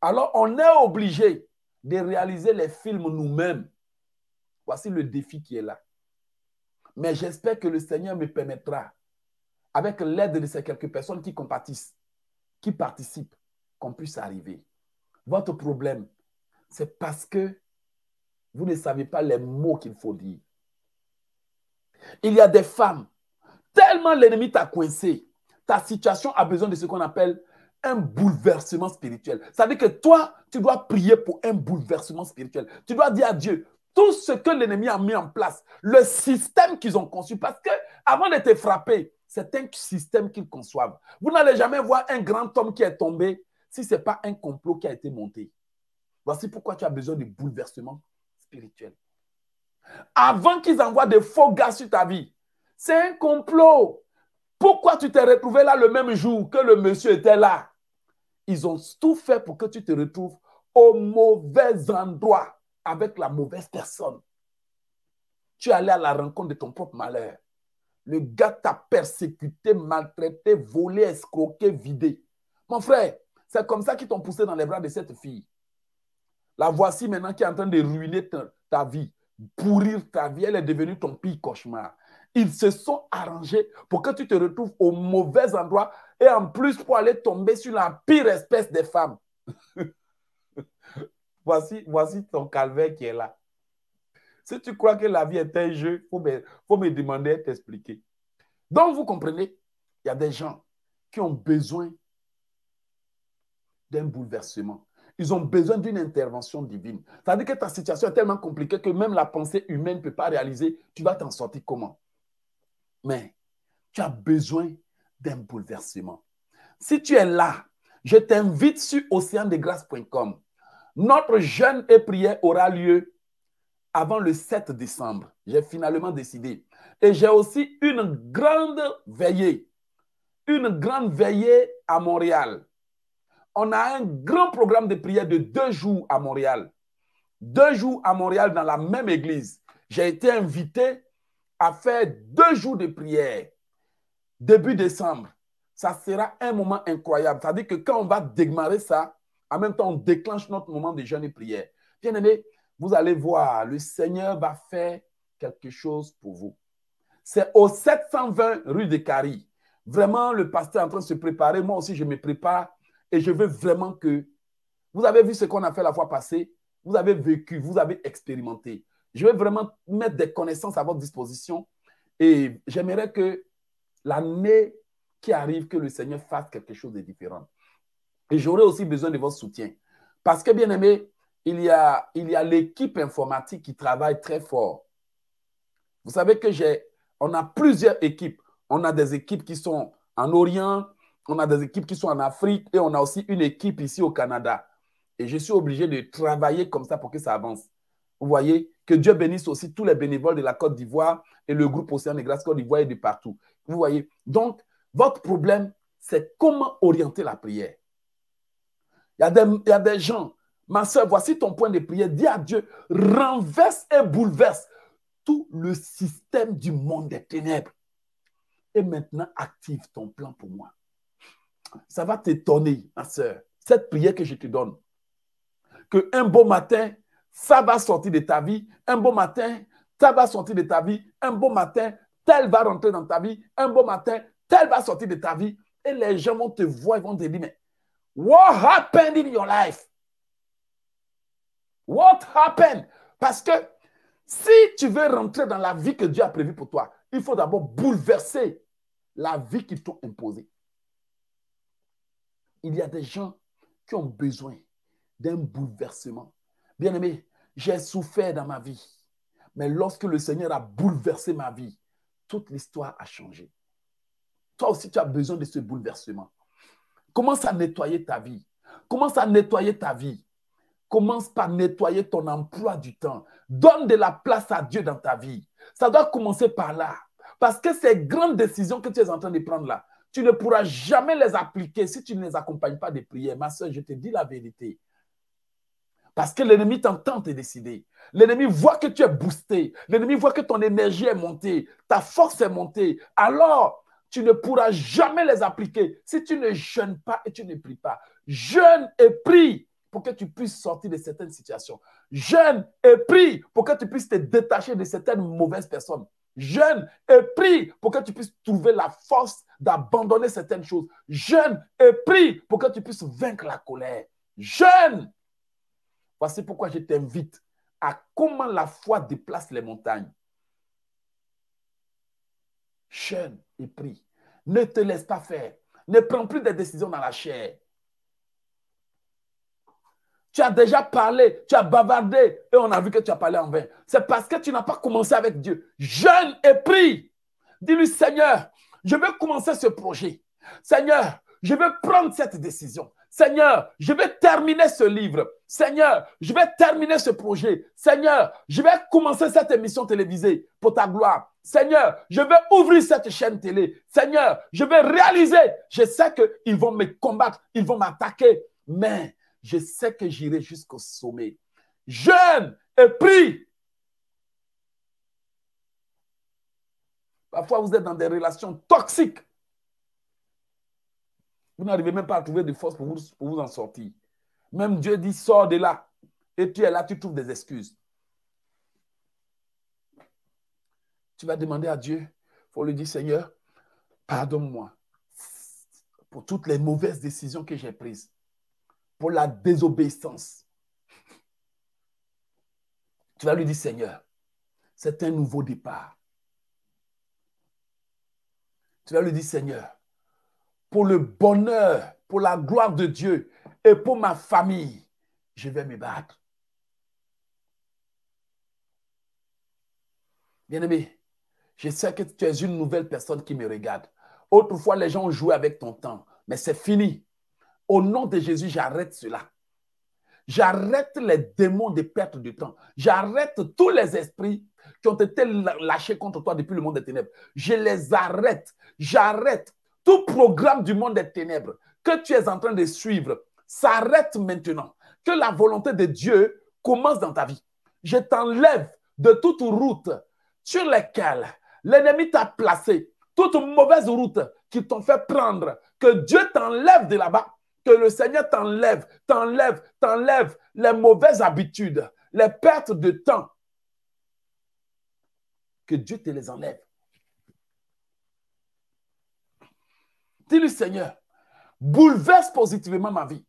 Alors, on est obligé de réaliser les films nous-mêmes. Voici le défi qui est là. Mais j'espère que le Seigneur me permettra, avec l'aide de ces quelques personnes qui compatissent, qui participent, qu'on puisse arriver. Votre problème, c'est parce que vous ne savez pas les mots qu'il faut dire. Il y a des femmes, tellement l'ennemi t'a coincé, ta situation a besoin de ce qu'on appelle un bouleversement spirituel. Ça veut dire que toi, tu dois prier pour un bouleversement spirituel. Tu dois dire à Dieu, tout ce que l'ennemi a mis en place, le système qu'ils ont conçu, parce que avant de te frapper, c'est un système qu'ils conçoivent. Vous n'allez jamais voir un grand homme qui est tombé si ce n'est pas un complot qui a été monté. Voici pourquoi tu as besoin de bouleversement spirituel. Avant qu'ils envoient des faux gars sur ta vie, c'est un complot. Pourquoi tu t'es retrouvé là le même jour que le monsieur était là? Ils ont tout fait pour que tu te retrouves au mauvais endroit avec la mauvaise personne. Tu es allé à la rencontre de ton propre malheur. Le gars t'a persécuté, maltraité, volé, escroqué, vidé. Mon frère, c'est comme ça qu'ils t'ont poussé dans les bras de cette fille. La voici maintenant qui est en train de ruiner ta, vie, pourrir ta vie. Elle est devenue ton pire cauchemar. Ils se sont arrangés pour que tu te retrouves au mauvais endroit et en plus pour aller tomber sur la pire espèce des femmes. [LAUGHS] voici, voici ton calvaire qui est là. Si tu crois que la vie est un jeu, il faut me, faut me demander de t'expliquer. Donc, vous comprenez, il y a des gens qui ont besoin d'un bouleversement. Ils ont besoin d'une intervention divine. C'est-à-dire que ta situation est tellement compliquée que même la pensée humaine ne peut pas réaliser. Tu vas t'en sortir comment? Mais tu as besoin d'un bouleversement. Si tu es là, je t'invite sur océandegrâce.com. Notre jeûne et prière aura lieu avant le 7 décembre. J'ai finalement décidé. Et j'ai aussi une grande veillée. Une grande veillée à Montréal on a un grand programme de prière de deux jours à Montréal. Deux jours à Montréal dans la même église. J'ai été invité à faire deux jours de prière début décembre. Ça sera un moment incroyable. C'est-à-dire que quand on va démarrer ça, en même temps, on déclenche notre moment de jeûne et prière. Bien aimé, vous allez voir, le Seigneur va faire quelque chose pour vous. C'est au 720 rue de Carie. Vraiment, le pasteur est en train de se préparer. Moi aussi, je me prépare et je veux vraiment que vous avez vu ce qu'on a fait la fois passée, vous avez vécu, vous avez expérimenté. Je veux vraiment mettre des connaissances à votre disposition et j'aimerais que l'année qui arrive, que le Seigneur fasse quelque chose de différent. Et j'aurai aussi besoin de votre soutien. Parce que, bien aimé, il y a, il y a l'équipe informatique qui travaille très fort. Vous savez que j'ai, on a plusieurs équipes. On a des équipes qui sont en Orient, on a des équipes qui sont en Afrique et on a aussi une équipe ici au Canada. Et je suis obligé de travailler comme ça pour que ça avance. Vous voyez, que Dieu bénisse aussi tous les bénévoles de la Côte d'Ivoire et le groupe Océan de Grâce Côte d'Ivoire et de partout. Vous voyez, donc, votre problème, c'est comment orienter la prière. Il y, a des, il y a des gens, ma soeur, voici ton point de prière. Dis à Dieu, renverse et bouleverse tout le système du monde des ténèbres. Et maintenant, active ton plan pour moi. Ça va t'étonner, ma soeur, cette prière que je te donne. Que un beau matin, ça va sortir de ta vie. Un beau matin, ça va sortir de ta vie. Un beau matin, tel va rentrer dans ta vie. Un beau matin, tel va sortir de ta vie. Et les gens vont te voir, ils vont te dire, mais what happened in your life? What happened? Parce que si tu veux rentrer dans la vie que Dieu a prévue pour toi, il faut d'abord bouleverser la vie qu'ils t'ont imposée. Il y a des gens qui ont besoin d'un bouleversement. Bien-aimé, j'ai souffert dans ma vie. Mais lorsque le Seigneur a bouleversé ma vie, toute l'histoire a changé. Toi aussi, tu as besoin de ce bouleversement. Commence à nettoyer ta vie. Commence à nettoyer ta vie. Commence par nettoyer ton emploi du temps. Donne de la place à Dieu dans ta vie. Ça doit commencer par là. Parce que ces grandes décisions que tu es en train de prendre là, tu ne pourras jamais les appliquer si tu ne les accompagnes pas de prières. Ma soeur, je te dis la vérité. Parce que l'ennemi t'entend te décider. L'ennemi voit que tu es boosté. L'ennemi voit que ton énergie est montée. Ta force est montée. Alors, tu ne pourras jamais les appliquer si tu ne jeûnes pas et tu ne pries pas. Jeûne et prie pour que tu puisses sortir de certaines situations. Jeûne et prie pour que tu puisses te détacher de certaines mauvaises personnes. Jeûne et prie pour que tu puisses trouver la force d'abandonner certaines choses. Jeûne et prie pour que tu puisses vaincre la colère. Jeûne Voici pourquoi je t'invite à comment la foi déplace les montagnes. Jeûne et prie. Ne te laisse pas faire. Ne prends plus des décisions dans la chair. Tu as déjà parlé, tu as bavardé et on a vu que tu as parlé en vain. C'est parce que tu n'as pas commencé avec Dieu. Jeûne et prie. Dis-lui, Seigneur, je veux commencer ce projet. Seigneur, je veux prendre cette décision. Seigneur, je vais terminer ce livre. Seigneur, je vais terminer ce projet. Seigneur, je vais commencer cette émission télévisée pour ta gloire. Seigneur, je vais ouvrir cette chaîne télé. Seigneur, je vais réaliser. Je sais qu'ils vont me combattre, ils vont m'attaquer, mais je sais que j'irai jusqu'au sommet. Jeûne et prie. Parfois, vous êtes dans des relations toxiques. Vous n'arrivez même pas à trouver de force pour vous, pour vous en sortir. Même Dieu dit, sors de là. Et tu es là, tu trouves des excuses. Tu vas demander à Dieu, il faut lui dire, Seigneur, pardonne-moi pour toutes les mauvaises décisions que j'ai prises, pour la désobéissance. Tu vas lui dire, Seigneur, c'est un nouveau départ. Tu vas lui dire, Seigneur, pour le bonheur, pour la gloire de Dieu et pour ma famille, je vais me battre. Bien-aimé, je sais que tu es une nouvelle personne qui me regarde. Autrefois, les gens ont joué avec ton temps, mais c'est fini. Au nom de Jésus, j'arrête cela. J'arrête les démons de perte de temps. J'arrête tous les esprits qui ont été lâchés contre toi depuis le monde des ténèbres. Je les arrête. J'arrête tout programme du monde des ténèbres que tu es en train de suivre s'arrête maintenant. Que la volonté de Dieu commence dans ta vie. Je t'enlève de toute route sur laquelle l'ennemi t'a placé, toute mauvaise route qui t'ont fait prendre, que Dieu t'enlève de là-bas, que le Seigneur t'enlève, t'enlève, t'enlève les mauvaises habitudes, les pertes de temps. Que Dieu te les enlève. Dis-lui, Seigneur, bouleverse positivement ma vie.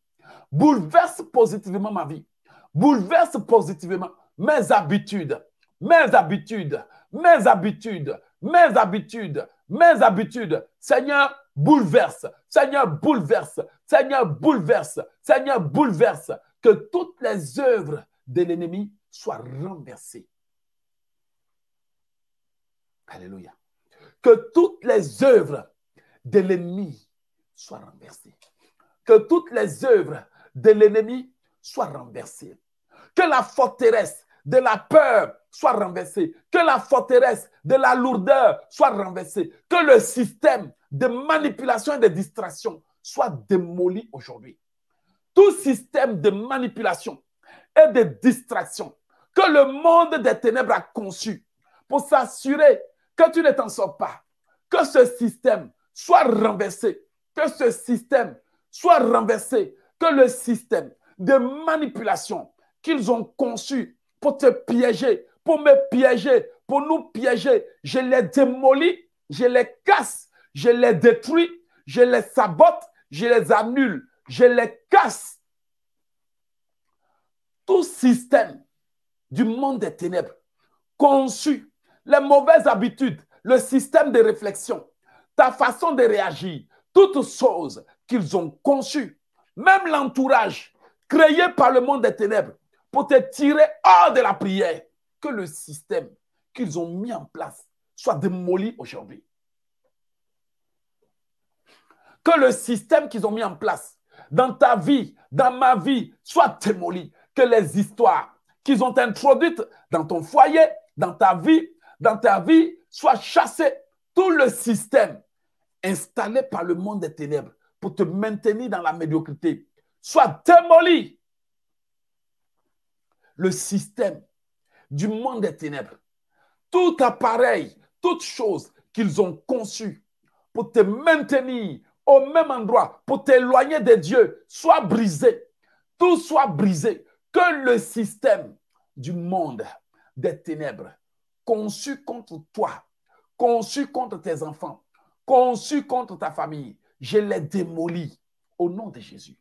Bouleverse positivement ma vie. Bouleverse positivement mes habitudes, mes habitudes, mes habitudes, mes habitudes, mes habitudes. Seigneur, bouleverse. Seigneur, bouleverse. Seigneur, bouleverse. Seigneur, bouleverse. Que toutes les œuvres de l'ennemi soient renversées. Alléluia Que toutes les œuvres de l'ennemi soient renversées. Que toutes les œuvres de l'ennemi soient renversées. Que la forteresse de la peur soit renversée. Que la forteresse de la lourdeur soit renversée. Que le système de manipulation et de distraction soit démoli aujourd'hui. Tout système de manipulation et de distraction que le monde des ténèbres a conçu pour s'assurer que tu ne t'en sors pas, que ce système soit renversé, que ce système soit renversé, que le système de manipulation qu'ils ont conçu pour te piéger, pour me piéger, pour nous piéger, je les démolis, je les casse, je les détruis, je les sabote, je les annule, je les casse. Tout système du monde des ténèbres conçu, les mauvaises habitudes, le système de réflexion, ta façon de réagir, toutes choses qu'ils ont conçues, même l'entourage créé par le monde des ténèbres pour te tirer hors de la prière, que le système qu'ils ont mis en place soit démoli aujourd'hui. Que le système qu'ils ont mis en place dans ta vie, dans ma vie, soit démoli. Que les histoires qu'ils ont introduites dans ton foyer, dans ta vie, dans ta vie, soient chassées. Tout le système installé par le monde des ténèbres pour te maintenir dans la médiocrité soit démoli. Le système du monde des ténèbres, tout appareil, toute chose qu'ils ont conçu pour te maintenir au même endroit, pour t'éloigner de Dieu, soit brisé. Tout soit brisé. Que le système du monde des ténèbres, conçu contre toi, conçu contre tes enfants, conçu contre ta famille, je les démolis au nom de Jésus.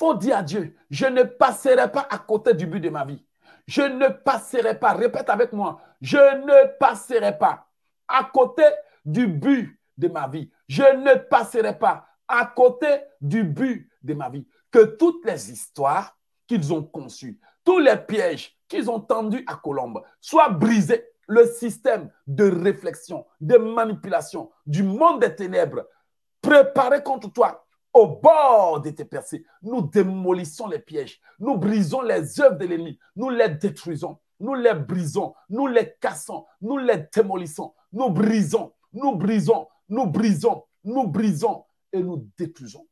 faut dire à Dieu, je ne passerai pas à côté du but de ma vie. Je ne passerai pas, répète avec moi, je ne passerai pas à côté du but de ma vie. Je ne passerai pas à côté du but de ma vie. Que toutes les histoires qu'ils ont conçues, tous les pièges qu'ils ont tendus à Colombe soient brisés. Le système de réflexion, de manipulation du monde des ténèbres préparé contre toi au bord de tes percées. Nous démolissons les pièges, nous brisons les œuvres de l'ennemi, nous les détruisons, nous les brisons, nous les cassons, nous les démolissons, nous brisons, nous brisons, nous brisons, nous brisons et nous détruisons.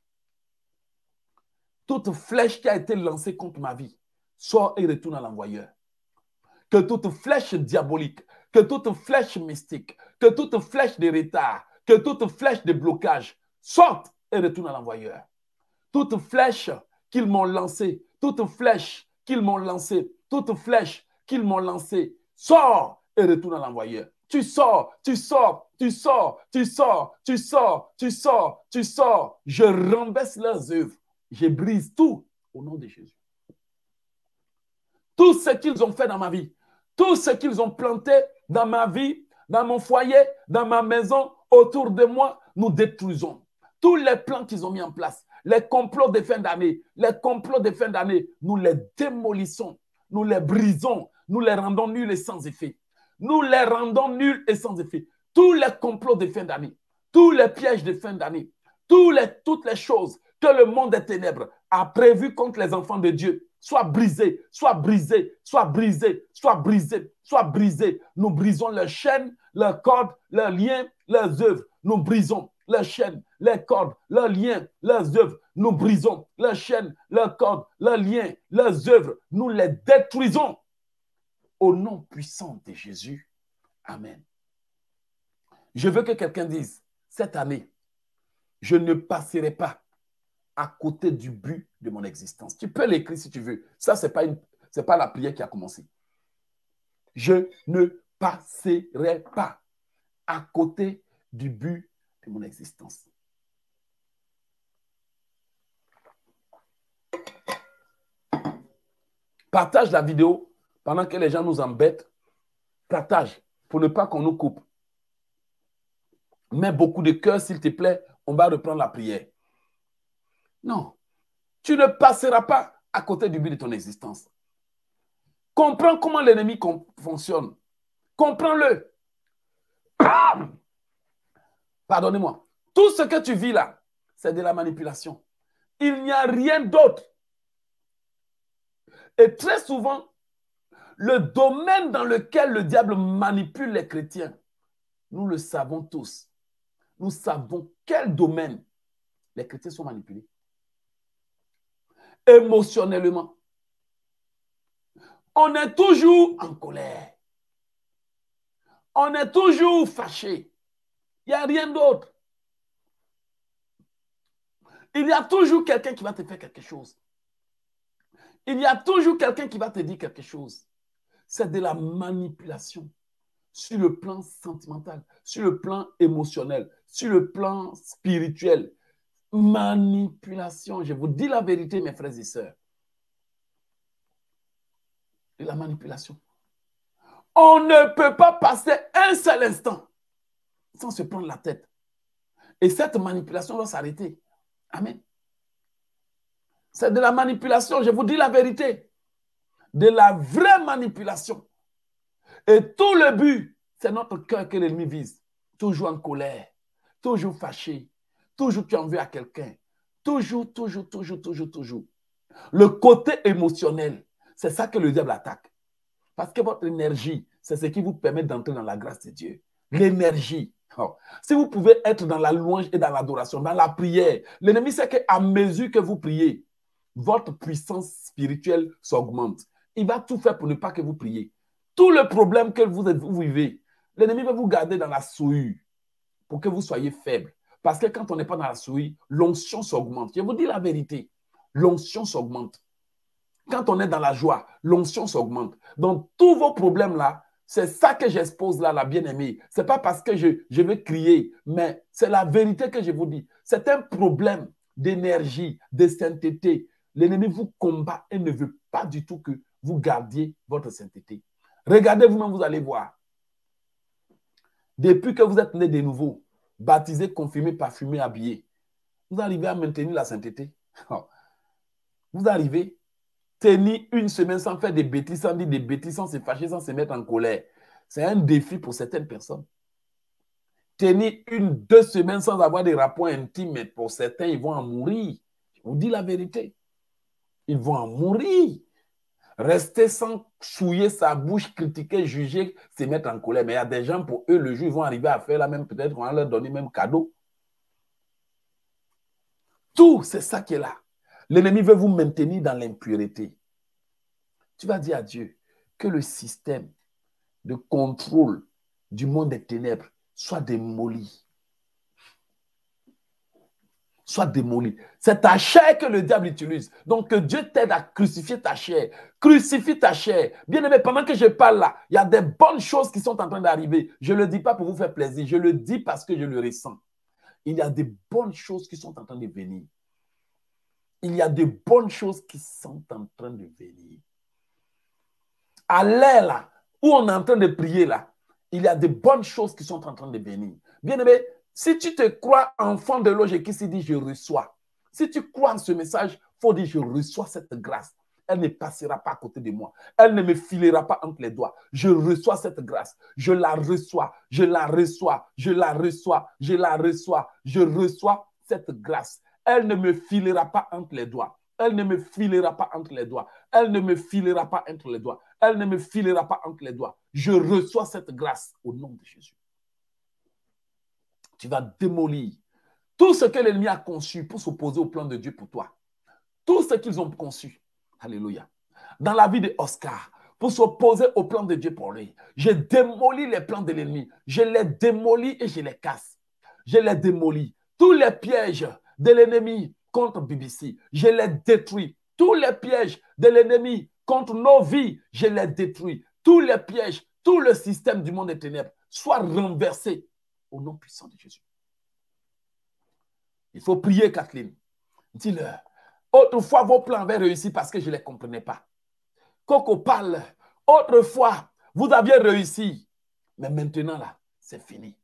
Toute flèche qui a été lancée contre ma vie sort et retourne à l'envoyeur. Que toute flèche diabolique, que toute flèche mystique, que toute flèche de retard, que toute flèche de blocage sorte et retourne à l'envoyeur. Toute flèche qu'ils m'ont lancée, toute flèche qu'ils m'ont lancée, toute flèche qu'ils m'ont lancée, sort et retourne à l'envoyeur. Tu sors, tu sors, tu sors, tu sors, tu sors, tu sors, tu sors. Je renverse leurs œuvres. Je brise tout au nom de Jésus. Tout ce qu'ils ont fait dans ma vie, tout ce qu'ils ont planté dans ma vie, dans mon foyer, dans ma maison, autour de moi, nous détruisons. Tous les plans qu'ils ont mis en place, les complots de fin d'année, les complots de fin d'année, nous les démolissons, nous les brisons, nous les rendons nuls et sans effet. Nous les rendons nuls et sans effet. Tous les complots de fin d'année, tous les pièges de fin d'année, les, toutes les choses que le monde des ténèbres a prévues contre les enfants de Dieu, soient brisées, soient brisées, soient brisées, soient brisées, soient brisées. Nous brisons leurs chaînes, leurs cordes, leurs liens, leurs œuvres. Nous brisons leurs chaînes, les cordes, leurs liens, leurs œuvres. Nous brisons leurs chaînes, leurs cordes, leurs liens, leurs œuvres. Nous les détruisons. Au nom puissant de Jésus. Amen. Je veux que quelqu'un dise, cette année, je ne passerai pas à côté du but de mon existence. Tu peux l'écrire si tu veux. Ça, ce n'est pas, la prière qui a commencé. Je ne passerai pas à côté du but mon existence. Partage la vidéo pendant que les gens nous embêtent. Partage pour ne pas qu'on nous coupe. Mets beaucoup de cœur, s'il te plaît. On va reprendre la prière. Non. Tu ne passeras pas à côté du but de ton existence. Comprends comment l'ennemi fonctionne. Comprends-le. [COUGHS] Pardonnez-moi. Tout ce que tu vis là, c'est de la manipulation. Il n'y a rien d'autre. Et très souvent, le domaine dans lequel le diable manipule les chrétiens, nous le savons tous. Nous savons quel domaine les chrétiens sont manipulés. Émotionnellement. On est toujours en colère. On est toujours fâché. Il n'y a rien d'autre. Il y a toujours quelqu'un qui va te faire quelque chose. Il y a toujours quelqu'un qui va te dire quelque chose. C'est de la manipulation sur le plan sentimental, sur le plan émotionnel, sur le plan spirituel. Manipulation. Je vous dis la vérité, mes frères et sœurs. De la manipulation. On ne peut pas passer un seul instant sans se prendre la tête. Et cette manipulation doit s'arrêter. Amen. C'est de la manipulation, je vous dis la vérité. De la vraie manipulation. Et tout le but, c'est notre cœur que l'ennemi vise. Toujours en colère, toujours fâché, toujours tu en veux à quelqu'un. Toujours, toujours, toujours, toujours, toujours. Le côté émotionnel, c'est ça que le diable attaque. Parce que votre énergie, c'est ce qui vous permet d'entrer dans la grâce de Dieu. L'énergie. Oh. Si vous pouvez être dans la louange et dans l'adoration, dans la prière, l'ennemi sait qu'à mesure que vous priez, votre puissance spirituelle s'augmente. Il va tout faire pour ne pas que vous priez. Tout le problème que vous, vous vivez, l'ennemi va vous garder dans la souillure pour que vous soyez faible. Parce que quand on n'est pas dans la souillure, l'onction s'augmente. Je vous dis la vérité. L'onction s'augmente. Quand on est dans la joie, l'onction s'augmente. Donc, tous vos problèmes-là, c'est ça que j'expose là, la bien-aimée. Ce n'est pas parce que je, je veux crier, mais c'est la vérité que je vous dis. C'est un problème d'énergie, de sainteté. L'ennemi vous combat et ne veut pas du tout que vous gardiez votre sainteté. Regardez vous-même, vous allez voir. Depuis que vous êtes né de nouveau, baptisé, confirmé, parfumé, habillé, vous arrivez à maintenir la sainteté. Vous arrivez tenir une semaine sans faire des bêtises, sans dire des bêtises, sans se fâcher, sans se mettre en colère. C'est un défi pour certaines personnes. Tenir une, deux semaines sans avoir des rapports intimes, pour certains, ils vont en mourir. Je vous dis la vérité. Ils vont en mourir. Rester sans souiller sa bouche, critiquer, juger, se mettre en colère. Mais il y a des gens, pour eux, le jour, ils vont arriver à faire la même, peut-être on va leur donner même cadeau. Tout, c'est ça qui est là. L'ennemi veut vous maintenir dans l'impureté. Tu vas dire à Dieu que le système de contrôle du monde des ténèbres soit démoli. Soit démoli. C'est ta chair que le diable utilise. Donc que Dieu t'aide à crucifier ta chair. Crucifie ta chair. Bien aimé, pendant que je parle là, il y a des bonnes choses qui sont en train d'arriver. Je ne le dis pas pour vous faire plaisir. Je le dis parce que je le ressens. Il y a des bonnes choses qui sont en train de venir il y a de bonnes choses qui sont en train de venir. À l'air là, où on est en train de prier là, il y a de bonnes choses qui sont en train de venir. Bien aimé, si tu te crois enfant de l'eau, qui se dit je reçois. Si tu crois en ce message, faut dire je reçois cette grâce. Elle ne passera pas à côté de moi. Elle ne me filera pas entre les doigts. Je reçois cette grâce. Je la reçois. Je la reçois. Je la reçois. Je la reçois. Je reçois cette grâce. Elle ne me filera pas entre les doigts. Elle ne me filera pas entre les doigts. Elle ne me filera pas entre les doigts. Elle ne me filera pas entre les doigts. Je reçois cette grâce au nom de Jésus. Tu vas démolir tout ce que l'ennemi a conçu pour s'opposer au plan de Dieu pour toi. Tout ce qu'ils ont conçu. Alléluia. Dans la vie de Oscar, pour s'opposer au plan de Dieu pour lui. Je démolis les plans de l'ennemi. Je les démolis et je les casse. Je les démolis. Tous les pièges de l'ennemi contre BBC, je les détruis. Tous les pièges de l'ennemi contre nos vies, je les détruis. Tous les pièges, tout le système du monde des ténèbres soit renversé au nom puissant de Jésus. Il faut prier, Kathleen. Dis-leur. Autrefois, vos plans avaient réussi parce que je ne les comprenais pas. Coco parle. Autrefois, vous aviez réussi. Mais maintenant, là, c'est fini.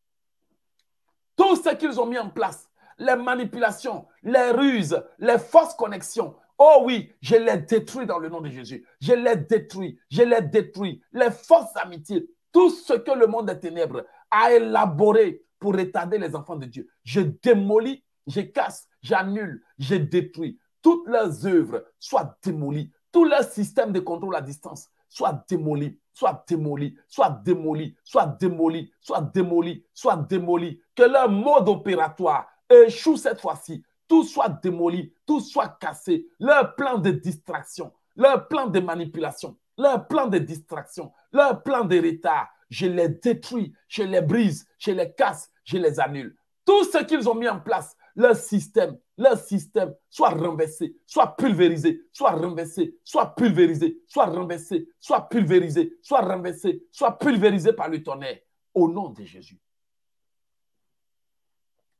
Tout ce qu'ils ont mis en place, les manipulations, les ruses, les fausses connexions. Oh oui, je les détruis dans le nom de Jésus. Je les détruis, je les détruis. Les fausses amitiés, tout ce que le monde des ténèbres a élaboré pour retarder les enfants de Dieu, je démolis, je casse, j'annule, je détruis. Toutes leurs œuvres soient démolies. Tout leur système de contrôle à distance soit démoli, soit démoli, soit démoli, soit démoli, soit démoli, soit démoli. Que leur mode opératoire échoue cette fois-ci. Tout soit démoli, tout soit cassé. Leur plan de distraction, leur plan de manipulation, leur plan de distraction, leur plan de retard, je les détruis, je les brise, je les casse, je les annule. Tout ce qu'ils ont mis en place, leur système, leur système soit renversé, soit pulvérisé, soit renversé, soit pulvérisé, soit renversé, soit pulvérisé, soit renversé, soit pulvérisé par le tonnerre. Au nom de Jésus.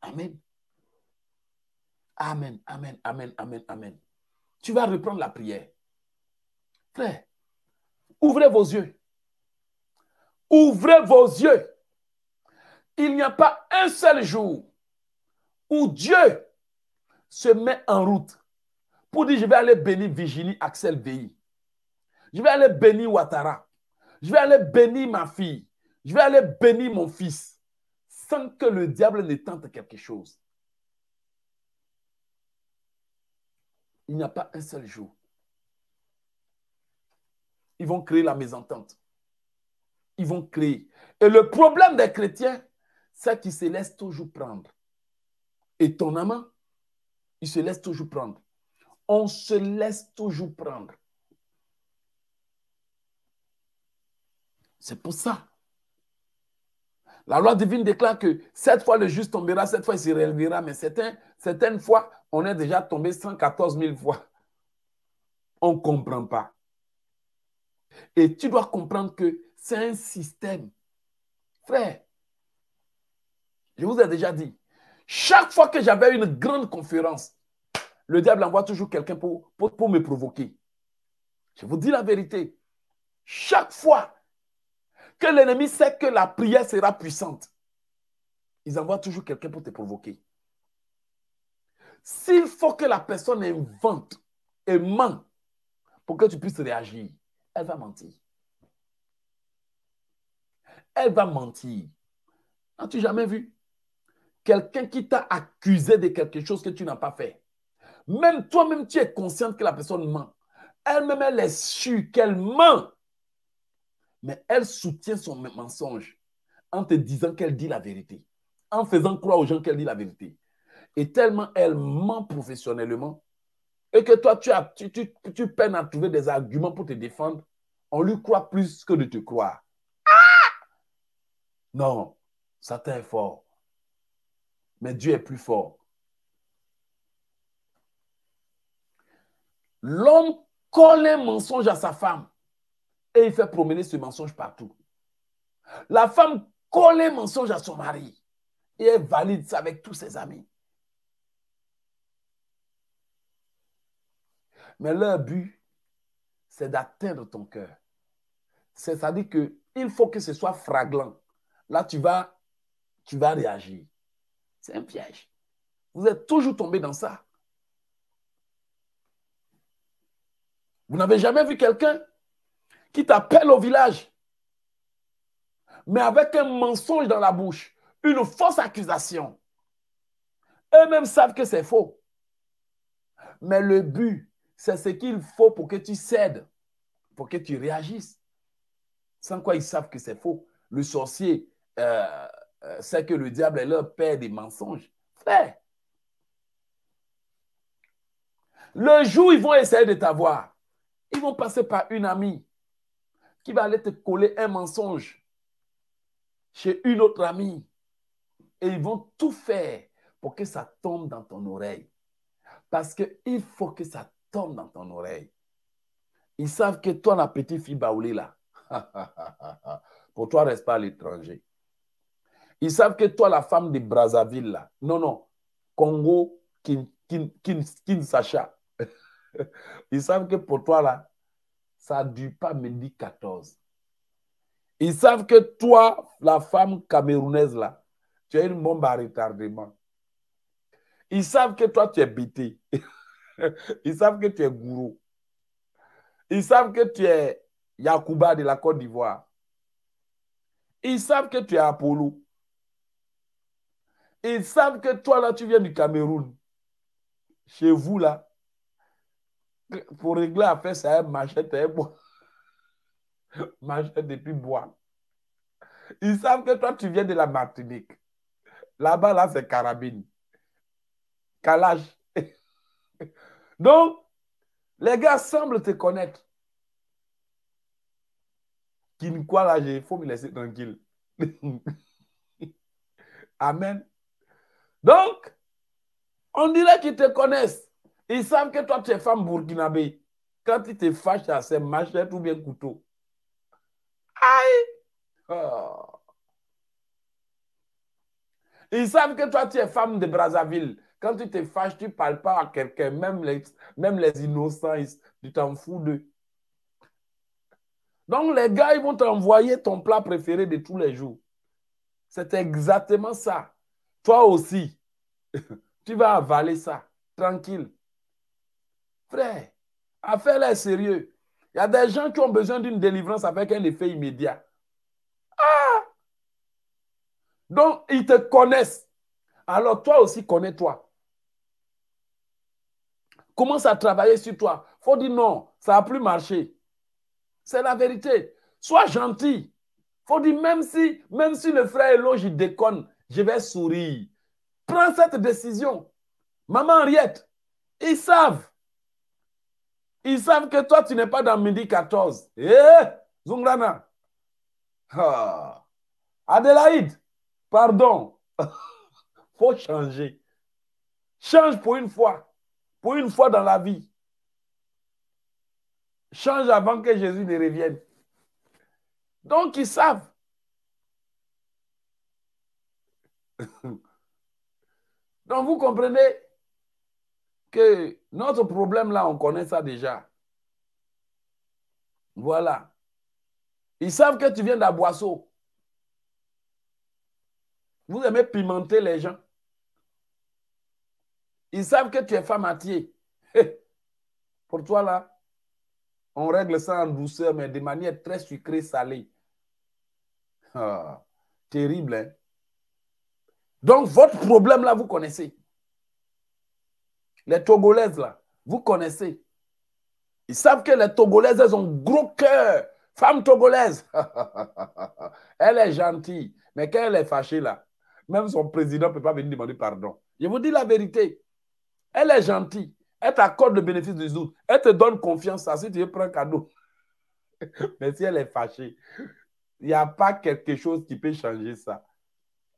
Amen. Amen, amen, amen, amen, amen. Tu vas reprendre la prière. Frère, ouvrez vos yeux. Ouvrez vos yeux. Il n'y a pas un seul jour où Dieu se met en route pour dire je vais aller bénir Virginie Axel VI. Je vais aller bénir Ouattara. Je vais aller bénir ma fille. Je vais aller bénir mon fils sans que le diable ne tente quelque chose. Il n'y a pas un seul jour. Ils vont créer la mésentente. Ils vont créer. Et le problème des chrétiens, c'est qu'ils se laissent toujours prendre. Étonnamment, ils se laissent toujours prendre. On se laisse toujours prendre. C'est pour ça. La loi divine déclare que cette fois le juste tombera, cette fois il se relèvera, mais certaines, certaines fois, on est déjà tombé 114 000 fois. On ne comprend pas. Et tu dois comprendre que c'est un système. Frère, je vous ai déjà dit, chaque fois que j'avais une grande conférence, le diable envoie toujours quelqu'un pour, pour, me provoquer. Je vous dis la vérité. Chaque fois que l'ennemi sait que la prière sera puissante, ils envoient toujours quelqu'un pour te provoquer. S'il faut que la personne invente et ment pour que tu puisses réagir, elle va mentir. Elle va mentir. As-tu jamais vu quelqu'un qui t'a accusé de quelque chose que tu n'as pas fait? Même toi-même, tu es consciente que la personne ment. Elle-même, elle est sûre qu'elle ment. Mais elle soutient son mensonge en te disant qu'elle dit la vérité, en faisant croire aux gens qu'elle dit la vérité. Et tellement elle ment professionnellement, et que toi, tu, as, tu, tu, peines à trouver des arguments pour te défendre, on lui croit plus que de te croire. Non, Satan est fort. Mais Dieu est plus fort. L'homme colle un mensonge à sa femme et il fait promener ce mensonge partout. La femme colle un mensonge à son mari et elle valide ça avec tous ses amis. Mais leur but, c'est d'atteindre ton cœur. C'est-à-dire qu'il faut que ce soit fraglant. Là, tu vas, tu vas réagir. C'est un piège. Vous êtes toujours tombé dans ça. Vous n'avez jamais vu quelqu'un qui t'appelle au village, mais avec un mensonge dans la bouche, une fausse accusation. Eux-mêmes savent que c'est faux. Mais le but, c'est ce qu'il faut pour que tu cèdes, pour que tu réagisses. Sans quoi ils savent que c'est faux. Le sorcier euh, euh, sait que le diable est leur père des mensonges. Frère, le jour où ils vont essayer de t'avoir, ils vont passer par une amie qui va aller te coller un mensonge chez une autre amie. Et ils vont tout faire pour que ça tombe dans ton oreille. Parce qu'il faut que ça tombe dans ton oreille. Ils savent que toi, la petite fille baoulée là, [LAUGHS] pour toi, reste pas à l'étranger. Ils savent que toi, la femme de Brazzaville là, non, non, Congo, Kinshasa, [LAUGHS] Ils savent que pour toi, là, ça ne dure pas midi 14. Ils savent que toi, la femme camerounaise, là, tu as une bombe à retardement. Ils savent que toi, tu es bité. [LAUGHS] Ils savent que tu es gourou. Ils savent que tu es Yacouba de la Côte d'Ivoire. Ils savent que tu es Apollo. Ils savent que toi, là, tu viens du Cameroun. Chez vous, là, pour régler l'affaire, c'est un machette et un bois. [LAUGHS] Machette et puis bois. Ils savent que toi, tu viens de la Martinique. Là-bas, là, c'est carabine. Calage. [LAUGHS] Donc, les gars semblent te connaître. Qui ne quoi là, il faut me laisser tranquille. [LAUGHS] Amen. Donc, on dirait qu'ils te connaissent. Ils savent que toi, tu es femme burkinabé. Quand ils te fâchent, c'est machette ou bien couteau. Aïe! Oh. Ils savent que toi, tu es femme de Brazzaville. Quand tu te fâches, tu ne parles pas à quelqu'un, même les, même les innocents, tu t'en fous d'eux. Donc, les gars, ils vont t'envoyer ton plat préféré de tous les jours. C'est exactement ça. Toi aussi, [LAUGHS] tu vas avaler ça, tranquille. Frère, affaire-là sérieux. Il y a des gens qui ont besoin d'une délivrance avec un effet immédiat. Ah! Donc, ils te connaissent. Alors, toi aussi, connais-toi. Commence à travailler sur toi. faut dire non, ça n'a plus marché. C'est la vérité. Sois gentil. faut dire, même si, même si le frère Eloge, il déconne, je vais sourire. Prends cette décision. Maman Henriette, ils savent. Ils savent que toi, tu n'es pas dans midi 14. Eh, Zungrana. Ah. Adélaïde, pardon. [LAUGHS] faut changer. Change pour une fois. Pour une fois dans la vie. Change avant que Jésus ne revienne. Donc, ils savent. [LAUGHS] Donc, vous comprenez que notre problème là, on connaît ça déjà. Voilà. Ils savent que tu viens d'Aboisseau. Vous aimez pimenter les gens. Ils savent que tu es femme à Pour toi là, on règle ça en douceur, mais de manière très sucrée, salée. Ah, terrible, hein? Donc, votre problème là, vous connaissez. Les Togolaises là, vous connaissez. Ils savent que les Togolaises, elles ont gros cœur. Femme togolaise. [LAUGHS] elle est gentille. Mais quand elle est fâchée là, même son président ne peut pas venir demander pardon. Je vous dis la vérité. Elle est gentille. Elle t'accorde le bénéfice du doute. Elle te donne confiance. Si tu veux prendre un cadeau. [LAUGHS] Mais si elle est fâchée, il n'y a pas quelque chose qui peut changer ça.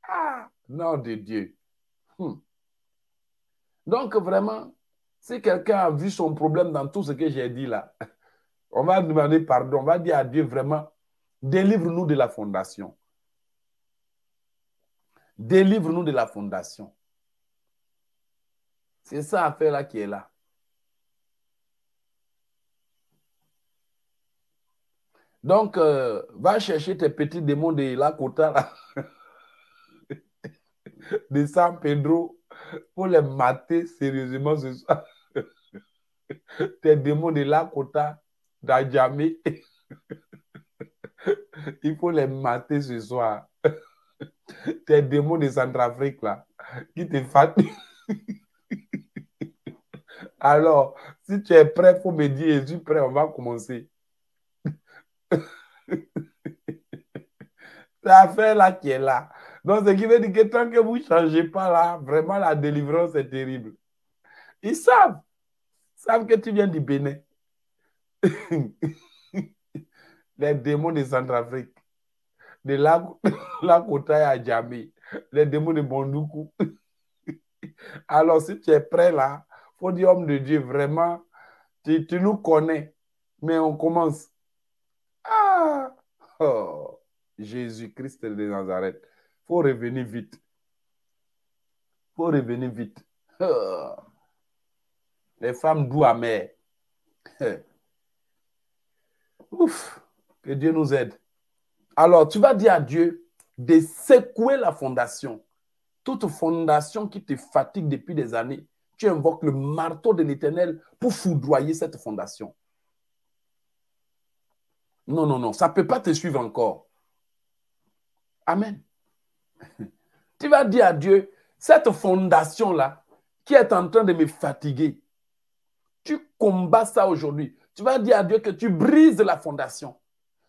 Ah, non de Dieu. Hmm. Donc, vraiment, si quelqu'un a vu son problème dans tout ce que j'ai dit là, [LAUGHS] on va demander pardon. On va dire à Dieu vraiment, délivre-nous de la fondation. Délivre-nous de la fondation. C'est ça affaire là qui est là. Donc, euh, va chercher tes petits démons de la Cota, là, [LAUGHS] de San Pedro, pour les mater sérieusement ce soir. [LAUGHS] tes démons de la Cota, d'Adjamé, [LAUGHS] il faut les mater ce soir. [LAUGHS] tes démons de Centrafrique, là, qui te fatiguent. Alors, si tu es prêt, il faut me dire, je suis prêt, on va commencer. C'est l'affaire là qui est là. Donc, ce qui veut dire que tant que vous ne changez pas là, vraiment la délivrance est terrible. Ils savent. Ils savent que tu viens du Bénin. [LAUGHS] Les démons de Centrafrique. De la, [LAUGHS] la à Djamé. Les démons de Bondoukou. [LAUGHS] Alors, si tu es prêt là, faut dire, homme de Dieu, vraiment, tu, nous connais, mais on commence. Ah! Oh, Jésus-Christ de Nazareth. Faut revenir vite. faut revenir vite. [LAUGHS] Les femmes doux amères. [LAUGHS] Ouf, que Dieu nous aide. Alors, tu vas dire à Dieu de secouer la fondation. Toute fondation qui te fatigue depuis des années, tu invoques le marteau de l'Éternel pour foudroyer cette fondation. Non, non, non, ça ne peut pas te suivre encore. Amen. [LAUGHS] Tu vas dire à Dieu, cette fondation-là qui est en train de me fatiguer, tu combats ça aujourd'hui. Tu vas dire à Dieu que tu brises la fondation.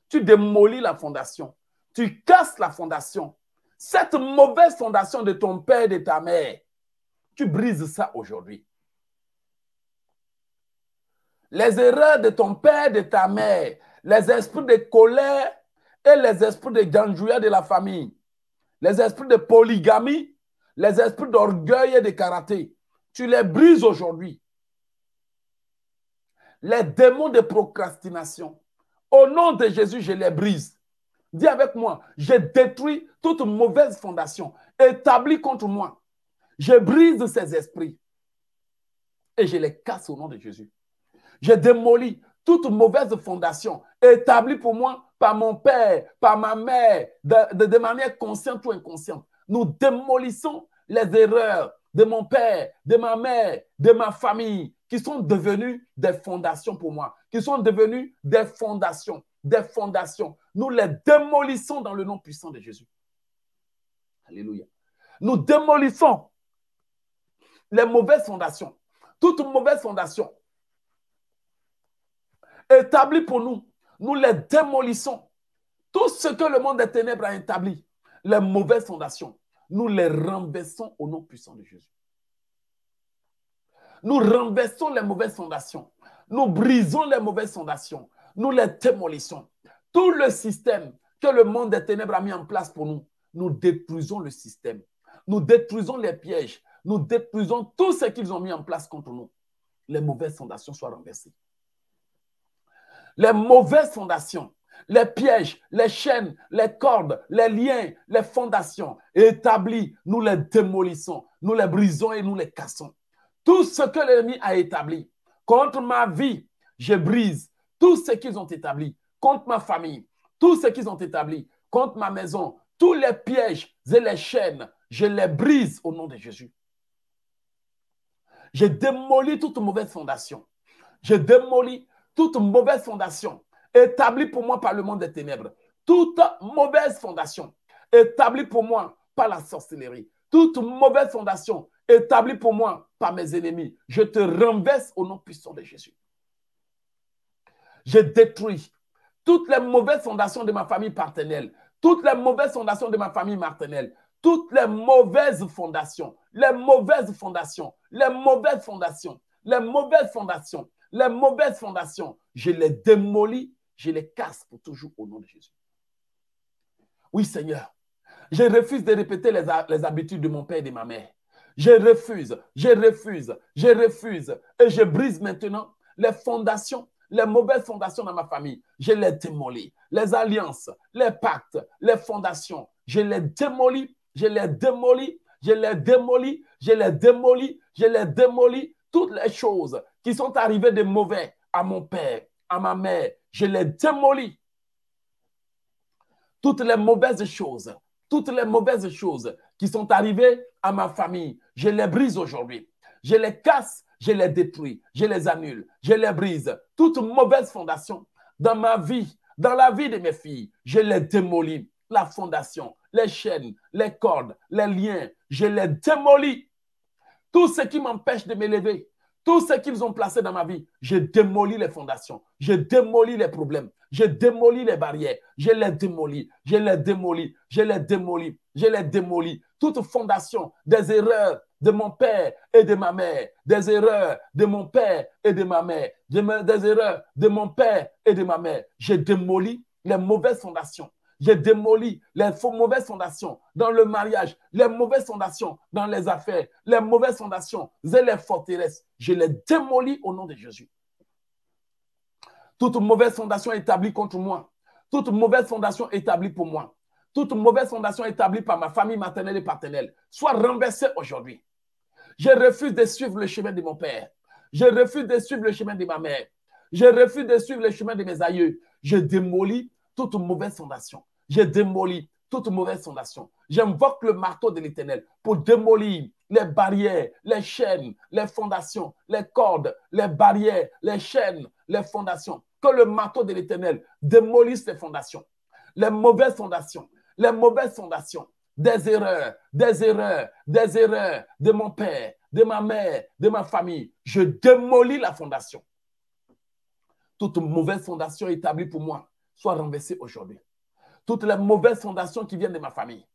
Tu démolis la fondation. Tu casses la fondation. Cette mauvaise fondation de ton père et de ta mère, tu brises ça aujourd'hui. Les erreurs de ton père et de ta mère, les esprits de colère et les esprits de ganjouilla de la famille, les esprits de polygamie, les esprits d'orgueil et de karaté, tu les brises aujourd'hui. Les démons de procrastination, au nom de Jésus, je les brise. Dis avec moi, je détruis toute mauvaise fondation établie contre moi. Je brise ces esprits et je les casse au nom de Jésus. Je démolis toute mauvaise fondation établie pour moi par mon père, par ma mère, de, manière consciente ou inconsciente. Nous démolissons les erreurs de mon père, de ma mère, de ma famille, qui sont devenues des fondations pour moi, qui sont devenues des fondations, des fondations. Nous les démolissons dans le nom puissant de Jésus. Alléluia. Nous démolissons les mauvaises fondations, toutes mauvaises fondations établies pour nous. Nous les démolissons. Tout ce que le monde des ténèbres a établi, les mauvaises fondations, nous les renversons au nom puissant de Jésus. Nous renversons les mauvaises fondations. Nous brisons les mauvaises fondations. Nous les démolissons. Tout le système que le monde des ténèbres a mis en place pour nous, nous détruisons le système. Nous détruisons les pièges. Nous détruisons tout ce qu'ils ont mis en place contre nous. Les mauvaises fondations soient renversées. Les mauvaises fondations, les pièges, les chaînes, les cordes, les liens, les fondations établies, nous les démolissons, nous les brisons et nous les cassons. Tout ce que l'ennemi a établi contre ma vie, je brise. Tout ce qu'ils ont établi contre ma famille, tout ce qu'ils ont établi contre ma maison, tous les pièges et les chaînes, je les brise au nom de Jésus. Je démolis toute mauvaise fondation. Je démolis toute mauvaise fondation établie pour moi par le monde des ténèbres. Toute mauvaise fondation établie pour moi par la sorcellerie. Toute mauvaise fondation établi pour moi par mes ennemis. Je te renverse au nom puissant de Jésus. Je détruis toutes les mauvaises fondations de ma famille partenelle, toutes les mauvaises fondations de ma famille martenelle, toutes les mauvaises fondations, les mauvaises fondations, les mauvaises fondations, les mauvaises fondations, les mauvaises fondations, je les démolis, je les casse pour toujours au nom de Jésus. Oui, Seigneur, je refuse de répéter les, les habitudes de mon père et de ma mère. Je refuse, je refuse, je refuse. Et je brise maintenant les fondations, les mauvaises fondations dans ma famille. Je les démolis. Les alliances, les pactes, les fondations, je les démolis, je les démolis, je les démolis, je les démolis, je les démolis. Toutes les choses qui sont arrivées de mauvais à mon père, à ma mère, je les démolis. Toutes les mauvaises choses, toutes les mauvaises choses qui sont arrivées à ma famille, je les brise aujourd'hui. Je les casse, je les détruis, je les annule, je les brise. Toute mauvaise fondation dans ma vie, dans la vie de mes filles, je les démolis. La fondation, les chaînes, les cordes, les liens, je les démolis. Tout ce qui m'empêche de m'élever, tout ce qu'ils ont placé dans ma vie, je démolis les fondations, je démolis les problèmes, je démolis les barrières, je les démolis, je les démolis, je les démolis, je les démolis. Toute fondation des erreurs de mon père et de ma mère, des erreurs de mon père et de ma mère, des erreurs de mon père et de ma mère. Je démolis les mauvaises fondations. Je démolis les mauvaises fondations dans le mariage, les mauvaises fondations dans les affaires, les mauvaises fondations et les forteresses. Je les démolis au nom de Jésus toute mauvaise fondation établie contre moi, toute mauvaise fondation établie pour moi, toute mauvaise fondation établie par ma famille maternelle et paternelle, soit renversée aujourd'hui. Je refuse de suivre le chemin de mon père. Je refuse de suivre le chemin de ma mère. Je refuse de suivre le chemin de mes aïeux. Je démolis toute mauvaise fondation. Je démolis toute mauvaise fondation. J'invoque le marteau de l'Éternel pour démolir les barrières, les chaînes, les fondations, les cordes, les barrières, les chaînes, les fondations que le marteau de l'Éternel démolisse les fondations, les mauvaises fondations, les mauvaises fondations, des erreurs, des erreurs, des erreurs de mon père, de ma mère, de ma famille. Je démolis la fondation. Toute mauvaise fondation établie pour moi soit renversée aujourd'hui. Toutes les mauvaises fondations qui viennent de ma famille,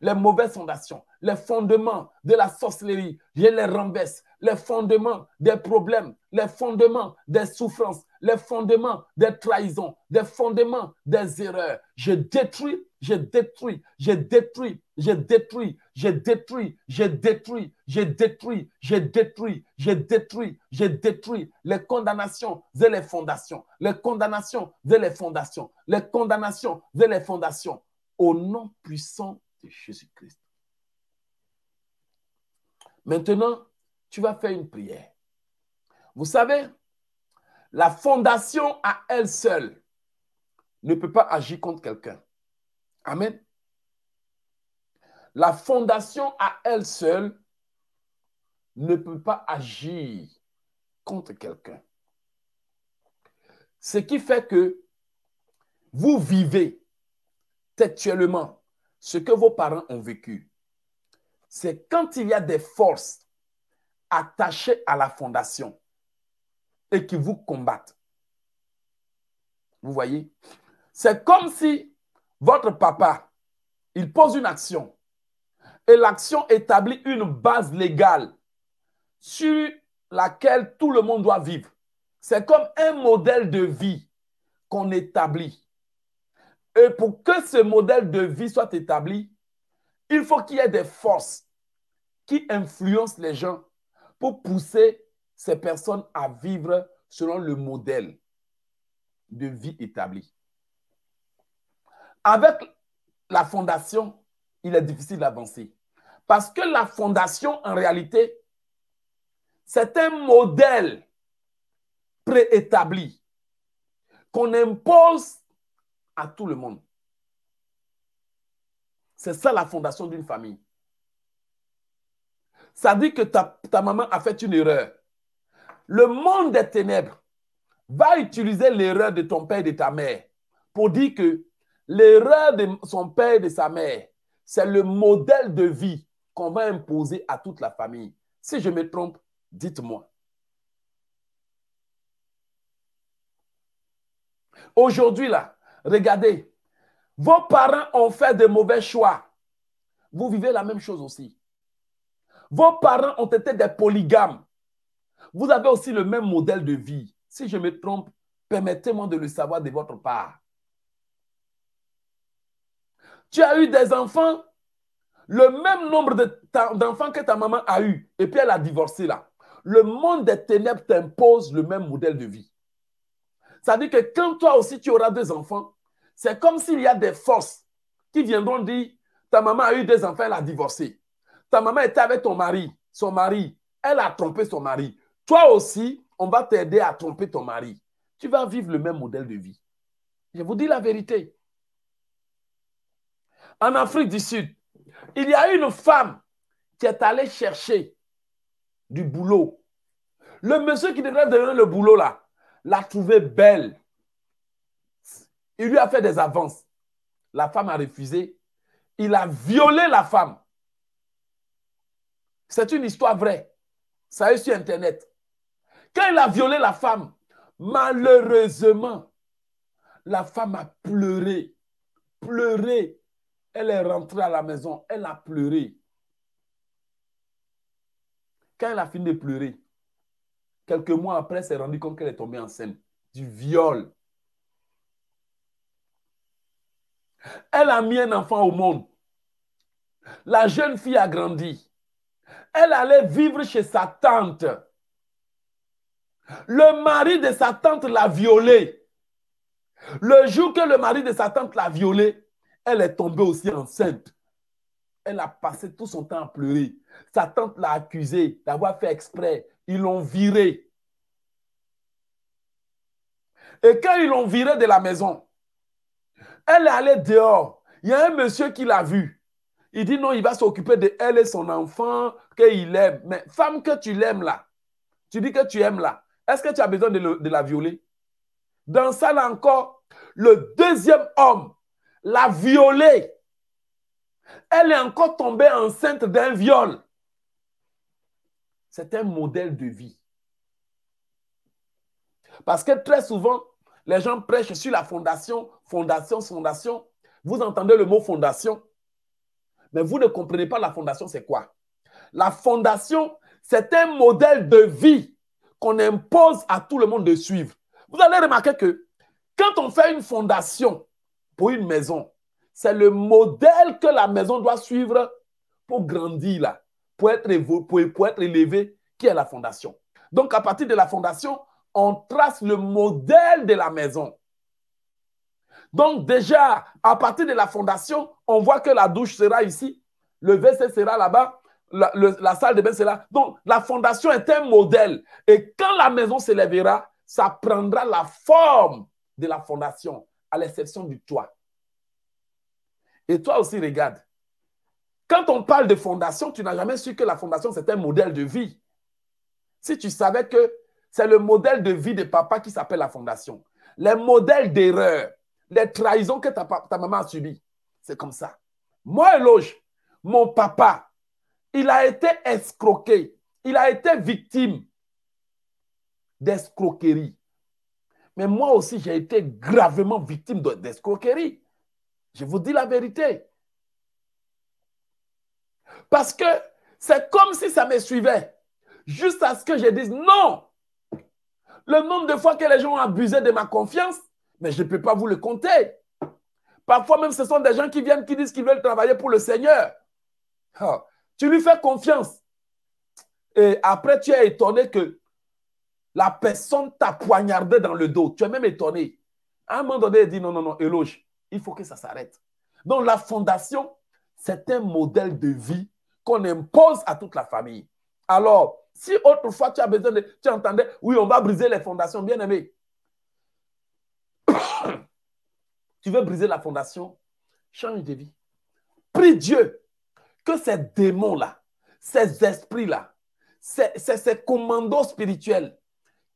les mauvaises fondations, les fondements de la sorcellerie, je les renverse. Les fondements des problèmes, les fondements des souffrances, les fondements des trahisons, des fondements des erreurs. Je détruis, je détruis, je détruis, je détruis, je détruis, je détruis, je détruis, je détruis, je détruis, je détruis les condamnations et les fondations, les condamnations et les fondations, les condamnations et les fondations. Au nom puissant de Jésus-Christ. Maintenant, tu vas faire une prière. Vous savez, la fondation à elle seule ne peut pas agir contre quelqu'un. Amen. La fondation à elle seule ne peut pas agir contre quelqu'un. Ce qui fait que vous vivez textuellement ce que vos parents ont vécu, c'est quand il y a des forces attachées à la fondation et qui vous combattent. Vous voyez? C'est comme si votre papa, il pose une action et l'action établit une base légale sur laquelle tout le monde doit vivre. C'est comme un modèle de vie qu'on établit. Et pour que ce modèle de vie soit établi, il faut qu'il y ait des forces qui influencent les gens pour pousser ces personnes à vivre selon le modèle de vie établi. Avec la fondation, il est difficile d'avancer. Parce que la fondation, en réalité, c'est un modèle préétabli qu'on impose à tout le monde. C'est ça la fondation d'une famille. Ça dit que ta, ta, maman a fait une erreur. Le monde des ténèbres va utiliser l'erreur de ton père et de ta mère pour dire que l'erreur de son père et de sa mère, c'est le modèle de vie qu'on va imposer à toute la famille. Si je me trompe, dites-moi. Aujourd'hui, là, Regardez, vos parents ont fait de mauvais choix. Vous vivez la même chose aussi. Vos parents ont été des polygames. Vous avez aussi le même modèle de vie. Si je me trompe, permettez-moi de le savoir de votre part. Tu as eu des enfants, le même nombre d'enfants que ta maman a eu, et puis elle a divorcé là. Le monde des ténèbres t'impose le même modèle de vie. Ça veut dire que quand toi aussi tu auras deux enfants, c'est comme s'il y a des forces qui viendront dire ta maman a eu des enfants, elle a divorcé. Ta maman était avec ton mari, son mari, elle a trompé son mari. Toi aussi, on va t'aider à tromper ton mari. Tu vas vivre le même modèle de vie. Je vous dis la vérité. En Afrique du Sud, il y a une femme qui est allée chercher du boulot. Le monsieur qui devrait donner le boulot là, l'a trouvée belle. Il lui a fait des avances. La femme a refusé. Il a violé la femme. C'est une histoire vraie. Ça est sur Internet. Quand il a violé la femme, malheureusement, la femme a pleuré. Pleuré. Elle est rentrée à la maison. Elle a pleuré. Quand elle a fini de pleurer, Quelques mois après, elle s'est rendue compte qu'elle est tombée enceinte du viol. Elle a mis un enfant au monde. La jeune fille a grandi. Elle allait vivre chez sa tante. Le mari de sa tante l'a violée. Le jour que le mari de sa tante l'a violée, elle est tombée aussi enceinte. Elle a passé tout son temps à pleurer. Sa tante l'a accusée d'avoir fait exprès, ils l'ont viré. Et quand ils l'ont viré de la maison, elle est allée dehors. Il y a un monsieur qui l'a vue. Il dit non, il va s'occuper de elle et son enfant qu'il aime. Mais femme que tu l'aimes là, tu dis que tu aimes là, est-ce que tu as besoin de la violer? Dans ça là encore, le deuxième homme l'a violée Elle est encore tombée enceinte d'un viol. C'est un modèle de vie. Parce que très souvent, les gens prêchent sur la fondation, fondation, fondation. Vous entendez le mot fondation, mais vous ne comprenez pas la fondation, c'est quoi? La fondation, c'est un modèle de vie qu'on impose à tout le monde de suivre. Vous allez remarquer que quand on fait une fondation pour une maison, c'est le modèle que la maison doit suivre pour grandir, là, pour, être pour être élevé, qui est la fondation. Donc, à partir de la fondation, on trace le modèle de la maison. Donc déjà, à partir de la fondation, on voit que la douche sera ici, le WC sera là-bas, la, salle de bain sera là. Donc la fondation est un modèle. Et quand la maison s'élèvera, ça prendra la forme de la fondation, à l'exception du toit. Et toi aussi, regarde. Quand on parle de fondation, tu n'as jamais su que la fondation, c'est un modèle de vie. Si tu savais que c'est le modèle de vie de papa qui s'appelle la fondation. Les modèles d'erreur, les trahisons que ta, maman a subies. C'est comme ça. Moi, Eloge, mon papa, il a été escroqué. Il a été victime d'escroquerie. Mais moi aussi, j'ai été gravement victime d'escroquerie. Je vous dis la vérité. Parce que c'est comme si ça me suivait. Juste à ce que je dise non, le nombre de fois que les gens ont abusé de ma confiance, mais je ne peux pas vous le compter. Parfois même, ce sont des gens qui viennent, qui disent qu'ils veulent travailler pour le Seigneur. Ah, tu lui fais confiance. Et après, tu es étonné que la personne t'a poignardé dans le dos. Tu es même étonné. À un moment donné, il dit non, non, non, éloge. Il faut que ça s'arrête. Donc, la fondation, c'est un modèle de vie qu'on impose à toute la famille. Alors, si autrefois tu as besoin de. Tu entendais, oui, on va briser les fondations, bien aimé. [COUGHS] tu veux briser la fondation, change de vie. Prie Dieu que ces démons-là, ces esprits-là, ces, ces commandos spirituels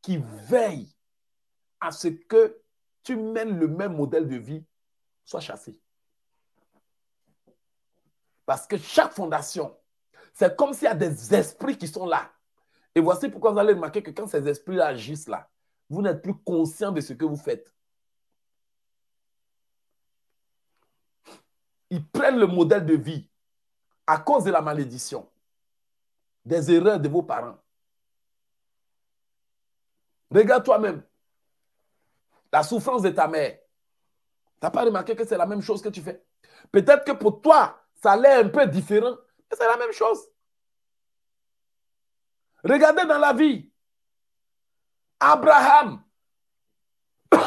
qui veillent à ce que tu mènes le même modèle de vie soient chassés. Parce que chaque fondation, c'est comme s'il y a des esprits qui sont là et voici pourquoi vous allez remarquer que quand ces esprits agissent là, vous n'êtes plus conscient de ce que vous faites. Ils prennent le modèle de vie à cause de la malédiction, des erreurs de vos parents. Regarde toi-même la souffrance de ta mère. Tu n'as pas remarqué que c'est la même chose que tu fais? Peut-être que pour toi, ça allait un peu différent, mais c'est la même chose. Regardez dans la vie. Abraham. [COUGHS]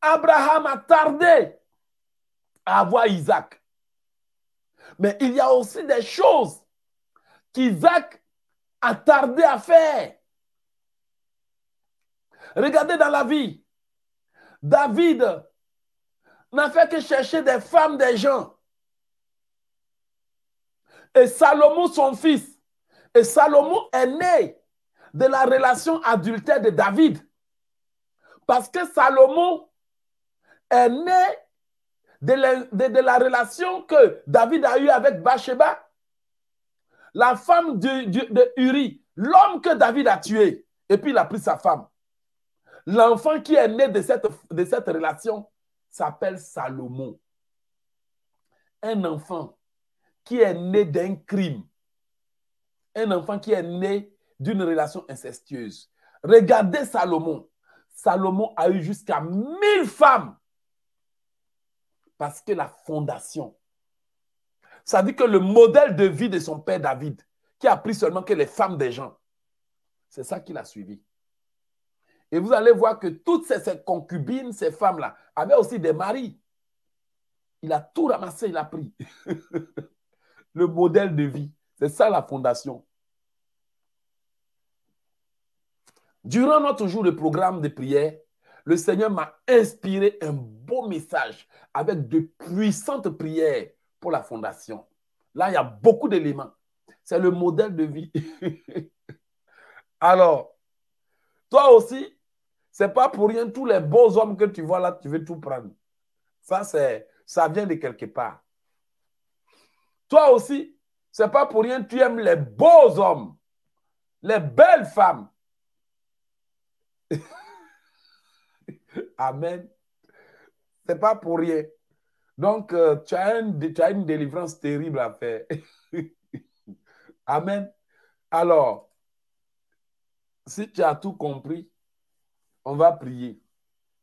Abraham a tardé à avoir Isaac. Mais il y a aussi des choses qu'Isaac a tardé à faire. Regardez dans la vie. David n'a fait que chercher des femmes des gens. Et Salomon, son fils, et Salomon est né de la relation adultère de David. Parce que Salomon est né de la, relation que David a eue avec Bathsheba, la femme de, de Uri, l'homme que David a tué. Et puis il a pris sa femme. L'enfant qui est né de cette, relation s'appelle Salomon. Un enfant qui est né d'un crime un enfant qui est né d'une relation incestueuse. Regardez Salomon. Salomon a eu jusqu'à 1000 femmes. Parce que la fondation, ça dit que le modèle de vie de son père David, qui a pris seulement que les femmes des gens, c'est ça qu'il a suivi. Et vous allez voir que toutes ces, concubines, ces femmes-là, avaient aussi des maris. Il a tout ramassé, il a pris. [LAUGHS] le modèle de vie. C'est ça la fondation. Durant notre jour de programme de prière, le Seigneur m'a inspiré un beau message avec de puissantes prières pour la fondation. Là, il y a beaucoup d'éléments. C'est le modèle de vie. [LAUGHS] Alors, toi aussi, c'est pas pour rien tous les beaux hommes que tu vois là, tu veux tout prendre. Ça, ça vient de quelque part. Toi aussi, c'est pas pour rien, tu aimes les beaux hommes, les belles femmes. [LAUGHS] Amen. C'est pas pour rien. Donc, euh, tu, as tu as une délivrance terrible à faire. [LAUGHS] Amen. Alors, si tu as tout compris, on va prier.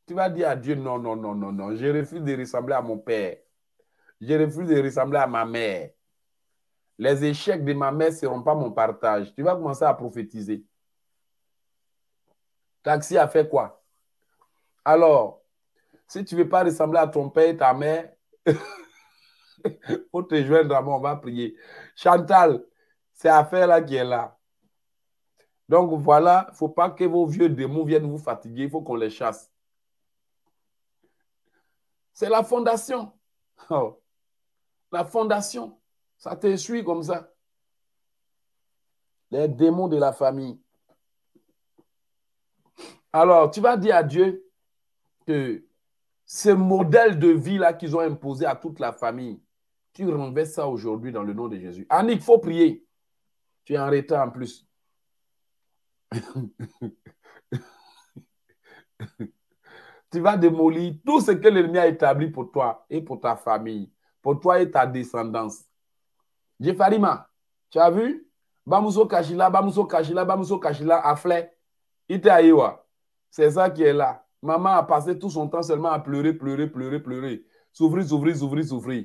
Tu vas dire à Dieu, non, non, non, non, non, je refuse de ressembler à mon père. Je refuse de ressembler à ma mère. Les échecs de ma mère ne seront pas mon partage. Tu vas commencer à prophétiser. Taxi a fait quoi? Alors, si tu ne veux pas ressembler à ton père et ta mère, [LAUGHS] faut te joindre à moi, on va prier. Chantal, c'est affaire là qui est là. Donc voilà, il ne faut pas que vos vieux démons viennent vous fatiguer, il faut qu'on les chasse. C'est la fondation. Oh. La fondation, ça te suit comme ça. Les démons de la famille. Alors, tu vas dire à Dieu que ce modèle de vie-là qu'ils ont imposé à toute la famille, tu renverses ça aujourd'hui dans le nom de Jésus. Annick, il faut prier. Tu es en retard en plus. [LAUGHS] tu vas démolir tout ce que l'ennemi a établi pour toi et pour ta famille, pour toi et ta descendance. Jefarima, tu as vu? Bamuso Kashila, Bamuso Kashila, Bamuso Kashila, Afle, Ite Aïwa. C'est ça qui est là. Maman a passé tout son temps seulement à pleurer, pleurer, pleurer, pleurer. S'ouvrir, s'ouvrir, s'ouvrir, s'ouvrir.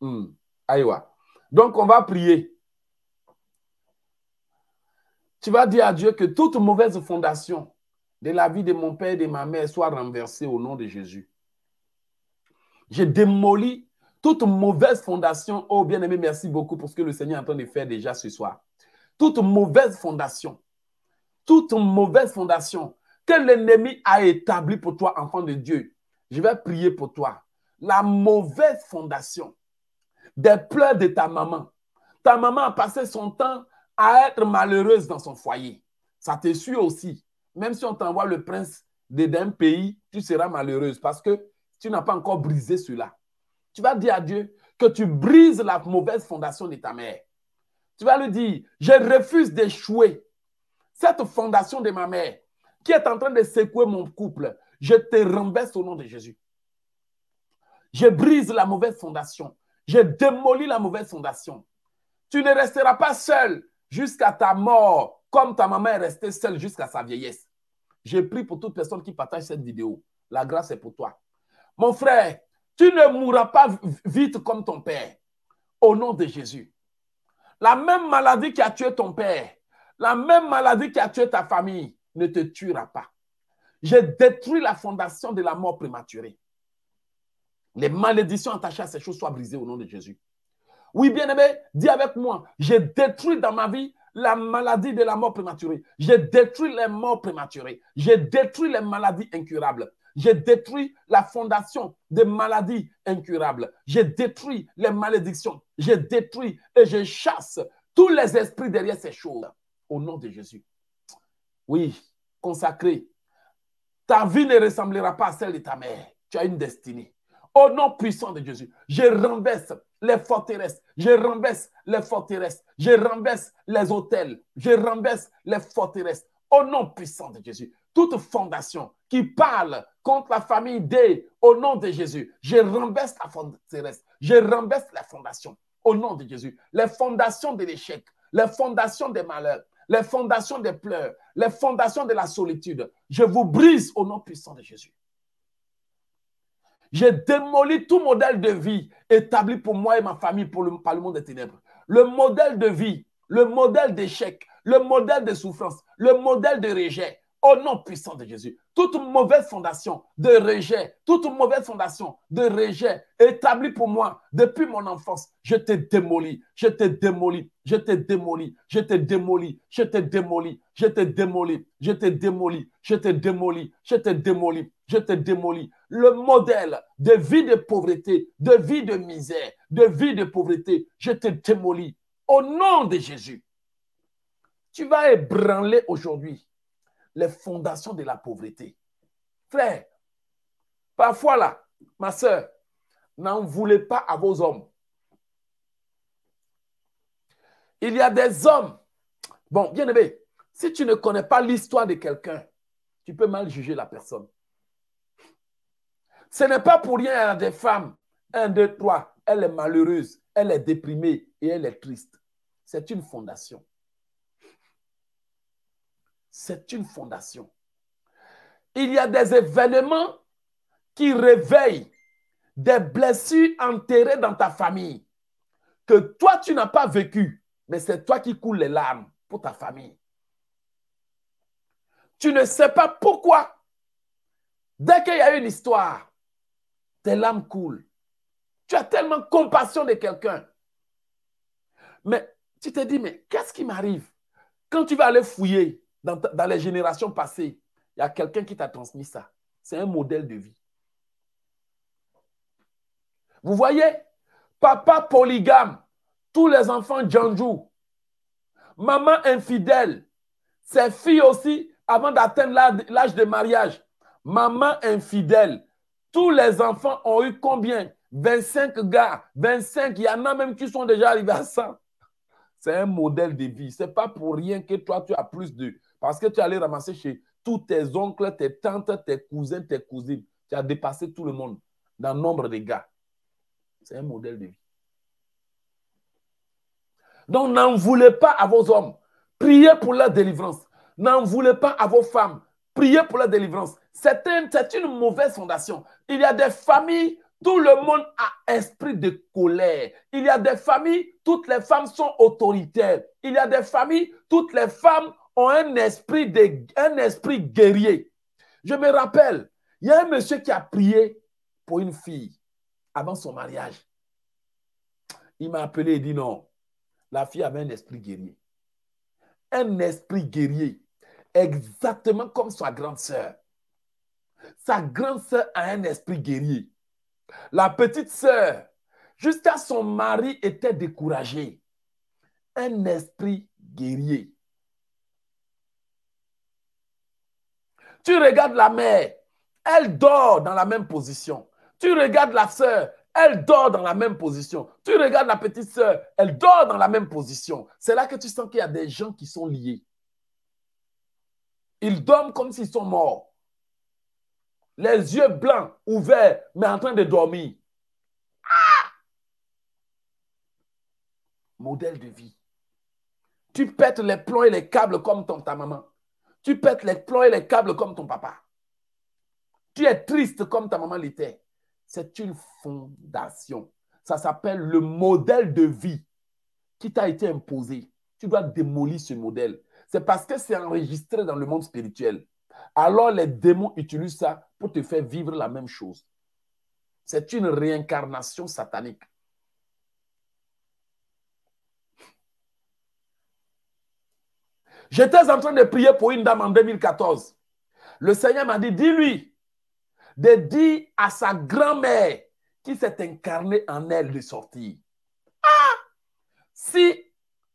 Hmm. Aïwa. Donc, on va prier. Tu vas dire à Dieu que toute mauvaise fondation de la vie de mon père et de ma mère soit renversée au nom de Jésus. Je démolis toute mauvaise fondation. Oh, bien-aimé, merci beaucoup pour ce que le Seigneur est en train de faire déjà ce soir. Toute mauvaise fondation, toute mauvaise fondation que l'ennemi a établie pour toi, enfant de Dieu. Je vais prier pour toi. La mauvaise fondation des pleurs de ta maman. Ta maman a passé son temps à être malheureuse dans son foyer. Ça te suit aussi. Même si on t'envoie le prince d'un pays, tu seras malheureuse parce que tu n'as pas encore brisé cela. Tu vas dire à Dieu que tu brises la mauvaise fondation de ta mère. Tu vas lui dire, je refuse d'échouer. Cette fondation de ma mère qui est en train de secouer mon couple, je te renverse au nom de Jésus. Je brise la mauvaise fondation. Je démolis la mauvaise fondation. Tu ne resteras pas seul jusqu'à ta mort, comme ta maman est restée seule jusqu'à sa vieillesse. J'ai prie pour toute personne qui partage cette vidéo. La grâce est pour toi. Mon frère, tu ne mourras pas vite comme ton père. Au nom de Jésus. La même maladie qui a tué ton père, la même maladie qui a tué ta famille ne te tuera pas. J'ai détruit la fondation de la mort prématurée. Les malédictions attachées à ces choses soient brisées au nom de Jésus. Oui, bien-aimé, dis avec moi, j'ai détruit dans ma vie la maladie de la mort prématurée. J'ai détruit les morts prématurées. J'ai détruit les maladies incurables. J'ai détruit la fondation des maladies incurables. J'ai détruit les malédictions. J'ai détruit et je chasse tous les esprits derrière ces choses. Au nom de Jésus. Oui, consacré. Ta vie ne ressemblera pas à celle de ta mère. Tu as une destinée. Au nom puissant de Jésus, je renverse les forteresses, je renverse les forteresses, je renverse les hôtels, je renverse les forteresses. Au nom puissant de Jésus, toute fondation qui parle contre la famille D, au nom de Jésus, je renverse la forteresse, je renverse la fondation. Au nom de Jésus, les fondations de l'échec, les fondations des malheurs, les fondations des pleurs, les fondations de la solitude, je vous brise au nom puissant de Jésus. J'ai démoli tout modèle de vie établi pour moi et ma famille pour le, par le monde des ténèbres. Le modèle de vie, le modèle d'échec, le modèle de souffrance, le modèle de rejet, au nom puissant de Jésus. Toute mauvaise fondation de rejet, toute mauvaise fondation de rejet établie pour moi depuis mon enfance, je te démolis, je te démolis, je te démolis, je te démolis, je te démolis, je te démolis, je te démolis, je te démolis, je te démolis, je te démolis. Le modèle de vie de pauvreté, de vie de misère, de vie de pauvreté, je te démolis au nom de Jésus. Tu vas ébranler aujourd'hui les fondations de la pauvreté. Frère, parfois là, ma soeur, n'en voulez pas à vos hommes. Il y a des hommes. Bon, bien aimé, si tu ne connais pas l'histoire de quelqu'un, tu peux mal juger la personne. Ce n'est pas pour rien a des femmes. Un, deux, trois. Elle est malheureuse, elle est déprimée et elle est triste. C'est une fondation. C'est une fondation. Il y a des événements qui réveillent des blessures enterrées dans ta famille que toi, tu n'as pas vécu, mais c'est toi qui coules les larmes pour ta famille. Tu ne sais pas pourquoi. Dès qu'il y a une histoire, tes larmes coulent. Tu as tellement compassion de quelqu'un. Mais tu te dis, mais qu'est-ce qui m'arrive? Quand tu vas aller fouiller dans, dans les générations passées, il y a quelqu'un qui t'a transmis ça. C'est un modèle de vie. Vous voyez, papa polygame, tous les enfants Janjou, maman infidèle, ses filles aussi, avant d'atteindre l'âge de mariage, maman infidèle, tous les enfants ont eu combien? 25 gars, 25, il y en a même qui sont déjà arrivés à 100. C'est un modèle de vie. Ce n'est pas pour rien que toi, tu as plus de... Parce que tu es allé ramasser chez tous tes oncles, tes tantes, tes cousins, tes cousines. Tu as dépassé tout le monde dans le nombre de gars. C'est un modèle de vie. Donc, n'en voulez pas à vos hommes. Priez pour leur délivrance. N'en voulez pas à vos femmes. Priez pour leur délivrance. C'est une mauvaise fondation. Il y a des familles, tout le monde a esprit de colère. Il y a des familles, toutes les femmes sont autoritaires. Il y a des familles, toutes les femmes ont un esprit, un esprit guerrier. Je me rappelle, il y a un monsieur qui a prié pour une fille avant son mariage. Il m'a appelé et dit non, la fille avait un esprit guerrier. Un esprit guerrier, exactement comme sa grande sœur. Sa grande sœur a un esprit guerrier. La petite sœur, jusqu'à son mari, était découragée. Un esprit guerrier. Tu regardes la mère, elle dort dans la même position. Tu regardes la sœur, elle dort dans la même position. Tu regardes la petite sœur, elle dort dans la même position. C'est là que tu sens qu'il y a des gens qui sont liés. Ils dorment comme s'ils sont morts. Les yeux blancs, ouverts, mais en train de dormir. Ah! Modèle de vie. Tu pètes les plombs et les câbles comme ton, ta maman. Tu pètes les plombs et les câbles comme ton papa. Tu es triste comme ta maman l'était. C'est une fondation. Ça s'appelle le modèle de vie qui t'a été imposé. Tu dois démolir ce modèle. C'est parce que c'est enregistré dans le monde spirituel. Alors les démons utilisent ça pour te faire vivre la même chose. C'est une réincarnation satanique. J'étais en train de prier pour une dame en 2014. Le Seigneur m'a dit, dis-lui de dire à sa grand-mère qui s'est incarnée en elle de sortir. Ah! Si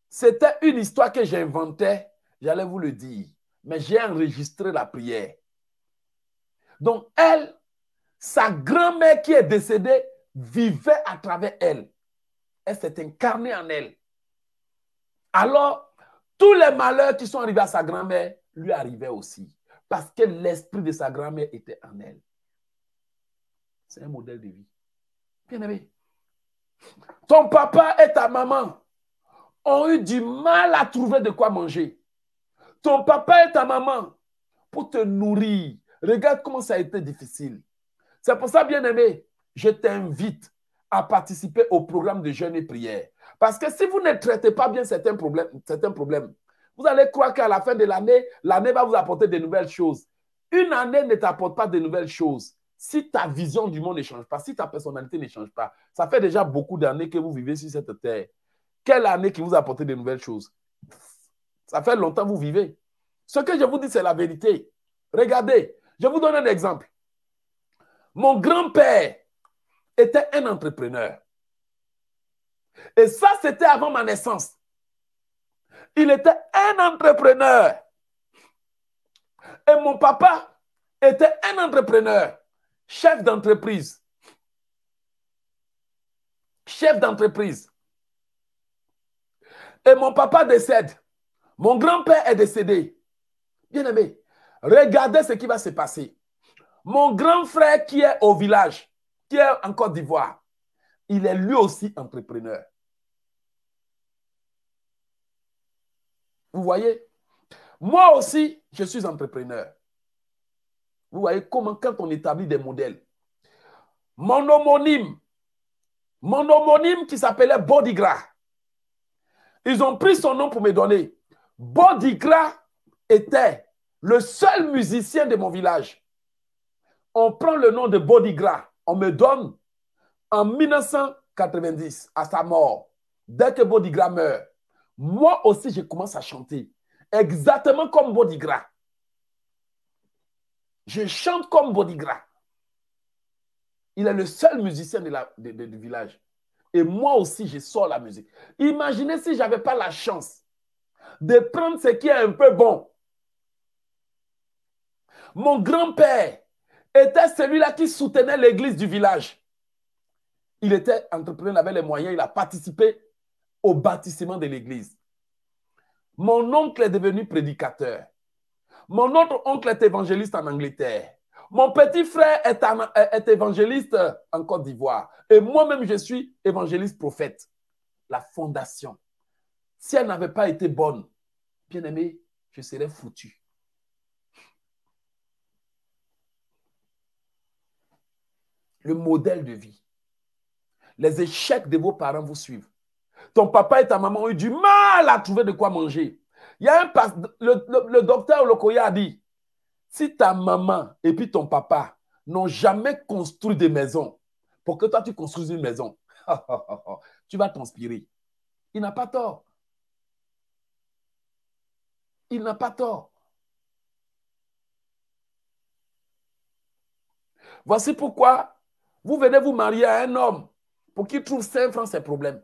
c'était une histoire que j'inventais, j'allais vous le dire. Mais j'ai enregistré la prière. Donc, elle, sa grand-mère qui est décédée, vivait à travers elle. Elle s'est incarnée en elle. Alors, tous les malheurs qui sont arrivés à sa grand-mère lui arrivaient aussi. Parce que l'esprit de sa grand-mère était en elle. C'est un modèle de vie. Bien aimé. Ton papa et ta maman ont eu du mal à trouver de quoi manger. Ton papa et ta maman, pour te nourrir, regarde comment ça a été difficile. C'est pour ça, bien aimé, je t'invite à participer au programme de jeûne et prière. Parce que si vous ne traitez pas bien certains problèmes, certains problèmes vous allez croire qu'à la fin de l'année, l'année va vous apporter de nouvelles choses. Une année ne t'apporte pas de nouvelles choses si ta vision du monde ne change pas, si ta personnalité ne change pas, ça fait déjà beaucoup d'années que vous vivez sur cette terre. Quelle année qui vous a apporté de nouvelles choses? Ça fait longtemps que vous vivez. Ce que je vous dis, c'est la vérité. Regardez, je vous donne un exemple. Mon grand-père était un entrepreneur. Et ça, c'était avant ma naissance. Il était un entrepreneur. Et mon papa était un entrepreneur chef d'entreprise. Chef d'entreprise. et mon papa décède. Mon grand-père est décédé. Bien aimé, regardez ce qui va se passer. Mon grand frère qui est au village, qui est en Côte d'Ivoire, il est lui aussi entrepreneur. Vous voyez? Moi aussi, je suis entrepreneur. Vous voyez comment quand on établit des modèles. Mon homonyme, mon homonyme qui s'appelait Bodigras, ils ont pris son nom pour me donner. Bodigras était le seul musicien de mon village. On prend le nom de Bodigras, on me donne en 1990, à sa mort, dès que Bodigras meurt, moi aussi, je commence à chanter. Exactement comme Bodigras. Je chante comme Bodigras. Il est le seul musicien de du village. Et moi aussi, je sors la musique. Imaginez si je n'avais pas la chance de prendre ce qui est un peu bon. Mon grand-père était celui-là qui soutenait l'église du village. Il était entrepreneur, il avait les moyens, il a participé au bâtissement de l'église. Mon oncle est devenu prédicateur. Mon autre oncle est évangéliste en Angleterre. Mon petit frère est, évangéliste en Côte d'Ivoire. Et moi-même, je suis évangéliste prophète. La fondation. Si elle n'avait pas été bonne, bien aimé, je serais foutu. Le modèle de vie. Les échecs de vos parents vous suivent. Ton papa et ta maman ont eu du mal à trouver de quoi manger. Il le, le, docteur Lokoya a dit, si ta maman et puis ton papa n'ont jamais construit des maisons, pour que toi tu construises une maison, [LAUGHS] tu vas t'inspirer. Il n'a pas tort. Il n'a pas tort. Voici pourquoi vous venez vous marier à un homme pour qu'il trouve 5 francs ses problèmes.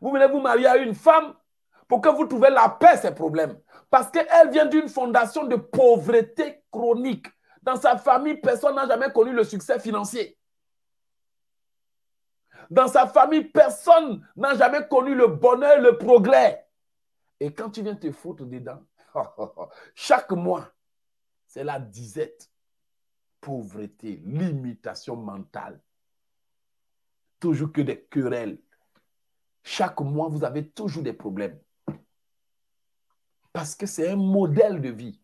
Vous venez vous marier à une femme pour que vous trouviez la paix ses problèmes. Parce qu'elle vient d'une fondation de pauvreté chronique. Dans sa famille, personne n'a jamais connu le succès financier. Dans sa famille, personne n'a jamais connu le bonheur, le progrès. Et quand tu viens te foutre dedans, [LAUGHS] chaque mois, c'est la disette, pauvreté, limitation mentale toujours que des querelles. Chaque mois, vous avez toujours des problèmes. Parce que c'est un modèle de vie.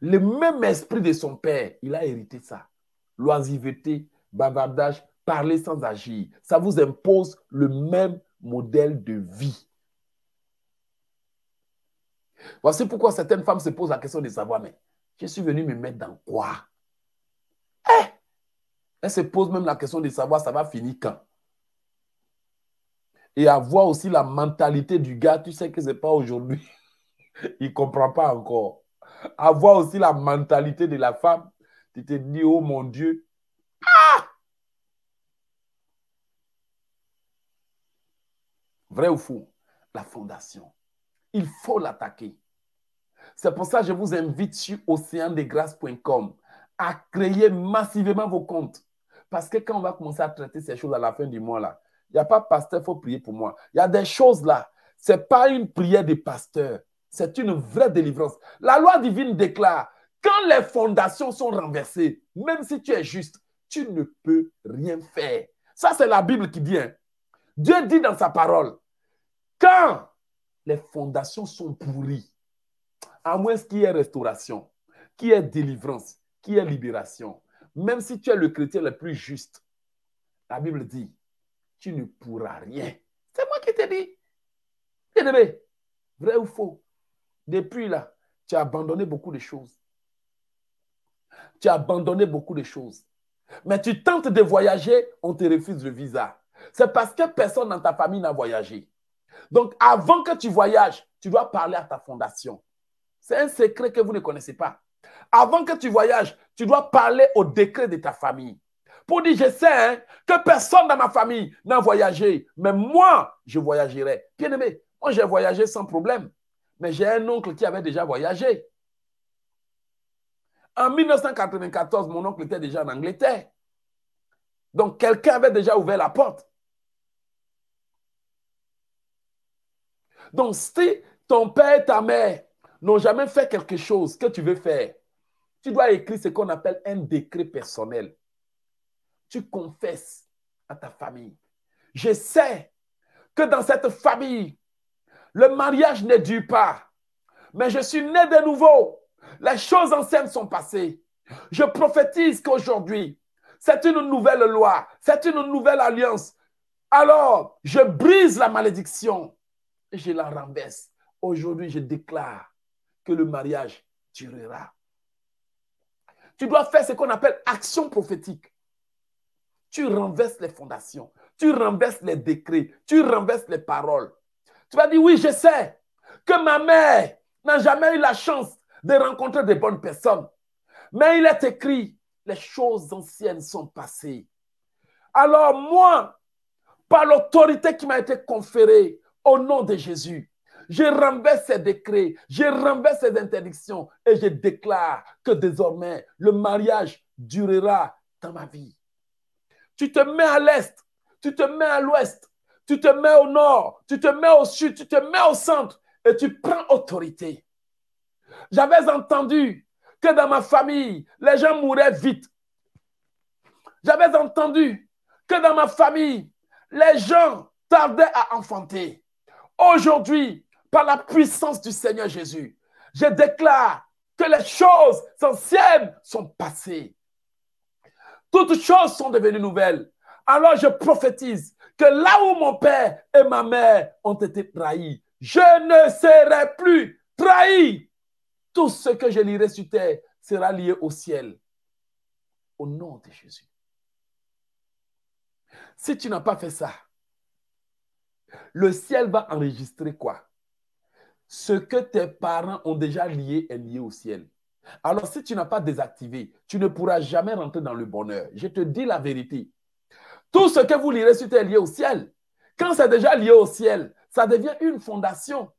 Le même esprit de son père, il a hérité ça. L'oisiveté, bavardage, parler sans agir. Ça vous impose le même modèle de vie. Voici pourquoi certaines femmes se posent la question de savoir, mais je suis venu me mettre dans quoi? Eh! Elles se posent même la question de savoir, ça va finir quand? Et avoir aussi la mentalité du gars, tu sais que ce n'est pas aujourd'hui. [LAUGHS] Il ne comprend pas encore. Avoir aussi la mentalité de la femme, tu te dis, oh mon Dieu. Ah! Vrai ou faux? La fondation. Il faut l'attaquer. C'est pour ça que je vous invite sur océandegrâce.com à créer massivement vos comptes. Parce que quand on va commencer à traiter ces choses à la fin du mois, là, il n'y a pas pasteur, il faut prier pour moi. Il y a des choses là. Ce n'est pas une prière de pasteur. C'est une vraie délivrance. La loi divine déclare, quand les fondations sont renversées, même si tu es juste, tu ne peux rien faire. Ça, c'est la Bible qui dit. Hein. Dieu dit dans sa parole, quand les fondations sont pourries, à moins qu'il y ait restauration, qu'il y ait délivrance, qu'il y ait libération, même si tu es le chrétien le plus juste, la Bible dit, tu ne pourras rien. C'est moi qui t'ai dit. Bien-aimé, vrai ou faux, depuis là, tu as abandonné beaucoup de choses. Tu as abandonné beaucoup de choses. Mais tu tentes de voyager, on te refuse le visa. C'est parce que personne dans ta famille n'a voyagé. Donc, avant que tu voyages, tu dois parler à ta fondation. C'est un secret que vous ne connaissez pas. Avant que tu voyages, tu dois parler au décret de ta famille pour dire, je sais hein, que personne dans ma famille n'a voyagé, mais moi, je voyagerai. Bien aimé, moi, j'ai voyagé sans problème, mais j'ai un oncle qui avait déjà voyagé. En 1994, mon oncle était déjà en Angleterre. Donc, quelqu'un avait déjà ouvert la porte. Donc, si ton père et ta mère n'ont jamais fait quelque chose que tu veux faire, tu dois écrire ce qu'on appelle un décret personnel. Tu confesses à ta famille. Je sais que dans cette famille, le mariage ne dure pas. Mais je suis né de nouveau. Les choses anciennes sont passées. Je prophétise qu'aujourd'hui, c'est une nouvelle loi, c'est une nouvelle alliance. Alors, je brise la malédiction je la renverse. Aujourd'hui, je déclare que le mariage durera. Tu dois faire ce qu'on appelle action prophétique. Tu renverses les fondations, tu renverses les décrets, tu renverses les paroles. Tu vas dire, oui, je sais que ma mère n'a jamais eu la chance de rencontrer de bonnes personnes. Mais il est écrit, les choses anciennes sont passées. Alors moi, par l'autorité qui m'a été conférée au nom de Jésus, je renverse ces décrets, je renverse ces interdictions et je déclare que désormais le mariage durera dans ma vie. Tu te mets à l'est, tu te mets à l'ouest, tu te mets au nord, tu te mets au sud, tu te mets au centre et tu prends autorité. J'avais entendu que dans ma famille, les gens mouraient vite. J'avais entendu que dans ma famille, les gens tardaient à enfanter. Aujourd'hui, par la puissance du Seigneur Jésus, je déclare que les choses anciennes sont passées. Toutes choses sont devenues nouvelles. Alors je prophétise que là où mon père et ma mère ont été trahis, je ne serai plus trahi. Tout ce que je lirai sur terre sera lié au ciel. Au nom de Jésus. Si tu n'as pas fait ça, le ciel va enregistrer quoi? Ce que tes parents ont déjà lié est lié au ciel. Alors si tu n'as pas désactivé, tu ne pourras jamais rentrer dans le bonheur. Je te dis la vérité. Tout ce que vous lirez sur est lié au ciel. Quand c'est déjà lié au ciel, ça devient une fondation.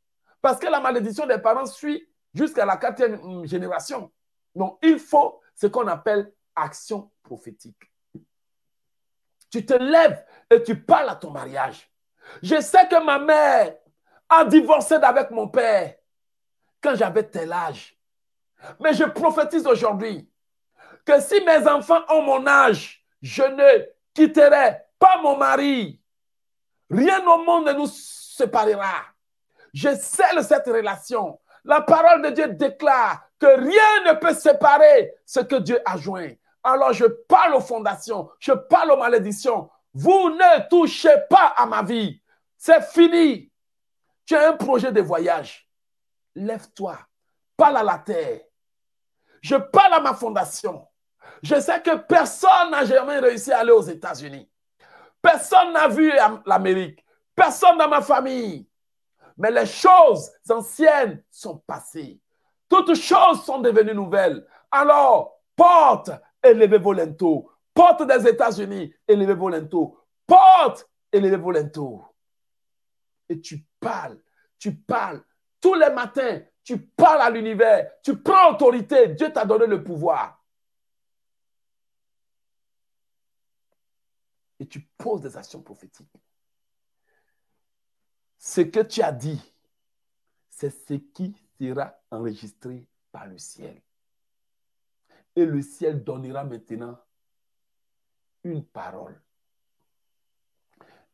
Parce que la malédiction des parents suit jusqu'à la quatrième génération. Donc, il faut ce qu'on appelle action prophétique. Tu te lèves et tu parles à ton mariage. Je sais que ma mère a divorcé d'avec mon père quand j'avais tel âge. Mais je prophétise aujourd'hui que si mes enfants ont mon âge, je ne quitterai pas mon mari. Rien au monde ne nous séparera. Je scelle cette relation. La parole de Dieu déclare que rien ne peut séparer ce que Dieu a joint. Alors je parle aux fondations, je parle aux malédictions. Vous ne touchez pas à ma vie. C'est fini. Tu as un projet de voyage. Lève-toi. Parle à la terre. Je parle à ma fondation. Je sais que personne n'a jamais réussi à aller aux États-Unis. Personne n'a vu l'Amérique. Personne dans ma famille. Mais les choses anciennes sont passées. Toutes choses sont devenues nouvelles. Alors, porte, élevez-vous lento. Porte des États-Unis, élevez-vous lento. Porte, élevez-vous lento. Et tu parles, tu parles. Tous les matins, tu parles à l'univers. Tu prends autorité. Dieu t'a donné le pouvoir. Et tu poses des actions prophétiques ce que tu as dit, c'est ce qui sera enregistré par le ciel. Et le ciel donnera maintenant une parole.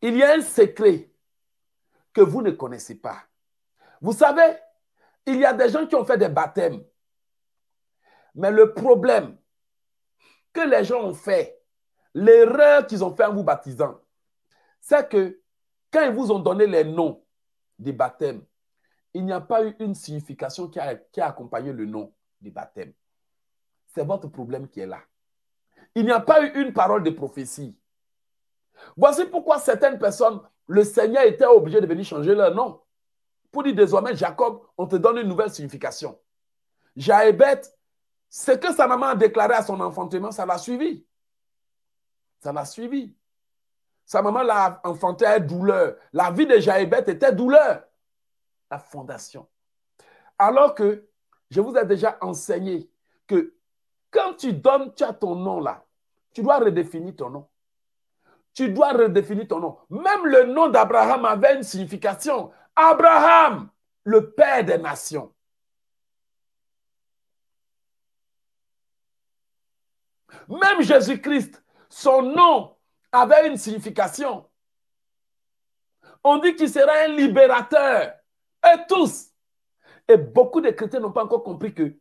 Il y a un secret que vous ne connaissez pas. Vous savez, il y a des gens qui ont fait des baptêmes. Mais le problème que les gens ont fait, l'erreur qu'ils ont fait en vous baptisant, c'est que quand ils vous ont donné les noms des baptêmes, il n'y a pas eu une signification qui a, qui a accompagné le nom du baptême. C'est votre problème qui est là. Il n'y a pas eu une parole de prophétie. Voici pourquoi certaines personnes, le Seigneur était obligé de venir changer leur nom. Pour dire désormais, Jacob, on te donne une nouvelle signification. Jaébet, ce que sa maman a déclaré à son enfantement, ça l'a suivi. Ça l'a suivi. Sa maman l'a enfanté à douleur. La vie de Jaébet était douleur. La fondation. Alors que je vous ai déjà enseigné que quand tu donnes, tu as ton nom là, tu dois redéfinir ton nom. Tu dois redéfinir ton nom. Même le nom d'Abraham avait une signification. Abraham, le père des nations. Même Jésus-Christ, son nom avait une signification. On dit qu'il sera un libérateur. Et tous. Et beaucoup de chrétiens n'ont pas encore compris que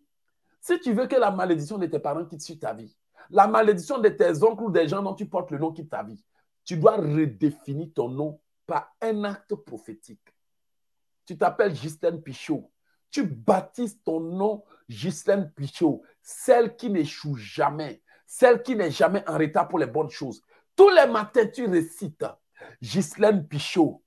si tu veux que la malédiction de tes parents quitte sur ta vie, la malédiction de tes oncles ou des gens dont tu portes le nom quitte ta tu dois redéfinir ton nom par un acte prophétique. Tu t'appelles Ghislaine Pichot. Tu baptises ton nom Ghislaine Pichot, celle qui n'échoue jamais, celle qui n'est jamais en retard pour les bonnes choses. Tous les matins, tu récites Ghislaine Pichot.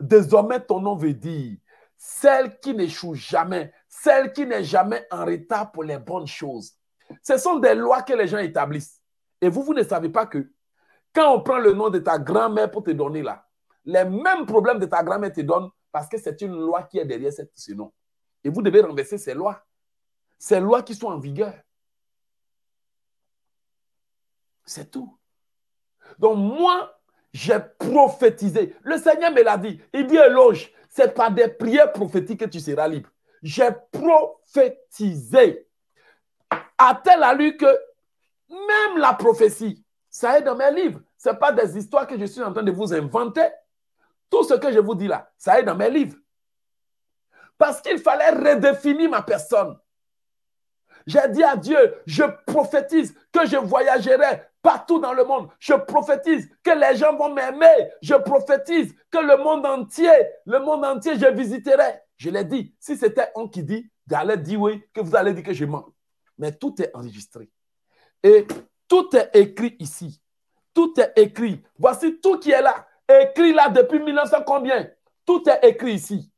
Désormais, ton nom veut dire celle qui n'échoue jamais, celle qui n'est jamais en retard pour les bonnes choses. Ce sont des lois que les gens établissent. Et vous, vous ne savez pas que quand on prend le nom de ta grand-mère pour te donner là, les mêmes problèmes de ta grand-mère te donnent parce que c'est une loi qui est derrière ce nom. Et vous devez renverser ces lois. Ces lois qui sont en vigueur. C'est tout. Donc moi, j'ai prophétisé. Le Seigneur me l'a dit. Il dit éloge. C'est par des prières prophétiques que tu seras libre. J'ai prophétisé. À tel allure que même la prophétie, ça est dans mes livres. Ce n'est pas des histoires que je suis en train de vous inventer. Tout ce que je vous dis là, ça est dans mes livres. Parce qu'il fallait redéfinir ma personne. J'ai dit à Dieu, je prophétise que je voyagerai partout dans le monde. Je prophétise que les gens vont m'aimer. Je prophétise que le monde entier, le monde entier, je visiterai. Je l'ai dit. Si c'était on qui dit, j'allais dire oui, que vous allez dire que je mens. Mais tout est enregistré. Et tout est écrit ici. Tout est écrit. Voici tout qui est là. Écrit là depuis 1900 combien? Tout est écrit ici.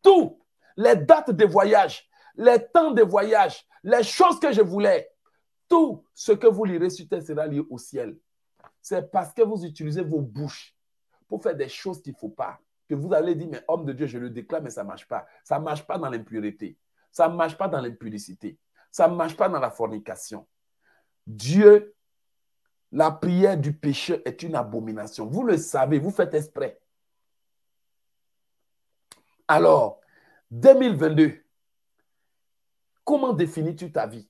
Tout. Les dates de voyage, les temps de voyage, les choses que je voulais. Tout ce que vous lirez sur terre sera lié au ciel. C'est parce que vous utilisez vos bouches pour faire des choses qu'il ne faut pas. Que vous allez dire, mais homme de Dieu, je le déclare, mais ça ne marche pas. Ça ne marche pas dans l'impureté. Ça ne marche pas dans l'impudicité. Ça ne marche pas dans la fornication. Dieu, la prière du pécheur est une abomination. Vous le savez, vous faites exprès. Alors, 2022, comment définis-tu ta vie?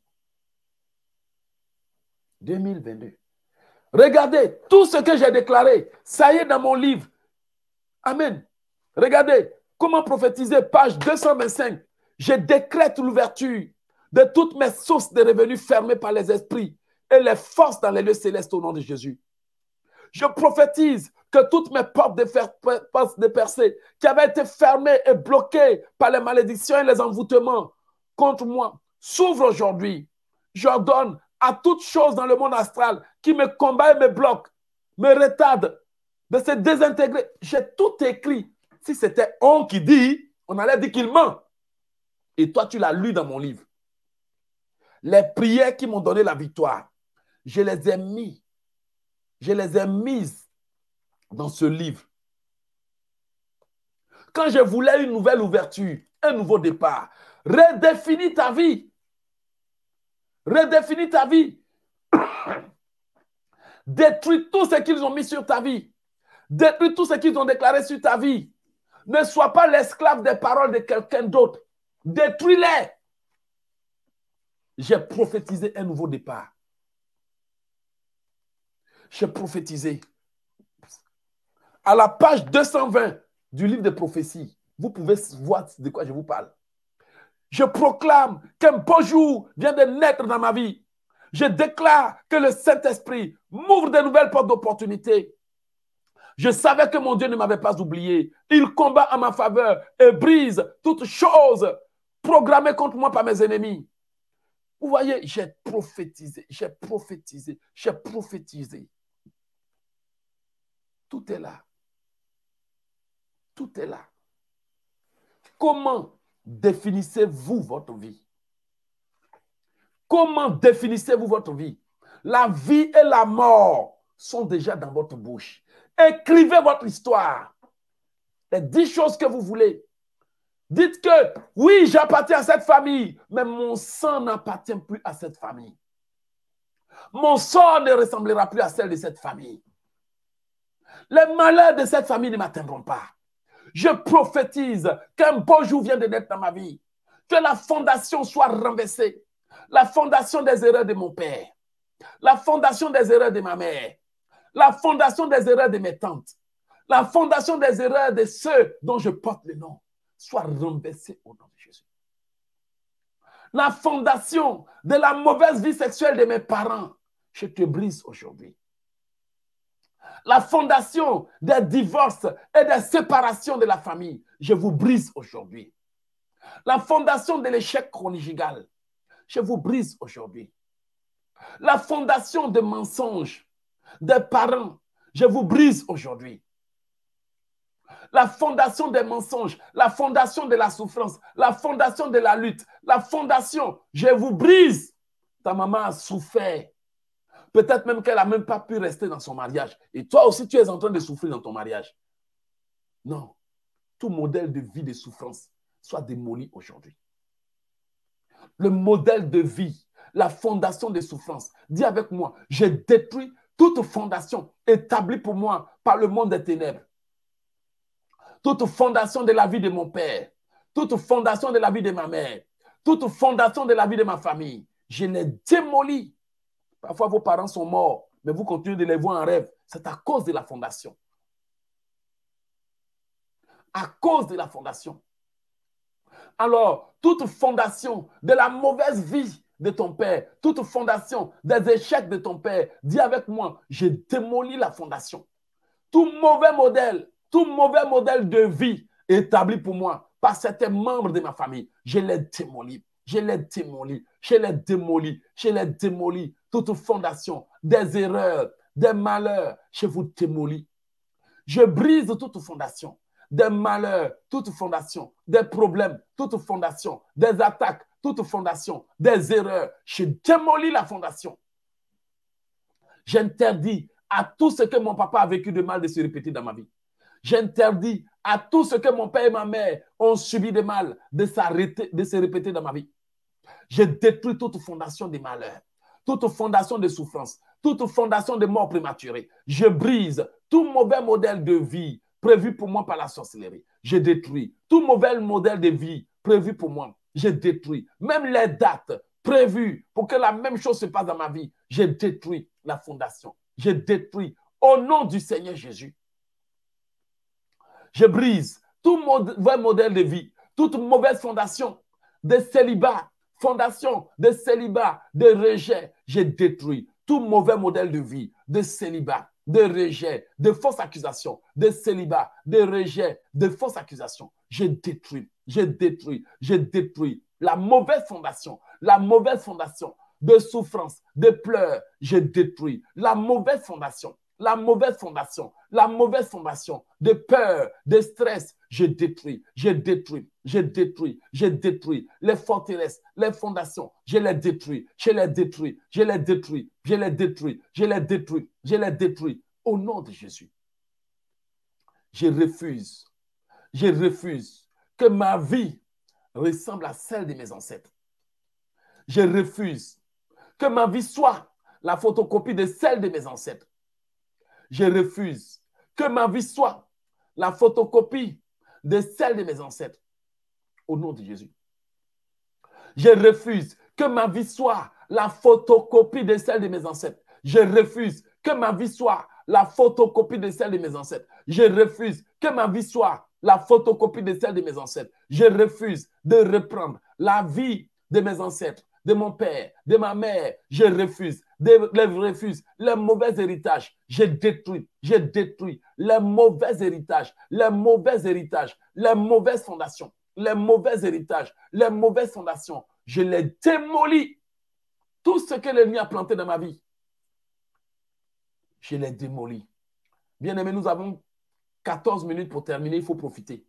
2022. Regardez, tout ce que j'ai déclaré, ça y est dans mon livre. Amen. Regardez, comment prophétiser, page 225. Je décrète l'ouverture de toutes mes sources de revenus fermées par les esprits et les forces dans les lieux célestes au nom de Jésus. Je prophétise que toutes mes portes de, percées qui avaient été fermées et bloquées par les malédictions et les envoûtements contre moi s'ouvrent aujourd'hui. J'ordonne à toute chose dans le monde astral qui me combat et me bloque, me retarde de se désintégrer. J'ai tout écrit. Si c'était on qui dit, on allait dire qu'il ment. Et toi, tu l'as lu dans mon livre. Les prières qui m'ont donné la victoire, je les ai mis. Je les ai mises dans ce livre. Quand je voulais une nouvelle ouverture, un nouveau départ, redéfinis ta vie. Redéfinis ta vie. [COUGHS] Détruis tout ce qu'ils ont mis sur ta vie. Détruis tout ce qu'ils ont déclaré sur ta vie. Ne sois pas l'esclave des paroles de quelqu'un d'autre. Détruis-les. J'ai prophétisé un nouveau départ. J'ai prophétisé. À la page 220 du livre de prophéties, vous pouvez voir de quoi je vous parle. Je proclame qu'un beau jour vient de naître dans ma vie. Je déclare que le Saint-Esprit m'ouvre de nouvelles portes d'opportunité. Je savais que mon Dieu ne m'avait pas oublié. Il combat en ma faveur et brise toutes choses programmées contre moi par mes ennemis. Vous voyez, j'ai prophétisé, j'ai prophétisé, j'ai prophétisé. Tout est là. Tout est là. Comment définissez-vous votre vie? Comment définissez-vous votre vie? La vie et la mort sont déjà dans votre bouche. Écrivez votre histoire. Les dix choses que vous voulez. Dites que oui, j'appartiens à cette famille, mais mon sang n'appartient plus à cette famille. Mon sort ne ressemblera plus à celle de cette famille. Les malheurs de cette famille ne m'atteindront pas. Je prophétise qu'un beau jour vient de naître dans ma vie. Que la fondation soit renversée. La fondation des erreurs de mon père. La fondation des erreurs de ma mère. La fondation des erreurs de mes tantes. La fondation des erreurs de ceux dont je porte le nom soit renversée au nom de Jésus. La fondation de la mauvaise vie sexuelle de mes parents, je te brise aujourd'hui. La fondation des divorces et des séparations de la famille, je vous brise aujourd'hui. La fondation de l'échec conjugal, je vous brise aujourd'hui. La fondation des mensonges des parents, je vous brise aujourd'hui. La fondation des mensonges, la fondation de la souffrance, la fondation de la lutte, la fondation, je vous brise. Ta maman a souffert. Peut-être même qu'elle n'a même pas pu rester dans son mariage. Et toi aussi, tu es en train de souffrir dans ton mariage. Non. Tout modèle de vie de souffrance soit démoli aujourd'hui. Le modèle de vie, la fondation des souffrances. Dis avec moi, j'ai détruit toute fondation établie pour moi par le monde des ténèbres. Toute fondation de la vie de mon père, toute fondation de la vie de ma mère, toute fondation de la vie de ma famille, je les démolis. Parfois, vos parents sont morts, mais vous continuez de les voir en rêve. C'est à cause de la fondation. À cause de la fondation. Alors, toute fondation de la mauvaise vie de ton père, toute fondation des échecs de ton père, dis avec moi, j'ai démoli la fondation. Tout mauvais modèle, tout mauvais modèle de vie établi pour moi par certains membres de ma famille, je l'ai démoli. Je l'ai démoli, je l'ai démoli, je l'ai démoli. Toute fondation, des erreurs, des malheurs, je vous démolis. Je brise toute fondation des malheurs, toute fondation, des problèmes, toute fondation, des attaques, toute fondation, des erreurs. Je démolis la fondation. J'interdis à tout ce que mon papa a vécu de mal de se répéter dans ma vie. J'interdis à tout ce que mon père et ma mère ont subi de mal de, de se répéter dans ma vie. Je détruis toute fondation des malheurs, toute fondation de souffrance, toute fondation de mort prématurée. Je brise tout mauvais modèle de vie prévu pour moi par la sorcellerie. Je détruis tout mauvais modèle de vie prévu pour moi. Je détruis même les dates prévues pour que la même chose se passe dans ma vie. Je détruis la fondation. Je détruis au nom du Seigneur Jésus. Je brise tout mauvais modèle de vie, toute mauvaise fondation de célibat, fondation de célibat, de rejet. Je détruis tout mauvais modèle de vie, de célibat, de rejet, de fausses accusations, de célibat, de rejet, de fausses accusations. Je détruis, je détruis, je détruis la mauvaise fondation, la mauvaise fondation de souffrance, de pleurs, je détruis la mauvaise fondation, la mauvaise fondation, la mauvaise fondation de peur, de stress, je détruis, je détruis, je détruis, je détruis les forteresses, les fondations, je les détruis, je les détruis, je les détruis, je les détruis, je les détruis, je les détruis au nom de Jésus. Je refuse, je refuse que ma vie ressemble à celle de mes ancêtres. Je refuse que ma vie soit la photocopie de celle de mes ancêtres. Je refuse que ma vie soit la photocopie de celle de mes ancêtres. Au nom de Jésus. Je refuse que ma vie soit la photocopie de celle de mes ancêtres. Je refuse que ma vie soit la photocopie de celle de mes ancêtres. Je refuse que ma vie soit la photocopie de celle de mes ancêtres. Je refuse de reprendre la vie de mes ancêtres, de mon père, de ma mère. Je refuse, de, je refuse les mauvais héritages. Je détruis, je détruis les mauvais héritages, les mauvais héritages, les mauvaises fondations, les mauvais héritages, les mauvaises fondations. Je les démolis. Tout ce que l'ennemi a planté dans ma vie, je les démolis. Bien aimé, nous avons 14 minutes pour terminer, il faut profiter.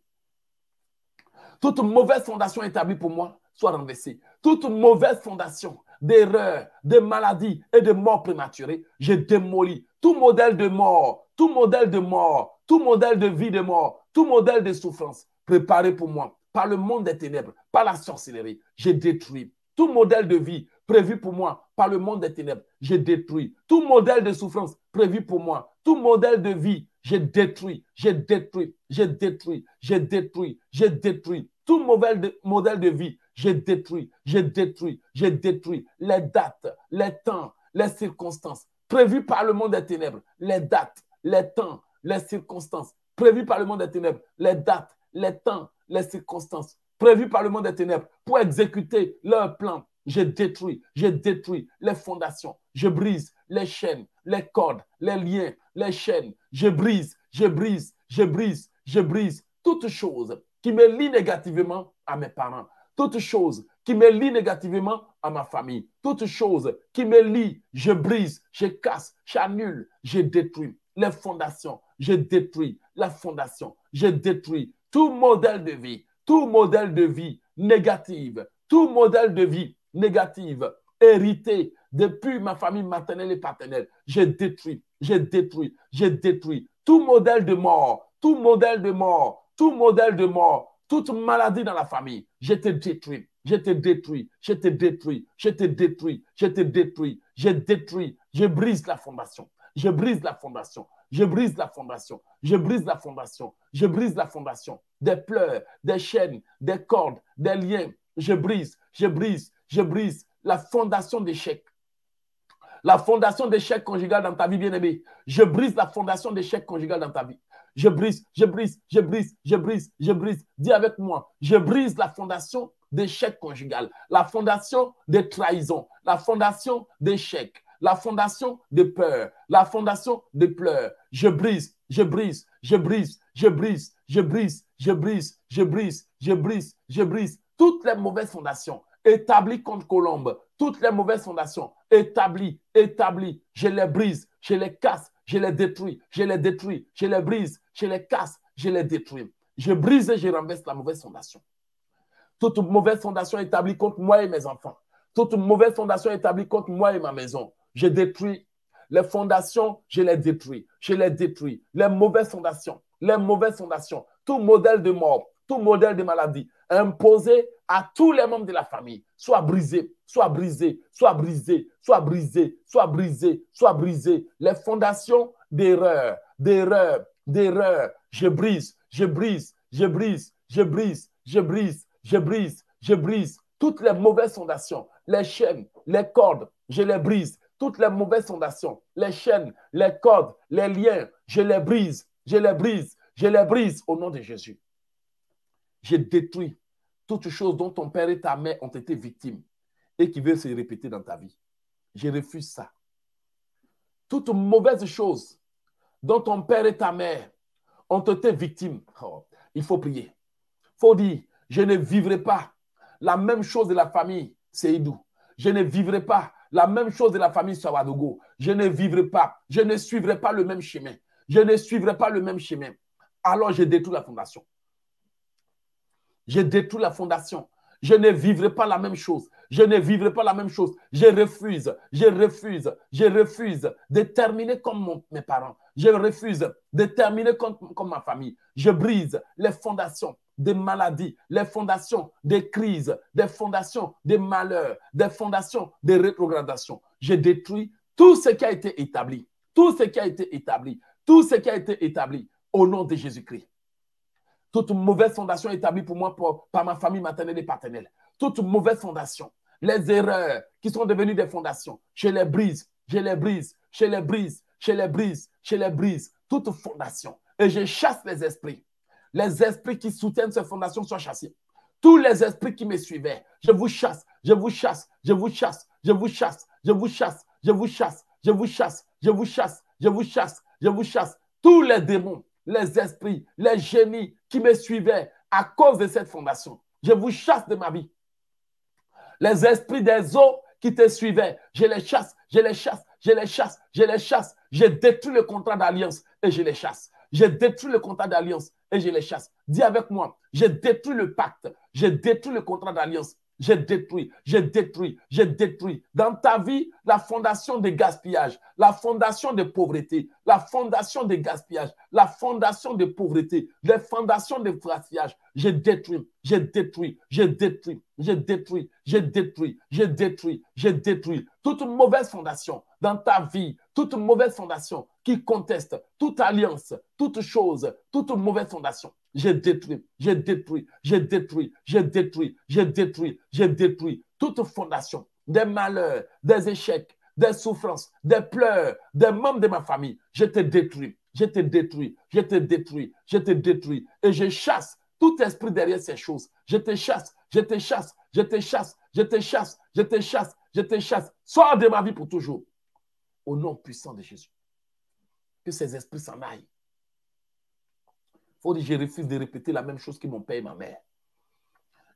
Toute mauvaise fondation établie pour moi soit renversée. Toute mauvaise fondation d'erreur, de maladie et de mort prématurée, je démolis. Tout modèle de mort, tout modèle de mort, tout modèle de vie de mort, tout modèle de souffrance préparé pour moi par le monde des ténèbres, par la sorcellerie, je détruis. Tout modèle de vie prévu pour moi par le monde des ténèbres, je détruis. Tout modèle de souffrance prévu pour moi, tout modèle de vie, j'ai détruit, j'ai détruit, j'ai détruit, j'ai détruit, j'ai détruit tout mauvais modèle de vie. J'ai détruit, j'ai détruit, j'ai détruit les dates, les temps, les circonstances prévues par le monde des ténèbres, les dates, les temps, les circonstances prévues par le monde des ténèbres, les dates, les temps, les circonstances prévues par le monde des ténèbres pour exécuter leur plan. J'ai détruit, j'ai détruit les fondations, je brise les chaînes, les cordes, les liens, les chaînes, je brise, je brise, je brise, je brise toutes choses qui me lient négativement à mes parents, toutes choses qui me lient négativement à ma famille, toutes choses qui me lient, je brise, je casse, j'annule, je détruis les fondations, je détruis la fondation, je détruis tout modèle de vie, tout modèle de vie négative, tout modèle de vie négative hérité depuis ma famille maternelle et paternelle. J'ai détruit, j'ai détruit, j'ai détruit tout modèle de mort, tout modèle de mort, tout modèle de mort, toute maladie dans la famille. Je te détruit, je te détruit, je te détruit, je te détruit, je te détruit, je détruis, je brise la fondation, je brise la fondation, je brise la fondation, je brise la fondation, je brise la fondation. Des pleurs, des chaînes, des cordes, des liens, je brise, je brise, je brise la fondation d'échec. La fondation d'échec conjugal dans ta vie, bien-aimé. Je brise la fondation d'échec conjugal dans ta vie. Je brise, je brise, je brise, je brise, je brise. Dis avec moi, je brise la fondation d'échec conjugal, la fondation de trahison, la fondation d'échec, la fondation de peur, la fondation de pleurs. Je brise, je brise, je brise, je brise, je brise, je brise, je brise, je brise, je brise toutes les mauvaises fondations établies contre Colombe, toutes les mauvaises fondations établies, établies, je les brise, je les casse, je les détruis, je les détruis, je les brise, je les casse, je les détruis. Je brise et je renverse la mauvaise fondation. Toute mauvaise fondation établie contre moi et mes enfants. Toute mauvaise fondation établie contre moi et ma maison. Je détruis les fondations, je les détruis. Je les détruis. Les mauvaises fondations, les mauvaises fondations, tout modèle de mort, tout modèle de maladie imposé à tous les membres de la famille, soit brisé, soit brisé, soit brisé, soit brisé, soit brisé, soit brisé. Les fondations d'erreur, d'erreur, d'erreur. Je brise, je brise, je brise, je brise, je brise, je brise, je brise. Toutes les mauvaises fondations, les chaînes, les cordes, je les brise. Toutes les mauvaises fondations, les chaînes, les cordes, les liens, je les brise, je les brise, je les brise au nom de Jésus. Je détruis toutes choses dont ton père et ta mère ont été victimes et qui veulent se répéter dans ta vie. Je refuse ça. Toutes mauvaises choses dont ton père et ta mère ont été victimes, oh, il faut prier. Il faut dire, je ne vivrai pas la même chose de la famille Seydou. Je ne vivrai pas la même chose de la famille Sawadogo. Je ne vivrai pas, je ne suivrai pas le même chemin. Je ne suivrai pas le même chemin. Alors je détruis la fondation. Je détruis la fondation. Je ne vivrai pas la même chose. Je ne vivrai pas la même chose. Je refuse, je refuse, je refuse de terminer comme mes parents. Je refuse de terminer comme, ma famille. Je brise les fondations des maladies, les fondations des crises, des fondations des malheurs, des fondations des rétrogradations. Je détruis tout ce qui a été établi, tout ce qui a été établi, tout ce qui a été établi au nom de Jésus-Christ toute mauvaise fondation établie pour moi par ma famille maternelle et paternelle, toute mauvaise fondation, les erreurs qui sont devenues des fondations, je les brise, je les brise, je les brise, je les brise, je les brise, toute fondation. Et je chasse les esprits. Les esprits qui soutiennent ces fondations soient chassés. Tous les esprits qui me suivaient, je vous chasse, je vous chasse, je vous chasse, je vous chasse, je vous chasse, je vous chasse, je vous chasse, je vous chasse, je vous chasse, je vous chasse. Tous les démons les esprits, les génies qui me suivaient à cause de cette fondation. Je vous chasse de ma vie. Les esprits des eaux qui te suivaient, je les chasse, je les chasse, je les chasse, je les chasse. Je détruis le contrat d'alliance et je les chasse. Je détruis le contrat d'alliance et je les chasse. Dis avec moi, je détruis le pacte, je détruis le contrat d'alliance j'ai détruit, j'ai détruit, j'ai détruit. Dans ta vie, la fondation de gaspillage, la fondation de pauvreté, la fondation de gaspillage, la fondation de pauvreté, les fondations de gaspillage, j'ai détruit, j'ai détruit, j'ai détruit, j'ai détruit, j'ai détruit, j'ai détruit, j'ai détruit. Toute mauvaise fondation dans ta vie, toute mauvaise fondation qui conteste toute alliance, toute chose, toute mauvaise fondation. J'ai détruit, j'ai détruit, j'ai détruit, j'ai détruit, j'ai détruit, j'ai détruit toute fondation des malheurs, des échecs, des souffrances, des pleurs, des membres de ma famille. Je te détruis, je te détruis, je te détruis, je te détruis. Et je chasse tout esprit derrière ces choses. Je te chasse, je te chasse, je te chasse, je te chasse, je te chasse, je te chasse. Sors de ma vie pour toujours. Au nom puissant de Jésus. Que ces esprits s'en aillent. Faut dire, je refuse de répéter la même chose que mon père et ma mère.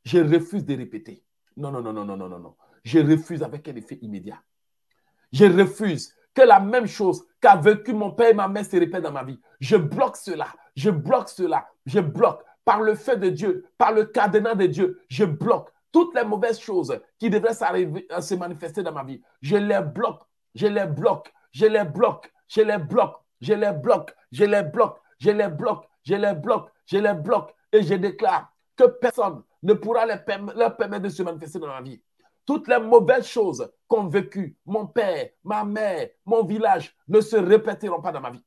Je refuse de répéter. Non, non, non, non, non, non, non, non. Je refuse avec un effet immédiat. Je refuse que la même chose qu'a vécu mon père et ma mère se répète dans ma vie. Je bloque cela. Je bloque cela. Je bloque. Par le fait de Dieu, par le cadenas de Dieu, je bloque toutes les mauvaises choses qui devraient se manifester dans ma vie. Je les bloque. Je les bloque. Je les bloque. Je les bloque. Je les bloque. Je les bloque. Je les bloque. Je les bloque. Je les bloque. Et je déclare que personne ne pourra leur permettre de se manifester dans ma vie. Toutes les mauvaises choses qu'ont vécues mon père, ma mère, mon village ne se répéteront pas dans ma vie.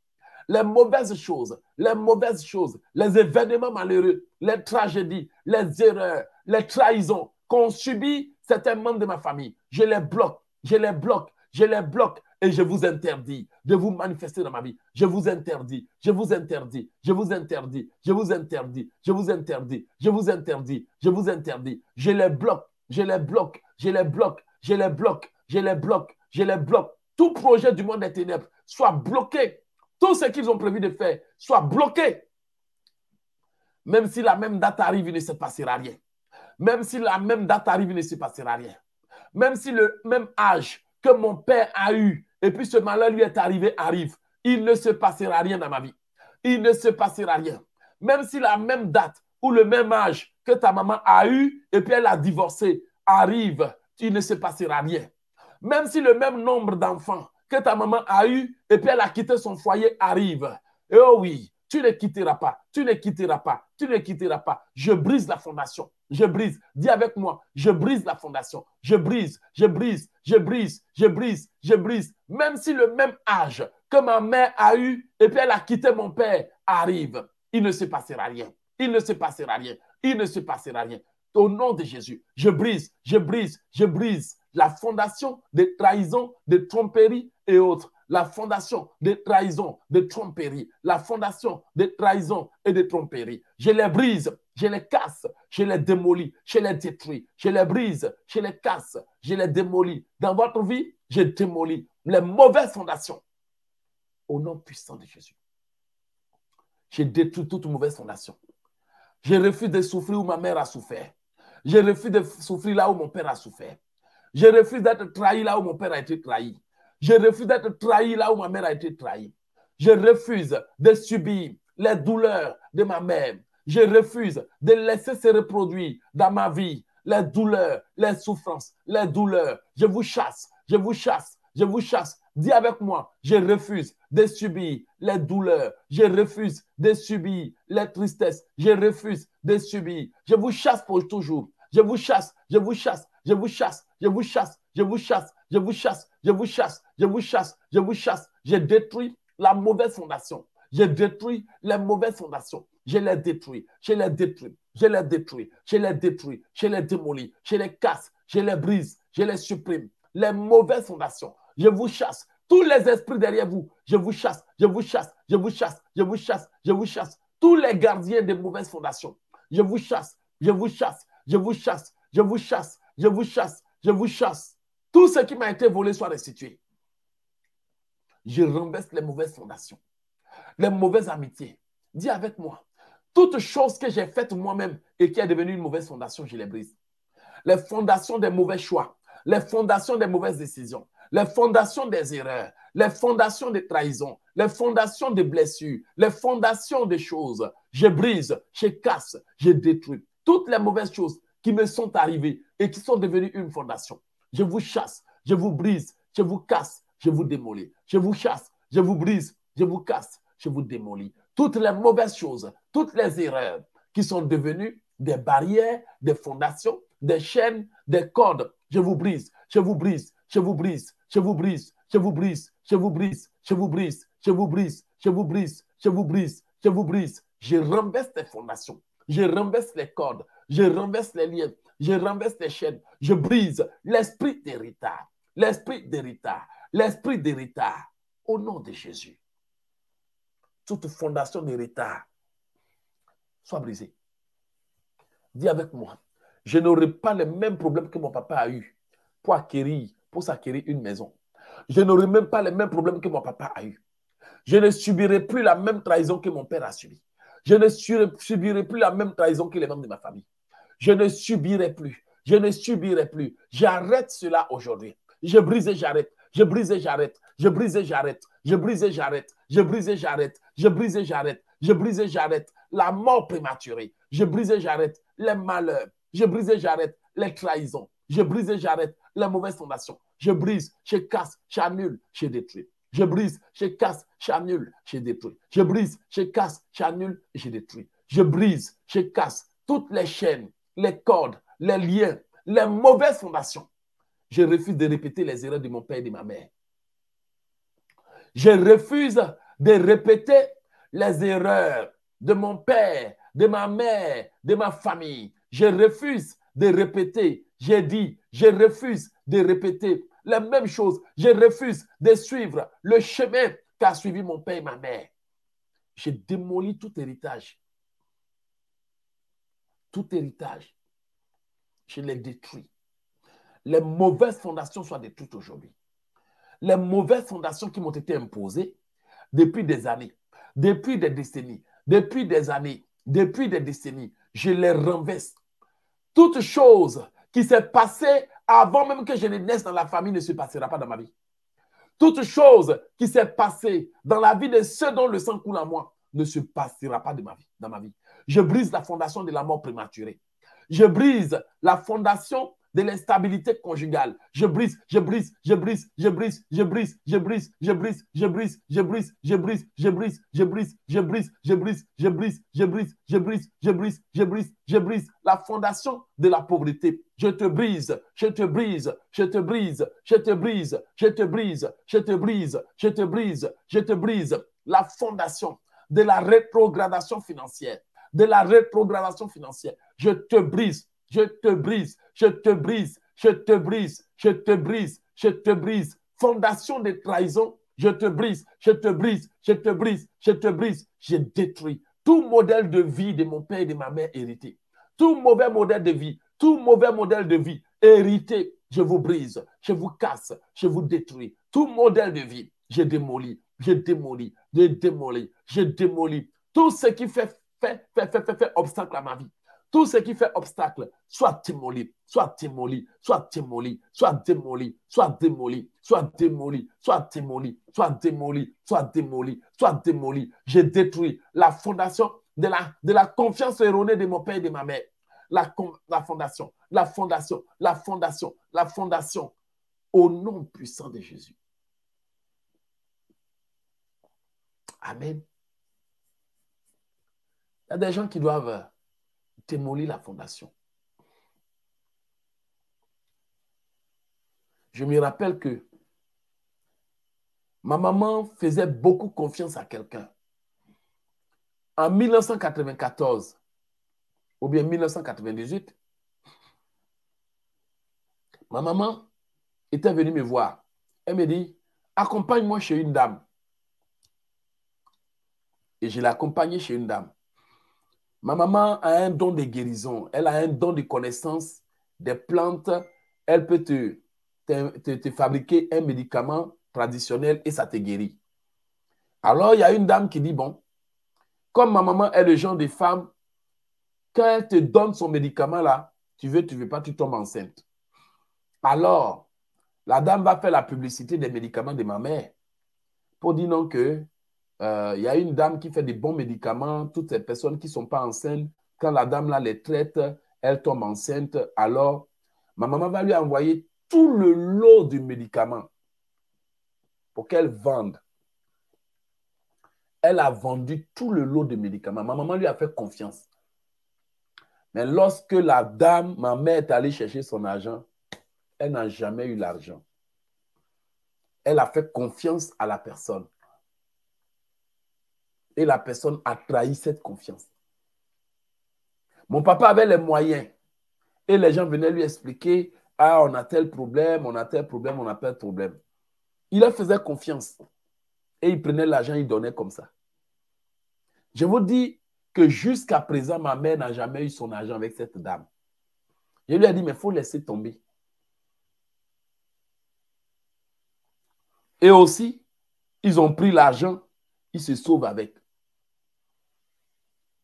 Les mauvaises choses, les mauvaises choses, les événements malheureux, les tragédies, les erreurs, les trahisons qu'ont subi certains membres de ma famille, je les bloque, je les bloque, je les bloque et je vous interdis de vous manifester dans ma vie. Je vous interdis, je vous interdis, je vous interdis, je vous interdis, je vous interdis, je vous interdis, je vous interdis. Je les bloque, je les bloque, je les bloque, je les bloque, je les bloque, je les bloque. Tout projet du monde des ténèbres soit bloqué. Tout ce qu'ils ont prévu de faire soit bloqué. Même si la même date arrive, il ne se passera rien. Même si la même date arrive, il ne se passera rien. Même si le même âge que mon père a eu et puis ce malheur lui est arrivé, arrive, il ne se passera rien dans ma vie. Il ne se passera rien. Même si la même date ou le même âge que ta maman a eu et puis elle a divorcé arrive, il ne se passera rien. Même si le même nombre d'enfants que ta maman a eu et puis elle a quitté son foyer arrive. Et oh oui, tu ne quitteras pas, tu ne quitteras pas, tu ne quitteras pas. Je brise la fondation. Je brise. Dis avec moi, je brise la fondation. Je brise, je brise, je brise, je brise, je brise. Même si le même âge que ma mère a eu et puis elle a quitté mon père arrive, il ne se passera rien. Il ne se passera rien. Il ne se passera rien. Au nom de Jésus, je brise, je brise, je brise la fondation des trahisons, des tromperies et autres. La fondation des trahisons, des tromperies. La fondation des trahisons et des tromperies. Je les brise, je les casse, je les démolis, je les détruis, je les brise, je les casse, je les démolis. Dans votre vie, je démolis les mauvaises fondations. Au nom puissant de Jésus. Je détruis toute mauvaise fondation. Je refuse de souffrir où ma mère a souffert. Je refuse de souffrir là où mon père a souffert. Je refuse d'être trahi là où mon père a été trahi. Je refuse d'être trahi là où ma mère a été trahie. Je refuse de subir les douleurs de ma mère. Je refuse de laisser se reproduire dans ma vie les douleurs, les souffrances, les douleurs. Je vous chasse, je vous chasse, je vous chasse. Dis avec moi, je refuse de subir les douleurs. Je refuse de subir les tristesses. Je refuse de subir. Je vous chasse pour toujours. Je vous chasse, je vous chasse, je vous chasse, je vous chasse, je vous chasse, je vous chasse, je vous chasse, je vous chasse, je vous chasse. Je détruis la mauvaise fondation. Je détruis les mauvaises fondations. Je les détruis, je les détruis, je les détruis, je les détruis, je les démolis, je les casse, je les brise, je les supprime. Les mauvaises fondations, je vous chasse. Tous les esprits derrière vous, je vous chasse, je vous chasse, je vous chasse, je vous chasse, je vous chasse. Tous les gardiens des mauvaises fondations, je vous chasse, je vous chasse, je vous chasse, je vous chasse, je vous chasse, je vous chasse. Tout ce qui m'a été volé soit restitué. Je renverse les mauvaises fondations, les mauvaises amitiés. Dis avec moi, toute chose que j'ai faite moi-même et qui est devenue une mauvaise fondation, je les brise. Les fondations des mauvais choix, les fondations des mauvaises décisions, les fondations des erreurs, les fondations des trahisons, les fondations des blessures, les fondations des choses. Je brise, je casse, je détruis toutes les mauvaises choses qui me sont arrivées et qui sont devenues une fondation. Je vous chasse, je vous brise, je vous casse, je vous démolis. Je vous chasse, je vous brise, je vous casse, je vous démolis toutes les mauvaises choses, toutes les erreurs qui sont devenues des barrières, des fondations, des chaînes, des cordes. Je vous brise, je vous brise, je vous brise, je vous brise, je vous brise, je vous brise, je vous brise, je vous brise, je vous brise, je vous brise, je vous brise. Je renverse les fondations, je renverse les cordes, je renverse les liens, je renverse les chaînes, je brise l'esprit d'héritage, l'esprit d'héritage, l'esprit d'héritage. Au nom de Jésus, toute fondation d'héritage soit brisée. Dis avec moi, je n'aurai pas les mêmes problèmes que mon papa a eu pour acquérir, pour s'acquérir une maison. Je n'aurai même pas les mêmes problèmes que mon papa a eu. Je ne subirai plus la même trahison que mon père a subi. Je ne subirai plus la même trahison que les membres de ma famille. Je ne subirai plus. Je ne subirai plus. J'arrête cela aujourd'hui. Je brise et j'arrête. Je brise et j'arrête. Je brise et j'arrête. Je brise et j'arrête. Je brise et j'arrête. Je brise et j'arrête. Je brise et j'arrête. La mort prématurée. Je brise et j'arrête. Les malheurs. Je brise et j'arrête. Les trahisons. Je brise et j'arrête. Les mauvaises fondations. Je brise, je casse, j'annule, je détruis. Je brise, je casse, j'annule, je détruis. Je brise, je casse, j'annule je détruis. Je brise, je casse toutes les chaînes, les cordes, les liens, les mauvaises fondations. Je refuse de répéter les erreurs de mon père et de ma mère. Je refuse de répéter les erreurs de mon père, de ma mère, de ma famille. Je refuse de répéter. J'ai dit, je refuse de répéter les mêmes choses. Je refuse de suivre le chemin qu'a suivi mon père et ma mère. J'ai démoli tout héritage. Tout héritage. Je l'ai détruit. Les mauvaises fondations soient détruites aujourd'hui. Les mauvaises fondations qui m'ont été imposées depuis des années, depuis des décennies, depuis des années, depuis des décennies, je les renverse. Toute chose qui s'est passée avant même que je ne naisse dans la famille ne se passera pas dans ma vie. Toute chose qui s'est passée dans la vie de ceux dont le sang coule en moi ne se passera pas de dans ma vie. Je brise la fondation de la mort prématurée. Je brise la fondation de l'instabilité conjugale. Je brise, je brise, je brise, je brise, je brise, je brise, je brise, je brise, je brise, je brise, je brise, je brise, je brise, je brise, je brise, je brise, je brise, je brise, je brise, je brise la fondation de la pauvreté. Je te brise, je te brise, je te brise, je te brise, je te brise, je te brise, je te brise, je te brise la fondation de la rétrogradation financière, de la rétrogradation financière. Je te brise, je te brise, je te brise, je te brise, je te brise, je te brise. Fondation de trahison, je te brise, je te brise, je te brise, je te brise. Je détruis tout modèle de vie de mon père et de ma mère hérité. Tout mauvais modèle de vie, tout mauvais modèle de vie hérité, je vous brise, je vous casse, je vous détruis. Tout modèle de vie, je démolis, je démolis, je démolis, je démolis. Tout ce qui fait, fait, fait, fait, fait, fait obstacle à ma vie. Tout ce qui fait obstacle, soit démoli, soit démoli, soit démoli, soit démoli, soit démoli, soit démoli, soit démoli, soit démoli, soit démoli, soit démoli. J'ai détruit la fondation de la, de la confiance erronée de mon père et de ma mère. La, la fondation, la fondation, la fondation, la fondation, au nom puissant de Jésus. Amen. Il y a des gens qui doivent démolir la fondation. Je me rappelle que ma maman faisait beaucoup confiance à quelqu'un. En 1994 ou bien 1998, ma maman était venue me voir. Elle me dit, accompagne-moi chez une dame. Et je l'ai accompagnée chez une dame. Ma maman a un don de guérison. Elle a un don de connaissance des plantes. Elle peut te, te, fabriquer un médicament traditionnel et ça te guérit. Alors, il y a une dame qui dit, bon, comme ma maman est le genre de femme, quand elle te donne son médicament là, tu veux, tu veux pas, tu tombes enceinte. Alors, la dame va faire la publicité des médicaments de ma mère pour dire non que euh, il y a une dame qui fait des bons médicaments. Toutes ces personnes qui ne sont pas enceintes, quand la dame là les traite, elle tombe enceinte. Alors, ma maman va lui envoyer tout le lot du médicament pour qu'elle vende. Elle a vendu tout le lot de médicaments. Ma maman lui a fait confiance. Mais lorsque la dame, ma mère, est allée chercher son argent, elle n'a jamais eu l'argent. Elle a fait confiance à la personne. Et la personne a trahi cette confiance. Mon papa avait les moyens. Et les gens venaient lui expliquer, ah, on a tel problème, on a tel problème, on a tel problème. Il leur faisait confiance. Et il prenait l'argent, il donnait comme ça. Je vous dis que jusqu'à présent, ma mère n'a jamais eu son argent avec cette dame. Je lui ai dit, mais il faut laisser tomber. Et aussi, ils ont pris l'argent, ils se sauvent avec.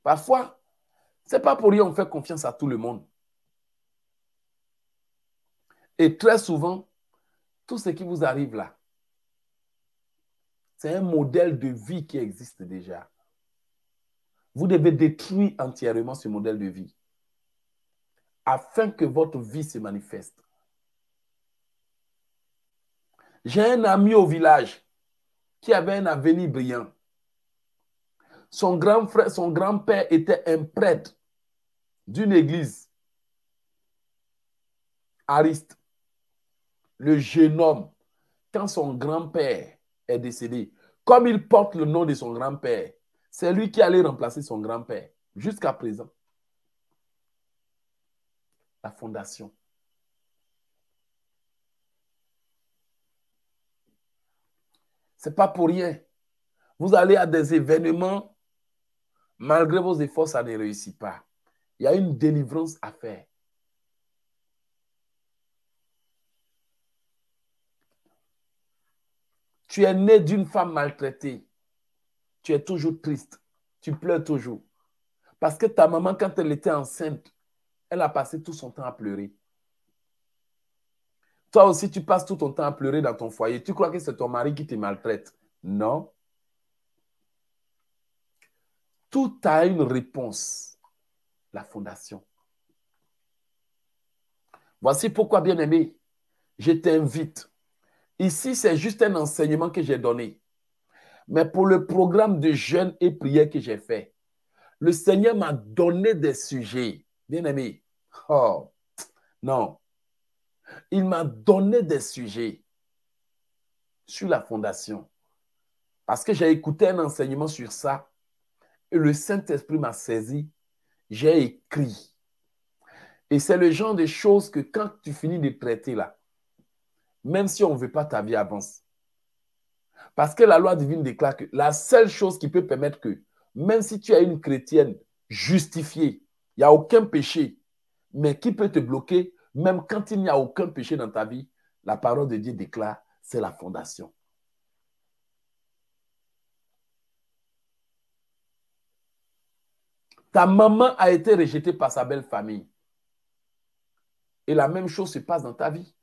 Parfois, ce n'est pas pour rien qu'on fait confiance à tout le monde. Et très souvent, tout ce qui vous arrive là, c'est un modèle de vie qui existe déjà. Vous devez détruire entièrement ce modèle de vie afin que votre vie se manifeste. J'ai un ami au village qui avait un avenir brillant. Son grand-père était un prêtre d'une église. Ariste, le jeune homme, quand son grand-père est décédé, comme il porte le nom de son grand-père, c'est lui qui allait remplacer son grand-père jusqu'à présent. La fondation. Ce n'est pas pour rien. Vous allez à des événements, malgré vos efforts, ça ne réussit pas. Il y a une délivrance à faire. Tu es né d'une femme maltraitée. Tu es toujours triste. Tu pleures toujours. Parce que ta maman, quand elle était enceinte, elle a passé tout son temps à pleurer. Toi aussi, tu passes tout ton temps à pleurer dans ton foyer. Tu crois que c'est ton mari qui te maltraite? Non. Tout a une réponse. La fondation. Voici pourquoi, bien-aimé, je t'invite. Ici, c'est juste un enseignement que j'ai donné. Mais pour le programme de jeûne et prière que j'ai fait, le Seigneur m'a donné des sujets. Bien-aimé, oh, non, il m'a donné des sujets sur la fondation. Parce que j'ai écouté un enseignement sur ça et le Saint-Esprit m'a saisi. J'ai écrit. Et c'est le genre de choses que quand tu finis de traiter là, même si on ne veut pas ta vie avance. Parce que la loi divine déclare que la seule chose qui peut permettre que, même si tu es une chrétienne justifiée, il n'y a aucun péché, mais qui peut te bloquer, même quand il n'y a aucun péché dans ta vie, la parole de Dieu déclare, c'est la fondation. Ta maman a été rejetée par sa belle famille. Et la même chose se passe dans ta vie.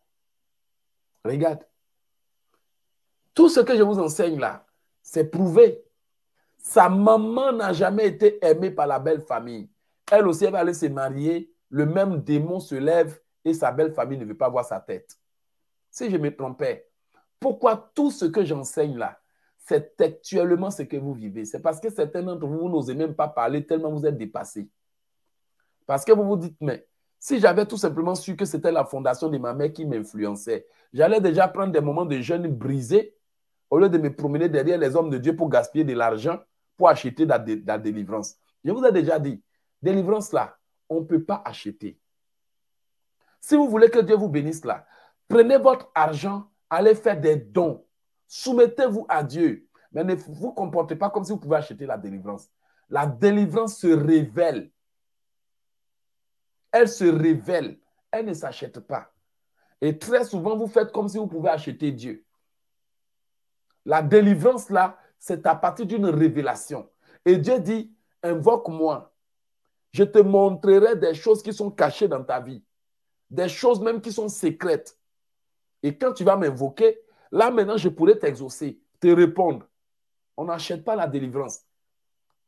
Regarde. Tout ce que je vous enseigne là, c'est prouvé. Sa maman n'a jamais été aimée par la belle famille. Elle aussi, elle va aller se marier. Le même démon se lève et sa belle famille ne veut pas voir sa tête. Si je me trompais, pourquoi tout ce que j'enseigne là, c'est actuellement ce que vous vivez C'est parce que certains d'entre vous, vous n'osez même pas parler tellement vous êtes dépassés. Parce que vous vous dites, mais si j'avais tout simplement su que c'était la fondation de ma mère qui m'influençait, j'allais déjà prendre des moments de jeûne brisés au lieu de me promener derrière les hommes de Dieu pour gaspiller de l'argent pour acheter la, la délivrance. Je vous ai déjà dit, délivrance là, on ne peut pas acheter. Si vous voulez que Dieu vous bénisse là, prenez votre argent, allez faire des dons. Soumettez-vous à Dieu. Mais ne vous comportez pas comme si vous pouvez acheter la délivrance. La délivrance se révèle. Elle se révèle. Elle ne s'achète pas. Et très souvent, vous faites comme si vous pouvez acheter Dieu. La délivrance, là, c'est à partir d'une révélation. Et Dieu dit, invoque-moi. Je te montrerai des choses qui sont cachées dans ta vie des choses même qui sont secrètes. Et quand tu vas m'invoquer, là maintenant, je pourrais t'exaucer, te répondre. On n'achète pas la délivrance.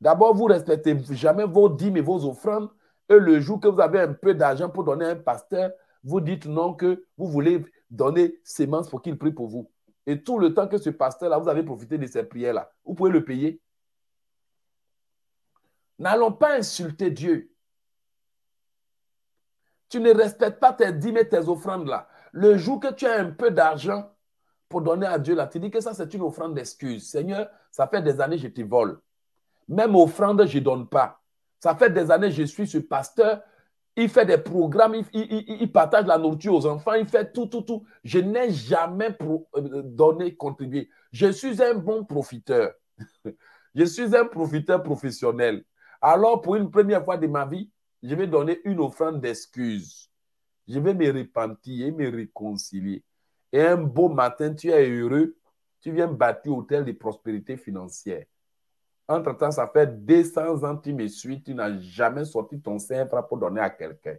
D'abord, vous respectez jamais vos dîmes et vos offrandes. Et le jour que vous avez un peu d'argent pour donner à un pasteur, vous dites non que vous voulez donner sémence pour qu'il prie pour vous. Et tout le temps que ce pasteur-là, vous avez profité de ces prières-là, vous pouvez le payer. N'allons pas insulter Dieu. Tu ne respectes pas tes dîmes et tes offrandes là. Le jour que tu as un peu d'argent pour donner à Dieu là. Tu dis que ça, c'est une offrande d'excuse. Seigneur, ça fait des années que je te vole. Même offrande, je ne donne pas. Ça fait des années que je suis ce pasteur. Il fait des programmes, il, partage la nourriture aux enfants, il fait tout, tout, tout. Je n'ai jamais euh, donné, contribué. Je suis un bon profiteur. [LAUGHS] je suis un profiteur professionnel. Alors, pour une première fois de ma vie, je vais donner une offrande d'excuse. Je vais me repentir et me réconcilier. Et un beau matin, tu es heureux, tu viens bâtir hôtel de prospérité financière. Entre-temps, ça fait 200 ans que tu me suis, tu n'as jamais sorti ton sein pour donner à quelqu'un.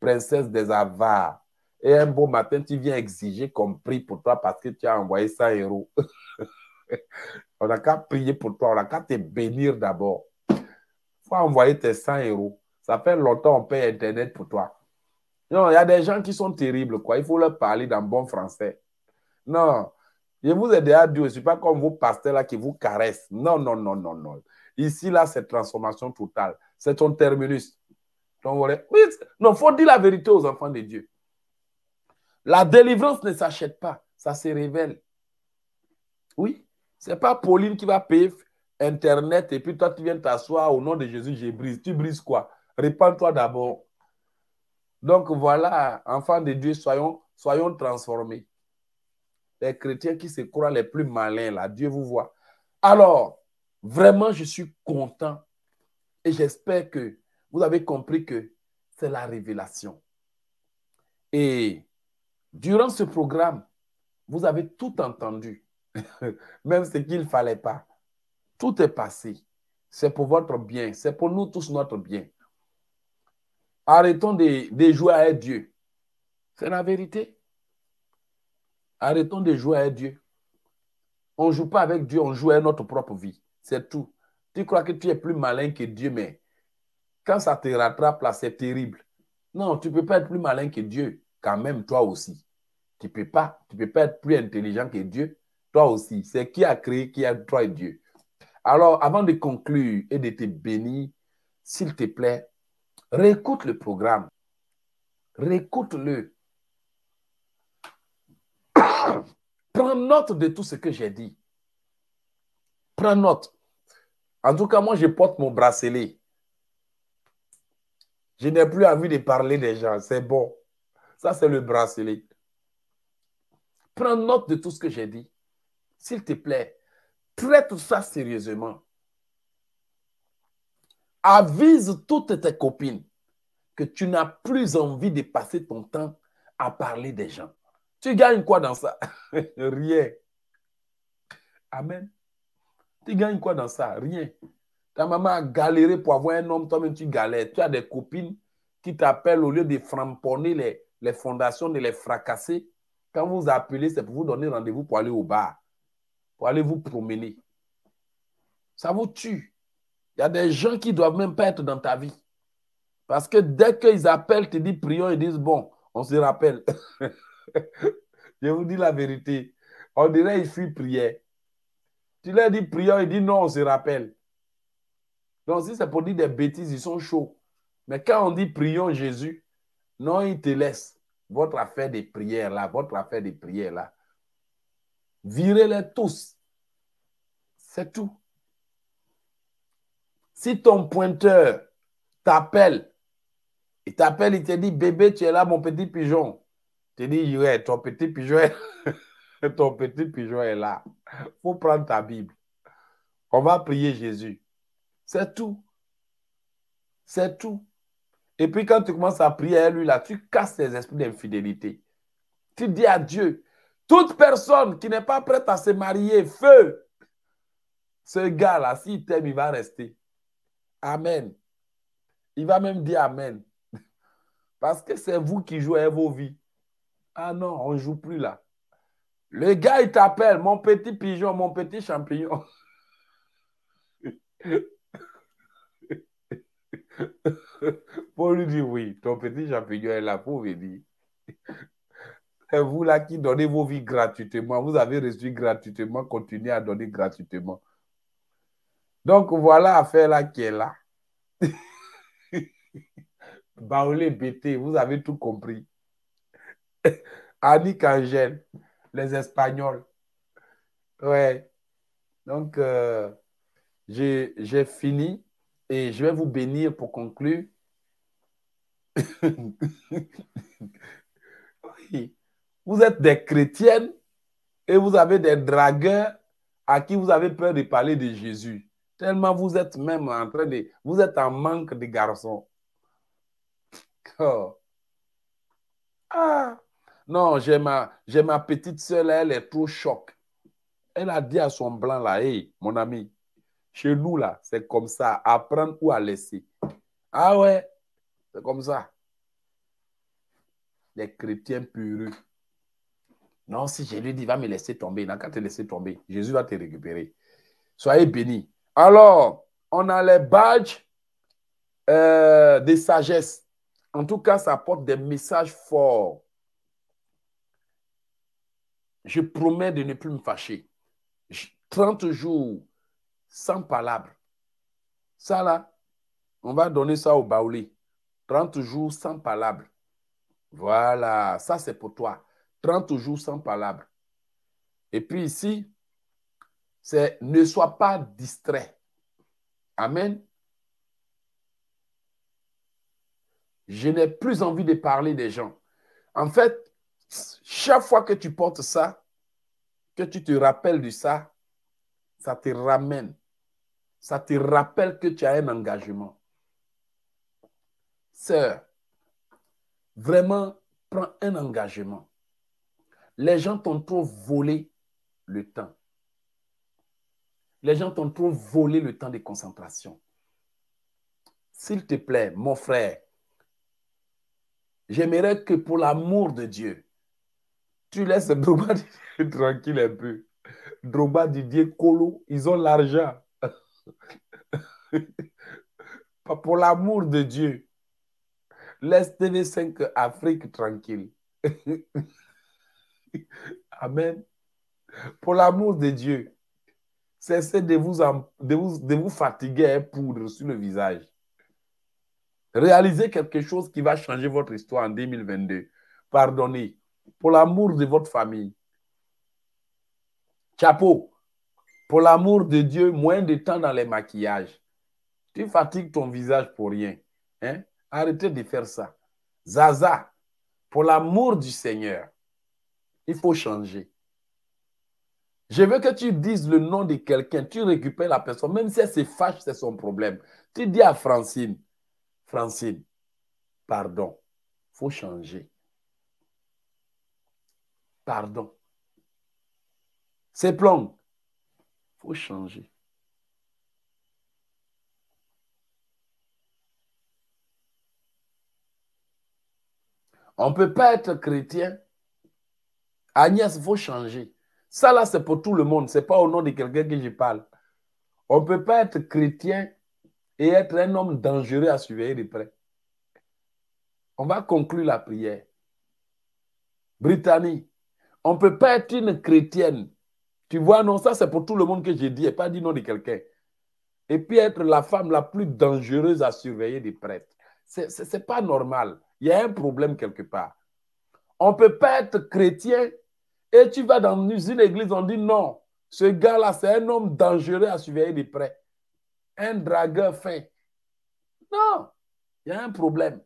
Princesse des avares. Et un beau matin, tu viens exiger comme prix pour toi parce que tu as envoyé 100 euros. [LAUGHS] on n'a qu'à prier pour toi, on n'a qu'à te bénir d'abord. Il faut envoyer tes 100 euros. Ça fait longtemps qu'on paye Internet pour toi. Non, il y a des gens qui sont terribles, quoi. Il faut leur parler dans bon français. Non, je vous ai déjà dit, je ne suis pas comme vos pasteurs là qui vous caressent. Non, non, non, non, non. Ici, là, c'est transformation totale. C'est ton terminus. Donc, non, il faut dire la vérité aux enfants de Dieu. La délivrance ne s'achète pas, ça se révèle. Oui, ce n'est pas Pauline qui va payer Internet et puis toi, tu viens t'asseoir au nom de Jésus, je brise. Tu brises quoi? Répands-toi d'abord. Donc voilà, enfants de Dieu, soyons, transformés. Les chrétiens qui se croient les plus malins, là, Dieu vous voit. Alors, vraiment, je suis content et j'espère que vous avez compris que c'est la révélation. Et durant ce programme, vous avez tout entendu, [LAUGHS] même ce qu'il ne fallait pas. Tout est passé. C'est pour votre bien, c'est pour nous tous notre bien. Arrêtons de, jouer à Dieu. C'est la vérité. Arrêtons de jouer à Dieu. On ne joue pas avec Dieu, on joue à notre propre vie. C'est tout. Tu crois que tu es plus malin que Dieu, mais quand ça te rattrape là, c'est terrible. Non, tu ne peux pas être plus malin que Dieu, quand même toi aussi. Tu ne peux pas. Tu peux pas être plus intelligent que Dieu, toi aussi. C'est qui a créé, qui a toi et Dieu. Alors, avant de conclure et de te bénir, s'il te plaît, Réécoute le programme. Réécoute-le. [COUGHS] Prends note de tout ce que j'ai dit. Prends note. En tout cas, moi, je porte mon bracelet. Je n'ai plus envie de parler des gens. C'est bon. Ça, c'est le bracelet. Prends note de tout ce que j'ai dit. S'il te plaît, traite ça sérieusement avise toutes tes copines que tu n'as plus envie de passer ton temps à parler des gens. Tu gagnes quoi dans ça? [LAUGHS] Rien. Amen. Tu gagnes quoi dans ça? Rien. Ta maman a galéré pour avoir un homme, toi-même tu galères. Tu as des copines qui t'appellent au lieu de framponner les, les fondations, de les fracasser. Quand vous appelez, c'est pour vous donner rendez-vous pour aller au bar, pour aller vous promener. Ça vous tue. Il y a des gens qui ne doivent même pas être dans ta vie. Parce que dès qu'ils appellent, tu dis prions, ils disent bon, on se rappelle. [LAUGHS] Je vous dis la vérité. On dirait qu'ils fuient prière. Tu leur dis prions, ils disent non, on se rappelle. Donc, si c'est pour dire des bêtises, ils sont chauds. Mais quand on dit prions Jésus, non, ils te laissent. Votre affaire de prière là, votre affaire de prière là. Virez-les tous. C'est tout. Si ton pointeur t'appelle, il t'appelle, il te dit, bébé, tu es là, mon petit pigeon. Tu dis, ouais, ton petit pigeon est... ton petit pigeon est là. [LAUGHS] Il faut prendre ta Bible. On va prier Jésus. C'est tout. C'est tout. Et puis quand tu commences à prier à lui, là, tu casses tes esprits d'infidélité. Tu dis à Dieu, toute personne qui n'est pas prête à se marier, feu. Ce gars-là, s'il t'aime, il va rester. Amen. Il va même dire Amen. Parce que c'est vous qui jouez vos vies. Ah non, on ne joue plus là. Le gars, il t'appelle, mon petit pigeon, mon petit champignon. pour lui dire oui, ton petit champignon est là pour venir. C'est vous là qui donnez vos vies gratuitement. Vous avez reçu gratuitement, continuez à donner gratuitement. Donc voilà l'affaire là qui est là. [LAUGHS] Baoulé BT, vous avez tout compris. [LAUGHS] Annick Angèle, les Espagnols. Ouais. Donc, euh, j'ai fini et je vais vous bénir pour conclure. [LAUGHS] Vous êtes des chrétiennes et vous avez des dragueurs à qui vous avez peur de parler de Jésus. Tellement vous êtes même en train de... Vous êtes en manque de garçons. Oh. Ah. Non, j'ai ma, ma petite soeur, elle est trop choc. Elle a dit à son blanc là, hey, mon ami, chez nous là, c'est comme ça, apprendre ou à laisser. Ah ouais, c'est comme ça. Les chrétiens pureux. Non, si je lui dis, va me laisser tomber, il n'a qu'à te laisser tomber. Jésus va te récupérer. Soyez bénis. Alors, on a les badges euh, de sagesse. En tout cas, ça apporte des messages forts. Je promets de ne plus me fâcher. 30 jours sans palabres. Ça là, on va donner ça au Baouli. 30 jours sans palabres. Voilà, ça c'est pour toi. 30 jours sans palabres. Et puis ici, c'est ne sois pas distrait. Amen. Je n'ai plus envie de parler des gens. En fait, chaque fois que tu portes ça, que tu te rappelles de ça, ça te ramène. Ça te rappelle que tu as un engagement. Sœur, vraiment, prends un engagement. Les gens t'ont trop volé le temps. Les gens t'ont trop volé le temps de concentration. S'il te plaît, mon frère, j'aimerais que pour l'amour de Dieu, tu laisses [LAUGHS] Drogba tranquille un peu. Drogba, Didier, Colo, ils ont l'argent. [LAUGHS] pour l'amour de Dieu, laisse TV5 Afrique tranquille. [LAUGHS] Amen. Pour l'amour de Dieu, cessez de vous, fatiguer poudre sur le visage. Réalisez quelque chose qui va changer votre histoire en 2022. Pardonnez. Pour l'amour de votre famille. Chapeau. Pour l'amour de Dieu, moins de temps dans les maquillages. Tu fatigues ton visage pour rien. Hein? Arrêtez de faire ça. Zaza, pour l'amour du Seigneur, il faut changer. Je veux que tu dises le nom de quelqu'un, tu récupères la personne, même si elle se fâche, c'est son problème. Tu dis à Francine, Francine, pardon, il faut changer. Pardon. C'est plomb. Il faut changer. On ne peut pas être chrétien. Agnès, il faut changer. Ça, là, c'est pour tout le monde. Ce n'est pas au nom de quelqu'un que je parle. On ne peut pas être chrétien et être un homme dangereux à surveiller de près. On va conclure la prière. Britannie, on ne peut pas être une chrétienne. Tu vois, non, ça c'est pour tout le monde que j'ai dit et pas dit nom de quelqu'un. Et puis être la femme la plus dangereuse à surveiller des prêtres. Ce n'est pas normal. Il y a un problème quelque part. On ne peut pas être chrétien et tu vas dans une église, on dit non, ce gars-là, c'est un homme dangereux à surveiller de près. Un dragueur fin. Non, il y a un problème.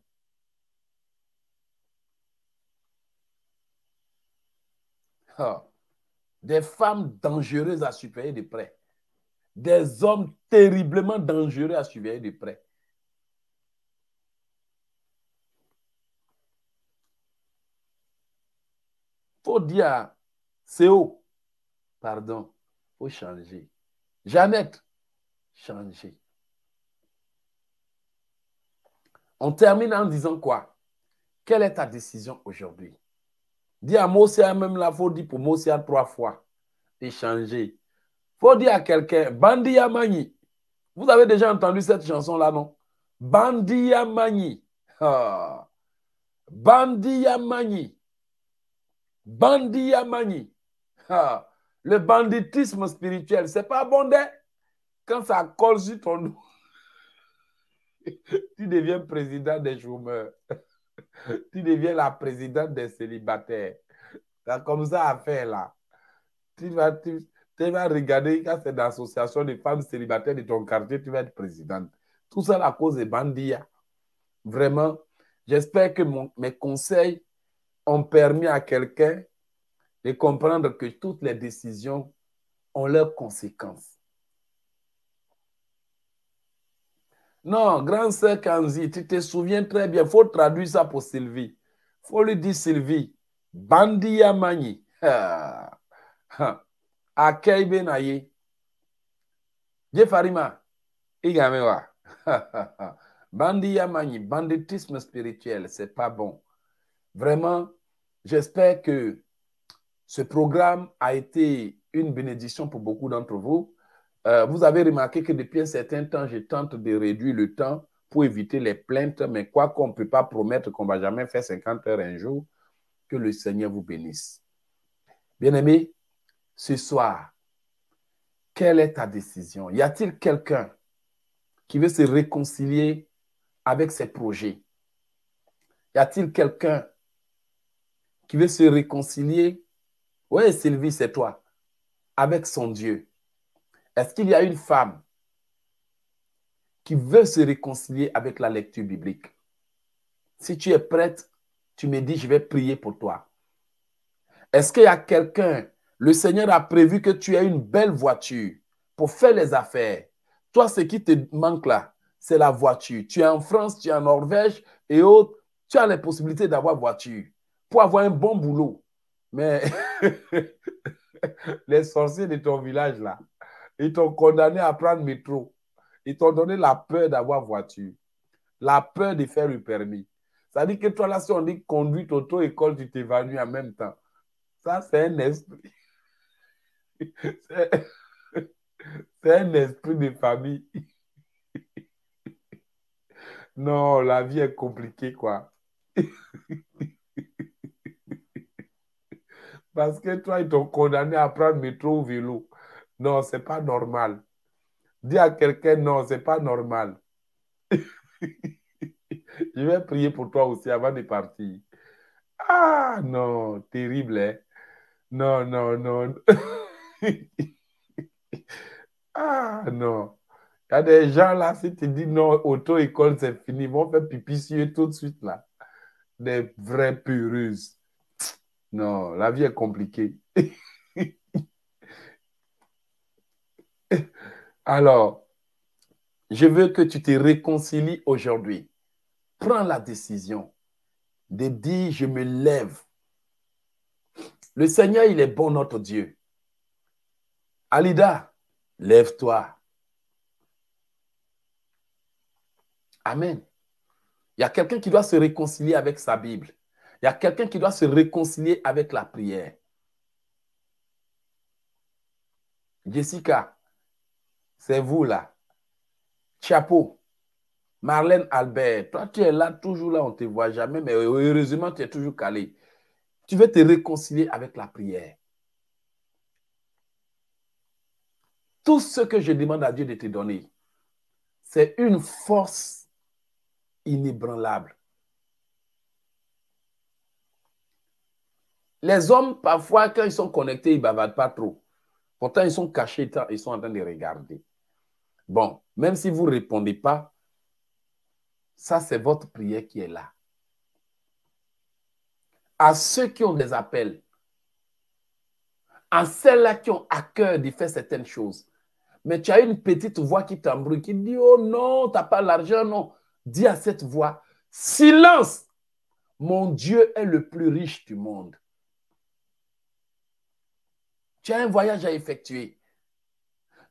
Des femmes dangereuses à surveiller de près. Des hommes terriblement dangereux à surveiller de près. faut dire, c'est haut. Pardon, faut changer. Jeannette, changer. On termine en disant quoi? Quelle est ta décision aujourd'hui? Dis à Mosia, même là, il faut dire pour Mosia trois fois. Et changer. faut dire à quelqu'un, Bandi Yamani. Vous avez déjà entendu cette chanson-là, non? Bandi Yamani. Ah. Bandi Yamani. Bandi Yamani. Ah. Le banditisme spirituel, c'est pas bon Quand ça colle sur ton dos, [LAUGHS] tu deviens président des chômeurs. [LAUGHS] tu deviens la présidente des célibataires. Tu as comme ça à faire là. Tu vas, tu, vas regarder quand c'est l'association des femmes célibataires de ton quartier, tu vas être présidente. Tout ça à cause des bandits. Vraiment, j'espère que mes conseils ont permis à quelqu'un de comprendre que toutes les décisions ont leurs conséquences. Non, grand sœur Kanzi, tu te souviens très bien. Il faut traduire ça pour Sylvie. Il faut lui dire Sylvie. Bandia Mani. Akei Benaye. Jefarima. Igamewa. Bandia Mani. Banditisme spirituel, c'est pas bon. Vraiment, j'espère que ce programme a été une bénédiction pour beaucoup d'entre vous. Euh, vous avez remarqué que depuis un certain temps, je tente de réduire le temps pour éviter les plaintes, mais quoi qu'on ne peut pas promettre qu'on ne va jamais faire 50 heures un jour, que le Seigneur vous bénisse. Bien-aimé, ce soir, quelle est ta décision? Y a-t-il quelqu'un qui veut se réconcilier avec ses projets? Y a-t-il quelqu'un qui veut se réconcilier? Oui, Sylvie, c'est toi, avec son Dieu. Est-ce qu'il y a une femme qui veut se réconcilier avec la lecture biblique? Si tu es prête, tu me dis, je vais prier pour toi. Est-ce qu'il y a quelqu'un, le Seigneur a prévu que tu aies une belle voiture pour faire les affaires. Toi, ce qui te manque là, c'est la voiture. Tu es en France, tu es en Norvège et autres, tu as les possibilités d'avoir voiture pour avoir un bon boulot. Mais [LAUGHS] les sorciers de ton village là, ils t'ont condamné à prendre métro. Ils t'ont donné la peur d'avoir voiture, la peur de faire le permis. Ça dit que toi, là, si on dit conduite auto-école, tu t'évanouis en même temps. Ça, c'est un esprit. [LAUGHS] C'est un esprit de famille. [LAUGHS] Non, la vie est compliquée, quoi. Parce que toi, ils t'ont condamné à prendre métro ou vélo. Non, c'est pas normal. Dis à quelqu'un, non, c'est pas normal. [LAUGHS] Je vais prier pour toi aussi avant de partir. Ah non, terrible, hein? Non, non, non. [LAUGHS] ah non. Il y a des gens là, si tu dis non, auto-école, c'est fini, ils vont faire pipi sur tout de suite là. Des vraies pureuses. Non, la vie est compliquée. [LAUGHS] Alors, je veux que tu te réconcilies aujourd'hui prends la décision de dire, je me lève. Le Seigneur, il est bon, notre Dieu. Alida, lève-toi. Amen. Il y a quelqu'un qui doit se réconcilier avec sa Bible. Il y a quelqu'un qui doit se réconcilier avec la prière. Jessica, c'est vous là. Chapeau. Marlène Albert, toi tu es là, toujours là, on ne te voit jamais, mais heureusement tu es toujours calé. Tu veux te réconcilier avec la prière. Tout ce que je demande à Dieu de te donner, c'est une force inébranlable. Les hommes, parfois, quand ils sont connectés, ils ne bavardent pas trop. Pourtant, ils sont cachés, ils sont en train de regarder. Bon, même si vous ne répondez pas, ça, c'est votre prière qui est là. À ceux qui ont des appels, à celles-là qui ont à cœur de faire certaines choses, mais tu as une petite voix qui t'embrouille, qui dit Oh non, tu n'as pas l'argent, non. Dis à cette voix Silence Mon Dieu est le plus riche du monde. Tu as un voyage à effectuer.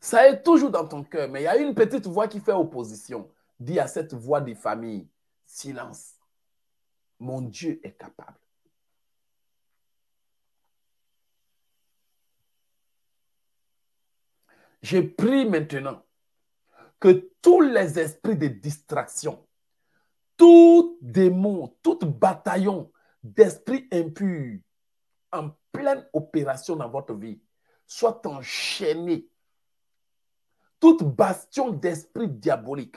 Ça est toujours dans ton cœur, mais il y a une petite voix qui fait opposition. Dis à cette voix des familles, silence. Mon Dieu est capable. Je prie maintenant que tous les esprits de distraction, tout démon, tout bataillon d'esprits impurs en pleine opération dans votre vie soient enchaînés. Toute bastion d'esprit diabolique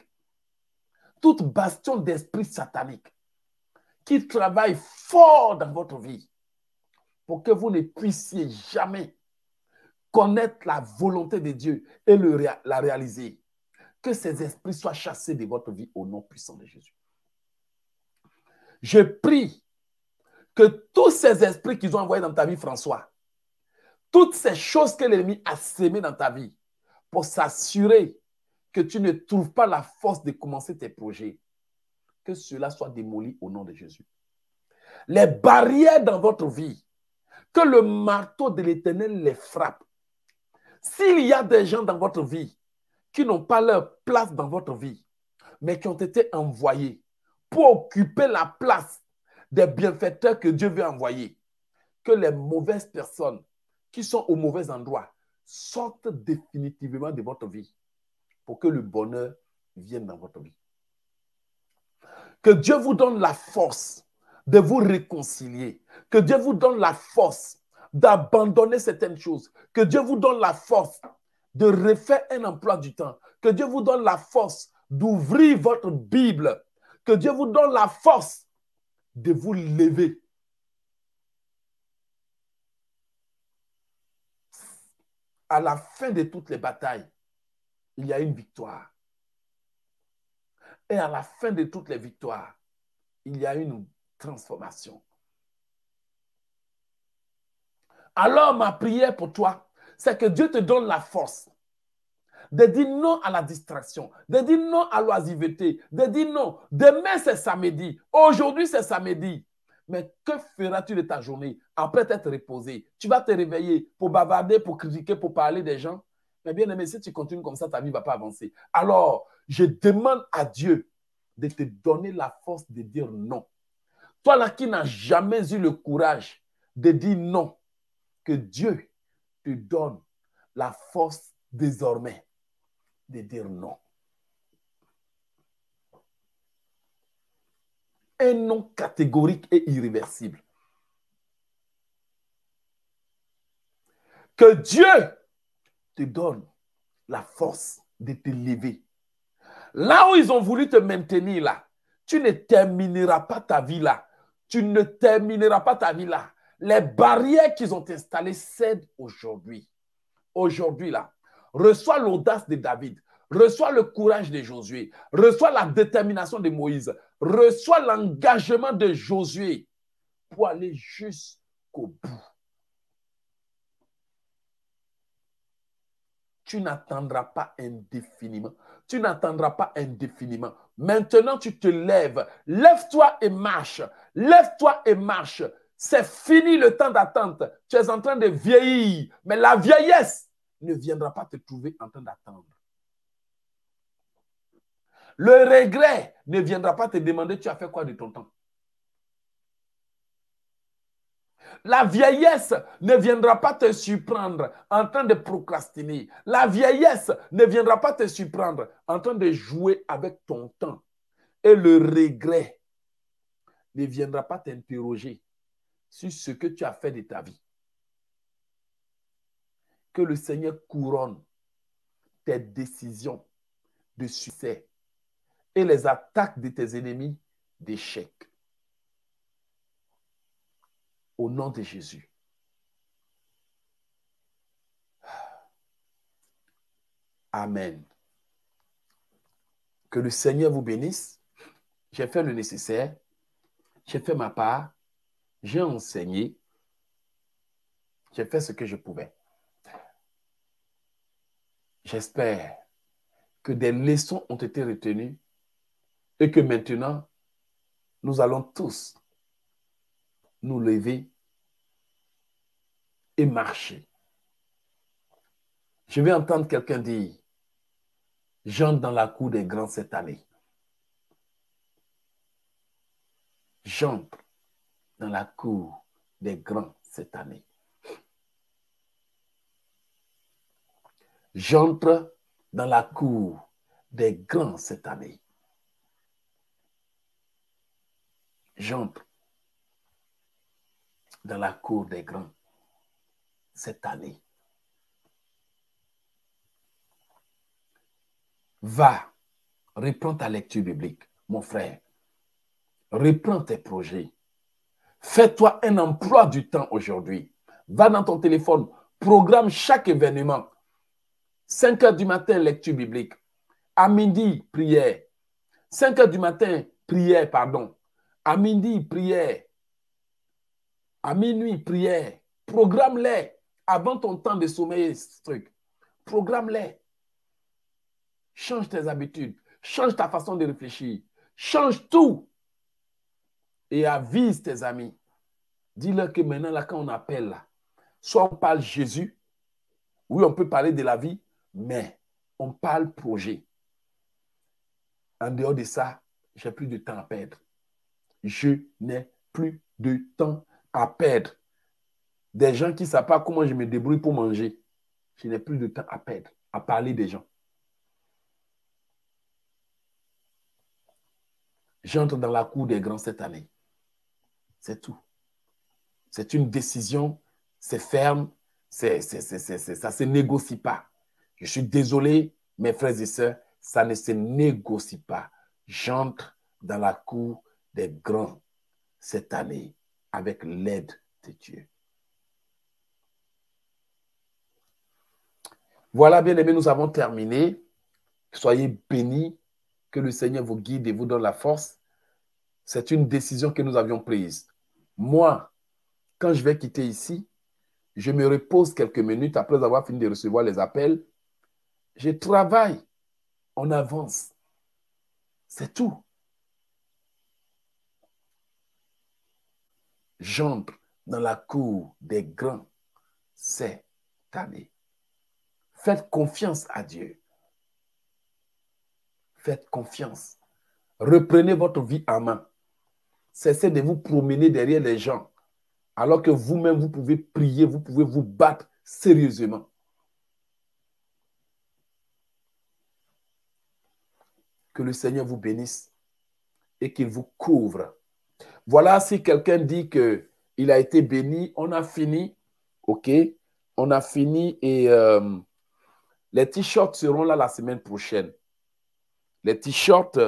toute bastion d'esprit satanique qui travaille fort dans votre vie pour que vous ne puissiez jamais connaître la volonté de Dieu et la réaliser. Que ces esprits soient chassés de votre vie au nom puissant de Jésus. Je prie que tous ces esprits qu'ils ont envoyés dans ta vie, François, toutes ces choses que l'ennemi a sémées dans ta vie pour s'assurer que tu ne trouves pas la force de commencer tes projets, que cela soit démoli au nom de Jésus. Les barrières dans votre vie, que le marteau de l'éternel les frappe. S'il y a des gens dans votre vie qui n'ont pas leur place dans votre vie, mais qui ont été envoyés pour occuper la place des bienfaiteurs que Dieu veut envoyer, que les mauvaises personnes qui sont au mauvais endroit sortent définitivement de votre vie pour que le bonheur vienne dans votre vie. Que Dieu vous donne la force de vous réconcilier. Que Dieu vous donne la force d'abandonner certaines choses. Que Dieu vous donne la force de refaire un emploi du temps. Que Dieu vous donne la force d'ouvrir votre Bible. Que Dieu vous donne la force de vous lever. À la fin de toutes les batailles, il y a une victoire. Et à la fin de toutes les victoires, il y a une transformation. Alors ma prière pour toi, c'est que Dieu te donne la force de dire non à la distraction, de dire non à l'oisiveté, de dire non. Demain, c'est samedi. Aujourd'hui, c'est samedi. Mais que feras-tu de ta journée après t'être reposé? Tu vas te réveiller pour bavarder, pour critiquer, pour parler des gens? Mais bien aimé, si tu continues comme ça, ta vie ne va pas avancer. Alors, je demande à Dieu de te donner la force de dire non. Toi là qui n'as jamais eu le courage de dire non, que Dieu te donne la force désormais de dire non. Un non catégorique et irréversible. Que Dieu te donne la force de te lever. Là où ils ont voulu te maintenir là, tu ne termineras pas ta vie là. Tu ne termineras pas ta vie là. Les barrières qu'ils ont installées cèdent aujourd'hui. Aujourd'hui là, reçois l'audace de David, reçois le courage de Josué, reçois la détermination de Moïse, reçois l'engagement de Josué pour aller jusqu'au bout. Tu n'attendras pas indéfiniment. Tu n'attendras pas indéfiniment. Maintenant, tu te lèves. Lève-toi et marche. Lève-toi et marche. C'est fini le temps d'attente. Tu es en train de vieillir. Mais la vieillesse ne viendra pas te trouver en train d'attendre. Le regret ne viendra pas te demander tu as fait quoi de ton temps. La vieillesse ne viendra pas te surprendre en train de procrastiner. La vieillesse ne viendra pas te surprendre en train de jouer avec ton temps. Et le regret ne viendra pas t'interroger sur ce que tu as fait de ta vie que le Seigneur couronne tes décisions de succès et les attaques de tes ennemis d'échec. Au nom de Jésus. Amen. Que le Seigneur vous bénisse. J'ai fait le nécessaire. J'ai fait ma part. J'ai enseigné. J'ai fait ce que je pouvais. J'espère que des leçons ont été retenues et que maintenant, nous allons tous nous lever et marcher. Je vais entendre quelqu'un dire, j'entre dans la cour des grands cette année. J'entre dans la cour des grands cette année. J'entre dans la cour des grands cette année. J'entre dans la cour des grands cette année. Va, reprends ta lecture biblique, mon frère. Reprends tes projets. Fais-toi un emploi du temps aujourd'hui. Va dans ton téléphone, programme chaque événement. 5 heures du matin, lecture biblique. À midi, prière. 5 heures du matin, prière, pardon. À midi, prière. À minuit, prière. Programme-les avant ton temps de sommeil, truc. Programme-les. Change tes habitudes. Change ta façon de réfléchir. Change tout. Et avise tes amis. Dis-leur que maintenant, là, quand on appelle, soit on parle Jésus, oui, on peut parler de la vie, mais on parle projet. En dehors de ça, j'ai plus de temps à perdre. Je n'ai plus de temps à perdre. Des gens qui ne savent pas comment je me débrouille pour manger. Je n'ai plus de temps à perdre, à parler des gens. J'entre dans la cour des grands cette année. C'est tout. C'est une décision, c'est ferme, ça ne se négocie pas. Je suis désolé, mes frères et sœurs, ça ne se négocie pas. J'entre dans la cour des grands cette année avec l'aide de Dieu. Voilà, bien aimé, nous avons terminé. Soyez bénis, que le Seigneur vous guide et vous donne la force. C'est une décision que nous avions prise. Moi, quand je vais quitter ici, je me repose quelques minutes après avoir fini de recevoir les appels. Je travaille, on avance. C'est tout. J'entre dans la cour des grands cette année. Faites confiance à Dieu. Faites confiance. Reprenez votre vie en main. Cessez de vous promener derrière les gens, alors que vous-même, vous pouvez prier, vous pouvez vous battre sérieusement. Que le Seigneur vous bénisse et qu'il vous couvre. Voilà, si quelqu'un dit qu'il a été béni, on a fini. OK? On a fini et euh, les t-shirts seront là la semaine prochaine. Les t-shirts,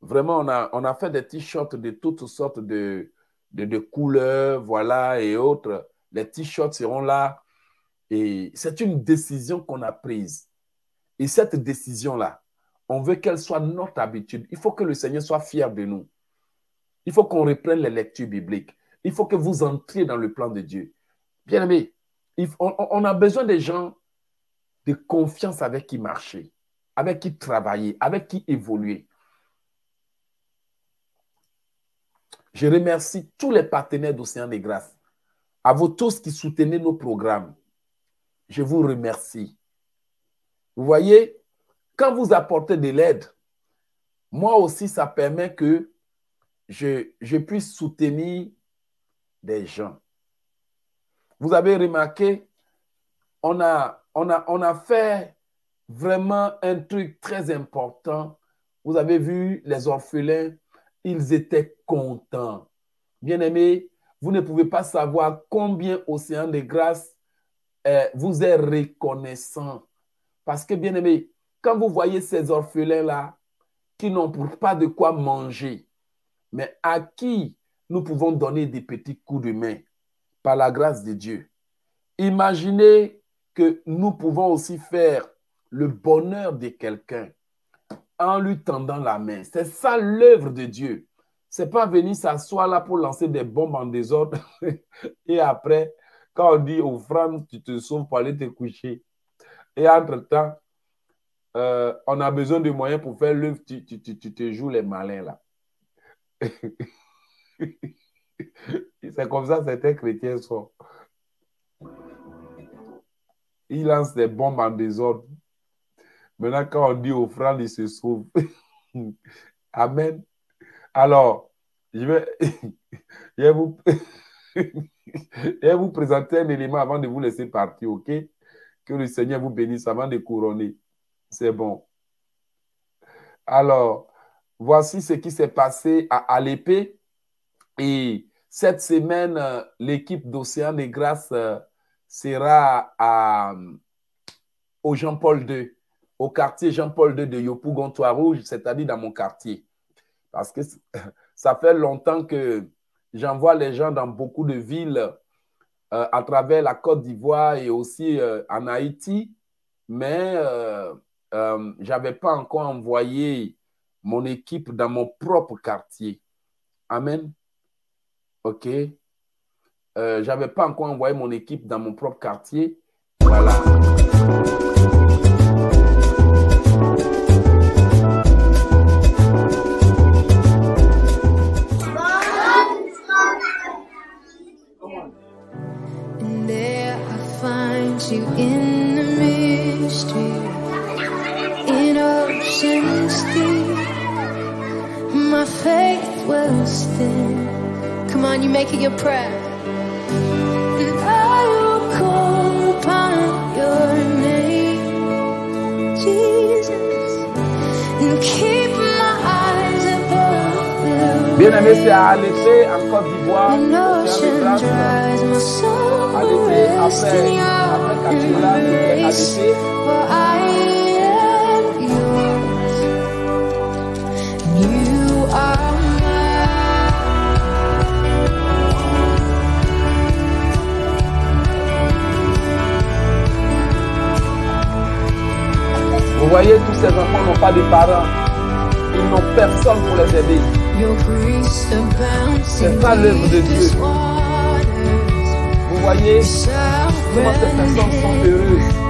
vraiment, on a, on a fait des t-shirts de toutes sortes de, de, couleurs, voilà, et autres. Les t-shirts seront là. Et c'est une décision qu'on a prise. Et cette décision-là, on veut qu'elle soit notre habitude. Il faut que le Seigneur soit fier de nous. Il faut qu'on reprenne les lectures bibliques. Il faut que vous entriez dans le plan de Dieu. Bien aimé, on a besoin des gens de confiance avec qui marcher, avec qui travailler, avec qui évoluer. Je remercie tous les partenaires d'Océan des Grâces, à vous tous qui soutenez nos programmes. Je vous remercie. Vous voyez, quand vous apportez de l'aide, moi aussi, ça permet que je, je puisse soutenir des gens. Vous avez remarqué, on a on a, on a fait vraiment un truc très important. Vous avez vu les orphelins, ils étaient contents. Bien aimés, vous ne pouvez pas savoir combien Océan de Grâce euh, vous est reconnaissant. Parce que, bien aimé, quand vous voyez ces orphelins-là qui n'ont pas de quoi manger, mais à qui nous pouvons donner des petits coups de main par la grâce de Dieu, imaginez que nous pouvons aussi faire le bonheur de quelqu'un en lui tendant la main. C'est ça l'œuvre de Dieu. C'est pas venir s'asseoir là pour lancer des bombes en désordre [LAUGHS] et après, quand on dit offrande, tu te sauves pour aller te coucher. Et entre-temps, euh, on a besoin de moyens pour faire l'œuvre, tu, tu, tu, te joues les malins là. [LAUGHS] C'est comme ça certains chrétiens sont. Il lance des bombes en désordre. Maintenant, quand on dit offrande, il se sauve. [LAUGHS] Amen. Alors, je vais, [LAUGHS] je vais, vous, vous présenter un élément avant de vous laisser partir, ok? Que le Seigneur vous bénisse avant de couronner. C'est bon. Alors, voici ce qui s'est passé à l'épée. Et cette semaine, euh, l'équipe d'Océan des Grâces euh, sera à, au Jean-Paul II, au quartier Jean-Paul II de Yopougon-Toit-Rouge, c'est-à-dire dans mon quartier. Parce que [LAUGHS] ça fait longtemps que j'envoie les gens dans beaucoup de villes euh, à travers la Côte d'Ivoire et aussi en Haïti, mais je n'avais pas encore envoyé mon équipe dans mon propre quartier. Amen. OK. je n'avais pas encore envoyé mon équipe dans mon propre quartier. Voilà. you in will stand. Come on, you make it your prayer. And I will call upon your name, Jesus, and keep my eyes above the Bien-aimé, c'est à Alépé, en Côte d'Ivoire. Alépé, après. Vous voyez, tous ces enfants n'ont pas de parents. Ils n'ont personne pour les aider. C'est pas l'œuvre de Dieu. Vous voyez, Comment ces personnes sont heureuses.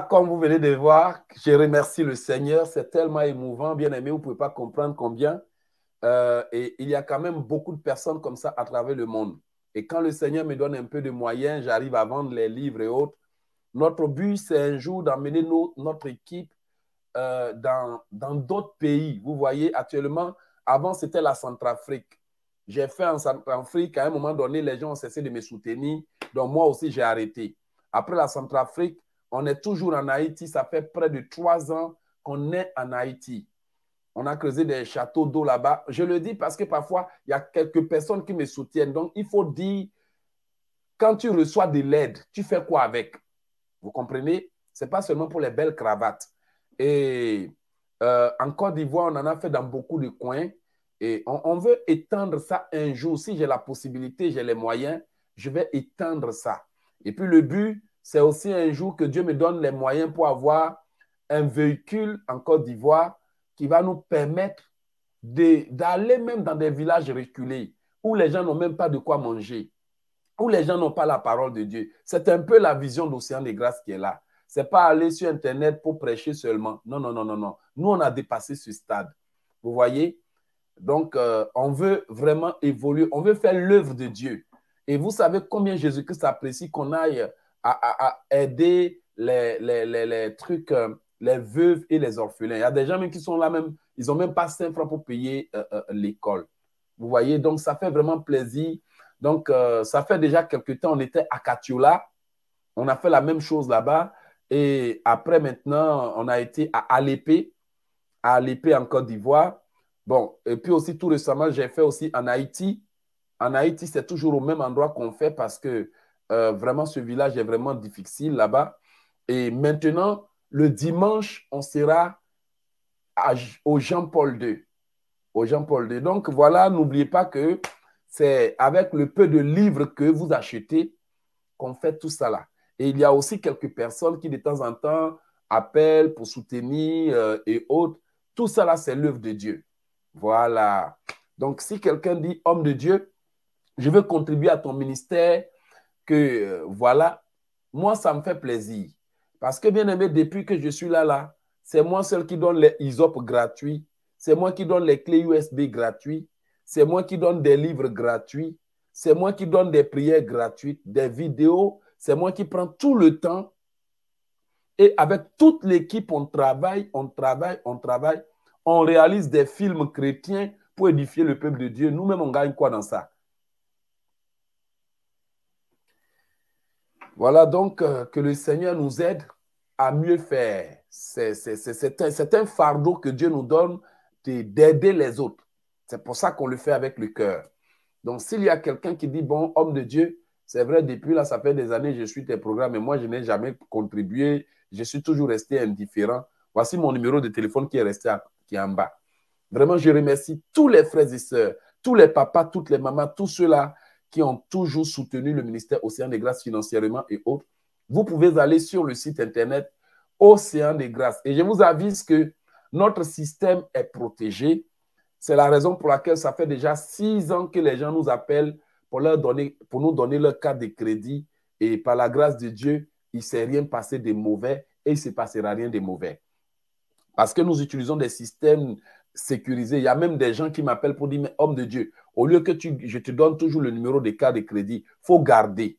Comme vous venez de voir, je remercie le Seigneur. C'est tellement émouvant, bien aimé. Vous ne pouvez pas comprendre combien. Euh, et il y a quand même beaucoup de personnes comme ça à travers le monde. Et quand le Seigneur me donne un peu de moyens, j'arrive à vendre les livres et autres. Notre but, c'est un jour d'emmener notre équipe euh, dans d'autres pays. Vous voyez, actuellement, avant, c'était la Centrafrique. J'ai fait en Centrafrique, à un moment donné, les gens ont cessé de me soutenir. Donc, moi aussi, j'ai arrêté. Après la Centrafrique, on est toujours en Haïti. Ça fait près de trois ans qu'on est en Haïti. On a creusé des châteaux d'eau là-bas. Je le dis parce que parfois, il y a quelques personnes qui me soutiennent. Donc, il faut dire, quand tu reçois de l'aide, tu fais quoi avec? Vous comprenez? Ce n'est pas seulement pour les belles cravates. Et euh, en Côte d'Ivoire, on en a fait dans beaucoup de coins. Et on, on veut étendre ça un jour. Si j'ai la possibilité, j'ai les moyens, je vais étendre ça. Et puis le but, c'est aussi un jour que Dieu me donne les moyens pour avoir un véhicule en Côte d'Ivoire qui va nous permettre d'aller même dans des villages reculés où les gens n'ont même pas de quoi manger, où les gens n'ont pas la parole de Dieu. C'est un peu la vision d'Océan des Grâces qui est là. Ce n'est pas aller sur Internet pour prêcher seulement. Non, non, non, non, non. Nous, on a dépassé ce stade. Vous voyez? Donc, euh, on veut vraiment évoluer. On veut faire l'œuvre de Dieu. Et vous savez combien Jésus-Christ apprécie qu'on aille à, aider les, les, trucs, euh, les veuves et les orphelins. Il y a des gens même qui sont là même, ils n'ont même pas 5 francs pour payer euh, euh, l'école. Vous voyez, donc ça fait vraiment plaisir. Donc, ça fait déjà quelques temps, on était à Katiola. On a fait la même chose là-bas. Et après, maintenant, on a été à Alépé, à Alépé en Côte d'Ivoire. Bon, et puis aussi tout récemment, j'ai fait aussi en Haïti. En Haïti, c'est toujours au même endroit qu'on fait parce que euh, vraiment, ce village est vraiment difficile là-bas. Et maintenant, le dimanche, on sera au Jean-Paul II. Au Jean-Paul II. Donc voilà, n'oubliez pas que c'est avec le peu de livres que vous achetez qu'on fait tout ça là. Et il y a aussi quelques personnes qui de temps en temps appellent pour soutenir euh, et autres. Tout ça là, c'est l'œuvre de Dieu. Voilà. Donc si quelqu'un dit homme de Dieu, je veux contribuer à ton ministère, que euh, voilà, moi, ça me fait plaisir. Parce que, bien aimé, depuis que je suis là, là, c'est moi seul qui donne les ISOP gratuits, c'est moi qui donne les clés USB gratuits, c'est moi qui donne des livres gratuits, c'est moi qui donne des prières gratuites, des vidéos, c'est moi qui prends tout le temps. Et avec toute l'équipe, on travaille, on travaille, on travaille. On réalise des films chrétiens pour édifier le peuple de Dieu. Nous-mêmes, on gagne quoi dans ça? Voilà donc euh, que le Seigneur nous aide à mieux faire. C'est un, fardeau que Dieu nous donne d'aider les autres. C'est pour ça qu'on le fait avec le cœur. Donc, s'il y a quelqu'un qui dit, bon, homme de Dieu, c'est vrai, depuis là, ça fait des années, je suis tes programmes, et moi, je n'ai jamais contribué, je suis toujours resté indifférent. Voici mon numéro de téléphone qui est resté qui est en bas. Vraiment, je remercie tous les frères et sœurs, tous les papas, toutes les mamans, tous ceux-là qui ont toujours soutenu le ministère Océan des Grâces financièrement et autres. Vous pouvez aller sur le site internet Océan des Grâces. Et je vous avise que notre système est protégé. C'est la raison pour laquelle ça fait déjà six ans que les gens nous appellent pour, leur donner, pour nous donner leur carte de crédit. Et par la grâce de Dieu, il ne s'est rien passé de mauvais et il ne se passera rien de mauvais. Parce que nous utilisons des systèmes sécurisés. Il y a même des gens qui m'appellent pour dire, mais homme de Dieu, au lieu que tu, je te donne toujours le numéro de carte de crédit, il faut garder.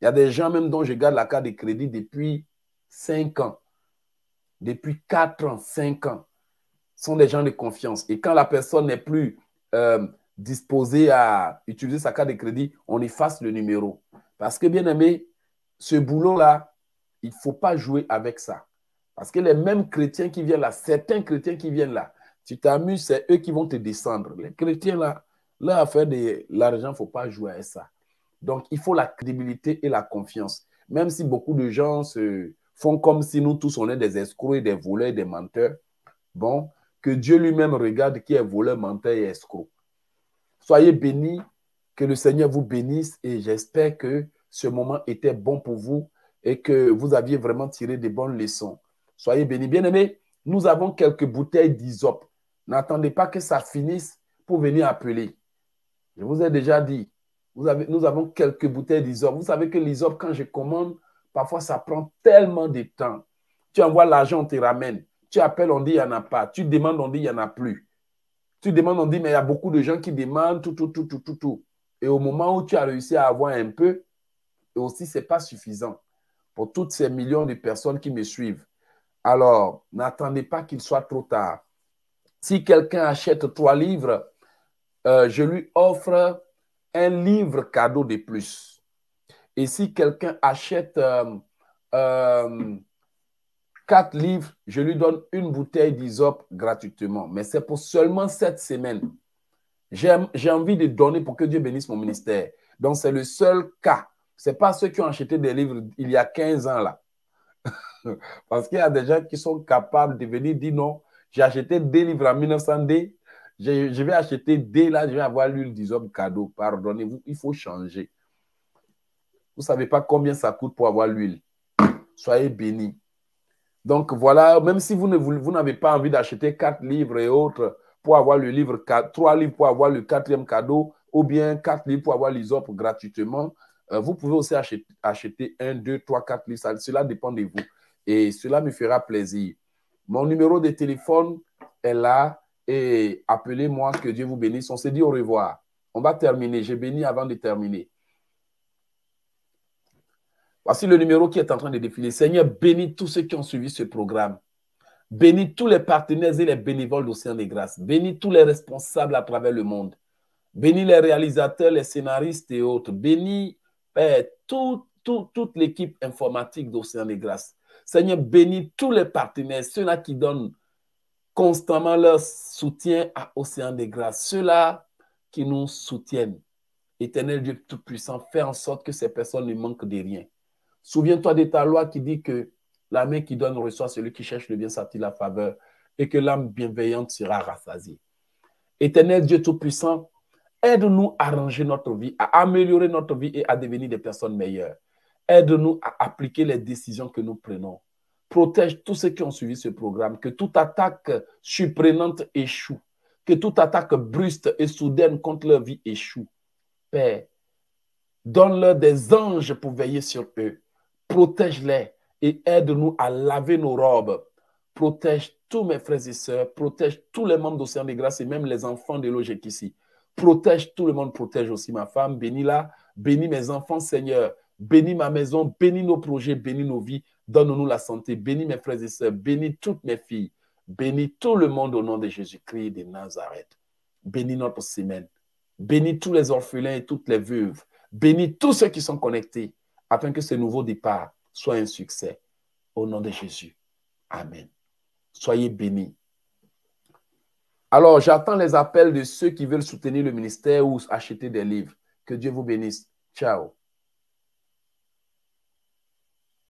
Il y a des gens même dont je garde la carte de crédit depuis cinq ans depuis 4 ans, 5 ans, sont des gens de confiance. Et quand la personne n'est plus euh, disposée à utiliser sa carte de crédit, on efface le numéro. Parce que, bien aimé, ce boulot-là, il ne faut pas jouer avec ça. Parce que les mêmes chrétiens qui viennent là, certains chrétiens qui viennent là, tu t'amuses, c'est eux qui vont te descendre. Les chrétiens là, là, affaire de l'argent, il ne faut pas jouer avec ça. Donc, il faut la crédibilité et la confiance. Même si beaucoup de gens se, font comme si nous tous, on est des escrocs, des voleurs, des menteurs. Bon, que Dieu lui-même regarde qui est voleur, menteur et escroc. Soyez bénis, que le Seigneur vous bénisse et j'espère que ce moment était bon pour vous et que vous aviez vraiment tiré des bonnes leçons. Soyez bénis. Bien-aimés, nous avons quelques bouteilles d'isop. N'attendez pas que ça finisse pour venir appeler. Je vous ai déjà dit, nous avons quelques bouteilles d'isop. Vous savez que l'isop, quand je commande, Parfois, ça prend tellement de temps. Tu envoies l'argent, on te ramène. Tu appelles, on dit, il n'y en a pas. Tu demandes, on dit, il n'y en a plus. Tu demandes, on dit, mais il y a beaucoup de gens qui demandent tout, tout, tout, tout, tout, tout. Et au moment où tu as réussi à avoir un peu, aussi, ce n'est pas suffisant pour toutes ces millions de personnes qui me suivent. Alors, n'attendez pas qu'il soit trop tard. Si quelqu'un achète trois livres, euh, je lui offre un livre cadeau de plus. Et si quelqu'un achète euh, euh, quatre livres, je lui donne une bouteille d'isop gratuitement. Mais c'est pour seulement cette semaine. J'ai envie de donner pour que Dieu bénisse mon ministère. Donc, c'est le seul cas. Ce n'est pas ceux qui ont acheté des livres il y a 15 ans là. [LAUGHS] Parce qu'il y a des gens qui sont capables de venir dire non, j'ai acheté des livres en 1900D, je, vais acheter des là, je vais avoir l'huile d'isop cadeau. Pardonnez-vous, il faut changer. Vous ne savez pas combien ça coûte pour avoir l'huile. Soyez bénis. Donc voilà, même si vous n'avez pas envie d'acheter quatre livres et autres pour avoir le livre, trois livres pour avoir le quatrième cadeau, ou bien quatre livres pour avoir l'ISOP gratuitement, euh, vous pouvez aussi acheter, acheter un, deux, trois, quatre livres. cela dépend de vous. Et cela me fera plaisir. Mon numéro de téléphone est là et appelez-moi, que Dieu vous bénisse. On se dit au revoir. On va terminer. J'ai béni avant de terminer. Voici le numéro qui est en train de défiler. Seigneur, bénis tous ceux qui ont suivi ce programme. Bénis tous les partenaires et les bénévoles d'Océan des Grâces. Bénis tous les responsables à travers le monde. Bénis les réalisateurs, les scénaristes et autres. Bénis toute l'équipe informatique d'Océan des Grâces. Seigneur, bénis tous les partenaires, ceux-là qui donnent constamment leur soutien à Océan des Grâces, ceux-là qui nous soutiennent. Éternel Dieu Tout-Puissant, fais en sorte que ces personnes ne manquent de rien. Souviens-toi de ta loi qui dit que la main qui donne reçoit celui qui cherche le bien s'attire la faveur et que l'âme bienveillante sera rassasiée. Éternel Dieu Tout-Puissant, aide-nous à ranger notre vie, à améliorer notre vie et à devenir des personnes meilleures. Aide-nous à appliquer les décisions que nous prenons. Protège tous ceux qui ont suivi ce programme, que toute attaque surprenante échoue, que toute attaque brusque et soudaine contre leur vie échoue. Père, donne-leur des anges pour veiller sur eux. Protège-les et aide-nous à laver nos robes. Protège tous mes frères et sœurs, protège tous les membres d'Océan de Grâce et même les enfants de logique ici. Protège tout le monde, protège aussi ma femme, bénis-la, bénis mes enfants, Seigneur. Bénis ma maison, bénis nos projets, bénis nos vies, donne-nous la santé, bénis mes frères et sœurs, bénis toutes mes filles, bénis tout le monde au nom de Jésus-Christ de Nazareth. Bénis notre semaine, bénis tous les orphelins et toutes les veuves, bénis tous ceux qui sont connectés, afin que ce nouveau départ soit un succès. Au nom de Jésus. Amen. Soyez bénis. Alors, j'attends les appels de ceux qui veulent soutenir le ministère ou acheter des livres. Que Dieu vous bénisse. Ciao.